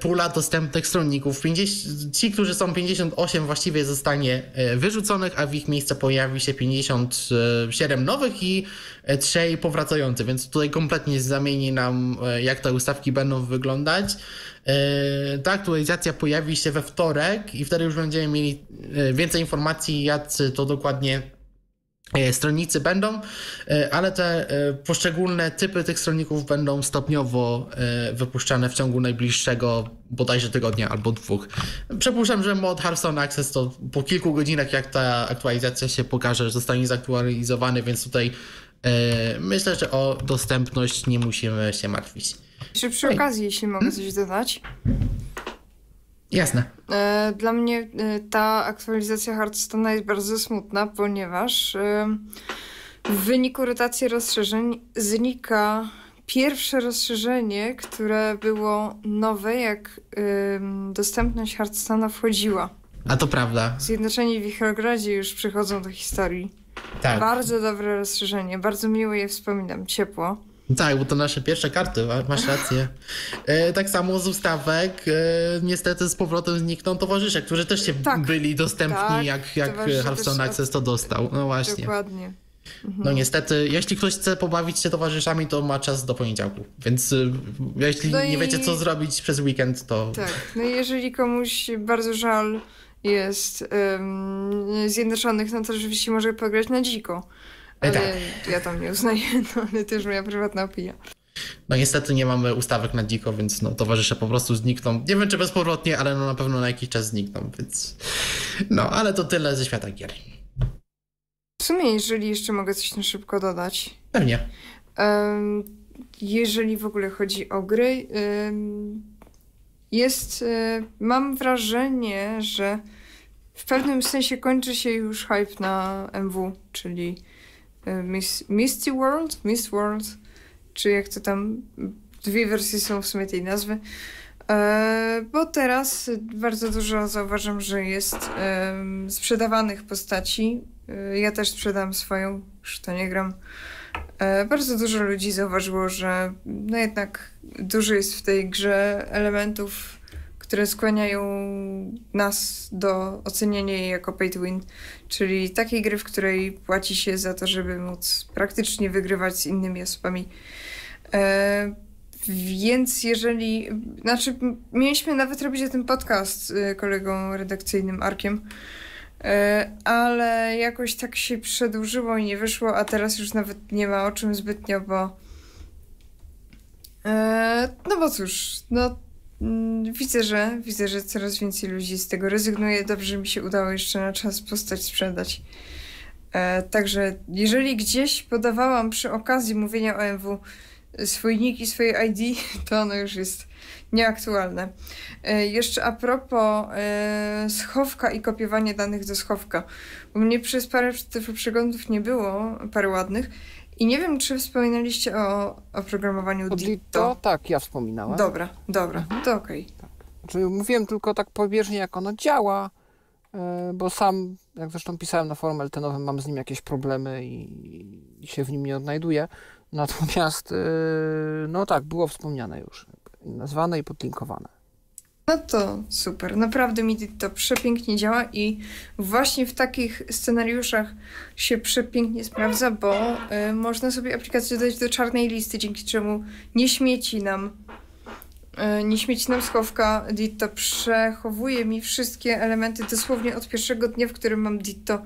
pula dostępnych stronników. 50, ci, którzy są 58 właściwie zostanie wyrzuconych, a w ich miejsce pojawi się 57 nowych i 3 powracające, więc tutaj kompletnie zamieni nam jak te ustawki będą wyglądać. E, ta aktualizacja pojawi się we wtorek i wtedy już będziemy mieli e, więcej informacji, jacy to dokładnie e, stronnicy będą, ale te poszczególne typy tych stronników będą stopniowo wypuszczane w ciągu najbliższego bodajże tygodnia albo dwóch. Przypuszczam, że mod Hearthstone Access to po kilku godzinach, jak ta aktualizacja się pokaże, zostanie zaktualizowany, więc tutaj myślę, że o dostępność nie musimy się martwić. Jeszcze przy okazji, jeśli mogę coś dodać. Jasne. E, dla mnie e, ta aktualizacja Hearthstone'a jest bardzo smutna, ponieważ e, w wyniku rotacji rozszerzeń znika pierwsze rozszerzenie, które było nowe, jak dostępność Hearthstone'a wchodziła. A to prawda. Zjednoczeni w Wichrogradzie już przychodzą do historii. Tak. Bardzo dobre rozszerzenie, bardzo miło je wspominam, ciepło. Tak, bo to nasze pierwsze karty, masz rację. E, tak samo z ustawek e, niestety z powrotem znikną towarzysze, którzy też się tak, byli dostępni, tak, jak, jak Hearthstone Access to dostał. No właśnie. Dokładnie. Mhm. No niestety, jeśli ktoś chce pobawić się towarzyszami, to ma czas do poniedziałku. Więc y, jeśli no nie i... wiecie, co zrobić przez weekend, to. Tak. No i jeżeli komuś bardzo żal jest um, zjednoczonych, no to rzeczywiście może pograć na dziko. Ale tak. ja tam nie uznaję, no, ale też moja prywatna opinia. No niestety nie mamy ustawek na dziko, więc no, towarzysze po prostu znikną. Nie wiem czy bezpowrotnie, ale no na pewno na jakiś czas znikną, więc no, ale to tyle ze świata gier. W sumie, jeżeli jeszcze mogę coś na szybko dodać. Pewnie. Um, jeżeli w ogóle chodzi o gry, um, jest, um, mam wrażenie, że w pewnym sensie kończy się już hype na MW, czyli Miss, Misty World, Mist World, czy jak to tam, dwie wersje są w sumie tej nazwy. E, bo teraz bardzo dużo zauważam, że jest sprzedawanych postaci. E, ja też sprzedam swoją, już to nie gram. E, bardzo dużo ludzi zauważyło, że no jednak dużo jest w tej grze elementów które skłaniają nas do oceniania jej jako pay to win, czyli takiej gry, w której płaci się za to, żeby móc praktycznie wygrywać z innymi osobami. E, więc jeżeli, znaczy mieliśmy nawet robić o tym podcast z kolegą redakcyjnym Arkiem, e, ale jakoś tak się przedłużyło i nie wyszło, a teraz już nawet nie ma o czym zbytnio, bo e, no bo cóż, no widzę, że widzę, że coraz więcej ludzi z tego rezygnuje. Dobrze mi się udało jeszcze na czas postać sprzedać. E, także jeżeli gdzieś podawałam przy okazji mówienia o MW swój nick i swoje ID, to ono już jest nieaktualne. E, jeszcze a propos e, schowka i kopiowanie danych do schowka. U mnie przez parę przeglądów nie było, parę ładnych, i nie wiem, czy wspominaliście o oprogramowaniu o Ditto. Tak, ja wspominałem. Dobra, dobra, mhm. to okej. Okay. Tak. Znaczy, mówiłem tylko tak pobieżnie, jak ono działa, e, bo sam, jak zresztą pisałem na forum LTN-owym, mam z nim jakieś problemy i, i się w nim nie odnajduję. Natomiast, e, no tak, było wspomniane już, nazwane i podlinkowane. No to super. Naprawdę mi to przepięknie działa i właśnie w takich scenariuszach się przepięknie sprawdza, bo y, można sobie aplikację dodać do czarnej listy, dzięki czemu nie śmieci nam y, nie śmieci nam schowka. Ditto przechowuje mi wszystkie elementy dosłownie od pierwszego dnia, w którym mam Ditto.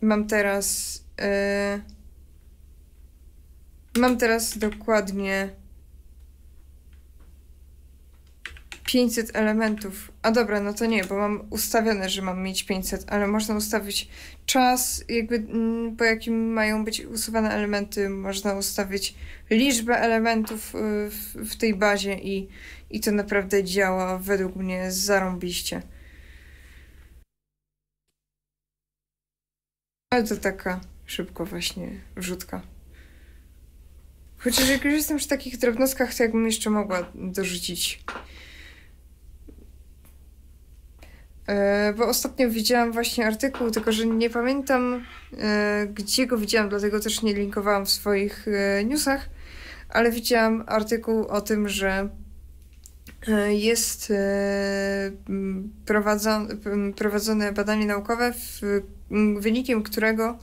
Mam teraz y, mam teraz dokładnie 500 elementów. A dobra, no to nie, bo mam ustawione, że mam mieć 500, ale można ustawić czas, jakby mm, po jakim mają być usuwane elementy. Można ustawić liczbę elementów y, w, tej bazie i, i to naprawdę działa według mnie zarąbiście. Ale to taka szybko właśnie wrzutka. Chociaż jak już jestem przy takich drobnostkach, to jakbym jeszcze mogła dorzucić E, bo ostatnio widziałam właśnie artykuł, tylko że nie pamiętam e, gdzie go widziałam, dlatego też nie linkowałam w swoich e, newsach, ale widziałam artykuł o tym, że jest prowadzone, prowadzone badanie naukowe, w wynikiem którego,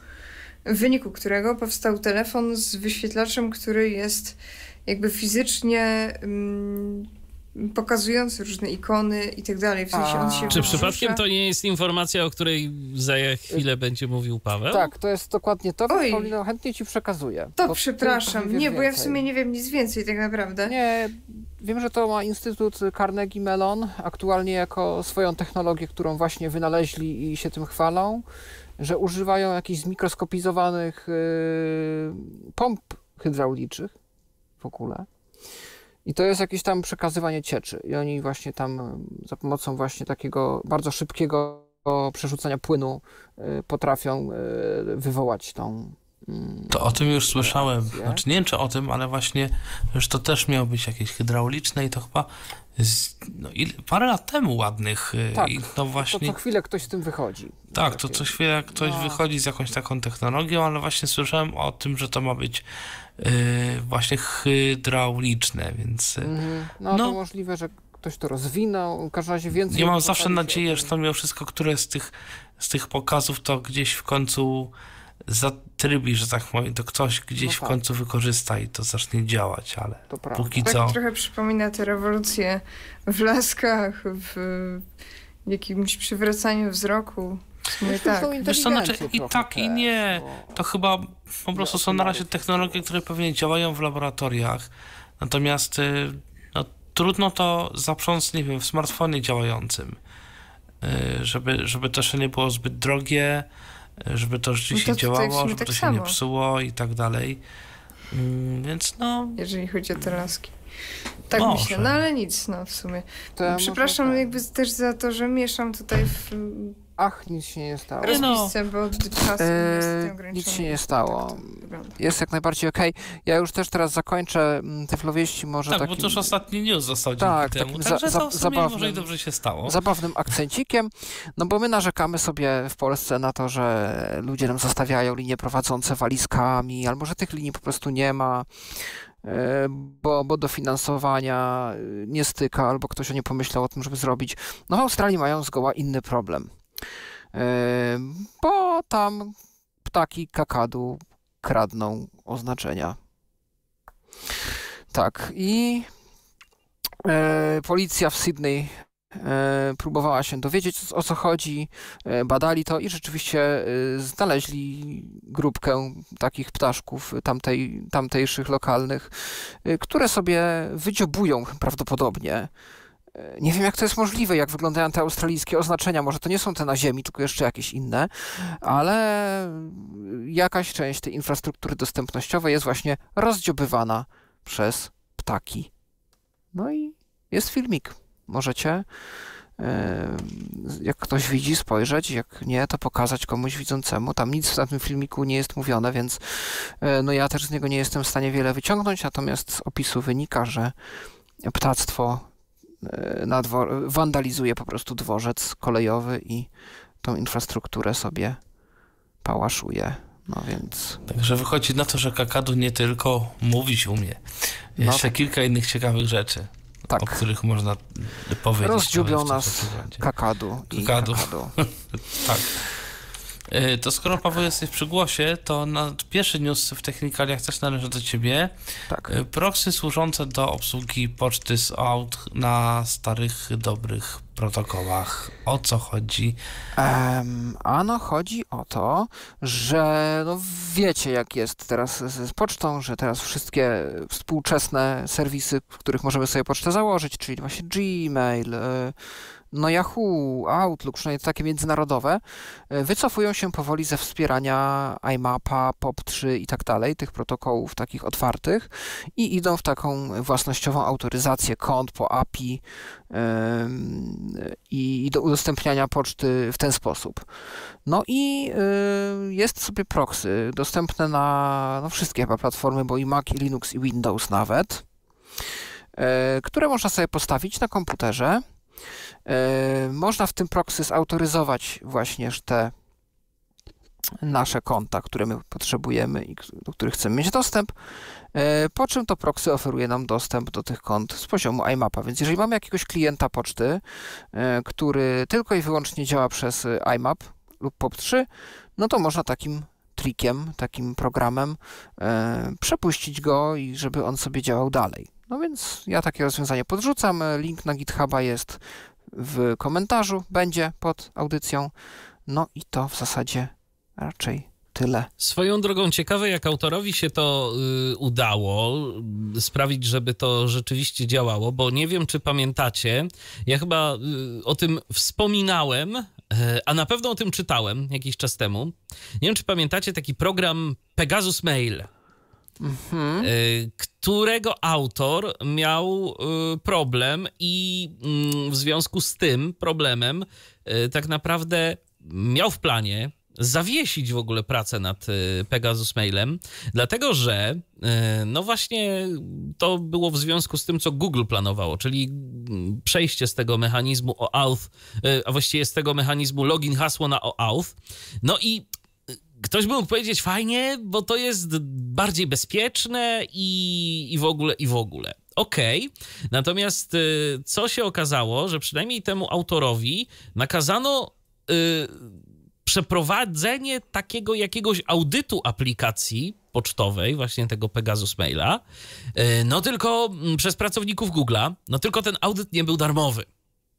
w wyniku którego powstał telefon z wyświetlaczem, który jest jakby fizycznie pokazujący różne ikony i tak dalej. W sensie on się Czy przypadkiem to nie jest informacja, o której za chwilę będzie mówił Paweł? Tak, to jest dokładnie to, Oj. Paulino, chętnie ci przekazuję. To przepraszam, nie, bo ja w sumie nie wiem nic więcej tak naprawdę. Nie, wiem, że to ma Instytut Carnegie Mellon, aktualnie jako swoją technologię, którą właśnie wynaleźli i się tym chwalą, że używają jakichś zmikroskopizowanych yy, pomp hydraulicznych w ogóle i to jest jakieś tam przekazywanie cieczy. I oni właśnie tam za pomocą właśnie takiego bardzo szybkiego przerzucania płynu y, potrafią y, wywołać tą. Mm, to o tym już słyszałem. Znaczy nie wiem czy o tym, ale właśnie, że to też miało być jakieś hydrauliczne i to chyba z, no, ile, parę lat temu ładnych. Y, tak, I to właśnie. To co chwilę ktoś z tym wychodzi. Tak, to co chwilę ktoś no. wychodzi z jakąś taką technologią, ale właśnie słyszałem o tym, że to ma być właśnie hydrauliczne, więc mhm. no, no to możliwe, że ktoś to rozwinął, w każdym razie więcej... Ja mam zawsze nadzieję, że to mimo wszystko które z tych, z tych pokazów to gdzieś w końcu zatrybi, że tak powiem, to ktoś gdzieś no tak. w końcu wykorzysta i to zacznie działać, ale to póki tak co... trochę przypomina te rewolucje w laskach, w jakimś przywracaniu wzroku. Tak. Wiesz co, znaczy i tak i nie. To chyba po prostu są na razie technologie, które pewnie działają w laboratoriach, natomiast y, no, trudno to zaprząc, nie wiem, w smartfonie działającym, y, żeby, żeby to jeszcze nie było zbyt drogie, żeby to rzeczywiście no to działało, żeby tak to się samo. nie psuło i tak dalej. Mm, więc no... Jeżeli chodzi o te laski. Tak Może. myślę, no ale nic, no w sumie. To Przepraszam tak. jakby też za to, że mieszam tutaj w Ach, nic się nie stało. Rozpisce, no. bo czasu eee, Nic się nie stało. Jest jak najbardziej okej. Okay. Ja już też teraz zakończę mm, te flowieści może Tak, takim... bo to już ostatni news został tak, dzięki temu, także za, to w zabawnym, może i dobrze się stało. Zabawnym akcencikiem, no bo my narzekamy sobie w Polsce na to, że ludzie nam zostawiają linie prowadzące walizkami, albo że tych linii po prostu nie ma e, bo, bo dofinansowania e, nie styka, albo ktoś nie pomyślał o tym, żeby zrobić. No w Australii mają zgoła inny problem bo tam ptaki kakadu kradną oznaczenia. Tak, i e, policja w Sydney e, próbowała się dowiedzieć o co chodzi, e, badali to i rzeczywiście znaleźli grupkę takich ptaszków tamtej, tamtejszych lokalnych, które sobie wydziobują prawdopodobnie nie wiem, jak to jest możliwe, jak wyglądają te australijskie oznaczenia. Może to nie są te na Ziemi, tylko jeszcze jakieś inne, ale jakaś część tej infrastruktury dostępnościowej jest właśnie rozdziobywana przez ptaki. No i jest filmik. Możecie, jak ktoś widzi, spojrzeć, jak nie, to pokazać komuś widzącemu. Tam nic w tym filmiku nie jest mówione, więc e, no ja też z niego nie jestem w stanie wiele wyciągnąć, natomiast z opisu wynika, że ptactwo E, na dwor wandalizuje po prostu dworzec kolejowy i tą infrastrukturę sobie pałaszuje. No więc. Także wychodzi na to, że kakadu nie tylko mówić umie. Jeszcze no. kilka innych ciekawych rzeczy. Tak. O których można powiedzieć. Rozdziubią nas kakadu. Kakadu. kakadu. tak. E, to skoro Paweł jesteś przy głosie, to na pierwszy news w technikaliach też należy do ciebie. Tak. E, proxy służące do obsługi poczty z out na starych, dobrych protokołach. O co chodzi? Um, ano chodzi o to, że no wiecie jak jest teraz z pocztą, że teraz wszystkie współczesne serwisy, w których możemy sobie pocztę założyć, czyli właśnie Gmail, y no Yahoo, Outlook, przynajmniej takie międzynarodowe, e, wycofują się powoli ze wspierania iMapa, POP3 i tak dalej, tych protokołów takich otwartych i idą w taką własnościową autoryzację kont po API i do udostępniania poczty w ten sposób. No i yy, jest sobie proxy dostępne na no, wszystkie chyba platformy, bo i Mac, i Linux, i Windows nawet, yy, które można sobie postawić na komputerze E, można w tym proxy zautoryzować właśnie te nasze konta, które my potrzebujemy i do których chcemy mieć dostęp, e, po czym to proxy oferuje nam dostęp do tych kont z poziomu IMAPa. Więc jeżeli mamy jakiegoś klienta poczty, e, który tylko i wyłącznie działa przez IMAP lub POP3, no to można takim trikiem, takim programem przepuścić go i żeby on sobie działał dalej. No więc ja takie rozwiązanie podrzucam. Link na GitHuba jest w komentarzu będzie pod audycją. No i to w zasadzie raczej tyle. Swoją drogą ciekawe, jak autorowi się to y, udało sprawić, żeby to rzeczywiście działało, bo nie wiem, czy pamiętacie, ja chyba y, o tym wspominałem, y, a na pewno o tym czytałem jakiś czas temu. Nie wiem, czy pamiętacie taki program Pegasus Mail. Mhm. Którego autor miał y, problem i mm, w związku z tym problemem y, tak naprawdę miał w planie zawiesić w ogóle pracę nad Pegasus Mailem, dlatego że no właśnie to było w związku z tym, co Google planowało, czyli mm, przejście z tego mechanizmu OAuth, a właściwie z tego mechanizmu login hasło na OAuth. No i ktoś by mógł powiedzieć fajnie, bo to jest bardziej bezpieczne i, i w ogóle, i w ogóle. Okej, okay. natomiast y, co się okazało, że przynajmniej temu autorowi nakazano y, przeprowadzenie takiego jakiegoś audytu aplikacji pocztowej, właśnie tego Pegasus Maila, y, no tylko mm, przez pracowników Google'a, no tylko ten audyt nie był darmowy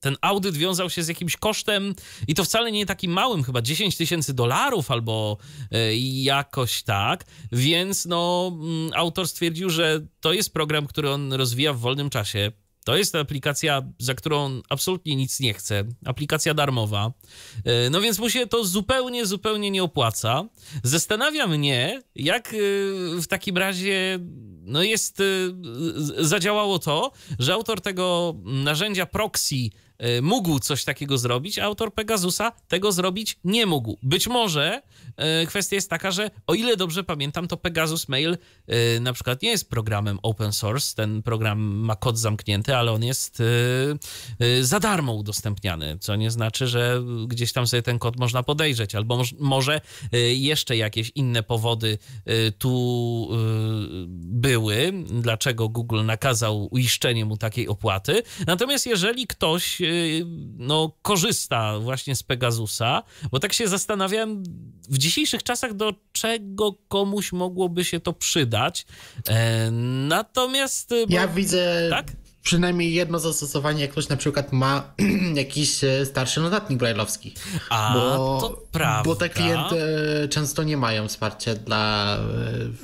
ten audyt wiązał się z jakimś kosztem i to wcale nie takim małym, chyba 10 tysięcy dolarów albo e, jakoś tak, więc no mm, autor stwierdził, że to jest program, który on rozwija w wolnym czasie, to jest aplikacja, za którą absolutnie nic nie chce. Aplikacja darmowa. E, no więc mu się to zupełnie, zupełnie nie opłaca. Zastanawia mnie, jak e, w takim razie no jest, zadziałało to, że autor tego narzędzia proxy E, mógł coś takiego zrobić, a autor Pegasusa tego zrobić nie mógł. Być może kwestia jest taka, że o ile dobrze pamiętam, to Pegasus Mail e, na przykład nie jest programem open source. Ten program ma kod zamknięty, ale on jest za darmo udostępniany, co nie znaczy, że gdzieś tam sobie ten kod można podejrzeć, albo może jeszcze jakieś inne powody tu były, dlaczego Google nakazał uiszczenie mu takiej opłaty. Natomiast jeżeli ktoś no, korzysta właśnie z Pegasusa, bo tak się zastanawiałem w dzisiejszych czasach, do czego komuś mogłoby się to przydać. E, natomiast. Bo... Ja widzę. Tak? Przynajmniej jedno zastosowanie, jak ktoś na przykład ma jakiś e, starszy notatnik brajlowski. A, bo, to prawda. Bo te klienty często nie mają wsparcia dla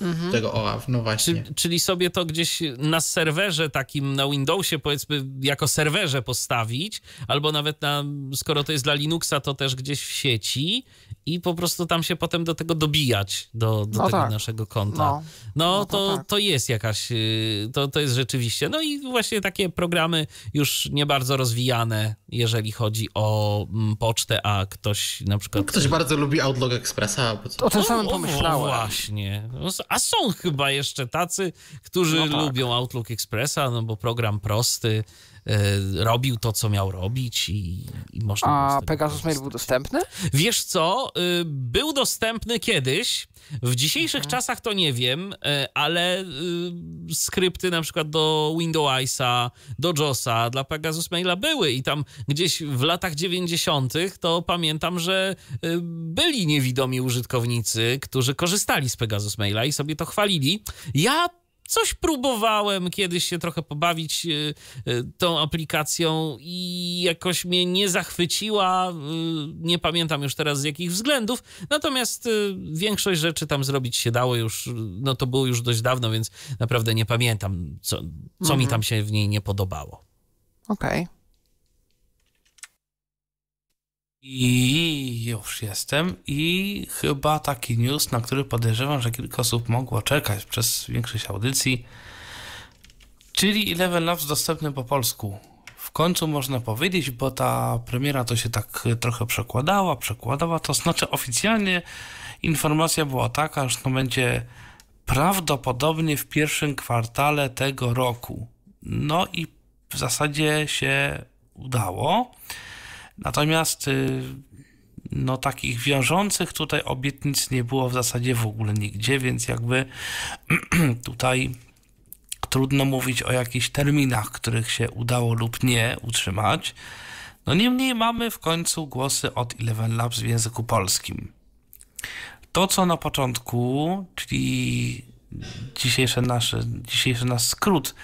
e, mhm. tego OAW, no właśnie. Czyli, czyli sobie to gdzieś na serwerze takim, na Windowsie powiedzmy, jako serwerze postawić, albo nawet na, skoro to jest dla Linuxa, to też gdzieś w sieci i po prostu tam się potem do tego dobijać, do, do no tego tak. naszego konta. No, no, no to, to, tak. to, jest jakaś, y, to, to jest rzeczywiście, no i właśnie takie programy już nie bardzo rozwijane, jeżeli chodzi o mm, pocztę, a ktoś na przykład... Ktoś bardzo lubi Outlook Expressa. Co? O tym samym pomyślałem. O, właśnie. A są chyba jeszcze tacy, którzy no tak. lubią Outlook Expressa, no bo program prosty, robił to, co miał robić i, i można A Pegasus Mail był dostępny? Wiesz co, y, był dostępny kiedyś, w dzisiejszych mhm. czasach to nie wiem, e, ale y, skrypty na przykład do Windowsa, do JOSa dla Pegasus Maila były i tam gdzieś w latach 90. to pamiętam, że y, byli niewidomi użytkownicy, którzy korzystali z Pegasus Maila i sobie to chwalili. Ja Coś próbowałem kiedyś się trochę pobawić y, y, tą aplikacją i jakoś mnie nie zachwyciła. Y, nie pamiętam już teraz z jakich względów. Natomiast większość rzeczy tam zrobić się dało już, no to było już dość dawno, więc naprawdę nie pamiętam, co, co mhm. mi tam się w niej nie podobało. Okej. Okay. I już jestem. I chyba taki news, na który podejrzewam, że kilka osób mogło czekać przez większość audycji, czyli Eleven Labs dostępny po polsku. W końcu można powiedzieć, bo ta premiera to się tak trochę przekładała, przekładała. To znaczy oficjalnie informacja była taka, że to będzie prawdopodobnie w pierwszym kwartale tego roku. No i w zasadzie się udało. Natomiast y, no takich wiążących tutaj obietnic nie było w zasadzie w ogóle nigdzie, więc jakby tutaj trudno mówić o jakichś terminach, których się udało lub nie utrzymać. No niemniej mamy w końcu głosy od Eleven Labs w języku polskim. To, co na początku, czyli dzisiejszy nasz, dzisiejszy nasz skrót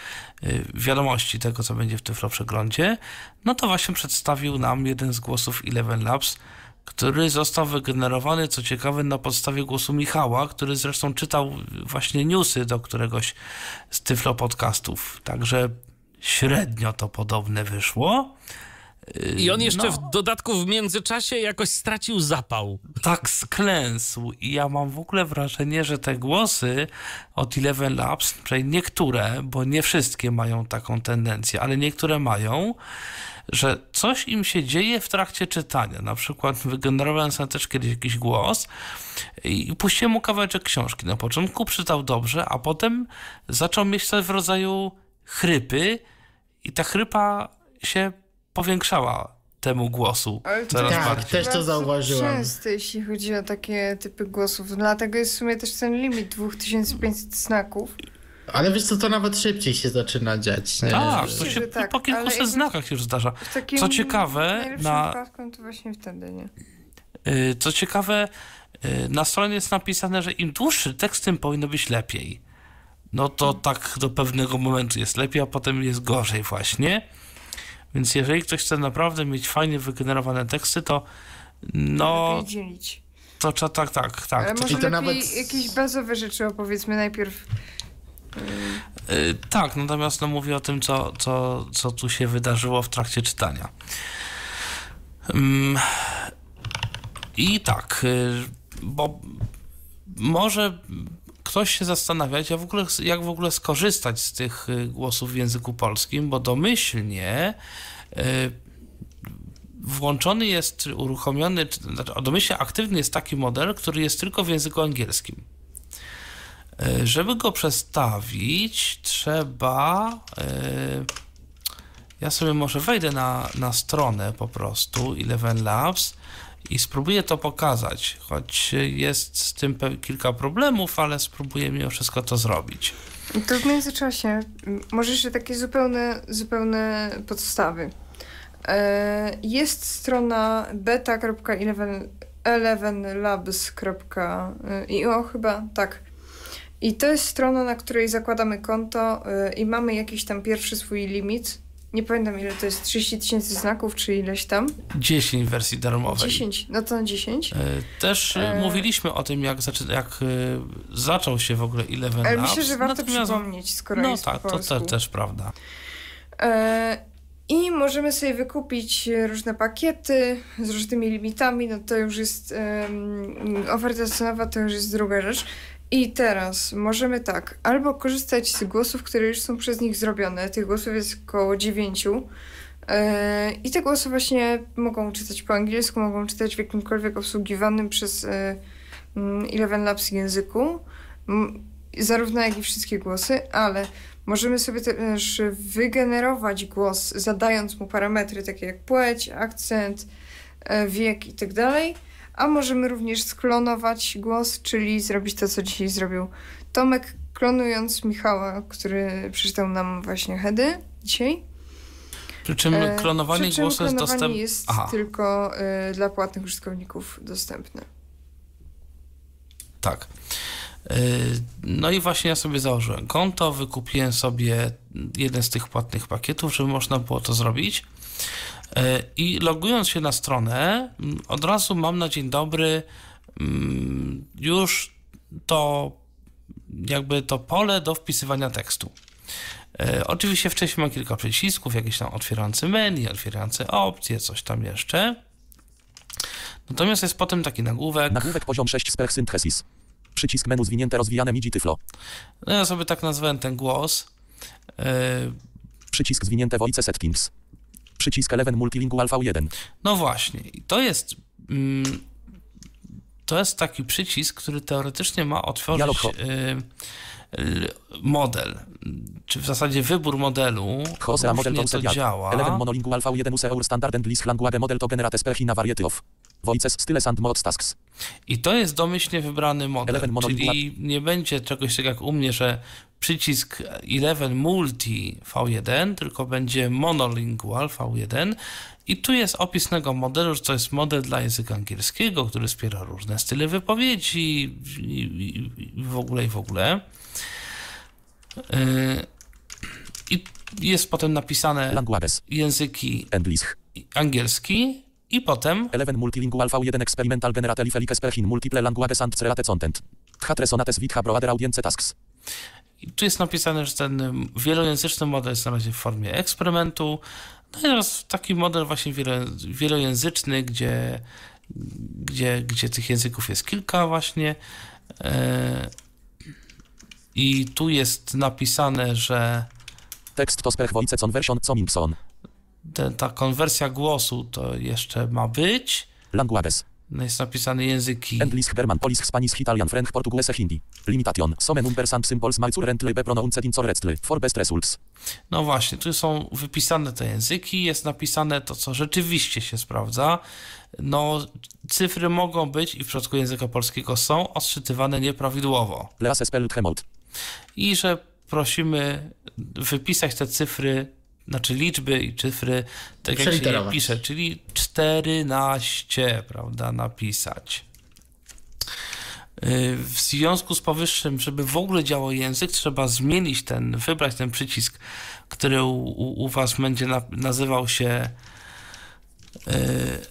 wiadomości tego, co będzie w Tyflo Przeglądzie, no to właśnie przedstawił nam jeden z głosów Eleven Labs, który został wygenerowany, co ciekawe, na podstawie głosu Michała, który zresztą czytał właśnie newsy do któregoś z Tyflo podcastów. Także średnio to podobne wyszło. I on jeszcze no. w dodatku w międzyczasie jakoś stracił zapał. Tak sklęsł. I ja mam w ogóle wrażenie, że te głosy od Eleven Labs, przynajmniej niektóre, bo nie wszystkie mają taką tendencję, ale niektóre mają, że coś im się dzieje w trakcie czytania. Na przykład wygenerowałem sobie też kiedyś jakiś głos i puściłem mu kawałeczek książki. Na początku czytał dobrze, a potem zaczął mieć coś w rodzaju chrypy i ta chrypa się powiększała temu głosu Ale coraz tak, bardziej. też to Bardzo zauważyłem. Często, jeśli chodzi o takie typy głosów. Dlatego jest w sumie też ten limit 2500 znaków. Ale wiesz co, to nawet szybciej się zaczyna dziać. nie? Tak, to się tak, po kilkuset znakach już zdarza. Co ciekawe, na- wypadku to właśnie wtedy, nie? Y, Co ciekawe, y, na stronie jest napisane, że im dłuższy tekst, tym powinno być lepiej. No to tak do pewnego momentu jest lepiej, a potem jest gorzej właśnie. Więc jeżeli ktoś chce naprawdę mieć fajnie wygenerowane teksty, to no, dzielić. to trzeba tak, tak, tak. Ale To, może to nawet- jakieś bazowe rzeczy opowiedzmy najpierw. y, tak, natomiast no mówię o tym, co, co, co tu się wydarzyło w trakcie czytania. Ym, I tak, y, bo może ktoś się zastanawiać, jak w ogóle, jak w ogóle skorzystać z tych y, głosów w języku polskim, bo domyślnie y, włączony jest, uruchomiony, czy- znaczy domyślnie aktywny jest taki model, który jest tylko w języku angielskim. Y, Żeby go przestawić, trzeba. Ja sobie może wejdę na, na stronę po prostu Eleven Labs i spróbuję to pokazać, choć jest z tym kilka problemów, ale spróbuję mimo wszystko to zrobić. To w międzyczasie może jeszcze takie zupełne, zupełne podstawy. E, Jest strona beta.11labs.io chyba, tak. I to jest strona, na której zakładamy konto e, i mamy jakiś tam pierwszy swój limit. Nie pamiętam ile to jest, 30 tysięcy znaków czy ileś tam. 10 wersji darmowej. 10, no to 10. Y, Też y, E. mówiliśmy o tym, jak, zaczy, jak zaczął się w ogóle Eleven Ale myślę, że warto natomiast- przypomnieć, skoro No jest tak, po to polsku. te, też prawda. E, I możemy sobie wykupić różne pakiety z różnymi limitami. No to już jest oferta cenowa, to już jest druga rzecz. I teraz możemy tak, albo korzystać z głosów, które już są przez nich zrobione. Tych głosów jest około dziewięciu. E, I te głosy właśnie mogą czytać po angielsku, mogą czytać w jakimkolwiek obsługiwanym przez e, mm, Eleven Labs języku. Zarówno jak i wszystkie głosy, ale Możemy sobie też wygenerować głos, zadając mu parametry takie jak płeć, akcent, e, wiek i tak. A możemy również sklonować głos, czyli zrobić to, co dzisiaj zrobił Tomek, klonując Michała, który przeczytał nam właśnie heady dzisiaj. Przy czym E, klonowanie przy czym głosu jest dostępne. jest Aha, tylko e, dla płatnych użytkowników dostępne. tak. Y, No i właśnie ja sobie założyłem konto, wykupiłem sobie jeden z tych płatnych pakietów, żeby można było to zrobić. Y, I logując się na stronę, mm, od razu mam na dzień dobry mm, już to jakby to pole do wpisywania tekstu. Y, Oczywiście wcześniej mam kilka przycisków, jakieś tam otwierający menu, otwierające opcje, coś tam jeszcze. Natomiast jest potem taki nagłówek. Nagłówek poziom 6 Spech Synthesis. Przycisk menu zwinięte rozwijane MIDI Tyflo. No ja sobie tak nazwałem ten głos. Yy, Przycisk zwinięte Voice Settings. Przycisk Eleven Multilingual V1. no właśnie, i to jest. Mm, to jest taki przycisk, który teoretycznie ma otworzyć l- model, czy w zasadzie wybór modelu. Jose a model to user działa. Eleven monolingual V1 use our standard and list language model to generate spech in a variety of voices, styles and modes tasks. I to jest domyślnie wybrany model, czyli nie będzie czegoś tak jak u mnie, że przycisk Eleven Multi V1, tylko będzie monolingual V1 i tu jest opis tego modelu, że to jest model dla języka angielskiego, który wspiera różne style wypowiedzi i, i, i w ogóle i w ogóle. Yy, I jest potem napisane Languages. języki English. angielski i potem Eleven multilingual V1 experimental generate lifelike spech in multiple languages and relate content. Hat sonates with broader audience tasks. I tu jest napisane, że ten wielojęzyczny model jest na razie w formie eksperymentu. No i teraz taki model właśnie wielo, wielojęzyczny, gdzie, gdzie, gdzie tych języków jest kilka właśnie. E, I tu jest napisane, że Tekst to spech voice conversion Comingson. te, ta konwersja głosu to jeszcze ma być. Languages. No jest napisane języki. English, German, Polish, Spanish, Italian, French, Portuguese, Hindi. Limitation. Some numbers and symbols might currently be pronounced incorrectly. For best results. No właśnie, tu są wypisane te języki, jest napisane to, co rzeczywiście się sprawdza. No, cyfry mogą być i w przypadku języka polskiego są odczytywane nieprawidłowo. Lease spelled hemold. I że prosimy wypisać te cyfry, znaczy liczby i cyfry, tak jak się je pisze, czyli 14, prawda, napisać. Y, W związku z powyższym, żeby w ogóle działał język, trzeba zmienić ten, wybrać ten przycisk, który u, u, u Was będzie na, nazywał się y,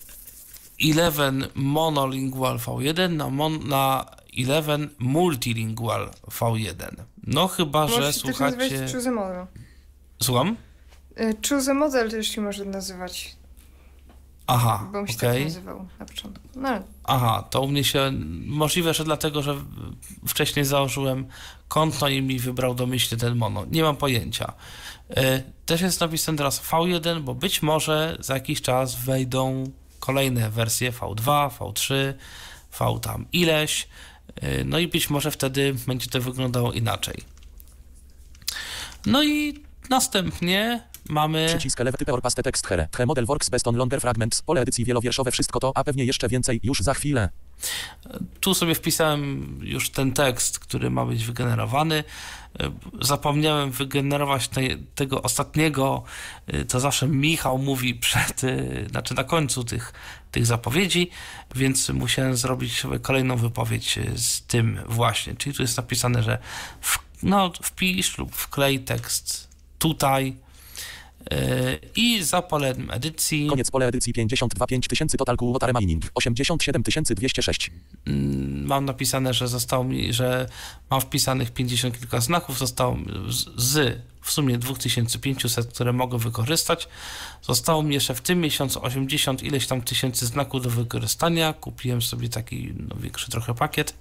11 Monolingual V1 na, mon, na 11 Multilingual V1. No chyba, że Może się też nazywać słuchacie... Słucham? Y, Choose a Model też się może nazywać, Aha, bo mi się okej. tak nazywał na początku. No, Aha, to u mnie się. Możliwe, że dlatego, że wcześniej założyłem konto i mi wybrał domyślnie ten mono. Nie mam pojęcia. E, Też jest napisane teraz V1, bo być może za jakiś czas wejdą kolejne wersje V2, V3, V tam ileś. E, No i być może wtedy będzie to wyglądało inaczej. No i następnie mamy. Przycisk lewy type or paste text here. The model works best on longer fragments. Pole edycji wielowierszowe wszystko to, a pewnie jeszcze więcej już za chwilę. Tu sobie wpisałem już ten tekst, który ma być wygenerowany. Zapomniałem wygenerować te, tego ostatniego, co zawsze Michał mówi przed, e, znaczy na końcu tych, tych zapowiedzi, więc musiałem zrobić sobie kolejną wypowiedź e, z tym właśnie. Czyli tu jest napisane, że w, no, wpisz lub wklej tekst tutaj i za polem edycji Koniec pole edycji 52 5000 total quota remaining 87 206. Mm, mam napisane, że zostało mi, że mam wpisanych 50 kilka znaków, zostało mi z, z w sumie 2500, które mogę wykorzystać. Zostało mi jeszcze w tym miesiącu 80 ileś tam tysięcy znaków do wykorzystania. Kupiłem sobie taki no, większy trochę pakiet.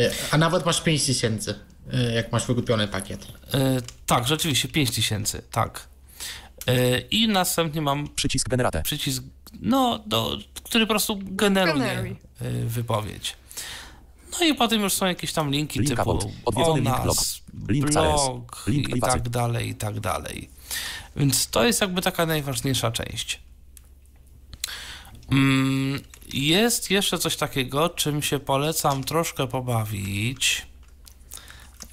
Y, A nawet masz 5000, y, jak masz wykupiony pakiet. E, tak, rzeczywiście 5000, tak. E, I następnie mam Przycisk generate. przycisk, no, do, który po prostu generuje Generuj. e, wypowiedź. No i potem już są jakieś tam linki Link typu. Odwiedzony o link blog. Link blog Link i tak dalej, i tak dalej. Więc to jest jakby taka najważniejsza część. Mm, Jest jeszcze coś takiego, czym się polecam troszkę pobawić,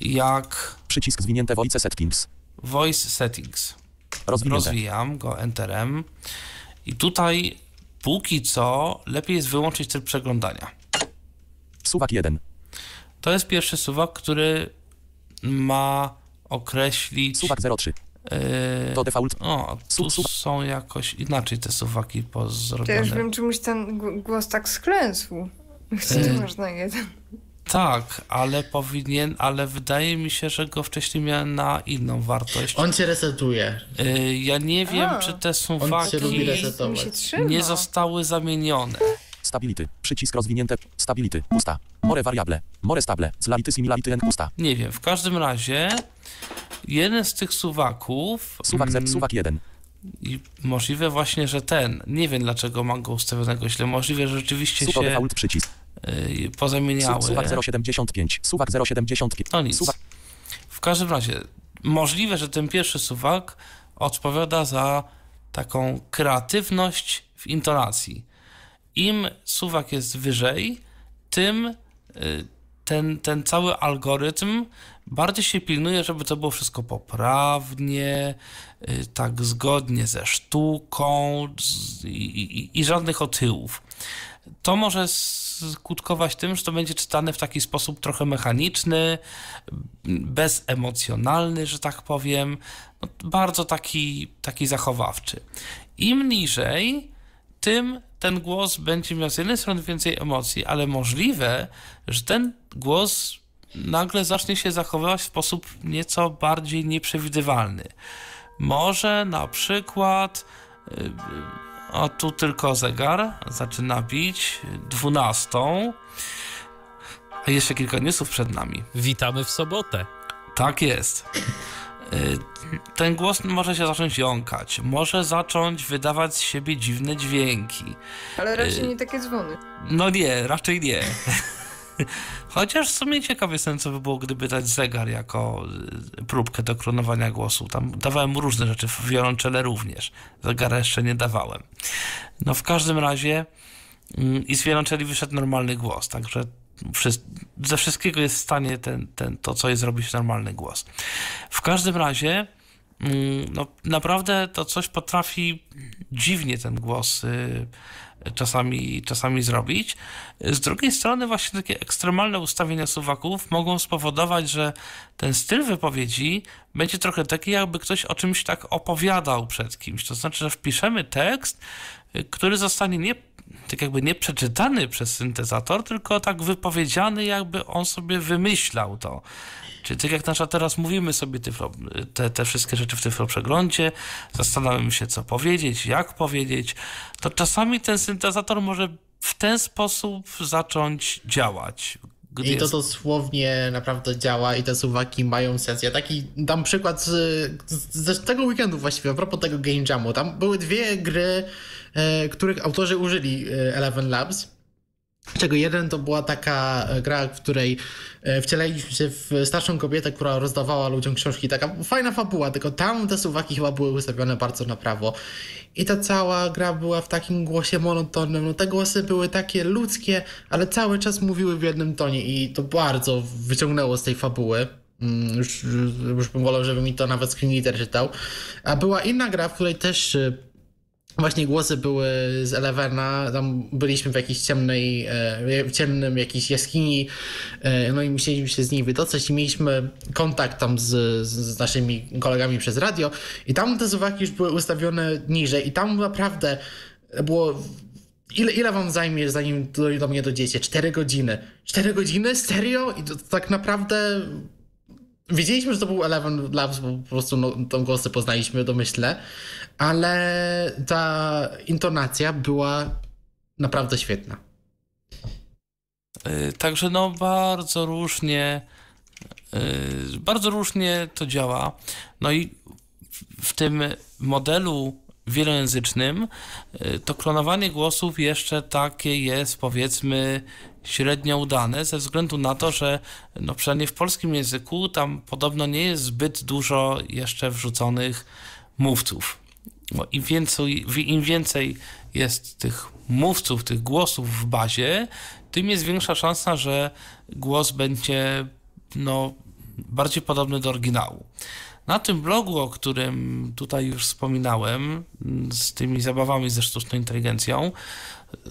jak Przycisk zwinięte voice settings. Voice Settings. Rozwinięte. Rozwijam go Enterem i tutaj póki co lepiej jest wyłączyć tryb przeglądania. Suwak 1. To jest pierwszy suwak, który ma określić. Suwak 03. Yy, To default. o, tu są jakoś inaczej te suwaki to ja już pozrobione. wiem, czemuś ten głos tak sklęsł. Y, tu można jeden? Tak, ale powinien, ale wydaje mi się, że go wcześniej miałem na inną wartość. On cię resetuje. Yy, ja nie wiem, A, czy te On się suwaki nie zostały zamienione. Stability. Przycisk rozwinięte. Stability. Pusta. More variable. More stable. Similarity similarity and pusta. Nie wiem, w każdym razie jeden z tych suwaków Suwak mm. Suwak 1. i możliwe właśnie, że ten, nie wiem dlaczego mam go ustawionego źle, możliwe, że rzeczywiście Suto się default przycisk. Y, pozamieniały. Su- Suwak 075. Suwak 075. No nic. Suwak. W każdym razie, możliwe, że ten pierwszy suwak odpowiada za taką kreatywność w intonacji. Im suwak jest wyżej, tym y, ten, ten cały algorytm bardziej się pilnuje, żeby to było wszystko poprawnie, y, tak zgodnie ze sztuką i, i, i żadnych otyłów. To może skutkować tym, że to będzie czytane w taki sposób trochę mechaniczny, bezemocjonalny, że tak powiem, no, bardzo taki, taki zachowawczy. Im niżej, tym ten głos będzie miał z jednej strony więcej emocji, ale możliwe, że ten głos nagle zacznie się zachowywać w sposób nieco bardziej nieprzewidywalny. Może na przykład. Y, O, tu tylko zegar zaczyna bić 12. A jeszcze kilka newsów przed nami. Witamy w sobotę. Tak jest. ten głos może się zacząć jąkać, może zacząć wydawać z siebie dziwne dźwięki. Ale raczej nie takie dzwony. No nie, raczej nie. Chociaż w sumie ciekawy jestem, co by było, gdyby dać zegar jako próbkę do klonowania głosu. Tam dawałem różne rzeczy, w wiolonczele również. Zegara jeszcze nie dawałem. No w każdym razie mm, i z wiolonczeli wyszedł normalny głos, także ze wszystkiego jest w stanie ten, ten, to, co jest zrobić normalny głos. W każdym razie mm, no, naprawdę to coś potrafi dziwnie ten głos y, czasami, czasami zrobić. Z drugiej strony właśnie takie ekstremalne ustawienia suwaków mogą spowodować, że ten styl wypowiedzi będzie trochę taki, jakby ktoś o czymś tak opowiadał przed kimś. To znaczy, że wpiszemy tekst, y, który zostanie nie tak jakby nie przeczytany przez syntezator, tylko tak wypowiedziany, jakby on sobie wymyślał to. Czyli tak jak nasza teraz mówimy sobie tyflo, te, te wszystkie rzeczy w Tyflo Przeglądzie, zastanawiamy się, co powiedzieć, jak powiedzieć, to czasami ten syntezator może w ten sposób zacząć działać. I to dosłownie naprawdę działa i te suwaki mają sens. Ja taki dam przykład z, z, z tego weekendu właściwie, a propos tego Game Jamu. Tam były dwie gry, e, których autorzy użyli e, Eleven Labs. Czego jeden to była taka e, gra, w której e, wcielaliśmy się w starszą kobietę, która rozdawała ludziom książki. Taka fajna fabuła, tylko tam te suwaki chyba były ustawione bardzo na prawo. I ta cała gra była w takim głosie monotonnym. No te głosy były takie ludzkie, ale cały czas mówiły w jednym tonie i to bardzo wyciągnęło z tej fabuły. Mm, już, już bym wolał, żeby mi to nawet screen czytał. A była inna gra, w której też e, Właśnie głosy były z Elevena, tam byliśmy w jakiejś ciemnej, e, w ciemnym jakiejś jaskini, e, no i musieliśmy się z niej wydostać i mieliśmy kontakt tam z, z naszymi kolegami przez radio i tam te suwaki już były ustawione niżej i tam naprawdę było Ile, ile wam zajmie, zanim do, do mnie dojdziecie? Cztery godziny. Cztery godziny? Serio? I to, to tak naprawdę Wiedzieliśmy, że to był Eleven Labs, bo po prostu no, tą głosy poznaliśmy, domyślę, ale ta intonacja była naprawdę świetna. Y, także no bardzo różnie, y, bardzo różnie to działa. No i w tym modelu wielojęzycznym y, to klonowanie głosów jeszcze takie jest powiedzmy średnio udane, ze względu na to, że no przynajmniej w polskim języku tam podobno nie jest zbyt dużo jeszcze wrzuconych mówców. Bo im więcej, im więcej jest tych mówców, tych głosów w bazie, tym jest większa szansa, że głos będzie no, bardziej podobny do oryginału. Na tym blogu, o którym tutaj już wspominałem, z tymi zabawami ze sztuczną inteligencją,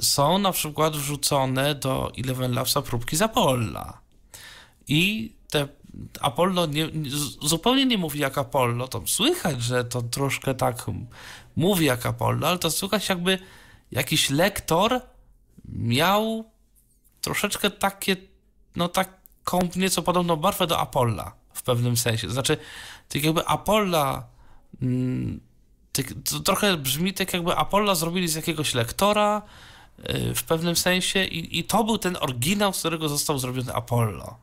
są na przykład wrzucone do Eleven Labsa próbki z Apolla. I te Apollo nie, zupełnie nie mówi jak Apollo. To słychać, że to troszkę tak mówi jak Apollo, ale to słychać jakby jakiś lektor miał troszeczkę takie, no taką nieco podobną barwę do Apolla w pewnym sensie. Znaczy, tak jakby Apolla mm, to trochę brzmi tak jakby Apollo zrobili z jakiegoś lektora y, w pewnym sensie i, i to był ten oryginał, z którego został zrobiony Apollo.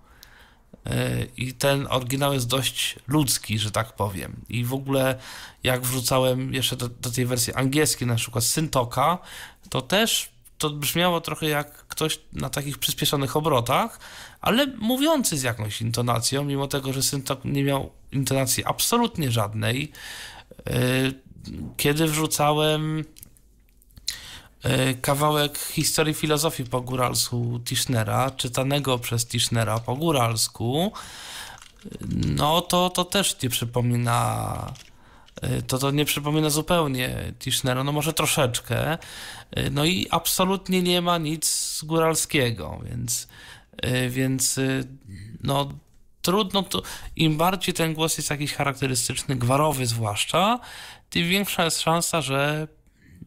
Y, I ten oryginał jest dość ludzki, że tak powiem. I w ogóle, jak wrzucałem jeszcze do, do tej wersji angielskiej, na przykład Syntoka, to też to brzmiało trochę jak ktoś na takich przyspieszonych obrotach, ale mówiący z jakąś intonacją, mimo tego, że Syntok nie miał intonacji absolutnie żadnej. Kiedy wrzucałem e, kawałek historii filozofii po góralsku Tischnera, czytanego przez Tischnera po góralsku, no to, to też nie przypomina e, to to nie przypomina zupełnie Tischnera, no może troszeczkę, e, no i absolutnie nie ma nic góralskiego, więc, więc no trudno, to, im bardziej ten głos jest jakiś charakterystyczny, gwarowy zwłaszcza, tym większa jest szansa, że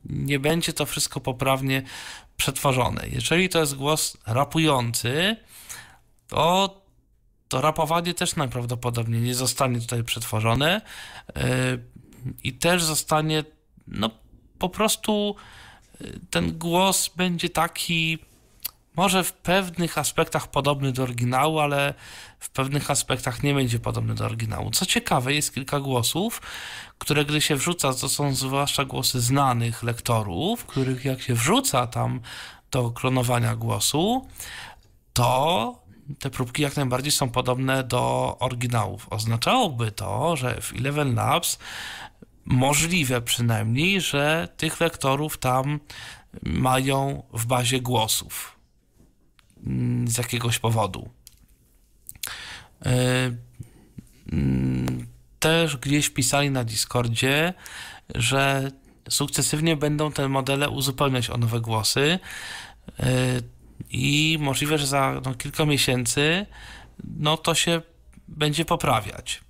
nie będzie to wszystko poprawnie przetworzone. Jeżeli to jest głos rapujący, to to rapowanie też najprawdopodobniej nie zostanie tutaj przetworzone yy, i też zostanie, no po prostu yy, ten głos będzie taki może w pewnych aspektach podobny do oryginału, ale w pewnych aspektach nie będzie podobny do oryginału. Co ciekawe, jest kilka głosów, które gdy się wrzuca, to są zwłaszcza głosy znanych lektorów, których jak się wrzuca tam do klonowania głosu, to te próbki jak najbardziej są podobne do oryginałów. Oznaczałoby to, że w Eleven Labs możliwe przynajmniej, że tych lektorów tam mają w bazie głosów mm, z jakiegoś powodu. Też gdzieś pisali na Discordzie, że sukcesywnie będą te modele uzupełniać o nowe głosy e, i możliwe, że za no, kilka miesięcy no to się będzie poprawiać.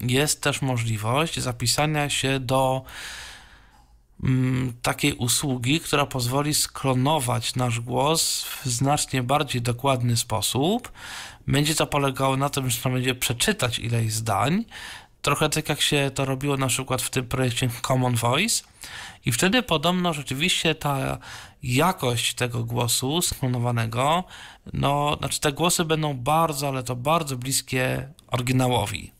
Jest też możliwość zapisania się do mm, takiej usługi, która pozwoli sklonować nasz głos w znacznie bardziej dokładny sposób. Będzie to polegało na tym, że trzeba będzie przeczytać ileś zdań, trochę tak jak się to robiło na przykład w tym projekcie Common Voice. I wtedy podobno rzeczywiście ta jakość tego głosu sklonowanego, no, znaczy te głosy będą bardzo, ale to bardzo bliskie oryginałowi.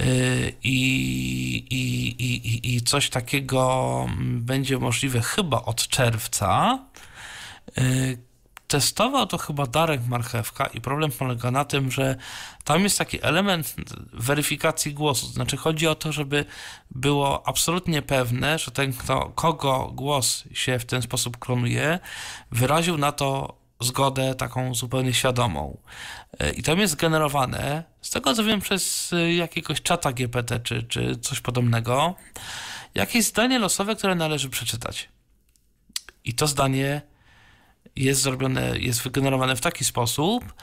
Y, I, i, i, I coś takiego będzie możliwe chyba od czerwca. Testował to chyba Darek Marchewka i problem polega na tym, że tam jest taki element weryfikacji głosu. Znaczy chodzi o to, żeby było absolutnie pewne, że ten, kto, kogo głos się w ten sposób klonuje, wyraził na to zgodę taką zupełnie świadomą. E, I to jest generowane, z tego co wiem, przez e, jakiegoś czata GPT czy, czy coś podobnego, jakieś zdanie losowe, które należy przeczytać. I to zdanie jest zrobione, jest wygenerowane w taki sposób,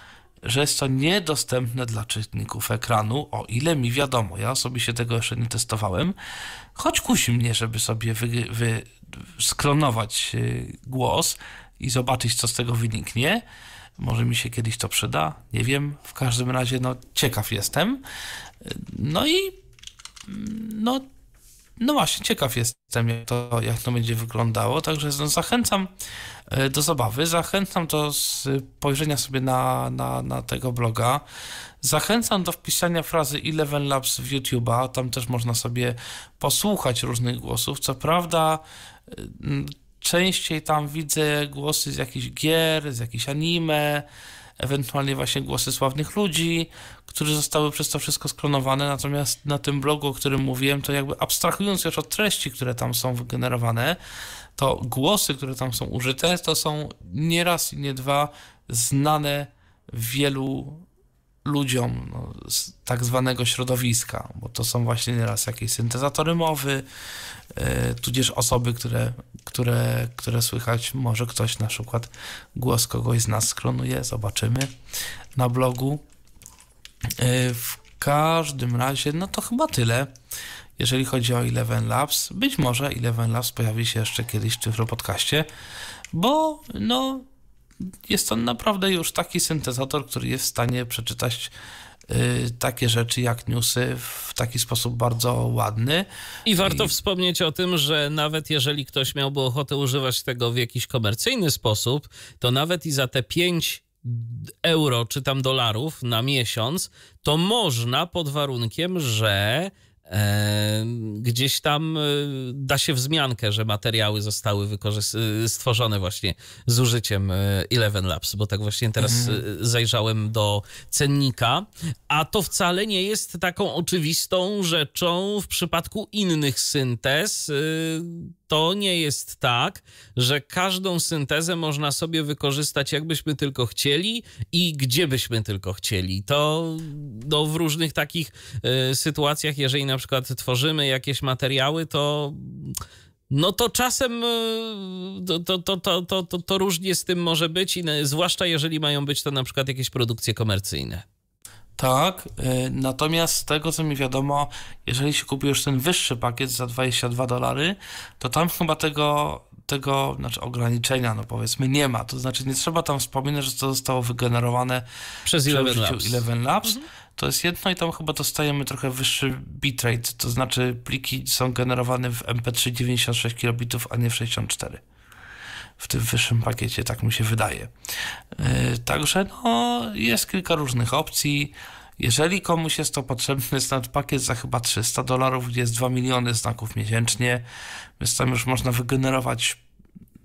że jest to niedostępne dla czytników ekranu, o ile mi wiadomo. Ja sobie się tego jeszcze nie testowałem, choć kusi mnie, żeby sobie wy, wy, sklonować e, głos i zobaczyć, co z tego wyniknie. Może mi się kiedyś to przyda, nie wiem. W każdym razie, no, ciekaw jestem. No i, no, no właśnie, ciekaw jestem, jak to, jak to będzie wyglądało. Także no, zachęcam e, do zabawy, zachęcam do spojrzenia sobie na, na, na tego bloga. Zachęcam do wpisania frazy Eleven Labs w YouTube'a. Tam też można sobie posłuchać różnych głosów. Co prawda, częściej tam widzę głosy z jakichś gier, z jakichś anime, ewentualnie właśnie głosy sławnych ludzi, którzy zostały przez to wszystko sklonowane, natomiast na tym blogu, o którym mówiłem, to jakby abstrahując już od treści, które tam są wygenerowane, to głosy, które tam są użyte, to są nie raz i nie dwa znane wielu ludziom no, z tak zwanego środowiska, bo to są właśnie nieraz jakieś syntezatory mowy, yy, tudzież osoby, które, które, które słychać, może ktoś na przykład głos kogoś z nas skronuje, zobaczymy na blogu. Yy, w każdym razie, no to chyba tyle, jeżeli chodzi o Eleven Labs. Być może Eleven Labs pojawi się jeszcze kiedyś w Tyflo Podcaście, bo no jest to naprawdę już taki syntezator, który jest w stanie przeczytać y, takie rzeczy jak newsy w taki sposób bardzo ładny. I warto I... wspomnieć o tym, że nawet jeżeli ktoś miałby ochotę używać tego w jakiś komercyjny sposób, to nawet i za te 5 euro czy tam dolarów na miesiąc, to można pod warunkiem, że gdzieś tam e, da się wzmiankę, że materiały zostały stworzone właśnie z użyciem e, Eleven Labs, bo tak właśnie teraz mhm. E, zajrzałem do cennika, a to wcale nie jest taką oczywistą rzeczą w przypadku innych syntez to nie jest tak, że każdą syntezę można sobie wykorzystać jakbyśmy tylko chcieli i gdzie byśmy tylko chcieli. To no, w różnych takich y, sytuacjach, jeżeli na przykład tworzymy jakieś materiały, to no to czasem to, to, to, to, to, to różnie z tym może być, zwłaszcza jeżeli mają być to na przykład jakieś produkcje komercyjne. Tak, y, natomiast z tego co mi wiadomo, jeżeli się kupi już ten wyższy pakiet za 22 dolary, to tam chyba tego, tego znaczy ograniczenia, no powiedzmy, nie ma. To znaczy nie trzeba tam wspominać, że to zostało wygenerowane przez Eleven Labs. Eleven Labs. Mhm. To jest jedno i tam chyba dostajemy trochę wyższy bitrate, to znaczy pliki są generowane w MP3 96 kilobitów, a nie w 64. w tym wyższym pakiecie, tak mi się wydaje. E, także no, jest kilka różnych opcji. Jeżeli komuś jest to potrzebny, jest pakiet za chyba 300 dolarów, gdzie jest 2 miliony znaków miesięcznie, więc tam już można wygenerować,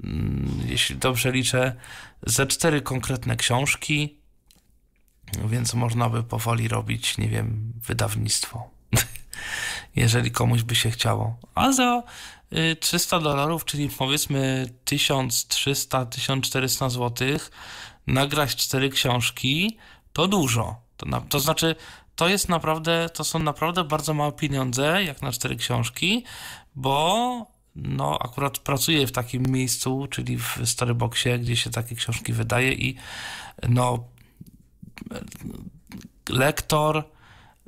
mm, jeśli dobrze liczę, ze cztery konkretne książki, więc można by powoli robić, nie wiem, wydawnictwo. jeżeli komuś by się chciało. A za 300 y, dolarów, czyli powiedzmy 1300-1400 zł, nagrać cztery książki, to dużo. To, na, to znaczy, to jest naprawdę, to są naprawdę bardzo małe pieniądze, jak na cztery książki, bo no akurat pracuję w takim miejscu, czyli w Storyboxie, gdzie się takie książki wydaje i no lektor,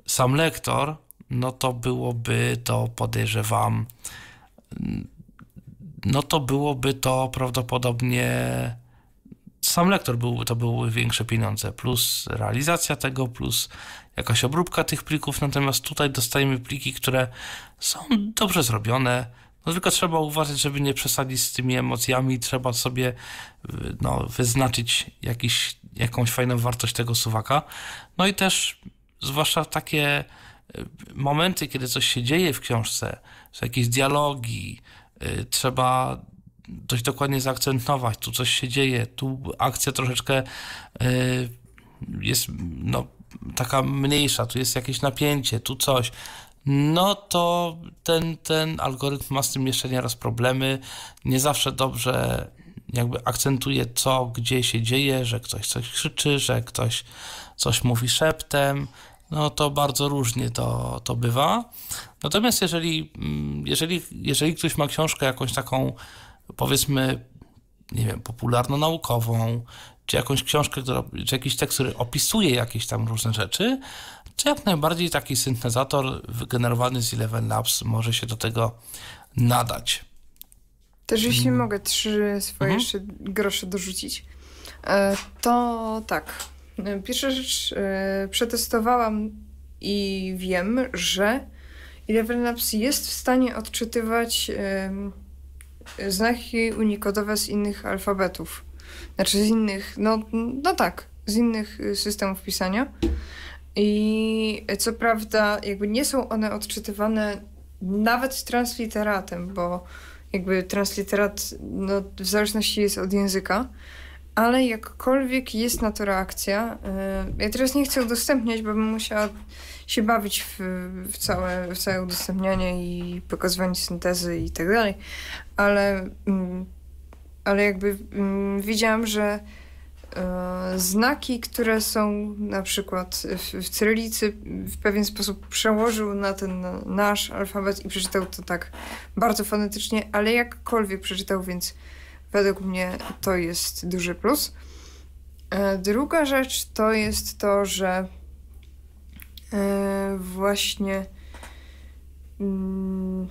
sam lektor, no to byłoby to podejrzewam, no to byłoby to prawdopodobnie sam lektor byłby, to były większe pieniądze, plus realizacja tego, plus jakaś obróbka tych plików, natomiast tutaj dostajemy pliki, które są dobrze zrobione, no tylko trzeba uważać, żeby nie przesadzić z tymi emocjami, trzeba sobie no, wyznaczyć jakiś, jakąś fajną wartość tego suwaka. No i też, zwłaszcza takie e, momenty, kiedy coś się dzieje w książce, są jakieś dialogi, e, trzeba dość dokładnie zaakcentować, tu coś się dzieje, tu akcja troszeczkę y, jest no, taka mniejsza, tu jest jakieś napięcie, tu coś, no to ten, ten algorytm ma z tym jeszcze nieraz problemy. Nie zawsze dobrze jakby akcentuje, co gdzie się dzieje, że ktoś coś krzyczy, że ktoś coś mówi szeptem. No to bardzo różnie to, to bywa. Natomiast jeżeli, mm, jeżeli, jeżeli ktoś ma książkę jakąś taką powiedzmy, nie wiem, popularno-naukową, czy jakąś książkę, czy jakiś tekst, który opisuje jakieś tam różne rzeczy, to jak najbardziej taki syntezator wygenerowany z Eleven Labs może się do tego nadać. Też jeśli hmm. mogę trzy swoje mhm. jeszcze grosze dorzucić, e, to tak. Pierwsza rzecz, e, przetestowałam i wiem, że Eleven Labs jest w stanie odczytywać znaki unikodowe z innych alfabetów. Znaczy z innych, no, no tak, z innych systemów pisania. I co prawda, jakby nie są one odczytywane nawet transliteratem, bo jakby transliterat no, w zależności jest od języka, ale jakkolwiek jest na to reakcja, yy, ja teraz nie chcę udostępniać, bo bym musiała się bawić w, w, całe, w całe udostępnianie i pokazywanie syntezy i tak dalej, ale, mm, ale jakby mm, widziałam, że e, znaki, które są na przykład w, w cyrylicy w pewien sposób przełożył na ten nasz alfabet i przeczytał to tak bardzo fonetycznie, ale jakkolwiek przeczytał, więc według mnie to jest duży plus. E, druga rzecz to jest to, że e, właśnie mm,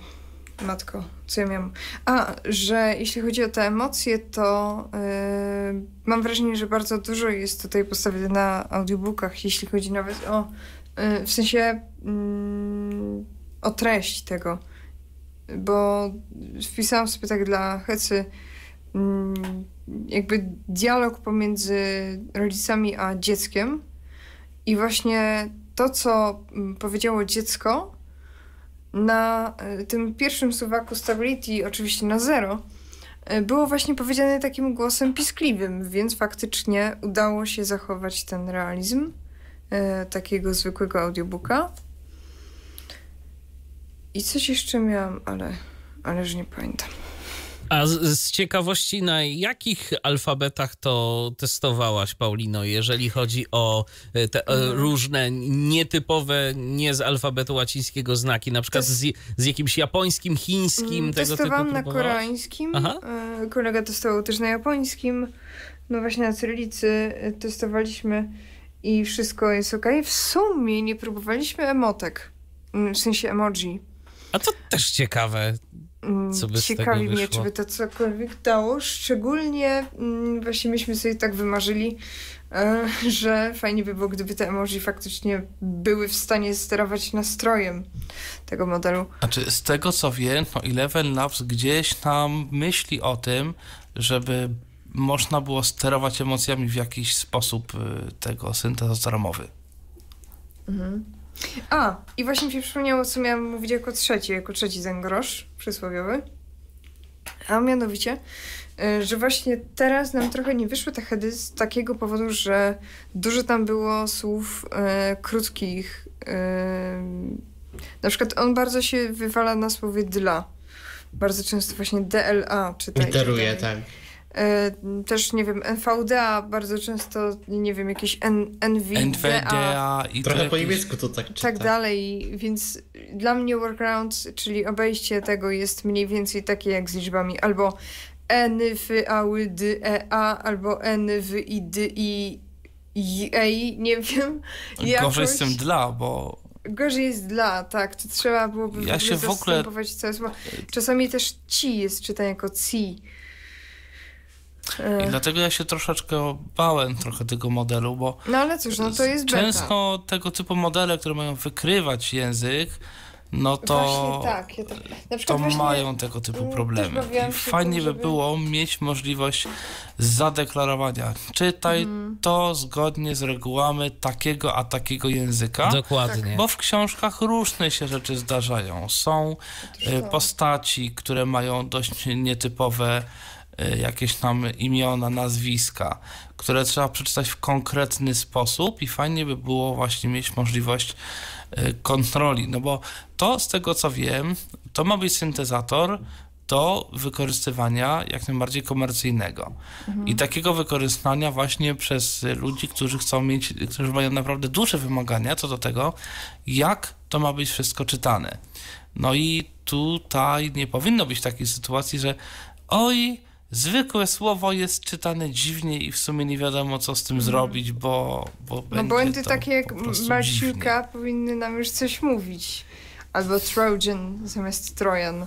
matko, co ja miałam? A, że jeśli chodzi o te emocje, to yy, mam wrażenie, że bardzo dużo jest tutaj postawione na audiobookach, jeśli chodzi nawet o, yy, w sensie yy, o treść tego. Bo wpisałam sobie tak dla Hecy jakby dialog pomiędzy rodzicami a dzieckiem i właśnie to, co mm, powiedziało dziecko, na e, tym pierwszym suwaku Stability, oczywiście na zero, e, było właśnie powiedziane takim głosem piskliwym, więc faktycznie udało się zachować ten realizm e, takiego zwykłego audiobooka. I coś jeszcze miałam, ale, ale już nie pamiętam. A z, z, ciekawości, na jakich alfabetach to testowałaś, Paulino, jeżeli chodzi o e, te hmm. różne nietypowe, nie z alfabetu łacińskiego znaki, na przykład z, z jakimś japońskim, chińskim, mm, tego Testowałam na koreańskim, Aha. E, kolega testował też na japońskim, no właśnie na cyrylicy testowaliśmy i wszystko jest ok. W sumie nie próbowaliśmy emotek, mm, w sensie emoji. A to też ciekawe. Co by Ciekawi mnie, czy by to cokolwiek dało. Szczególnie mm, właśnie myśmy sobie tak wymarzyli, e, że fajnie by było, gdyby te emoji faktycznie były w stanie sterować nastrojem tego modelu. Znaczy, z tego co wiem, no Eleven Labs gdzieś tam myśli o tym, żeby można było sterować emocjami w jakiś sposób y, tego syntezatora mowy. Mhm. A, i właśnie mi się przypomniało, co miałam mówić jako trzeci, jako trzeci ten grosz przysłowiowy. A mianowicie, y, że właśnie teraz nam trochę nie wyszły te heady z takiego powodu, że dużo tam było słów e, krótkich. E, na przykład on bardzo się wywala na słowie dla. Bardzo często właśnie DLA czytaj. Literuje, tak. E, też, nie wiem, NVDA bardzo często, nie wiem, jakieś N, NVDA. NVDA i Trochę po niemiecku to tak czyta. tak dalej, więc dla mnie workaround, czyli obejście tego jest mniej więcej takie jak z liczbami albo n, f, a, ły, d, e, a, albo n, w, i, d, i, i, ej, nie wiem. Gorzej z tym dla, bo Gorzej jest dla, tak, to trzeba byłoby Ja w się ogóle w ogóle- zastępować całe słowo. Czasami też ci jest czytane jako ci. E, i dlatego ja się troszeczkę bałem trochę tego modelu, bo No ale cóż, no to jest beta. często tego typu modele, które mają wykrywać język, no to, Właśnie tak. Ja tak. Na przykład to właśnie, mają tego typu mm, problemy. fajnie tym, by żeby- było mieć możliwość zadeklarowania. Czytaj Mhm. to zgodnie z regułami takiego a takiego języka. Dokładnie. Bo w książkach różne się rzeczy zdarzają. Są e, postaci, które mają dość nietypowe jakieś tam imiona, nazwiska, które trzeba przeczytać w konkretny sposób i fajnie by było właśnie mieć możliwość e, kontroli, no bo to z tego co wiem, to ma być syntezator do wykorzystywania jak najbardziej komercyjnego. Mhm. I takiego wykorzystania właśnie przez ludzi, którzy chcą mieć, którzy mają naprawdę duże wymagania co do tego, jak to ma być wszystko czytane. No i tutaj nie powinno być takiej sytuacji, że oj, zwykłe słowo jest czytane dziwnie i w sumie nie wiadomo, co z tym zrobić, bo, bo. No błędy takie jak Marciuka powinny nam już coś mówić. Albo Trojan zamiast Trojan.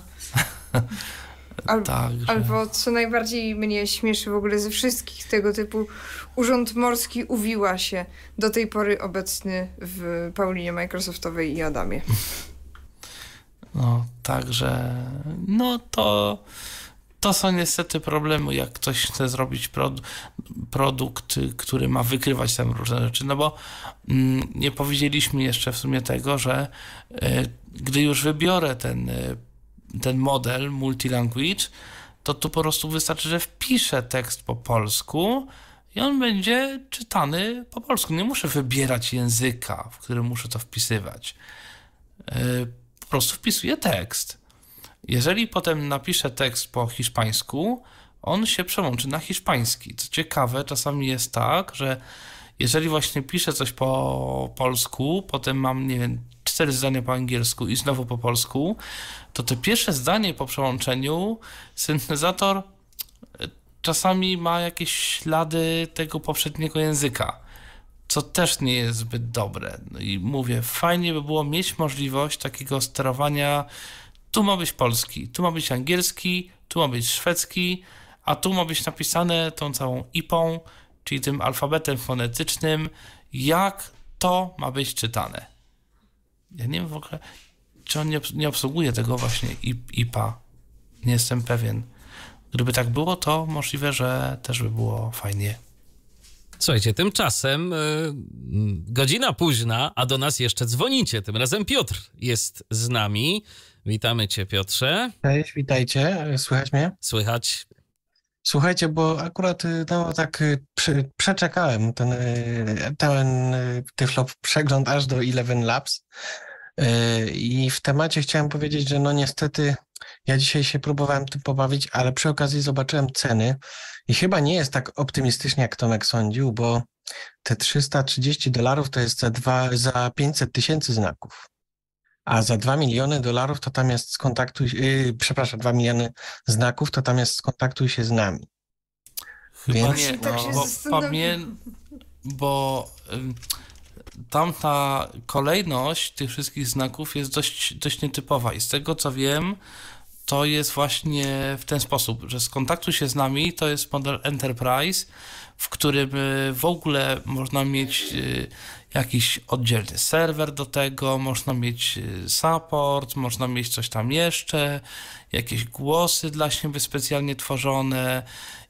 Al, Także- Albo co najbardziej mnie śmieszy w ogóle ze wszystkich tego typu Urząd Morski uwiła się do tej pory obecny w Paulinie Microsoftowej i Adamie. No, także, no to, to są niestety problemy, jak ktoś chce zrobić prod, produkt, który ma wykrywać tam różne rzeczy, no bo mm, nie powiedzieliśmy jeszcze w sumie tego, że e, gdy już wybiorę ten, e, ten model multilanguage, to tu po prostu wystarczy, że wpiszę tekst po polsku i on będzie czytany po polsku. Nie muszę wybierać języka, w którym muszę to wpisywać. E, Po prostu wpisuję tekst. Jeżeli potem napiszę tekst po hiszpańsku, on się przełączy na hiszpański. Co ciekawe, czasami jest tak, że jeżeli właśnie piszę coś po polsku, potem mam, nie wiem, cztery zdania po angielsku i znowu po polsku, to te pierwsze zdanie po przełączeniu syntezator e, czasami ma jakieś ślady tego poprzedniego języka, co też nie jest zbyt dobre. No i mówię, fajnie by było mieć możliwość takiego sterowania. Tu ma być polski, tu ma być angielski, tu ma być szwedzki, a tu ma być napisane tą całą IPą, czyli tym alfabetem fonetycznym, jak to ma być czytane. Ja nie wiem w ogóle, czy on nie, obs- nie obsługuje tego właśnie IPA. Nie jestem pewien. Gdyby tak było, to możliwe, że też by było fajnie. Słuchajcie, tymczasem y, godzina późna, a do nas jeszcze dzwonicie. Tym razem Piotr jest z nami. Witamy cię, Piotrze. Cześć, witajcie. Słychać mnie? Słychać. Słuchajcie, bo akurat y, no, tak y, prze, przeczekałem ten, y, ten y, Tyflop przegląd aż do Eleven Labs i w temacie chciałem powiedzieć, że no niestety ja dzisiaj się próbowałem tym pobawić, ale przy okazji zobaczyłem ceny i chyba nie jest tak optymistycznie, jak Tomek sądził, bo te 330 dolarów to jest za, dwa, za 500 tysięcy znaków. A za 2 miliony dolarów to tam jest skontaktuj, yy, przepraszam, 2 miliony znaków to tam jest skontaktuj się z nami. Chyba Więc- nie, Tak się bo, pamię... bo tamta kolejność tych wszystkich znaków jest dość, dość nietypowa i z tego co wiem, to jest właśnie w ten sposób, że skontaktuj się z nami, to jest model Enterprise, w którym y, w ogóle można mieć y, jakiś oddzielny serwer do tego, można mieć y, support, można mieć coś tam jeszcze, jakieś głosy dla siebie specjalnie tworzone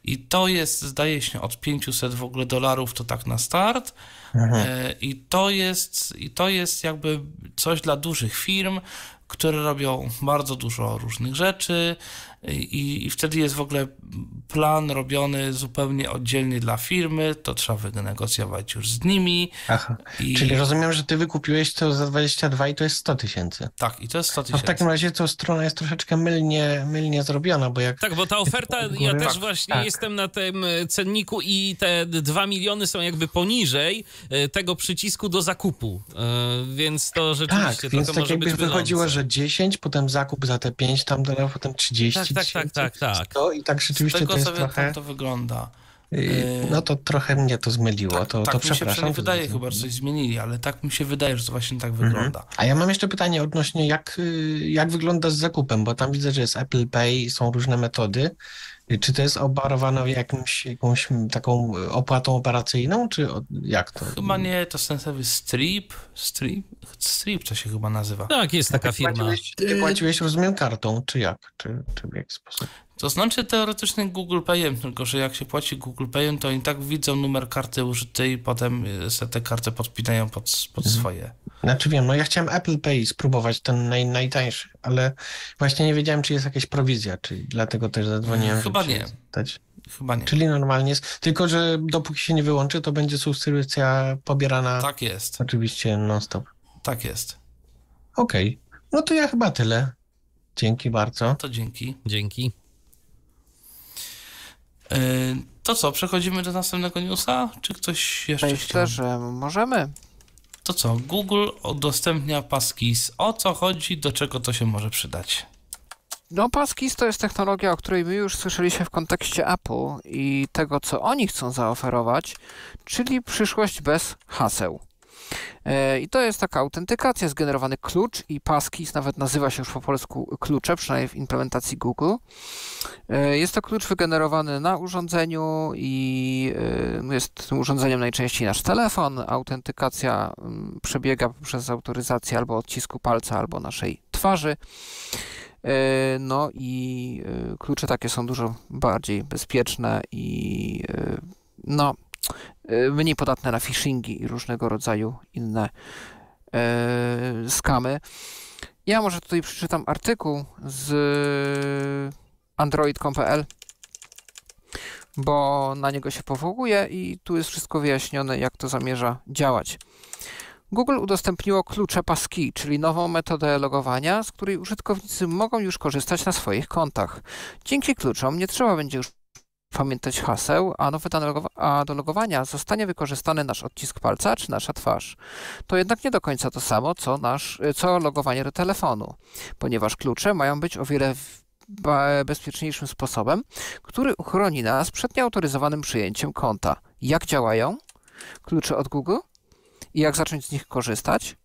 i to jest, zdaje się, od 500 w ogóle dolarów to tak na start. Mhm. I to jest, i to jest jakby coś dla dużych firm, które robią bardzo dużo różnych rzeczy i, i wtedy jest w ogóle plan robiony zupełnie oddzielnie dla firmy, to trzeba wynegocjować już z nimi. Aha, i... czyli rozumiem, że ty wykupiłeś to za 22 i to jest 100 tysięcy. Tak, i to jest 100 tysięcy. A w takim razie to strona jest troszeczkę mylnie, mylnie zrobiona, bo jak... Tak, bo ta oferta, ja też tak, właśnie tak. jestem na tym e, cenniku i te 2 miliony są jakby poniżej e, tego przycisku do zakupu, e, więc to rzeczywiście tak, więc tak jakby wychodziło, że 10, potem zakup za te 5 tam dolarów, potem 30 tak, tak, tak, tak, tak. To, I tak rzeczywiście Z tego, to jest co trochę... to wygląda. Y, no to trochę mnie to zmyliło, tak, to, tak to mi przepraszam. się wydaje, chyba że coś zmienili, ale tak mi się wydaje, że to właśnie tak mhm. wygląda. A ja mam jeszcze pytanie odnośnie jak, y, jak wygląda z zakupem, bo tam widzę, że jest Apple Pay, są różne metody. Czy to jest obarowane jakimś, jakąś taką opłatą operacyjną, czy jak to? Chyba nie, to sensowy Strip, Strip, Strip to się chyba nazywa. Tak, jest taka firma. Płaciłeś, płaciłeś rozumiem, kartą, czy jak? Czy, czy w jaki sposób? To znaczy teoretycznie Google Payem, tylko że jak się płaci Google Payem, to i tak widzą numer karty użytej i potem sobie tę kartę podpinają pod, pod mhm. swoje. Znaczy wiem, no ja chciałem Apple Pay spróbować, ten naj, najtańszy, ale właśnie nie wiedziałem, czy jest jakaś prowizja, czyli dlatego też zadzwoniłem. Chyba nie. Dać. Chyba nie. Czyli normalnie jest, tylko że dopóki się nie wyłączy, to będzie subskrypcja pobierana. Tak jest. Oczywiście non-stop. Tak jest. Okej, okay. no to ja chyba tyle. Dzięki bardzo. To dzięki. Dzięki. E, to co, przechodzimy do następnego newsa? Czy ktoś jeszcze Myślę, że możemy. To co, Google udostępnia Passkis. O co chodzi, do czego to się może przydać? No, Passkis to jest technologia, o której my już słyszeliśmy w kontekście Apple i tego, co oni chcą zaoferować, czyli przyszłość bez haseł. E, I to jest taka autentykacja, zgenerowany klucz i passkeys, nawet nazywa się już po polsku klucze, przynajmniej w implementacji Google. E, jest to klucz wygenerowany na urządzeniu i e, jest tym urządzeniem najczęściej nasz telefon. Autentykacja mm, przebiega przez autoryzację albo odcisku palca, albo naszej twarzy. No i klucze takie są dużo bardziej bezpieczne i no, mniej podatne na phishingi i różnego rodzaju inne e, skamy. Ja może tutaj przeczytam artykuł z android.com.pl, bo na niego się powołuje i tu jest wszystko wyjaśnione, jak to zamierza działać. Google udostępniło klucze Passkey, czyli nową metodę logowania, z której użytkownicy mogą już korzystać na swoich kontach. Dzięki kluczom nie trzeba będzie już pamiętać haseł, a, nowe a do logowania zostanie wykorzystany nasz odcisk palca czy nasza twarz. To jednak nie do końca to samo, co, nasz, co logowanie do telefonu, ponieważ klucze mają być o wiele bezpieczniejszym sposobem, który uchroni nas przed nieautoryzowanym przyjęciem konta. Jak działają klucze od Google i jak zacząć z nich korzystać?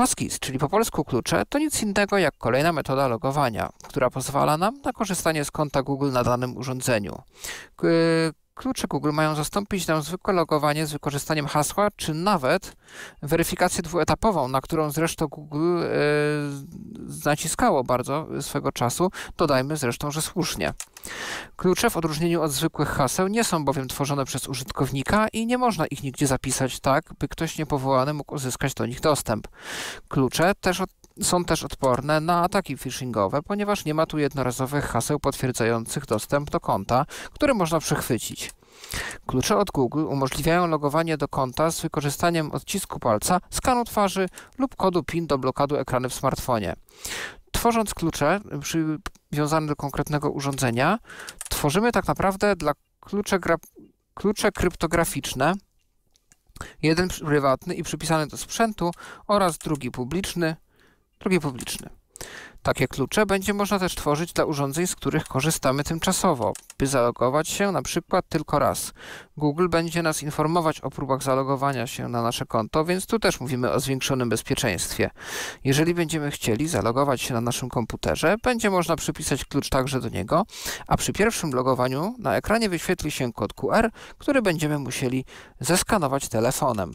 Passkeys, czyli po polsku klucze, to nic innego jak kolejna metoda logowania, która pozwala nam na korzystanie z konta Google na danym urządzeniu. Klucze Google mają zastąpić nam zwykłe logowanie z wykorzystaniem hasła, czy nawet weryfikację dwuetapową, na którą zresztą Google e, naciskało bardzo swego czasu. Dodajmy zresztą, że słusznie. Klucze w odróżnieniu od zwykłych haseł nie są bowiem tworzone przez użytkownika i nie można ich nigdzie zapisać tak, by ktoś niepowołany mógł uzyskać do nich dostęp. Klucze też od są też odporne na ataki phishingowe, ponieważ nie ma tu jednorazowych haseł potwierdzających dostęp do konta, które można przechwycić. Klucze od Google umożliwiają logowanie do konta z wykorzystaniem odcisku palca, skanu twarzy lub kodu PIN do blokadu ekranu w smartfonie. Tworząc klucze przywiązane do konkretnego urządzenia, tworzymy tak naprawdę dla klucze, klucze kryptograficzne, jeden prywatny i przypisany do sprzętu oraz drugi publiczny, drugi publiczny. Takie klucze będzie można też tworzyć dla urządzeń, z których korzystamy tymczasowo, by zalogować się na przykład tylko raz. Google będzie nas informować o próbach zalogowania się na nasze konto, więc tu też mówimy o zwiększonym bezpieczeństwie. Jeżeli będziemy chcieli zalogować się na naszym komputerze, będzie można przypisać klucz także do niego, a przy pierwszym logowaniu na ekranie wyświetli się kod QR, który będziemy musieli zeskanować telefonem.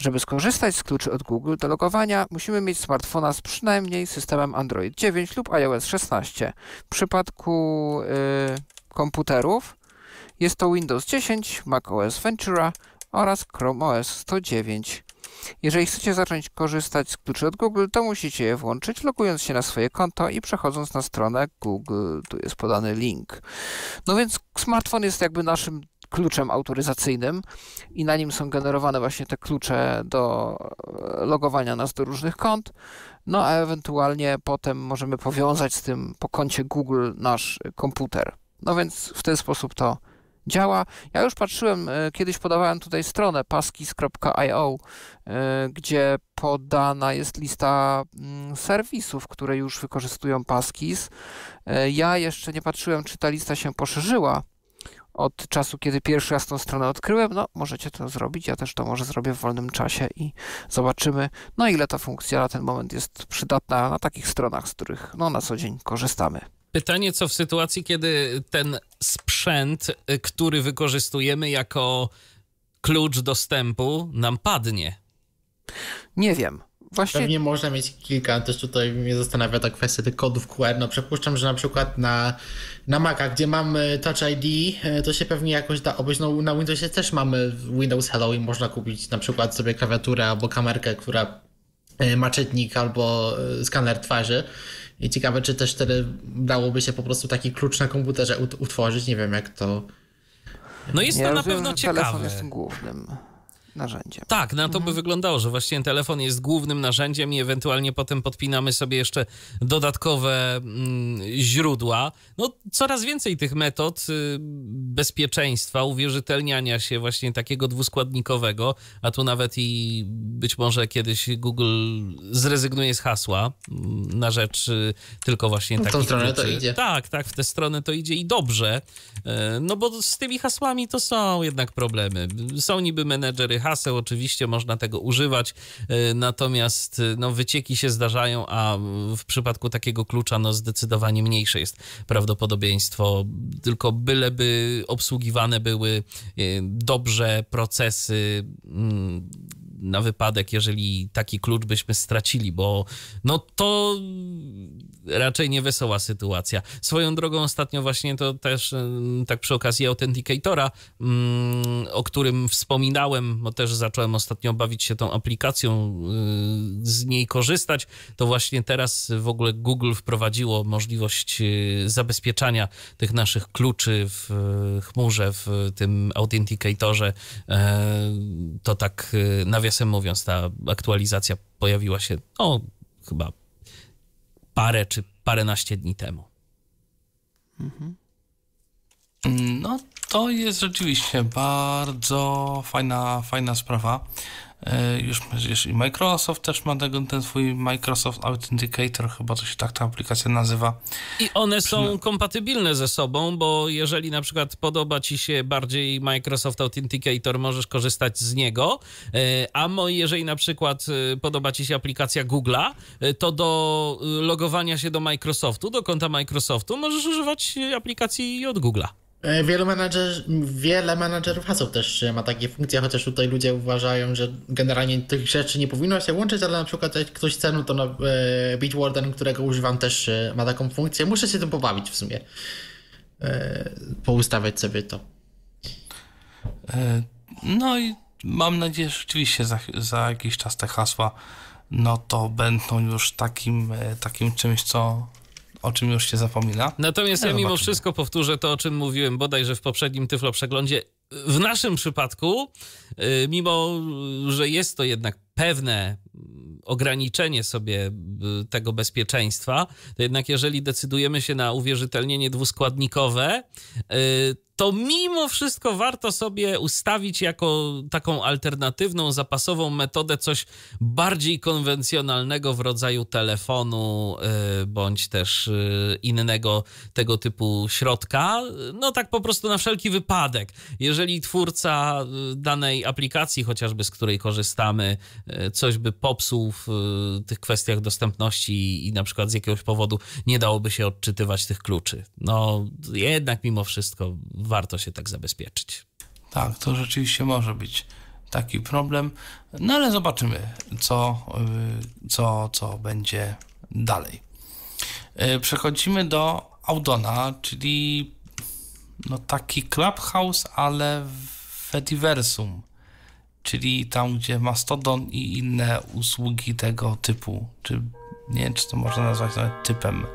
Żeby skorzystać z kluczy od Google do logowania, musimy mieć smartfona z przynajmniej systemem Android 9 lub iOS 16. W przypadku y, komputerów jest to Windows 10, macOS Ventura oraz Chrome OS 109. Jeżeli chcecie zacząć korzystać z kluczy od Google, to musicie je włączyć, logując się na swoje konto i przechodząc na stronę Google. Tu jest podany link. No więc smartfon jest jakby naszym kluczem autoryzacyjnym i na nim są generowane właśnie te klucze do e, logowania nas do różnych kont. No a ewentualnie potem możemy powiązać z tym po koncie Google nasz komputer. No więc w ten sposób to działa. Ja już patrzyłem, e, kiedyś podawałem tutaj stronę paskis.io, e, gdzie podana jest lista mm, serwisów, które już wykorzystują Paskis. Ja jeszcze nie patrzyłem, czy ta lista się poszerzyła od czasu, kiedy pierwszy raz tą stronę odkryłem. No, możecie to zrobić, ja też to może zrobię w wolnym czasie i zobaczymy, no ile ta funkcja na ten moment jest przydatna na takich stronach, z których no, na co dzień korzystamy. Pytanie, co w sytuacji, kiedy ten sprzęt, y, który wykorzystujemy jako klucz dostępu, nam padnie? Nie wiem. Właśnie... Pewnie można mieć kilka, też tutaj mnie zastanawia ta kwestia tych kodów QR. No przypuszczam, że na przykład na, na Maca, gdzie mamy Touch ID, e, to się pewnie jakoś da obejść. No na Windowsie też mamy Windows Hello i można kupić na przykład sobie klawiaturę albo kamerkę, która e, ma czytnik albo e, skaner twarzy. I ciekawe, czy też wtedy dałoby się po prostu taki klucz na komputerze utworzyć. Nie wiem, jak to. No jest ja to na pewno ciekawe. Telefon jest tym głównym narzędziem. Tak, na to by wyglądało, że właśnie telefon jest głównym narzędziem i ewentualnie potem podpinamy sobie jeszcze dodatkowe mm, źródła. No, coraz więcej tych metod y, bezpieczeństwa, uwierzytelniania się właśnie takiego dwuskładnikowego, a tu nawet i być może kiedyś Google zrezygnuje z hasła mm, na rzecz y, tylko właśnie W tą takich stronę to kluczy. idzie. Tak, tak, w tę stronę to idzie i dobrze, e, no bo z tymi hasłami to są jednak problemy. Są niby menedżery haseł, oczywiście można tego używać, e, natomiast e, no, wycieki się zdarzają, a w przypadku takiego klucza no, zdecydowanie mniejsze jest prawdopodobieństwo, tylko byleby obsługiwane były e, dobrze procesy mm, na wypadek, jeżeli taki klucz byśmy stracili, bo no to raczej niewesoła sytuacja. Swoją drogą ostatnio właśnie to też ym, tak przy okazji Authenticatora, ym, o którym wspominałem, bo też zacząłem ostatnio bawić się tą aplikacją, y, z niej korzystać, to właśnie teraz w ogóle Google wprowadziło możliwość y, zabezpieczania tych naszych kluczy w y, chmurze, w tym Authenticatorze. E, To tak y, nawiasem mówiąc, ta aktualizacja pojawiła się, o, chyba parę czy paręnaście dni temu. No, to jest rzeczywiście bardzo fajna, fajna sprawa. E, Już i Microsoft też ma tego, ten swój Microsoft Authenticator, chyba to się tak ta aplikacja nazywa. I one są kompatybilne ze sobą, bo jeżeli na przykład podoba ci się bardziej Microsoft Authenticator, możesz korzystać z niego, e, a jeżeli na przykład e, podoba ci się aplikacja Google'a, to do logowania się do Microsoftu, do konta Microsoftu, możesz używać aplikacji od Google'a. E, Wielu menadżer, wiele menadżerów haseł też ma takie funkcje, chociaż tutaj ludzie uważają, że generalnie tych rzeczy nie powinno się łączyć, ale na przykład jak ktoś chce, no to na e, Bitwarden, którego używam też e, ma taką funkcję. Muszę się tym pobawić w sumie. E, Poustawiać sobie to. E, No i mam nadzieję, że rzeczywiście za, za jakiś czas te hasła, no to będą już takim, takim czymś, co, o czym już się zapomina. Natomiast No, ja mimo zobaczymy. wszystko powtórzę to, o czym mówiłem bodajże w poprzednim Tyflo Przeglądzie. W naszym przypadku, y, mimo że jest to jednak pewne ograniczenie sobie y, tego bezpieczeństwa, to jednak jeżeli decydujemy się na uwierzytelnienie dwuskładnikowe, y, to mimo wszystko warto sobie ustawić jako taką alternatywną, zapasową metodę coś bardziej konwencjonalnego w rodzaju telefonu y, bądź też y, innego tego typu środka. No tak po prostu na wszelki wypadek. Jeżeli twórca y, danej aplikacji, chociażby z której korzystamy, coś by popsuł w tych kwestiach dostępności i na przykład z jakiegoś powodu nie dałoby się odczytywać tych kluczy. No jednak mimo wszystko warto się tak zabezpieczyć. Tak, to rzeczywiście może być taki problem, no ale zobaczymy, co, y, co, co będzie dalej. Y, przechodzimy do Audona, czyli no taki Clubhouse, ale w Fediversum, czyli tam, gdzie Mastodon i inne usługi tego typu, czy nie wiem, czy to można nazwać nawet typem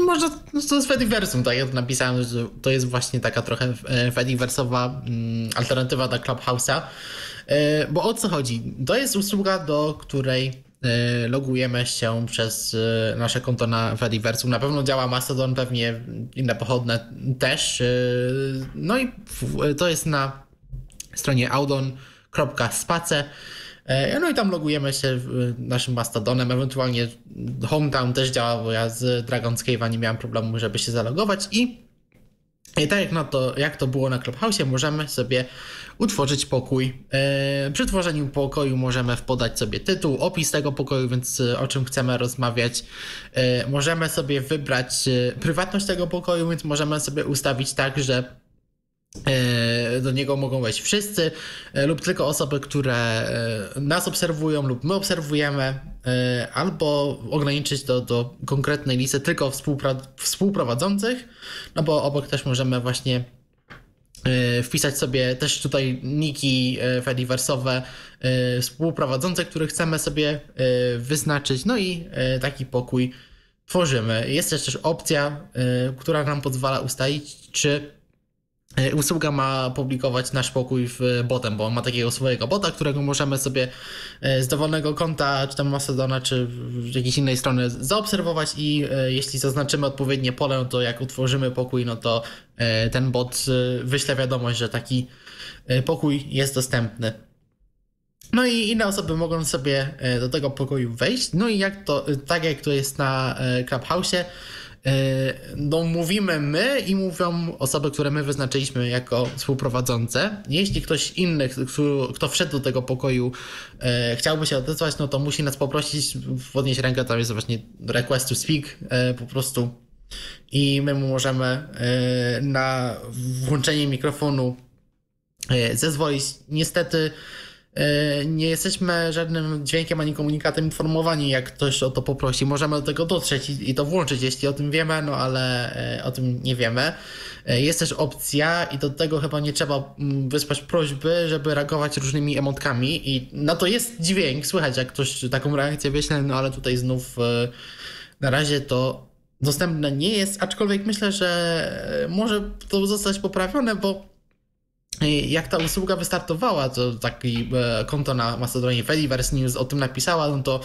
może no to jest Fediversum, tak jak napisałem, że to jest właśnie taka trochę e, Fediversowa mm, alternatywa do Clubhouse'a. E, bo o co chodzi? To jest usługa, do której e, logujemy się przez nasze konto na Fediversum. Na pewno działa Mastodon, pewnie inne pochodne też. No i to jest na stronie audon.space. E, no i tam logujemy się naszym Mastodonem, ewentualnie Hometown też działa, bo ja z Dragon's Cave'a nie miałem problemu, żeby się zalogować i, i tak jak, to, jak to było na Clubhouse, możemy sobie utworzyć pokój. E, przy tworzeniu pokoju możemy podać sobie tytuł, opis tego pokoju, więc o czym chcemy rozmawiać. E, możemy sobie wybrać prywatność tego pokoju, więc możemy sobie ustawić tak, że E, do niego mogą wejść wszyscy e, lub tylko osoby, które e, nas obserwują lub my obserwujemy, albo ograniczyć do, do konkretnej listy tylko współprowadzących, no bo obok też możemy właśnie wpisać sobie też tutaj niki Fediversowe współprowadzące, które chcemy sobie wyznaczyć, no i taki pokój tworzymy. Jest też, też opcja, która nam pozwala ustalić, czy E, usługa ma publikować nasz pokój w botem, bo on ma takiego swojego bota, którego możemy sobie e, z dowolnego konta, czy tam Mastodona, czy jakiejś innej strony zaobserwować i e, jeśli zaznaczymy odpowiednie pole, no to jak utworzymy pokój, no to ten bot wyśle wiadomość, że taki pokój jest dostępny. No i inne osoby mogą sobie do tego pokoju wejść. No i jak to, tak jak to jest na Clubhouse'ie, E, no mówimy my i mówią osoby, które my wyznaczyliśmy jako współprowadzące. Jeśli ktoś inny, kto wszedł do tego pokoju, e, chciałby się odezwać, no to musi nas poprosić, podnieść rękę, tam jest właśnie request to speak e, po prostu i my możemy na włączenie mikrofonu zezwolić. Niestety E, nie jesteśmy żadnym dźwiękiem ani komunikatem informowani, jak ktoś o to poprosi. Możemy do tego dotrzeć i, to włączyć, jeśli o tym wiemy, no ale e, o tym nie wiemy. E, jest też opcja i do tego chyba nie trzeba mm, wysłać prośby, żeby reagować różnymi emotkami i na to jest dźwięk, słychać jak ktoś taką reakcję wyśle, no ale tutaj znów na razie to dostępne nie jest, aczkolwiek myślę, że może to zostać poprawione, bo jak ta usługa wystartowała, to taki e, konto na Macedonie Fediverse News o tym napisała, no to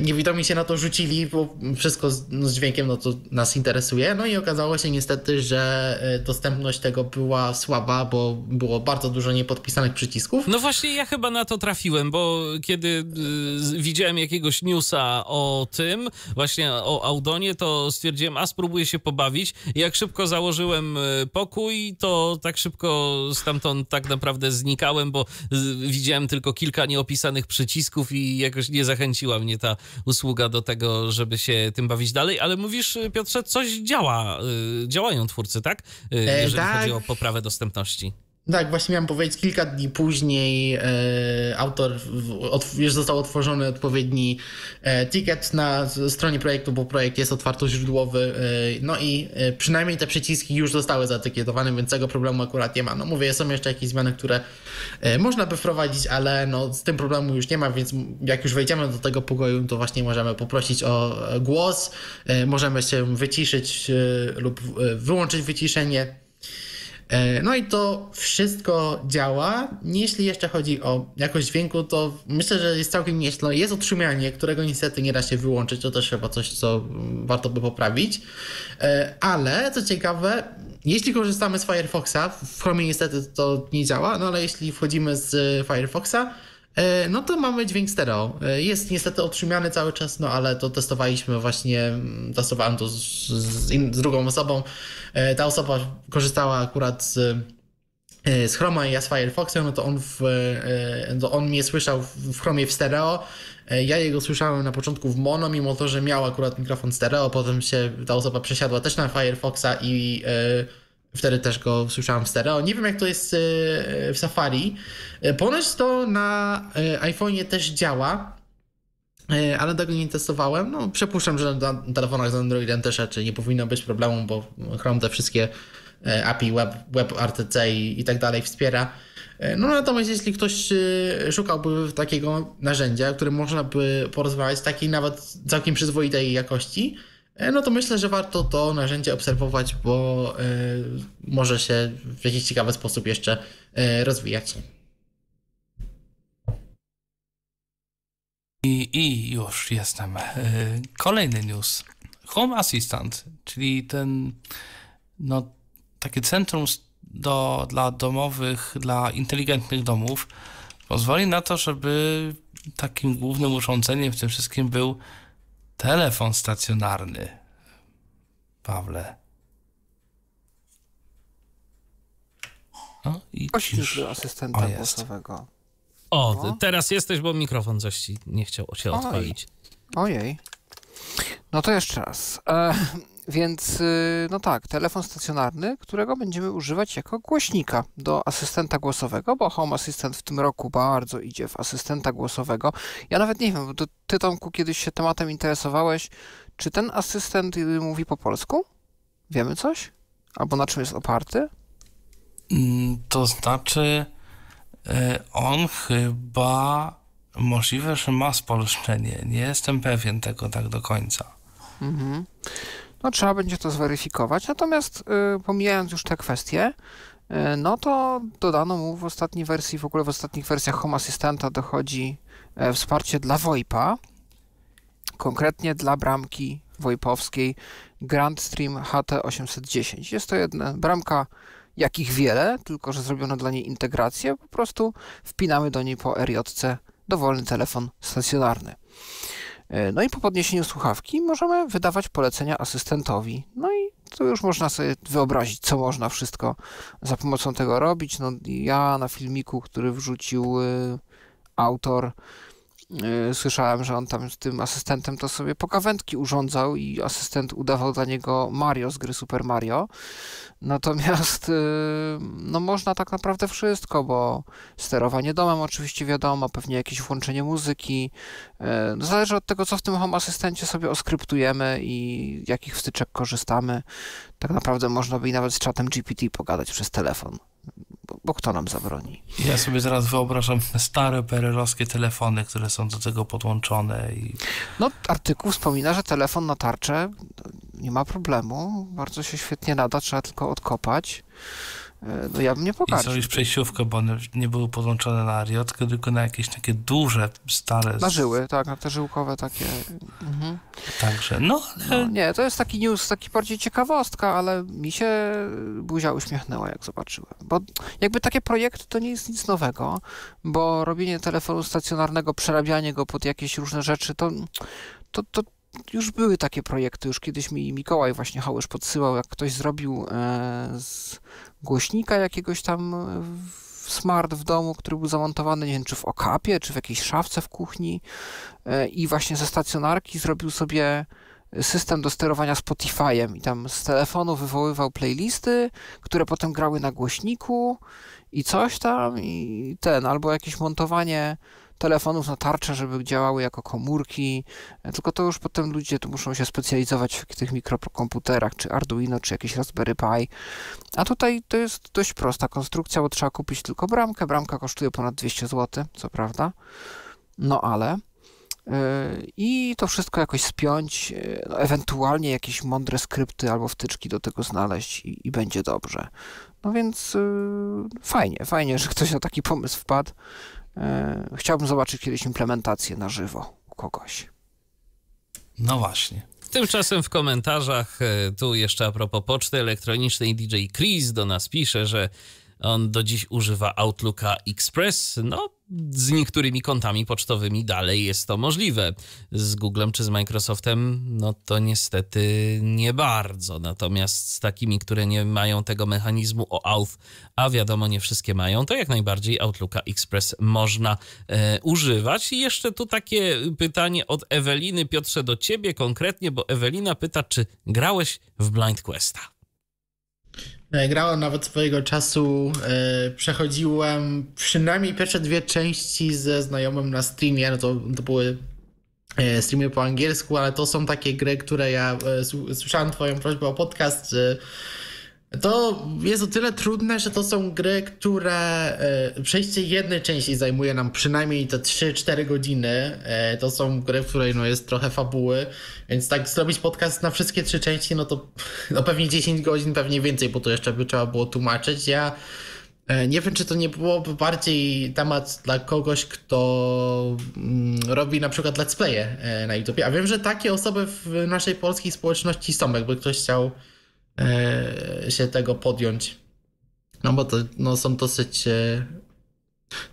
niewidomi się na to rzucili, bo wszystko z, no, z dźwiękiem no to nas interesuje. No i okazało się niestety, że e, dostępność tego była słaba, bo było bardzo dużo niepodpisanych przycisków. No właśnie ja chyba na to trafiłem, bo kiedy y, widziałem jakiegoś newsa o tym, właśnie o Audonie, to stwierdziłem, a spróbuję się pobawić. Jak szybko założyłem pokój, to tak szybko stamtąd tak naprawdę znikałem, bo y, widziałem tylko kilka nieopisanych przycisków i jakoś nie zachęciła mnie ta usługa do tego, żeby się tym bawić dalej, ale mówisz, Piotrze, coś działa, y, działają twórcy, tak? Y, e, jeżeli tak. chodzi o poprawę dostępności. Tak, właśnie miałem powiedzieć, kilka dni później e, autor od, już został otworzony odpowiedni e, ticket na stronie projektu, bo projekt jest otwartoźródłowy, e, no i e, przynajmniej te przyciski już zostały zaetykietowane, więc tego problemu akurat nie ma. No mówię, są jeszcze jakieś zmiany, które e, można by wprowadzić, ale no, z tym problemu już nie ma, więc jak już wejdziemy do tego pokoju, to właśnie możemy poprosić o głos, e, możemy się wyciszyć lub wyłączyć wyciszenie E, no i to wszystko działa. Jeśli jeszcze chodzi o jakość dźwięku, to myślę, że jest całkiem nieźle. Jest utrzymianie, którego niestety nie da się wyłączyć, to też chyba coś, co warto by poprawić. E, ale co ciekawe, jeśli korzystamy z Firefoxa, w Chromie niestety to nie działa, no ale jeśli wchodzimy z Firefoxa, e, no to mamy dźwięk stereo. Jest niestety otrzymiany cały czas, no ale to testowaliśmy właśnie, testowałem to z, z, z drugą osobą. Ta osoba korzystała akurat z, z Chroma i ja z Firefoxem, no to on, w, to on mnie słyszał w Chromie w stereo. Ja jego słyszałem na początku w mono, mimo to, że miał akurat mikrofon stereo, potem się ta osoba przesiadła też na Firefoxa i wtedy też go słyszałem w stereo. Nie wiem jak to jest w Safari. Ponoć to na iPhone'ie też działa, ale tego nie testowałem. No, przypuszczam, że na telefonach z Androidem też raczej nie powinno być problemu, bo Chrome te wszystkie API, Web, WebRTC i, i tak dalej wspiera. No natomiast jeśli ktoś szukałby takiego narzędzia, którym można by porozmawiać takiej nawet całkiem przyzwoitej jakości, no to myślę, że warto to narzędzie obserwować, bo może się w jakiś ciekawy sposób jeszcze rozwijać. I, I już jestem. Kolejny news. Home Assistant, czyli ten no, takie centrum do, dla domowych, dla inteligentnych domów, pozwoli na to, żeby takim głównym urządzeniem w tym wszystkim był telefon stacjonarny. Pawle. O, i już asystenta głosowego. O, no. teraz jesteś, bo mikrofon coś ci nie chciał się odpalić. Ojej. No to jeszcze raz. E, więc, no tak, telefon stacjonarny, którego będziemy używać jako głośnika do asystenta głosowego, bo Home Assistant w tym roku bardzo idzie w asystenta głosowego. Ja nawet nie wiem, bo ty, Tomku, kiedyś się tematem interesowałeś. Czy ten asystent mówi po polsku? Wiemy coś? Albo na czym jest oparty? To znaczy, on chyba możliwe, że ma spolszczenie. Nie jestem pewien tego tak do końca. Mhm. No trzeba będzie to zweryfikować. Natomiast y, pomijając już te kwestie, y, no to dodano mu w ostatniej wersji, w ogóle w ostatnich wersjach Home Assistanta dochodzi y, wsparcie dla VoIPa, konkretnie dla bramki VoIPowskiej Grand Stream HT810. Jest to jedna bramka jakich wiele, tylko że zrobiono dla niej integrację, po prostu wpinamy do niej po RJC dowolny telefon stacjonarny. No i po podniesieniu słuchawki możemy wydawać polecenia asystentowi. No i tu już można sobie wyobrazić, co można wszystko za pomocą tego robić. No, ja na filmiku, który wrzucił y, autor, słyszałem, że on tam z tym asystentem to sobie pokawędki urządzał i asystent udawał dla niego Mario z gry Super Mario. Natomiast y, no można tak naprawdę wszystko, bo sterowanie domem oczywiście wiadomo, pewnie jakieś włączenie muzyki. Y, no zależy od tego, co w tym Home Asystencie sobie oskryptujemy i jakich wstyczek korzystamy. Tak naprawdę można by i nawet z czatem GPT pogadać przez telefon. Bo, kto nam zabroni? Ja sobie zaraz wyobrażam stare perelowskie telefony, które są do tego podłączone. I... No, artykuł wspomina, że telefon na tarczę nie ma problemu, bardzo się świetnie nada, trzeba tylko odkopać. No ja bym nie pogardził. I zrobisz przejściówkę, bo one nie były podłączone na ariotkę, tylko na jakieś takie duże, stare... Na żyły, tak, na te żyłkowe takie. Mhm. Także, no, ale... no... Nie, to jest taki news, taki bardziej ciekawostka, ale mi się buzia uśmiechnęła, jak zobaczyłem. Bo jakby takie projekty to nie jest nic nowego, bo robienie telefonu stacjonarnego, przerabianie go pod jakieś różne rzeczy, to, to, to już były takie projekty, już kiedyś mi Mikołaj właśnie Hałysz podsyłał, jak ktoś zrobił e, z głośnika jakiegoś tam w smart w domu, który był zamontowany, nie wiem, czy w okapie, czy w jakiejś szafce w kuchni e, i właśnie ze stacjonarki zrobił sobie system do sterowania Spotify'em. I tam z telefonu wywoływał playlisty, które potem grały na głośniku i coś tam i ten, albo jakieś montowanie telefonów na tarcze, żeby działały jako komórki, tylko to już potem ludzie tu muszą się specjalizować w tych mikrokomputerach, czy Arduino, czy jakieś Raspberry Pi. A tutaj to jest dość prosta konstrukcja, bo trzeba kupić tylko bramkę. Bramka kosztuje ponad 200 zł, co prawda. No ale i to wszystko jakoś spiąć, no, ewentualnie jakieś mądre skrypty albo wtyczki do tego znaleźć i, i będzie dobrze. No więc fajnie, fajnie, że ktoś na taki pomysł wpadł. Chciałbym zobaczyć kiedyś implementację na żywo u kogoś. No właśnie. Tymczasem w komentarzach, tu jeszcze a propos poczty elektronicznej, DJ Chris do nas pisze, że on do dziś używa Outlooka Express. No, z niektórymi kontami pocztowymi dalej jest to możliwe. Z Googlem czy z Microsoftem, no to niestety nie bardzo. Natomiast z takimi, które nie mają tego mechanizmu o a wiadomo, nie wszystkie mają, to jak najbardziej Outlooka Express można e, używać. I jeszcze tu takie pytanie od Eweliny. Piotrze, do ciebie konkretnie, bo Ewelina pyta, czy grałeś w Blind Questa? E, grałem nawet swojego czasu, e, przechodziłem przynajmniej pierwsze dwie części ze znajomym na streamie, no to, to były e, streamy po angielsku, ale to są takie gry, które ja e, słyszałem twoją prośbę o podcast, to jest o tyle trudne, że to są gry, które e, przejście jednej części zajmuje nam przynajmniej te 3-4 godziny. E, to są gry, w której no, jest trochę fabuły, więc tak zrobić podcast na wszystkie trzy części, no to no, pewnie 10 godzin, pewnie więcej, bo to jeszcze by trzeba było tłumaczyć. Ja e, nie wiem, czy to nie byłoby bardziej temat dla kogoś, kto mm, robi na przykład let's playe na YouTube. A wiem, że takie osoby w naszej polskiej społeczności są, jakby ktoś chciał się tego podjąć. No bo to no, są dosyć e,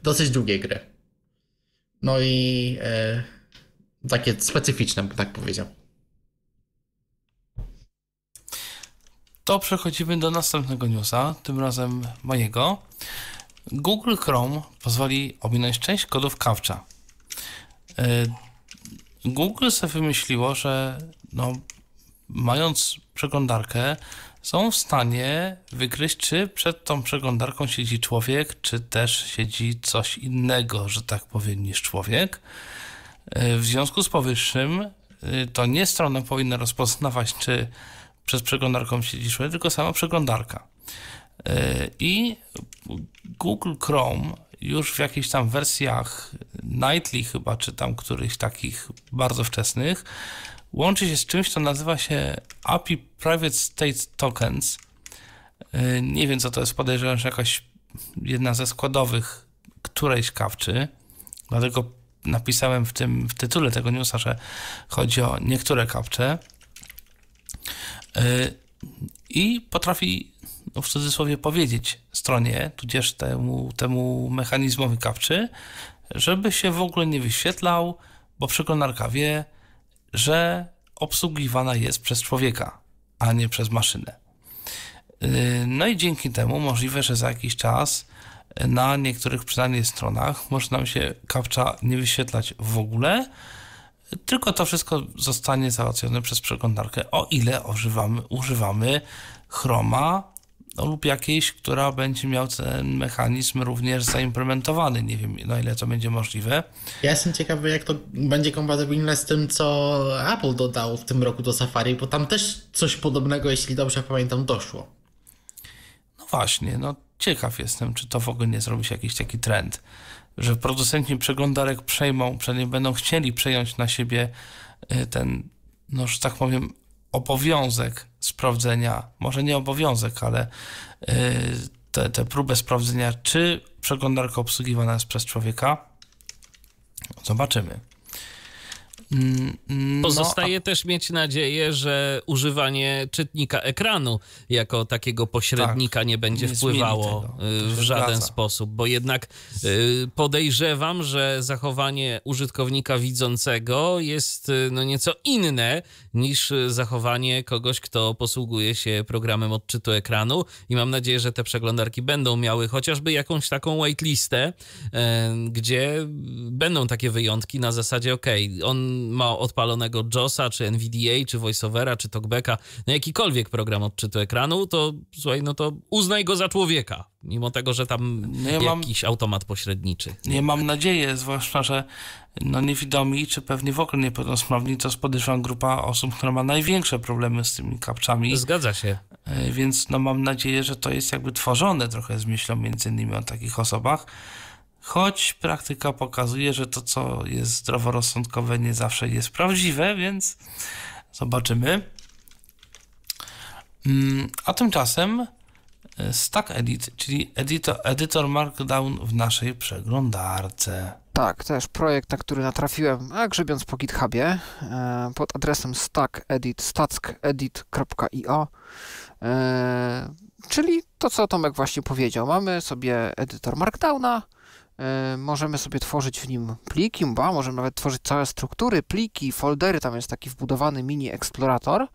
dosyć długie gry. No i e, takie specyficzne, bym tak powiedział. To przechodzimy do następnego newsa, tym razem mojego. Google Chrome pozwoli ominąć część kodów kawcza. Google sobie wymyśliło, że no, mając przeglądarkę, są w stanie wykryć, czy przed tą przeglądarką siedzi człowiek, czy też siedzi coś innego, że tak powiem, niż człowiek. E, w związku z powyższym, e, to nie strona powinna rozpoznawać, czy przed przeglądarką siedzi człowiek, tylko sama przeglądarka. E, I Google Chrome już w jakichś tam wersjach Nightly chyba, czy tam którychś takich bardzo wczesnych, łączy się z czymś, co nazywa się API Private State Tokens. Y, nie wiem, co to jest. Podejrzewam, że jakaś jedna ze składowych którejś kawczy. Dlatego napisałem w tym w tytule tego newsa, że chodzi o niektóre kawcze. Y, I potrafi no w cudzysłowie powiedzieć stronie, tudzież temu, temu mechanizmowi kawczy, żeby się w ogóle nie wyświetlał, bo przeglądarka wie, że obsługiwana jest przez człowieka, a nie przez maszynę. Yy, no i dzięki temu możliwe, że za jakiś czas na niektórych przynajmniej stronach może nam się kapcza nie wyświetlać w ogóle, tylko to wszystko zostanie załatwione przez przeglądarkę, o ile używamy, używamy Chroma no, lub jakiejś, która będzie miał ten mechanizm również zaimplementowany. Nie wiem, na ile to będzie możliwe. Ja jestem ciekawy, jak to będzie kompatybilne z tym, co Apple dodał w tym roku do Safari, bo tam też coś podobnego, jeśli dobrze pamiętam, doszło. No właśnie, no ciekaw jestem, czy to w ogóle nie zrobi się jakiś taki trend, że producenci przeglądarek przejmą, przynajmniej będą chcieli przejąć na siebie y, ten, no że tak powiem, obowiązek sprawdzenia, może nie obowiązek, ale y, te, te próbę sprawdzenia, czy przeglądarka obsługiwana jest przez człowieka. Zobaczymy. Mm, no, Pozostaje a... też mieć nadzieję, że używanie czytnika ekranu jako takiego pośrednika tak, nie będzie nie wpływało y, w żaden zgadza. sposób, bo jednak y, podejrzewam, że zachowanie użytkownika widzącego jest y, no nieco inne niż zachowanie kogoś, kto posługuje się programem odczytu ekranu i mam nadzieję, że te przeglądarki będą miały chociażby jakąś taką whitelistę, gdzie będą takie wyjątki na zasadzie ok, on ma odpalonego JOSa, czy NVDA, czy VoiceOvera, czy TalkBacka, no jakikolwiek program odczytu ekranu, to słuchaj, no to uznaj go za człowieka, mimo tego, że tam no ja jakiś mam, automat pośredniczy. Nie mam nadzieję, zwłaszcza, że no niewidomi, czy pewnie w ogóle niepełnosprawni, to podejrzewam grupa osób, która ma największe problemy z tymi kapczami. Zgadza się. E, więc no mam nadzieję, że to jest jakby tworzone trochę z myślą między innymi o takich osobach. Choć praktyka pokazuje, że to, co jest zdroworozsądkowe, nie zawsze jest prawdziwe, więc zobaczymy. Mm, a tymczasem e, Stack Edit, czyli editor, Markdown w naszej przeglądarce. Tak, też projekt, na który natrafiłem, a grzebiąc po GitHubie, e, pod adresem stackedit, stackedit.io, e, czyli to, co Tomek właśnie powiedział. Mamy sobie edytor Markdowna, możemy sobie tworzyć w nim pliki, ba, możemy nawet tworzyć całe struktury, pliki, foldery, tam jest taki wbudowany mini eksplorator.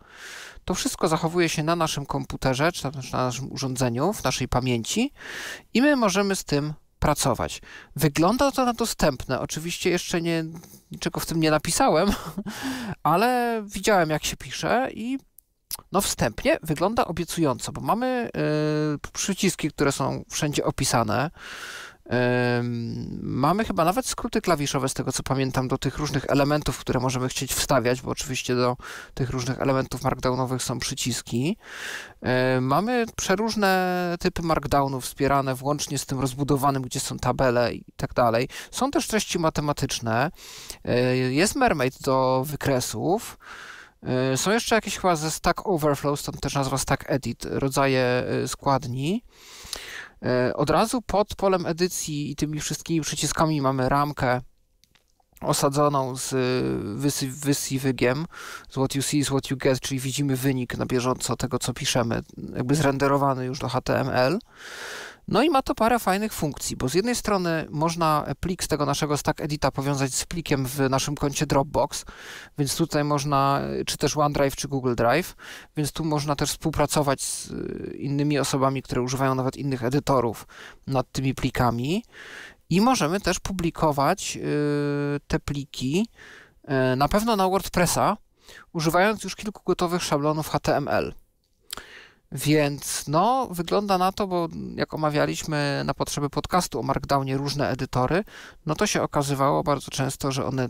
To wszystko zachowuje się na naszym komputerze, czy na naszym urządzeniu, w naszej pamięci i my możemy z tym pracować. Wygląda to na dostępne. Oczywiście jeszcze nie, niczego w tym nie napisałem, ale widziałem jak się pisze i no wstępnie wygląda obiecująco, bo mamy y, przyciski, które są wszędzie opisane. Mamy chyba nawet skróty klawiszowe, z tego co pamiętam, do tych różnych elementów, które możemy chcieć wstawiać, bo oczywiście do tych różnych elementów markdownowych są przyciski. Mamy przeróżne typy markdownów wspierane, włącznie z tym rozbudowanym, gdzie są tabele i tak dalej. Są też treści matematyczne. Jest Mermaid do wykresów. Są jeszcze jakieś chyba ze Stack Overflow, stąd też nazwa Stack Edit, rodzaje składni. E, od razu pod polem edycji i tymi wszystkimi przyciskami mamy ramkę osadzoną z wysywygiem, z what you see is what you get, czyli widzimy wynik na bieżąco tego, co piszemy, jakby zrenderowany już do HTML. No i ma to parę fajnych funkcji, bo z jednej strony można plik z tego naszego stack edita powiązać z plikiem w naszym koncie Dropbox, więc tutaj można, czy też OneDrive, czy Google Drive, więc tu można też współpracować z innymi osobami, które używają nawet innych edytorów nad tymi plikami i możemy też publikować y, te pliki y, na pewno na WordPressa, używając już kilku gotowych szablonów HTML. Więc no, wygląda na to, bo jak omawialiśmy na potrzeby podcastu o Markdownie różne edytory, no to się okazywało bardzo często, że one,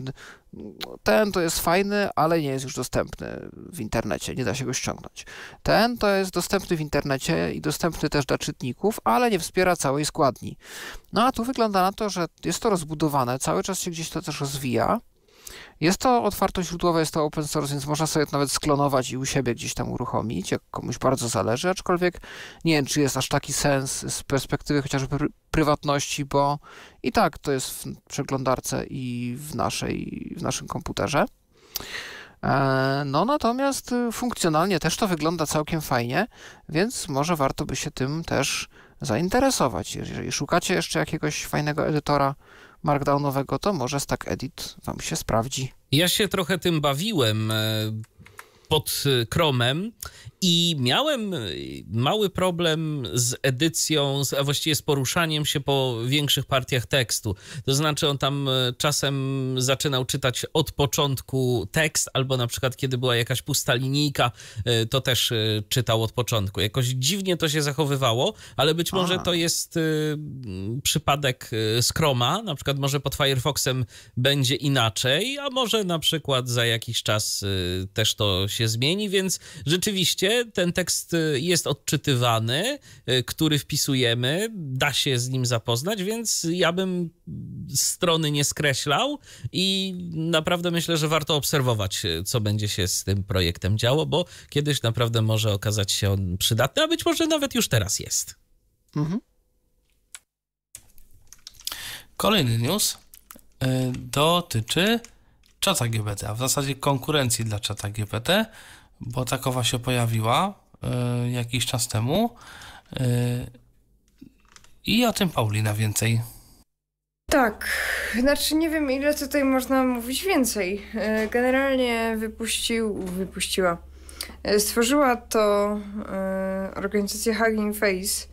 ten to jest fajny, ale nie jest już dostępny w internecie, nie da się go ściągnąć. Ten to jest dostępny w internecie i dostępny też dla czytników, ale nie wspiera całej składni. No a tu wygląda na to, że jest to rozbudowane, cały czas się gdzieś to też rozwija. Jest to otwartoźródłowe, jest to open source, więc można sobie to nawet sklonować i u siebie gdzieś tam uruchomić, jak komuś bardzo zależy, aczkolwiek nie wiem, czy jest aż taki sens z perspektywy chociażby pr prywatności, bo i tak to jest w przeglądarce i w, naszej, w naszym komputerze. E, no natomiast funkcjonalnie też to wygląda całkiem fajnie, więc może warto by się tym też zainteresować. Jeżeli szukacie jeszcze jakiegoś fajnego edytora markdownowego, to może Stack Edit Wam się sprawdzi. Ja się trochę tym bawiłem e, pod Chromem i miałem mały problem z edycją, a właściwie z poruszaniem się po większych partiach tekstu. To znaczy, on tam e, czasem zaczynał czytać od początku tekst, albo na przykład, kiedy była jakaś pusta linijka, to też czytał od początku. Jakoś dziwnie to się zachowywało, ale być może a. to jest przypadek Schroma. Na przykład, może pod Firefoxem będzie inaczej, a może na przykład za jakiś czas też to się zmieni, więc rzeczywiście ten tekst y, jest odczytywany, y, który wpisujemy, da się z nim zapoznać, więc ja bym strony nie skreślał i naprawdę myślę, że warto obserwować, y, co będzie się z tym projektem działo, bo kiedyś naprawdę może okazać się on przydatny, a być może nawet już teraz jest. Mhm. Kolejny news dotyczy czata GPT, a w zasadzie konkurencji dla czata GPT bo takowa się pojawiła y, jakiś czas temu. Y, I o tym Paulina więcej. Tak, znaczy nie wiem ile tutaj można mówić więcej. E, generalnie wypuścił, wypuściła, stworzyła to organizacja Hugging Face,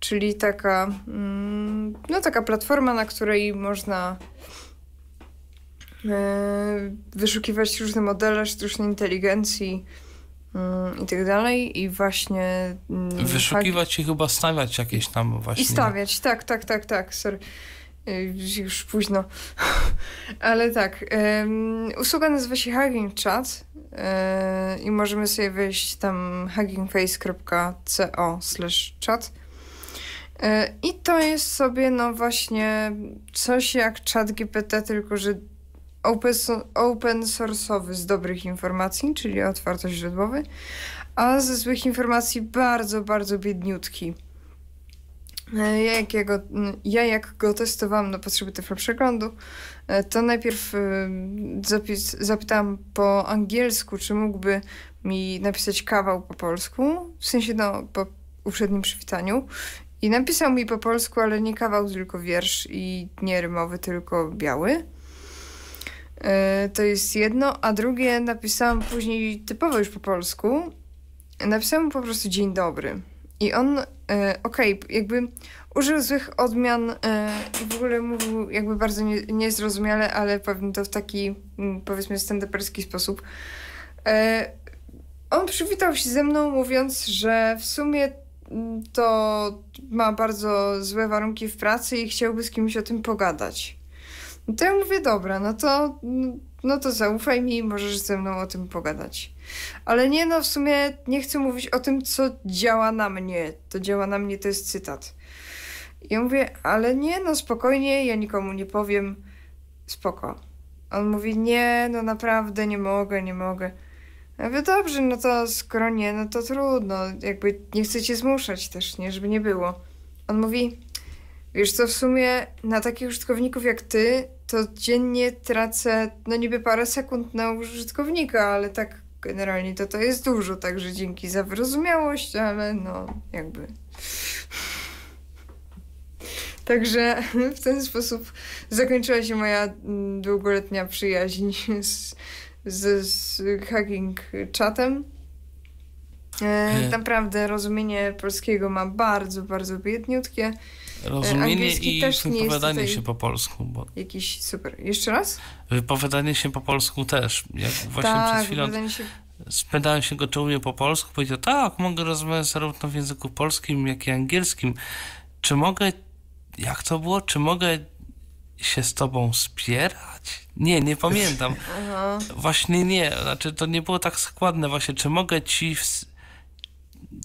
czyli taka, mm, no taka platforma, na której można wyszukiwać różne modele sztucznej inteligencji, i tak dalej. I właśnie... Mm, Wyszukiwać i chyba stawiać jakieś tam właśnie... I stawiać, tak, tak, tak, tak, sorry. Y, już późno. Ale tak, um, usługa nazywa się Hugging Chat yy, i możemy sobie wejść tam huggingface.co chat. E, I to jest sobie, no właśnie, coś jak chat GPT, tylko że open, source'owy z dobrych informacji, czyli otwartość źródłowy, a ze złych informacji bardzo, bardzo biedniutki. E, ja jak, ja, go, ja jak go testowałam na potrzeby tego przeglądu, e, to najpierw zapis, zapytałam po angielsku, czy mógłby mi napisać kawał po polsku, w sensie no, po uprzednim przywitaniu. I napisał mi po polsku, ale nie kawał, tylko wiersz i nie rymowy, tylko biały. E, to jest jedno, a drugie napisałam później typowo już po polsku. Napisałam po prostu dzień dobry. I on, e, okej, okay, jakby użył złych odmian e, i w ogóle mówił jakby bardzo nie, niezrozumiale, ale powiem to w taki, mm, powiedzmy, stand-uperski sposób. On przywitał się ze mną, mówiąc, że w sumie mm, to ma bardzo złe warunki w pracy i chciałby z kimś o tym pogadać. No to ja mówię, dobra, no to, no to zaufaj mi, możesz ze mną o tym pogadać. Ale nie, no w sumie nie chcę mówić o tym, co działa na mnie. To działa na mnie, to jest cytat. I ja mówię, ale nie, no spokojnie, ja nikomu nie powiem. Spoko. On mówi, nie, no naprawdę nie mogę, nie mogę. Ja mówię, dobrze, no to skoro nie, no to trudno. Jakby nie chcę cię zmuszać też, nie, żeby nie było. On mówi, wiesz co, w sumie na takich użytkowników jak ty, to dziennie tracę, no niby parę sekund na użytkownika, ale tak generalnie to to jest dużo, także dzięki za wyrozumiałość, ale no jakby... Także w ten sposób zakończyła się moja mm, długoletnia przyjaźń z, z, z hacking chatem. E, naprawdę rozumienie polskiego ma bardzo, bardzo biedniutkie. Rozumienie i wypowiadanie się po polsku. Bo... Jakiś super. Jeszcze raz? Wypowiadanie się po polsku też. Jak właśnie tak, przed chwilą się... spytałem się go, czy umie po polsku. Powiedział, tak, mogę rozmawiać zarówno w języku polskim, jak i angielskim. Czy mogę, jak to było, czy mogę się z tobą spierać? Nie, nie pamiętam. Właśnie nie, znaczy to nie było tak składne właśnie, czy mogę ci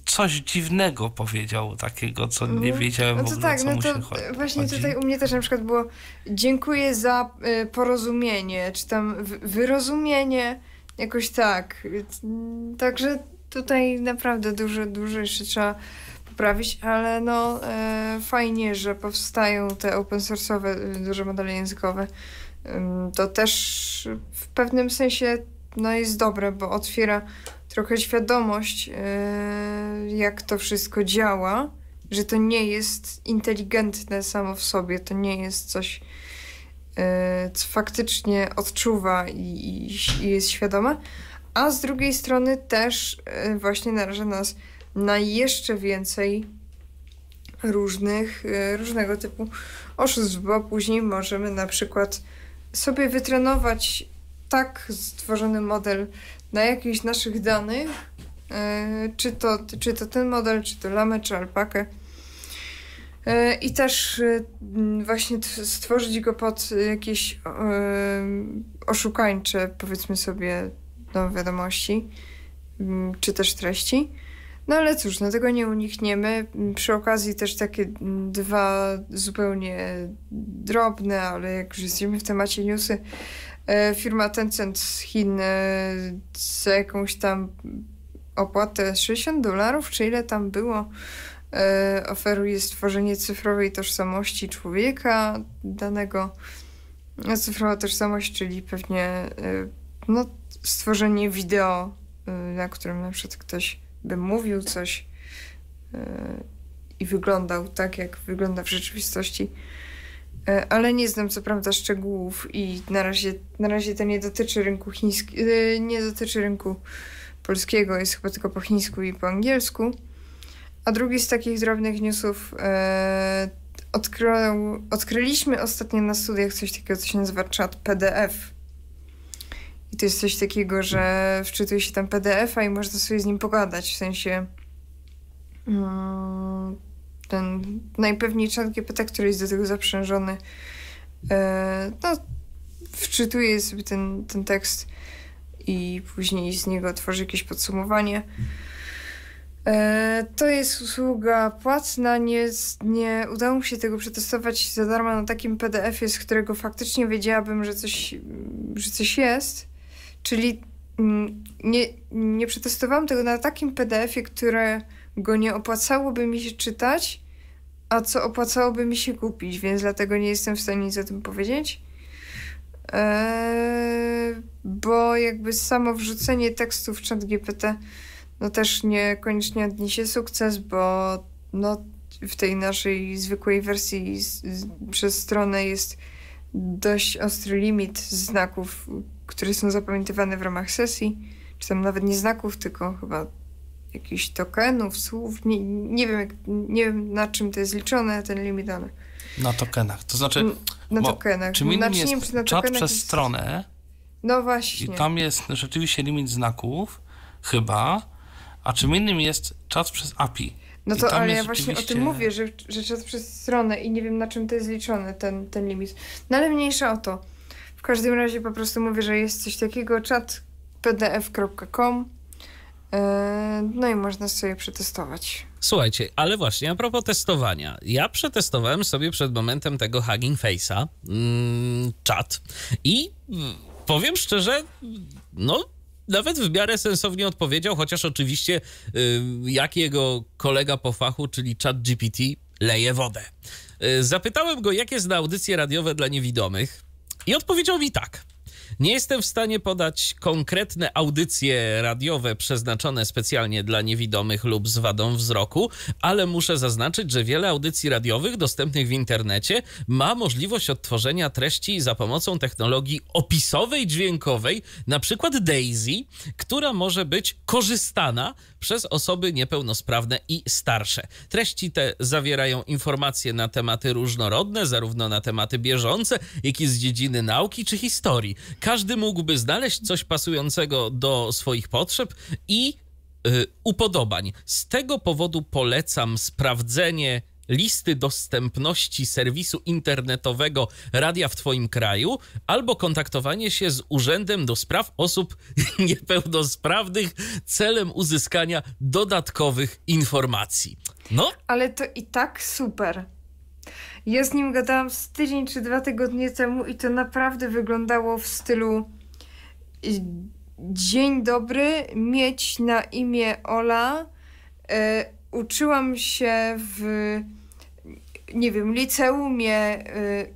coś dziwnego powiedział, takiego, co nie mhm. wiedziałem no to w ogóle, tak, co no to Właśnie chodzi. tutaj u mnie też na przykład było dziękuję za y, porozumienie, czy tam wyrozumienie, jakoś tak. Także tutaj naprawdę dużo, dużo jeszcze trzeba poprawić, ale no y, fajnie, że powstają te open source'owe y, duże modele językowe. To też w pewnym sensie no jest dobre, bo otwiera trochę świadomość, e, jak to wszystko działa, że to nie jest inteligentne samo w sobie, to nie jest coś, e, co faktycznie odczuwa i, i jest świadome, a z drugiej strony też e, właśnie naraża nas na jeszcze więcej różnych, różnego typu oszustw, bo później możemy na przykład sobie wytrenować tak stworzony model na jakichś naszych danych, e, czy to, czy to ten model, czy to lamę, czy alpakę. E, I też e, właśnie stworzyć go pod jakieś oszukańcze, powiedzmy sobie, no, wiadomości, czy też treści. No ale cóż, no tego nie unikniemy. Przy okazji też takie dwa zupełnie drobne, ale jak już jesteśmy w temacie newsy, firma Tencent z Chin e, za jakąś tam opłatę 60 dolarów, czy ile tam było, e, oferuje stworzenie cyfrowej tożsamości człowieka danego. No, cyfrowa tożsamość, czyli pewnie no, stworzenie wideo, na którym na przykład ktoś by mówił coś i wyglądał tak, jak wygląda w rzeczywistości. E, ale nie znam co prawda szczegółów i na razie, na razie to nie dotyczy rynku chińskiego, e, nie dotyczy rynku polskiego, jest chyba tylko po chińsku i po angielsku. A drugi z takich drobnych newsów e, odkrył, odkryliśmy ostatnio na studiach coś takiego, co się nazywa chat PDF. I to jest coś takiego, że wczytuje się tam PDF-a i można sobie z nim pogadać, w sensie mm, ten najpewniej chat GPT, który jest do tego zaprzężony, e, no, wczytuje sobie ten, ten tekst i później z niego tworzy jakieś podsumowanie. E, to jest usługa płatna, nie, nie udało mi się tego przetestować za darmo na takim PDF-ie, z którego faktycznie wiedziałabym, że coś, że coś jest. Czyli mm, nie, nie przetestowałam tego na takim PDF-ie, którego nie opłacałoby mi się czytać, a co opłacałoby mi się kupić, więc dlatego nie jestem w stanie nic o tym powiedzieć. Eee, bo jakby samo wrzucenie tekstu w czat GPT no też niekoniecznie odniesie sukces, bo no w tej naszej zwykłej wersji z, z, przez stronę jest dość ostry limit znaków, które są zapamiętywane w ramach sesji, czy tam nawet nie znaków, tylko chyba jakichś tokenów, słów, nie, nie wiem, jak, nie wiem na czym to jest liczone, ten limit, ale... Na tokenach, to znaczy... Na tokenach. Czym innym znaczy, jest wiem, czat przez jest... stronę no właśnie. i tam jest rzeczywiście limit znaków, chyba, a czym innym jest czat przez API. No to, ale ja właśnie o tym mówię, że, że czat przez stronę i nie wiem na czym to jest liczone, ten, ten limit. No ale mniejsza o to. W każdym razie po prostu mówię, że jest coś takiego, czat pdf.com no i można sobie przetestować. Słuchajcie, ale właśnie a propos testowania. Ja przetestowałem sobie przed momentem tego Hugging Face'a mm, czat i powiem szczerze, no nawet w miarę sensownie odpowiedział, chociaż oczywiście y, jak jego kolega po fachu, czyli chat GPT, leje wodę. Y, zapytałem go, jakie zna audycje radiowe dla niewidomych i odpowiedział mi tak. Nie jestem w stanie podać konkretne audycje radiowe przeznaczone specjalnie dla niewidomych lub z wadą wzroku, ale muszę zaznaczyć, że wiele audycji radiowych dostępnych w internecie ma możliwość odtworzenia treści za pomocą technologii opisowej dźwiękowej, na przykład Daisy, która może być korzystana przez osoby niepełnosprawne i starsze. Treści te zawierają informacje na tematy różnorodne, zarówno na tematy bieżące, jak i z dziedziny nauki czy historii. Każdy mógłby znaleźć coś pasującego do swoich potrzeb i y, upodobań. Z tego powodu polecam sprawdzenie listy dostępności serwisu internetowego radia w Twoim kraju albo kontaktowanie się z Urzędem do Spraw Osób Niepełnosprawnych celem uzyskania dodatkowych informacji. No. Ale to i tak super. Ja z nim gadałam z tydzień czy dwa tygodnie temu i to naprawdę wyglądało w stylu y, Dzień dobry, mieć na imię Ola. E, uczyłam się w, nie wiem, liceumie y,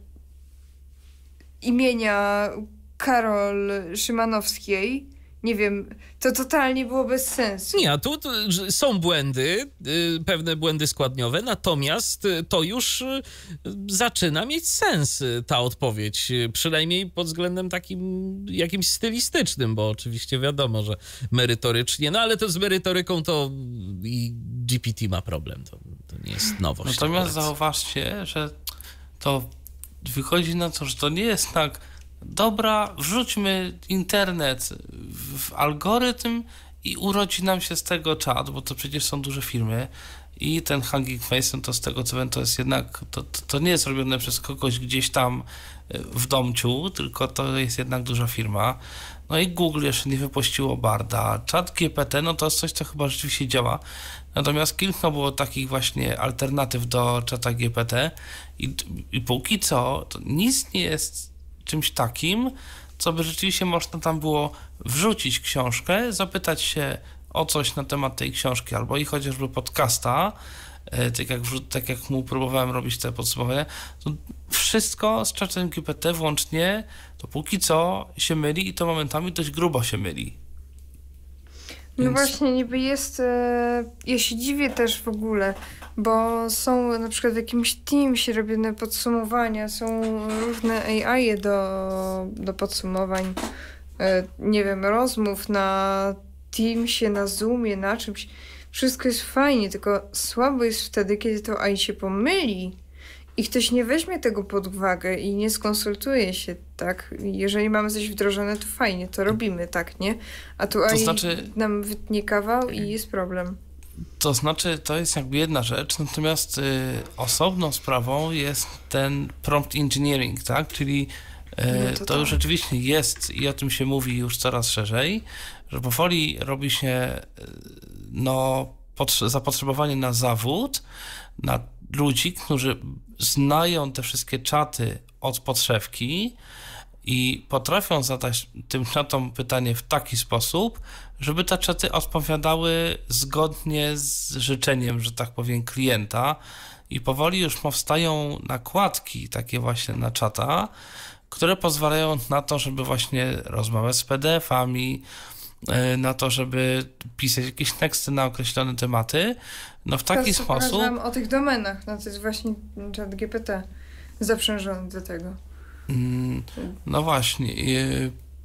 imienia Karol Szymanowskiej nie wiem, to totalnie było bez sensu. Nie, a tu są błędy, y, pewne błędy składniowe, natomiast y, to już y, zaczyna mieć sens ta odpowiedź, przynajmniej pod względem takim jakimś stylistycznym, bo oczywiście wiadomo, że merytorycznie, no ale to z merytoryką to i GPT ma problem, to, to nie jest nowość. Natomiast zauważcie, że to wychodzi na to, że to nie jest tak dobra, wrzućmy internet w algorytm i urodzi nam się z tego czat, bo to przecież są duże firmy i ten Hugging Face, no to z tego co wiem, to jest jednak, to, to nie jest robione przez kogoś gdzieś tam e, w domciu, tylko to jest jednak duża firma. No i Google jeszcze nie wypuściło Barda. Chat GPT, no to jest coś, co chyba rzeczywiście działa. Natomiast kilka było takich właśnie alternatyw do czata GPT i, i póki co to nic nie jest czymś takim, co by rzeczywiście można tam było wrzucić książkę, zapytać się o coś na temat tej książki, albo i chociażby podcasta, e, tak jak, tak jak mu próbowałem robić te podsumowania, to wszystko z czatem GPT włącznie, to póki co się myli i to momentami dość grubo się myli. No Więc... właśnie, niby jest. E, ja się dziwię też w ogóle, bo są na przykład w jakimś Teamsie robione podsumowania, są różne AI do, do podsumowań, e, nie wiem, rozmów na Teamsie, na Zoomie, na czymś. Wszystko jest fajnie, tylko słabo jest wtedy, kiedy to AI się pomyli i ktoś nie weźmie tego pod uwagę i nie skonsultuje się, tak? Jeżeli mamy coś wdrożone, to fajnie, to robimy, tak, nie? A tu to znaczy... nam wytnie kawał i jest problem. To znaczy, to jest jakby jedna rzecz, natomiast y, osobną sprawą jest ten prompt engineering, tak? Czyli y, no to, to już tak. rzeczywiście jest i o tym się mówi już coraz szerzej, że powoli robi się y, no zapotrzebowanie na zawód, na ludzi, którzy znają te wszystkie czaty od podszewki i potrafią zadać tym czatom pytanie w taki sposób, żeby te czaty odpowiadały zgodnie z życzeniem, że tak powiem, klienta. I powoli już powstają nakładki takie właśnie na czata, które pozwalają na to, żeby właśnie rozmawiać z PDF-ami, e, na to, żeby pisać jakieś teksty na określone tematy. No w taki Teraz sposób. o tych domenach, no to jest właśnie czat GPT zaprzężony do tego. Mm, no właśnie,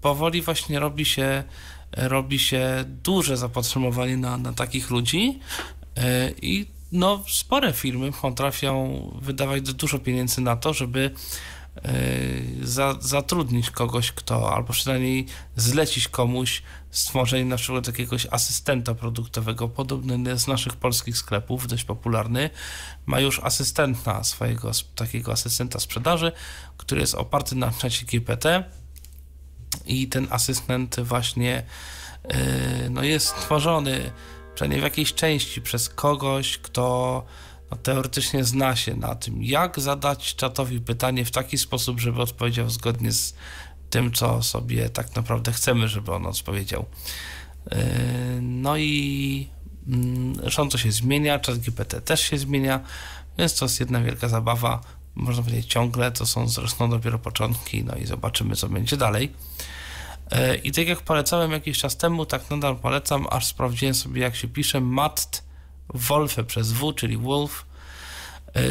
powoli właśnie robi się, robi się duże zapotrzebowanie na, na takich ludzi e, i no, spore firmy potrafią wydawać dużo pieniędzy na to, żeby e, za, zatrudnić kogoś, kto, albo przynajmniej zlecić komuś stworzenie na przykład jakiegoś asystenta produktowego, podobny z naszych polskich sklepów, dość popularny, ma już asystenta swojego, takiego asystenta sprzedaży, który jest oparty na czacie GPT i ten asystent właśnie yy, no jest stworzony przynajmniej w jakiejś części przez kogoś, kto no, teoretycznie zna się na tym, jak zadać czatowi pytanie w taki sposób, żeby odpowiedział zgodnie z tym, co sobie tak naprawdę chcemy, żeby on odpowiedział. Yy, no i mm, zresztą to się zmienia, czat GPT też się zmienia, więc to jest jedna wielka zabawa. Można powiedzieć ciągle, to są zresztą dopiero początki, no i zobaczymy, co będzie dalej. Yy, I tak jak polecałem jakiś czas temu, tak nadal polecam, aż sprawdziłem sobie, jak się pisze Matt Wolfe przez W, czyli Wolf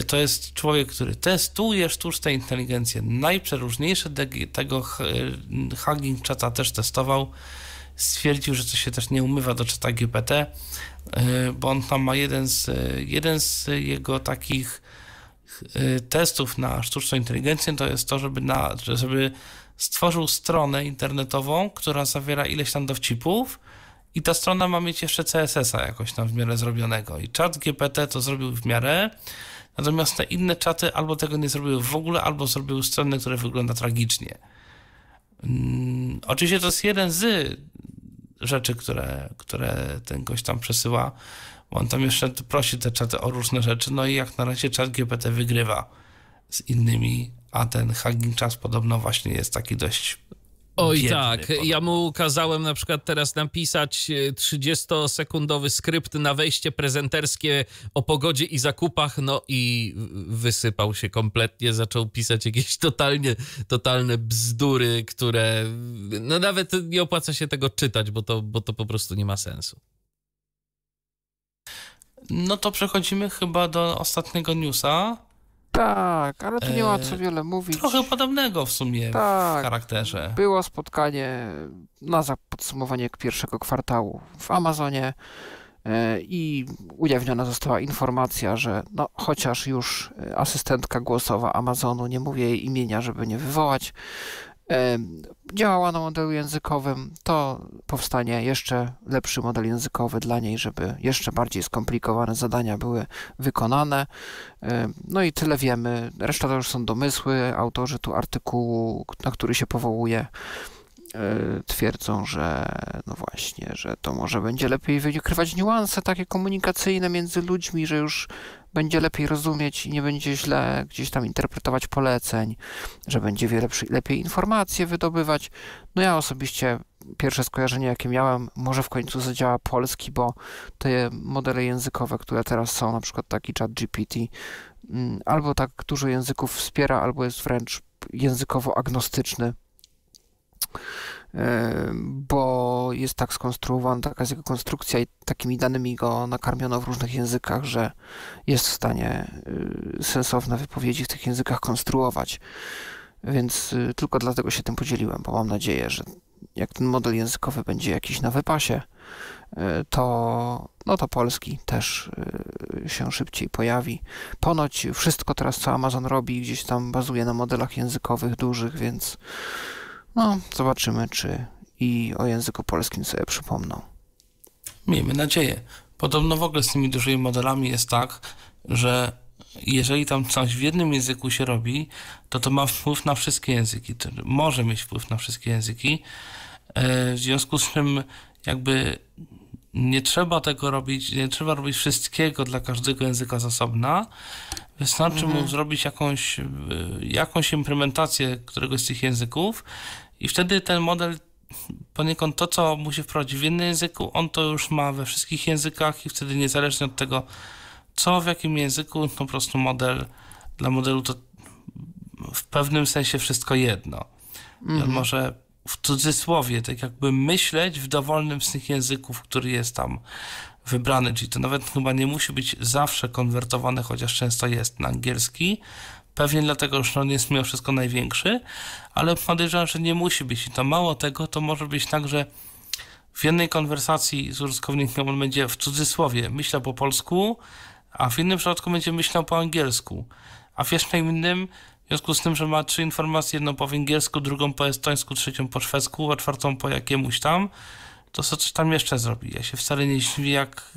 to jest człowiek, który testuje sztuczne inteligencje. Najprzeróżniejsze tego Hugging Chata też testował. Stwierdził, że to się też nie umywa do czata GPT, e, bo on tam ma jeden z, jeden z jego takich e, testów na sztuczną inteligencję, to jest to, żeby, na, żeby stworzył stronę internetową, która zawiera ileś tam dowcipów i ta strona ma mieć jeszcze CSS-a jakoś tam w miarę zrobionego. I czat GPT to zrobił w miarę, Natomiast te inne czaty albo tego nie zrobiły w ogóle, albo zrobiły stronę, która wygląda tragicznie. Hmm, oczywiście to jest jeden z rzeczy, które, które ten gość tam przesyła, bo on tam jeszcze prosi te czaty o różne rzeczy, no i jak na razie czat GPT wygrywa z innymi, a ten Hugging Chat podobno właśnie jest taki dość Oj Biedny tak, ja mu kazałem na przykład teraz napisać 30-sekundowy e, skrypt na wejście prezenterskie o pogodzie i zakupach, no i wysypał się kompletnie, zaczął pisać jakieś totalnie, totalne bzdury, które no nawet nie opłaca się tego czytać, bo to, bo to po prostu nie ma sensu. No to przechodzimy chyba do ostatniego newsa. Tak, ale tu nie ma co e, wiele mówić. Trochę podobnego w sumie tak, w charakterze. Było spotkanie na podsumowanie pierwszego kwartału w Amazonie e, i ujawniona została informacja, że no, chociaż już asystentka głosowa Amazonu, nie mówię jej imienia, żeby nie wywołać, działała na modelu językowym, to powstanie jeszcze lepszy model językowy dla niej, żeby jeszcze bardziej skomplikowane zadania były wykonane. No i tyle wiemy. Reszta to już są domysły. Autorzy tu artykułu, na który się powołuje, E, twierdzą, że no właśnie, że to może będzie lepiej wykrywać niuanse takie komunikacyjne między ludźmi, że już będzie lepiej rozumieć i nie będzie źle gdzieś tam interpretować poleceń, że będzie wiele lepiej informacje wydobywać. No ja osobiście pierwsze skojarzenie, jakie miałem, może w końcu zadziała polski, bo te modele językowe, które teraz są, na przykład taki chat GPT, mm, albo tak dużo języków wspiera, albo jest wręcz językowo agnostyczny bo jest tak skonstruowany, taka jest jego konstrukcja i takimi danymi go nakarmiono w różnych językach, że jest w stanie y, sensowne wypowiedzi w tych językach konstruować. Więc y, tylko dlatego się tym podzieliłem, bo mam nadzieję, że jak ten model językowy będzie jakiś na wypasie, y, to, no to polski też się szybciej pojawi. Ponoć wszystko teraz, co Amazon robi, gdzieś tam bazuje na modelach językowych dużych, więc no, zobaczymy, czy i o języku polskim sobie przypomną. Miejmy nadzieję. Podobno w ogóle z tymi dużymi modelami jest tak, że jeżeli tam coś w jednym języku się robi, to to ma wpływ na wszystkie języki. To może mieć wpływ na wszystkie języki. E, w związku z czym jakby nie trzeba tego robić, nie trzeba robić wszystkiego dla każdego języka z osobna. Wystarczy Mhm. mu zrobić jakąś, y, jakąś implementację któregoś z tych języków i wtedy ten model poniekąd to, co musi wprowadzić w jednym języku, on to już ma we wszystkich językach i wtedy niezależnie od tego, co w jakim języku, po prostu model, dla modelu to w pewnym sensie wszystko jedno. I on może w cudzysłowie, tak jakby myśleć w dowolnym z tych języków, który jest tam wybrany, czyli to nawet chyba nie musi być zawsze konwertowane, chociaż często jest na angielski. Pewnie dlatego, że on jest mimo wszystko największy, ale podejrzewam, że nie musi być. I to mało tego, to może być tak, że w jednej konwersacji z użytkownikiem on będzie w cudzysłowie myślał po polsku, a w innym przypadku będzie myślał po angielsku. A w jeszcze innym, w związku z tym, że ma trzy informacje, jedną po węgiersku, drugą po estońsku, trzecią po szwedzku, a czwartą po jakiemuś tam, to co tam jeszcze zrobi. Ja się wcale nie dziwię, jak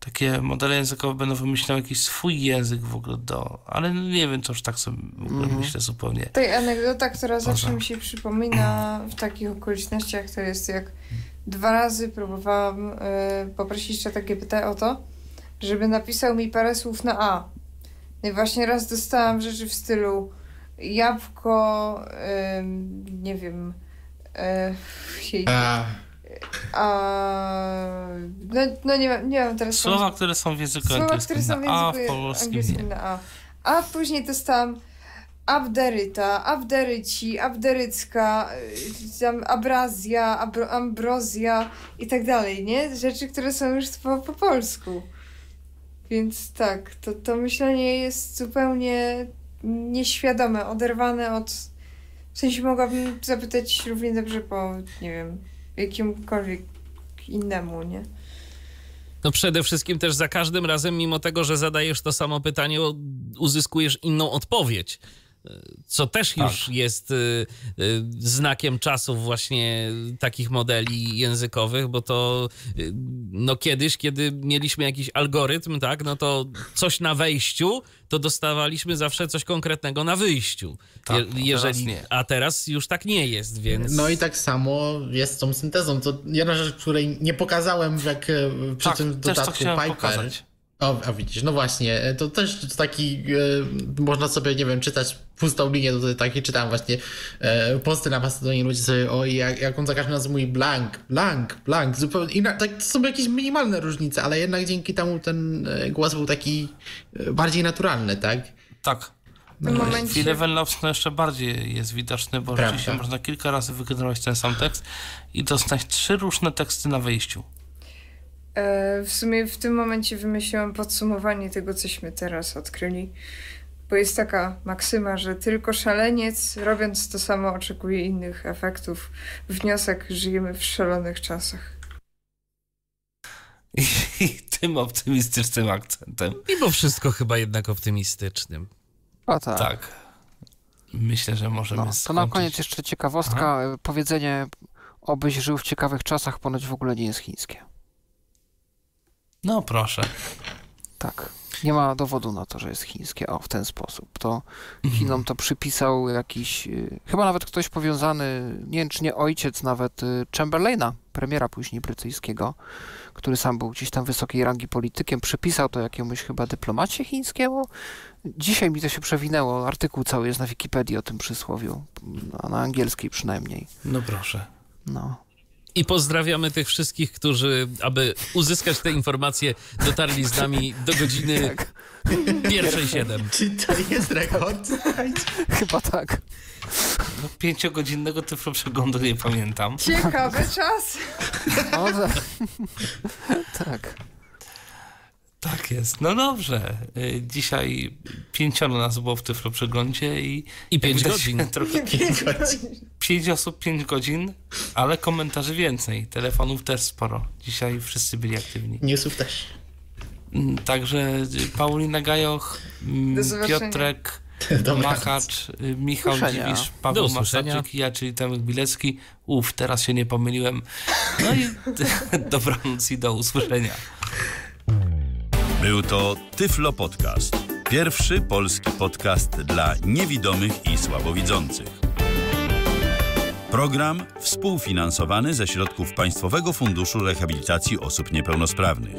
takie modele językowe będą wymyślały jakiś swój język w ogóle do... Ale nie wiem, to już tak sobie w ogóle Mhm. myślę zupełnie. Tej anegdota, która zawsze Poza. mi się przypomina w takich okolicznościach, to jest jak dwa razy próbowałam y, poprosić ChatGPT o to, żeby napisał mi parę słów na A. No i właśnie raz dostałam rzeczy w stylu jabłko, ym, nie wiem, y, jej, A, no, no nie, mam, nie mam teraz Słowa, które są w języku Słowa, angielskim które są w na A, w języku polskim angielskim nie. na A. A później dostałam abderyta, abderyci, abderycka, y, tam abrazja, abro, ambrozja i tak dalej, nie? Rzeczy, które są już po, po polsku. Więc tak, to, to myślenie jest zupełnie nieświadome, oderwane od... W sensie mogłabym zapytać równie dobrze po, nie wiem, jakimkolwiek innemu, nie? No przede wszystkim też za każdym razem, mimo tego, że zadajesz to samo pytanie, uzyskujesz inną odpowiedź. Co też już jest y, y, znakiem czasów właśnie takich modeli językowych, bo to y, no kiedyś, kiedy mieliśmy jakiś algorytm, tak, no to coś na wejściu, to dostawaliśmy zawsze coś konkretnego na wyjściu. Tak, teraz jeżeli, nie. a teraz już tak nie jest, więc... No i tak samo jest z tą syntezą. To jedna rzecz, której nie pokazałem jak przy Tak, tym też to dodatku Piper. pokazać. O, a widzisz, no właśnie, e, to też taki, e, można sobie, nie wiem, czytać pustą linię, tutaj taki czytam właśnie e, posty na Macedonie, ludzie sobie, o jak, jak on za każdym razem mówi blank, blank, blank, zupełnie inna, tak, to są jakieś minimalne różnice, ale jednak dzięki temu ten e, głos był taki e, bardziej naturalny, tak? Tak. W momencie... Eleven Labs to jeszcze bardziej jest widoczny, bo Prawda. rzeczywiście można kilka razy wygenerować ten sam tekst i dostać trzy różne teksty na wyjściu. E, w sumie w tym momencie wymyśliłam podsumowanie tego, cośmy teraz odkryli. Bo jest taka maksyma, że tylko szaleniec, robiąc to samo, oczekuje innych efektów. Wniosek, żyjemy w szalonych czasach. I, i tym optymistycznym akcentem. Mimo wszystko chyba jednak optymistycznym. O tak. Tak. Myślę, że możemy No, to skończyć. na koniec jeszcze ciekawostka. E, Powiedzenie obyś żył w ciekawych czasach ponoć w ogóle nie jest chińskie. No proszę. Tak. Nie ma dowodu na to, że jest chińskie. O, w ten sposób. To Chinom to przypisał jakiś, y, chyba nawet ktoś powiązany, nie wiem czy nie ojciec nawet y, Chamberlaina, premiera później brytyjskiego, który sam był gdzieś tam wysokiej rangi politykiem, przypisał to jakiemuś chyba dyplomacie chińskiemu. Dzisiaj mi to się przewinęło, artykuł cały jest na Wikipedii o tym przysłowiu, a na angielskiej przynajmniej. No proszę. No. I pozdrawiamy tych wszystkich, którzy, aby uzyskać te informacje, dotarli z nami do godziny pierwszej siedem. Czy to jest rekord? Chyba tak. No, pięciogodzinnego tyflo przeglądu nie pamiętam. Ciekawy czas! O, tak. tak. Tak jest. No dobrze. Y, Dzisiaj pięcioro nas było w tyflo przeglądzie i... I pięć godzin. Trochę, Pięć godzin. pięć osób, pięć godzin, ale komentarzy więcej. Telefonów też sporo. Dzisiaj wszyscy byli aktywni. Newsów też. Mm, Także y, Paulina Gajoch, mm. Piotrek. Machacz, y, Michał usłyszenia. Dziwisz, Paweł i ja, czyli Tomek Bilecki. Uf, teraz się nie pomyliłem. No i dobranoc i do usłyszenia. Był to Tyflo Podcast. Pierwszy polski podcast dla niewidomych i słabowidzących. Program współfinansowany ze środków Państwowego Funduszu Rehabilitacji Osób Niepełnosprawnych.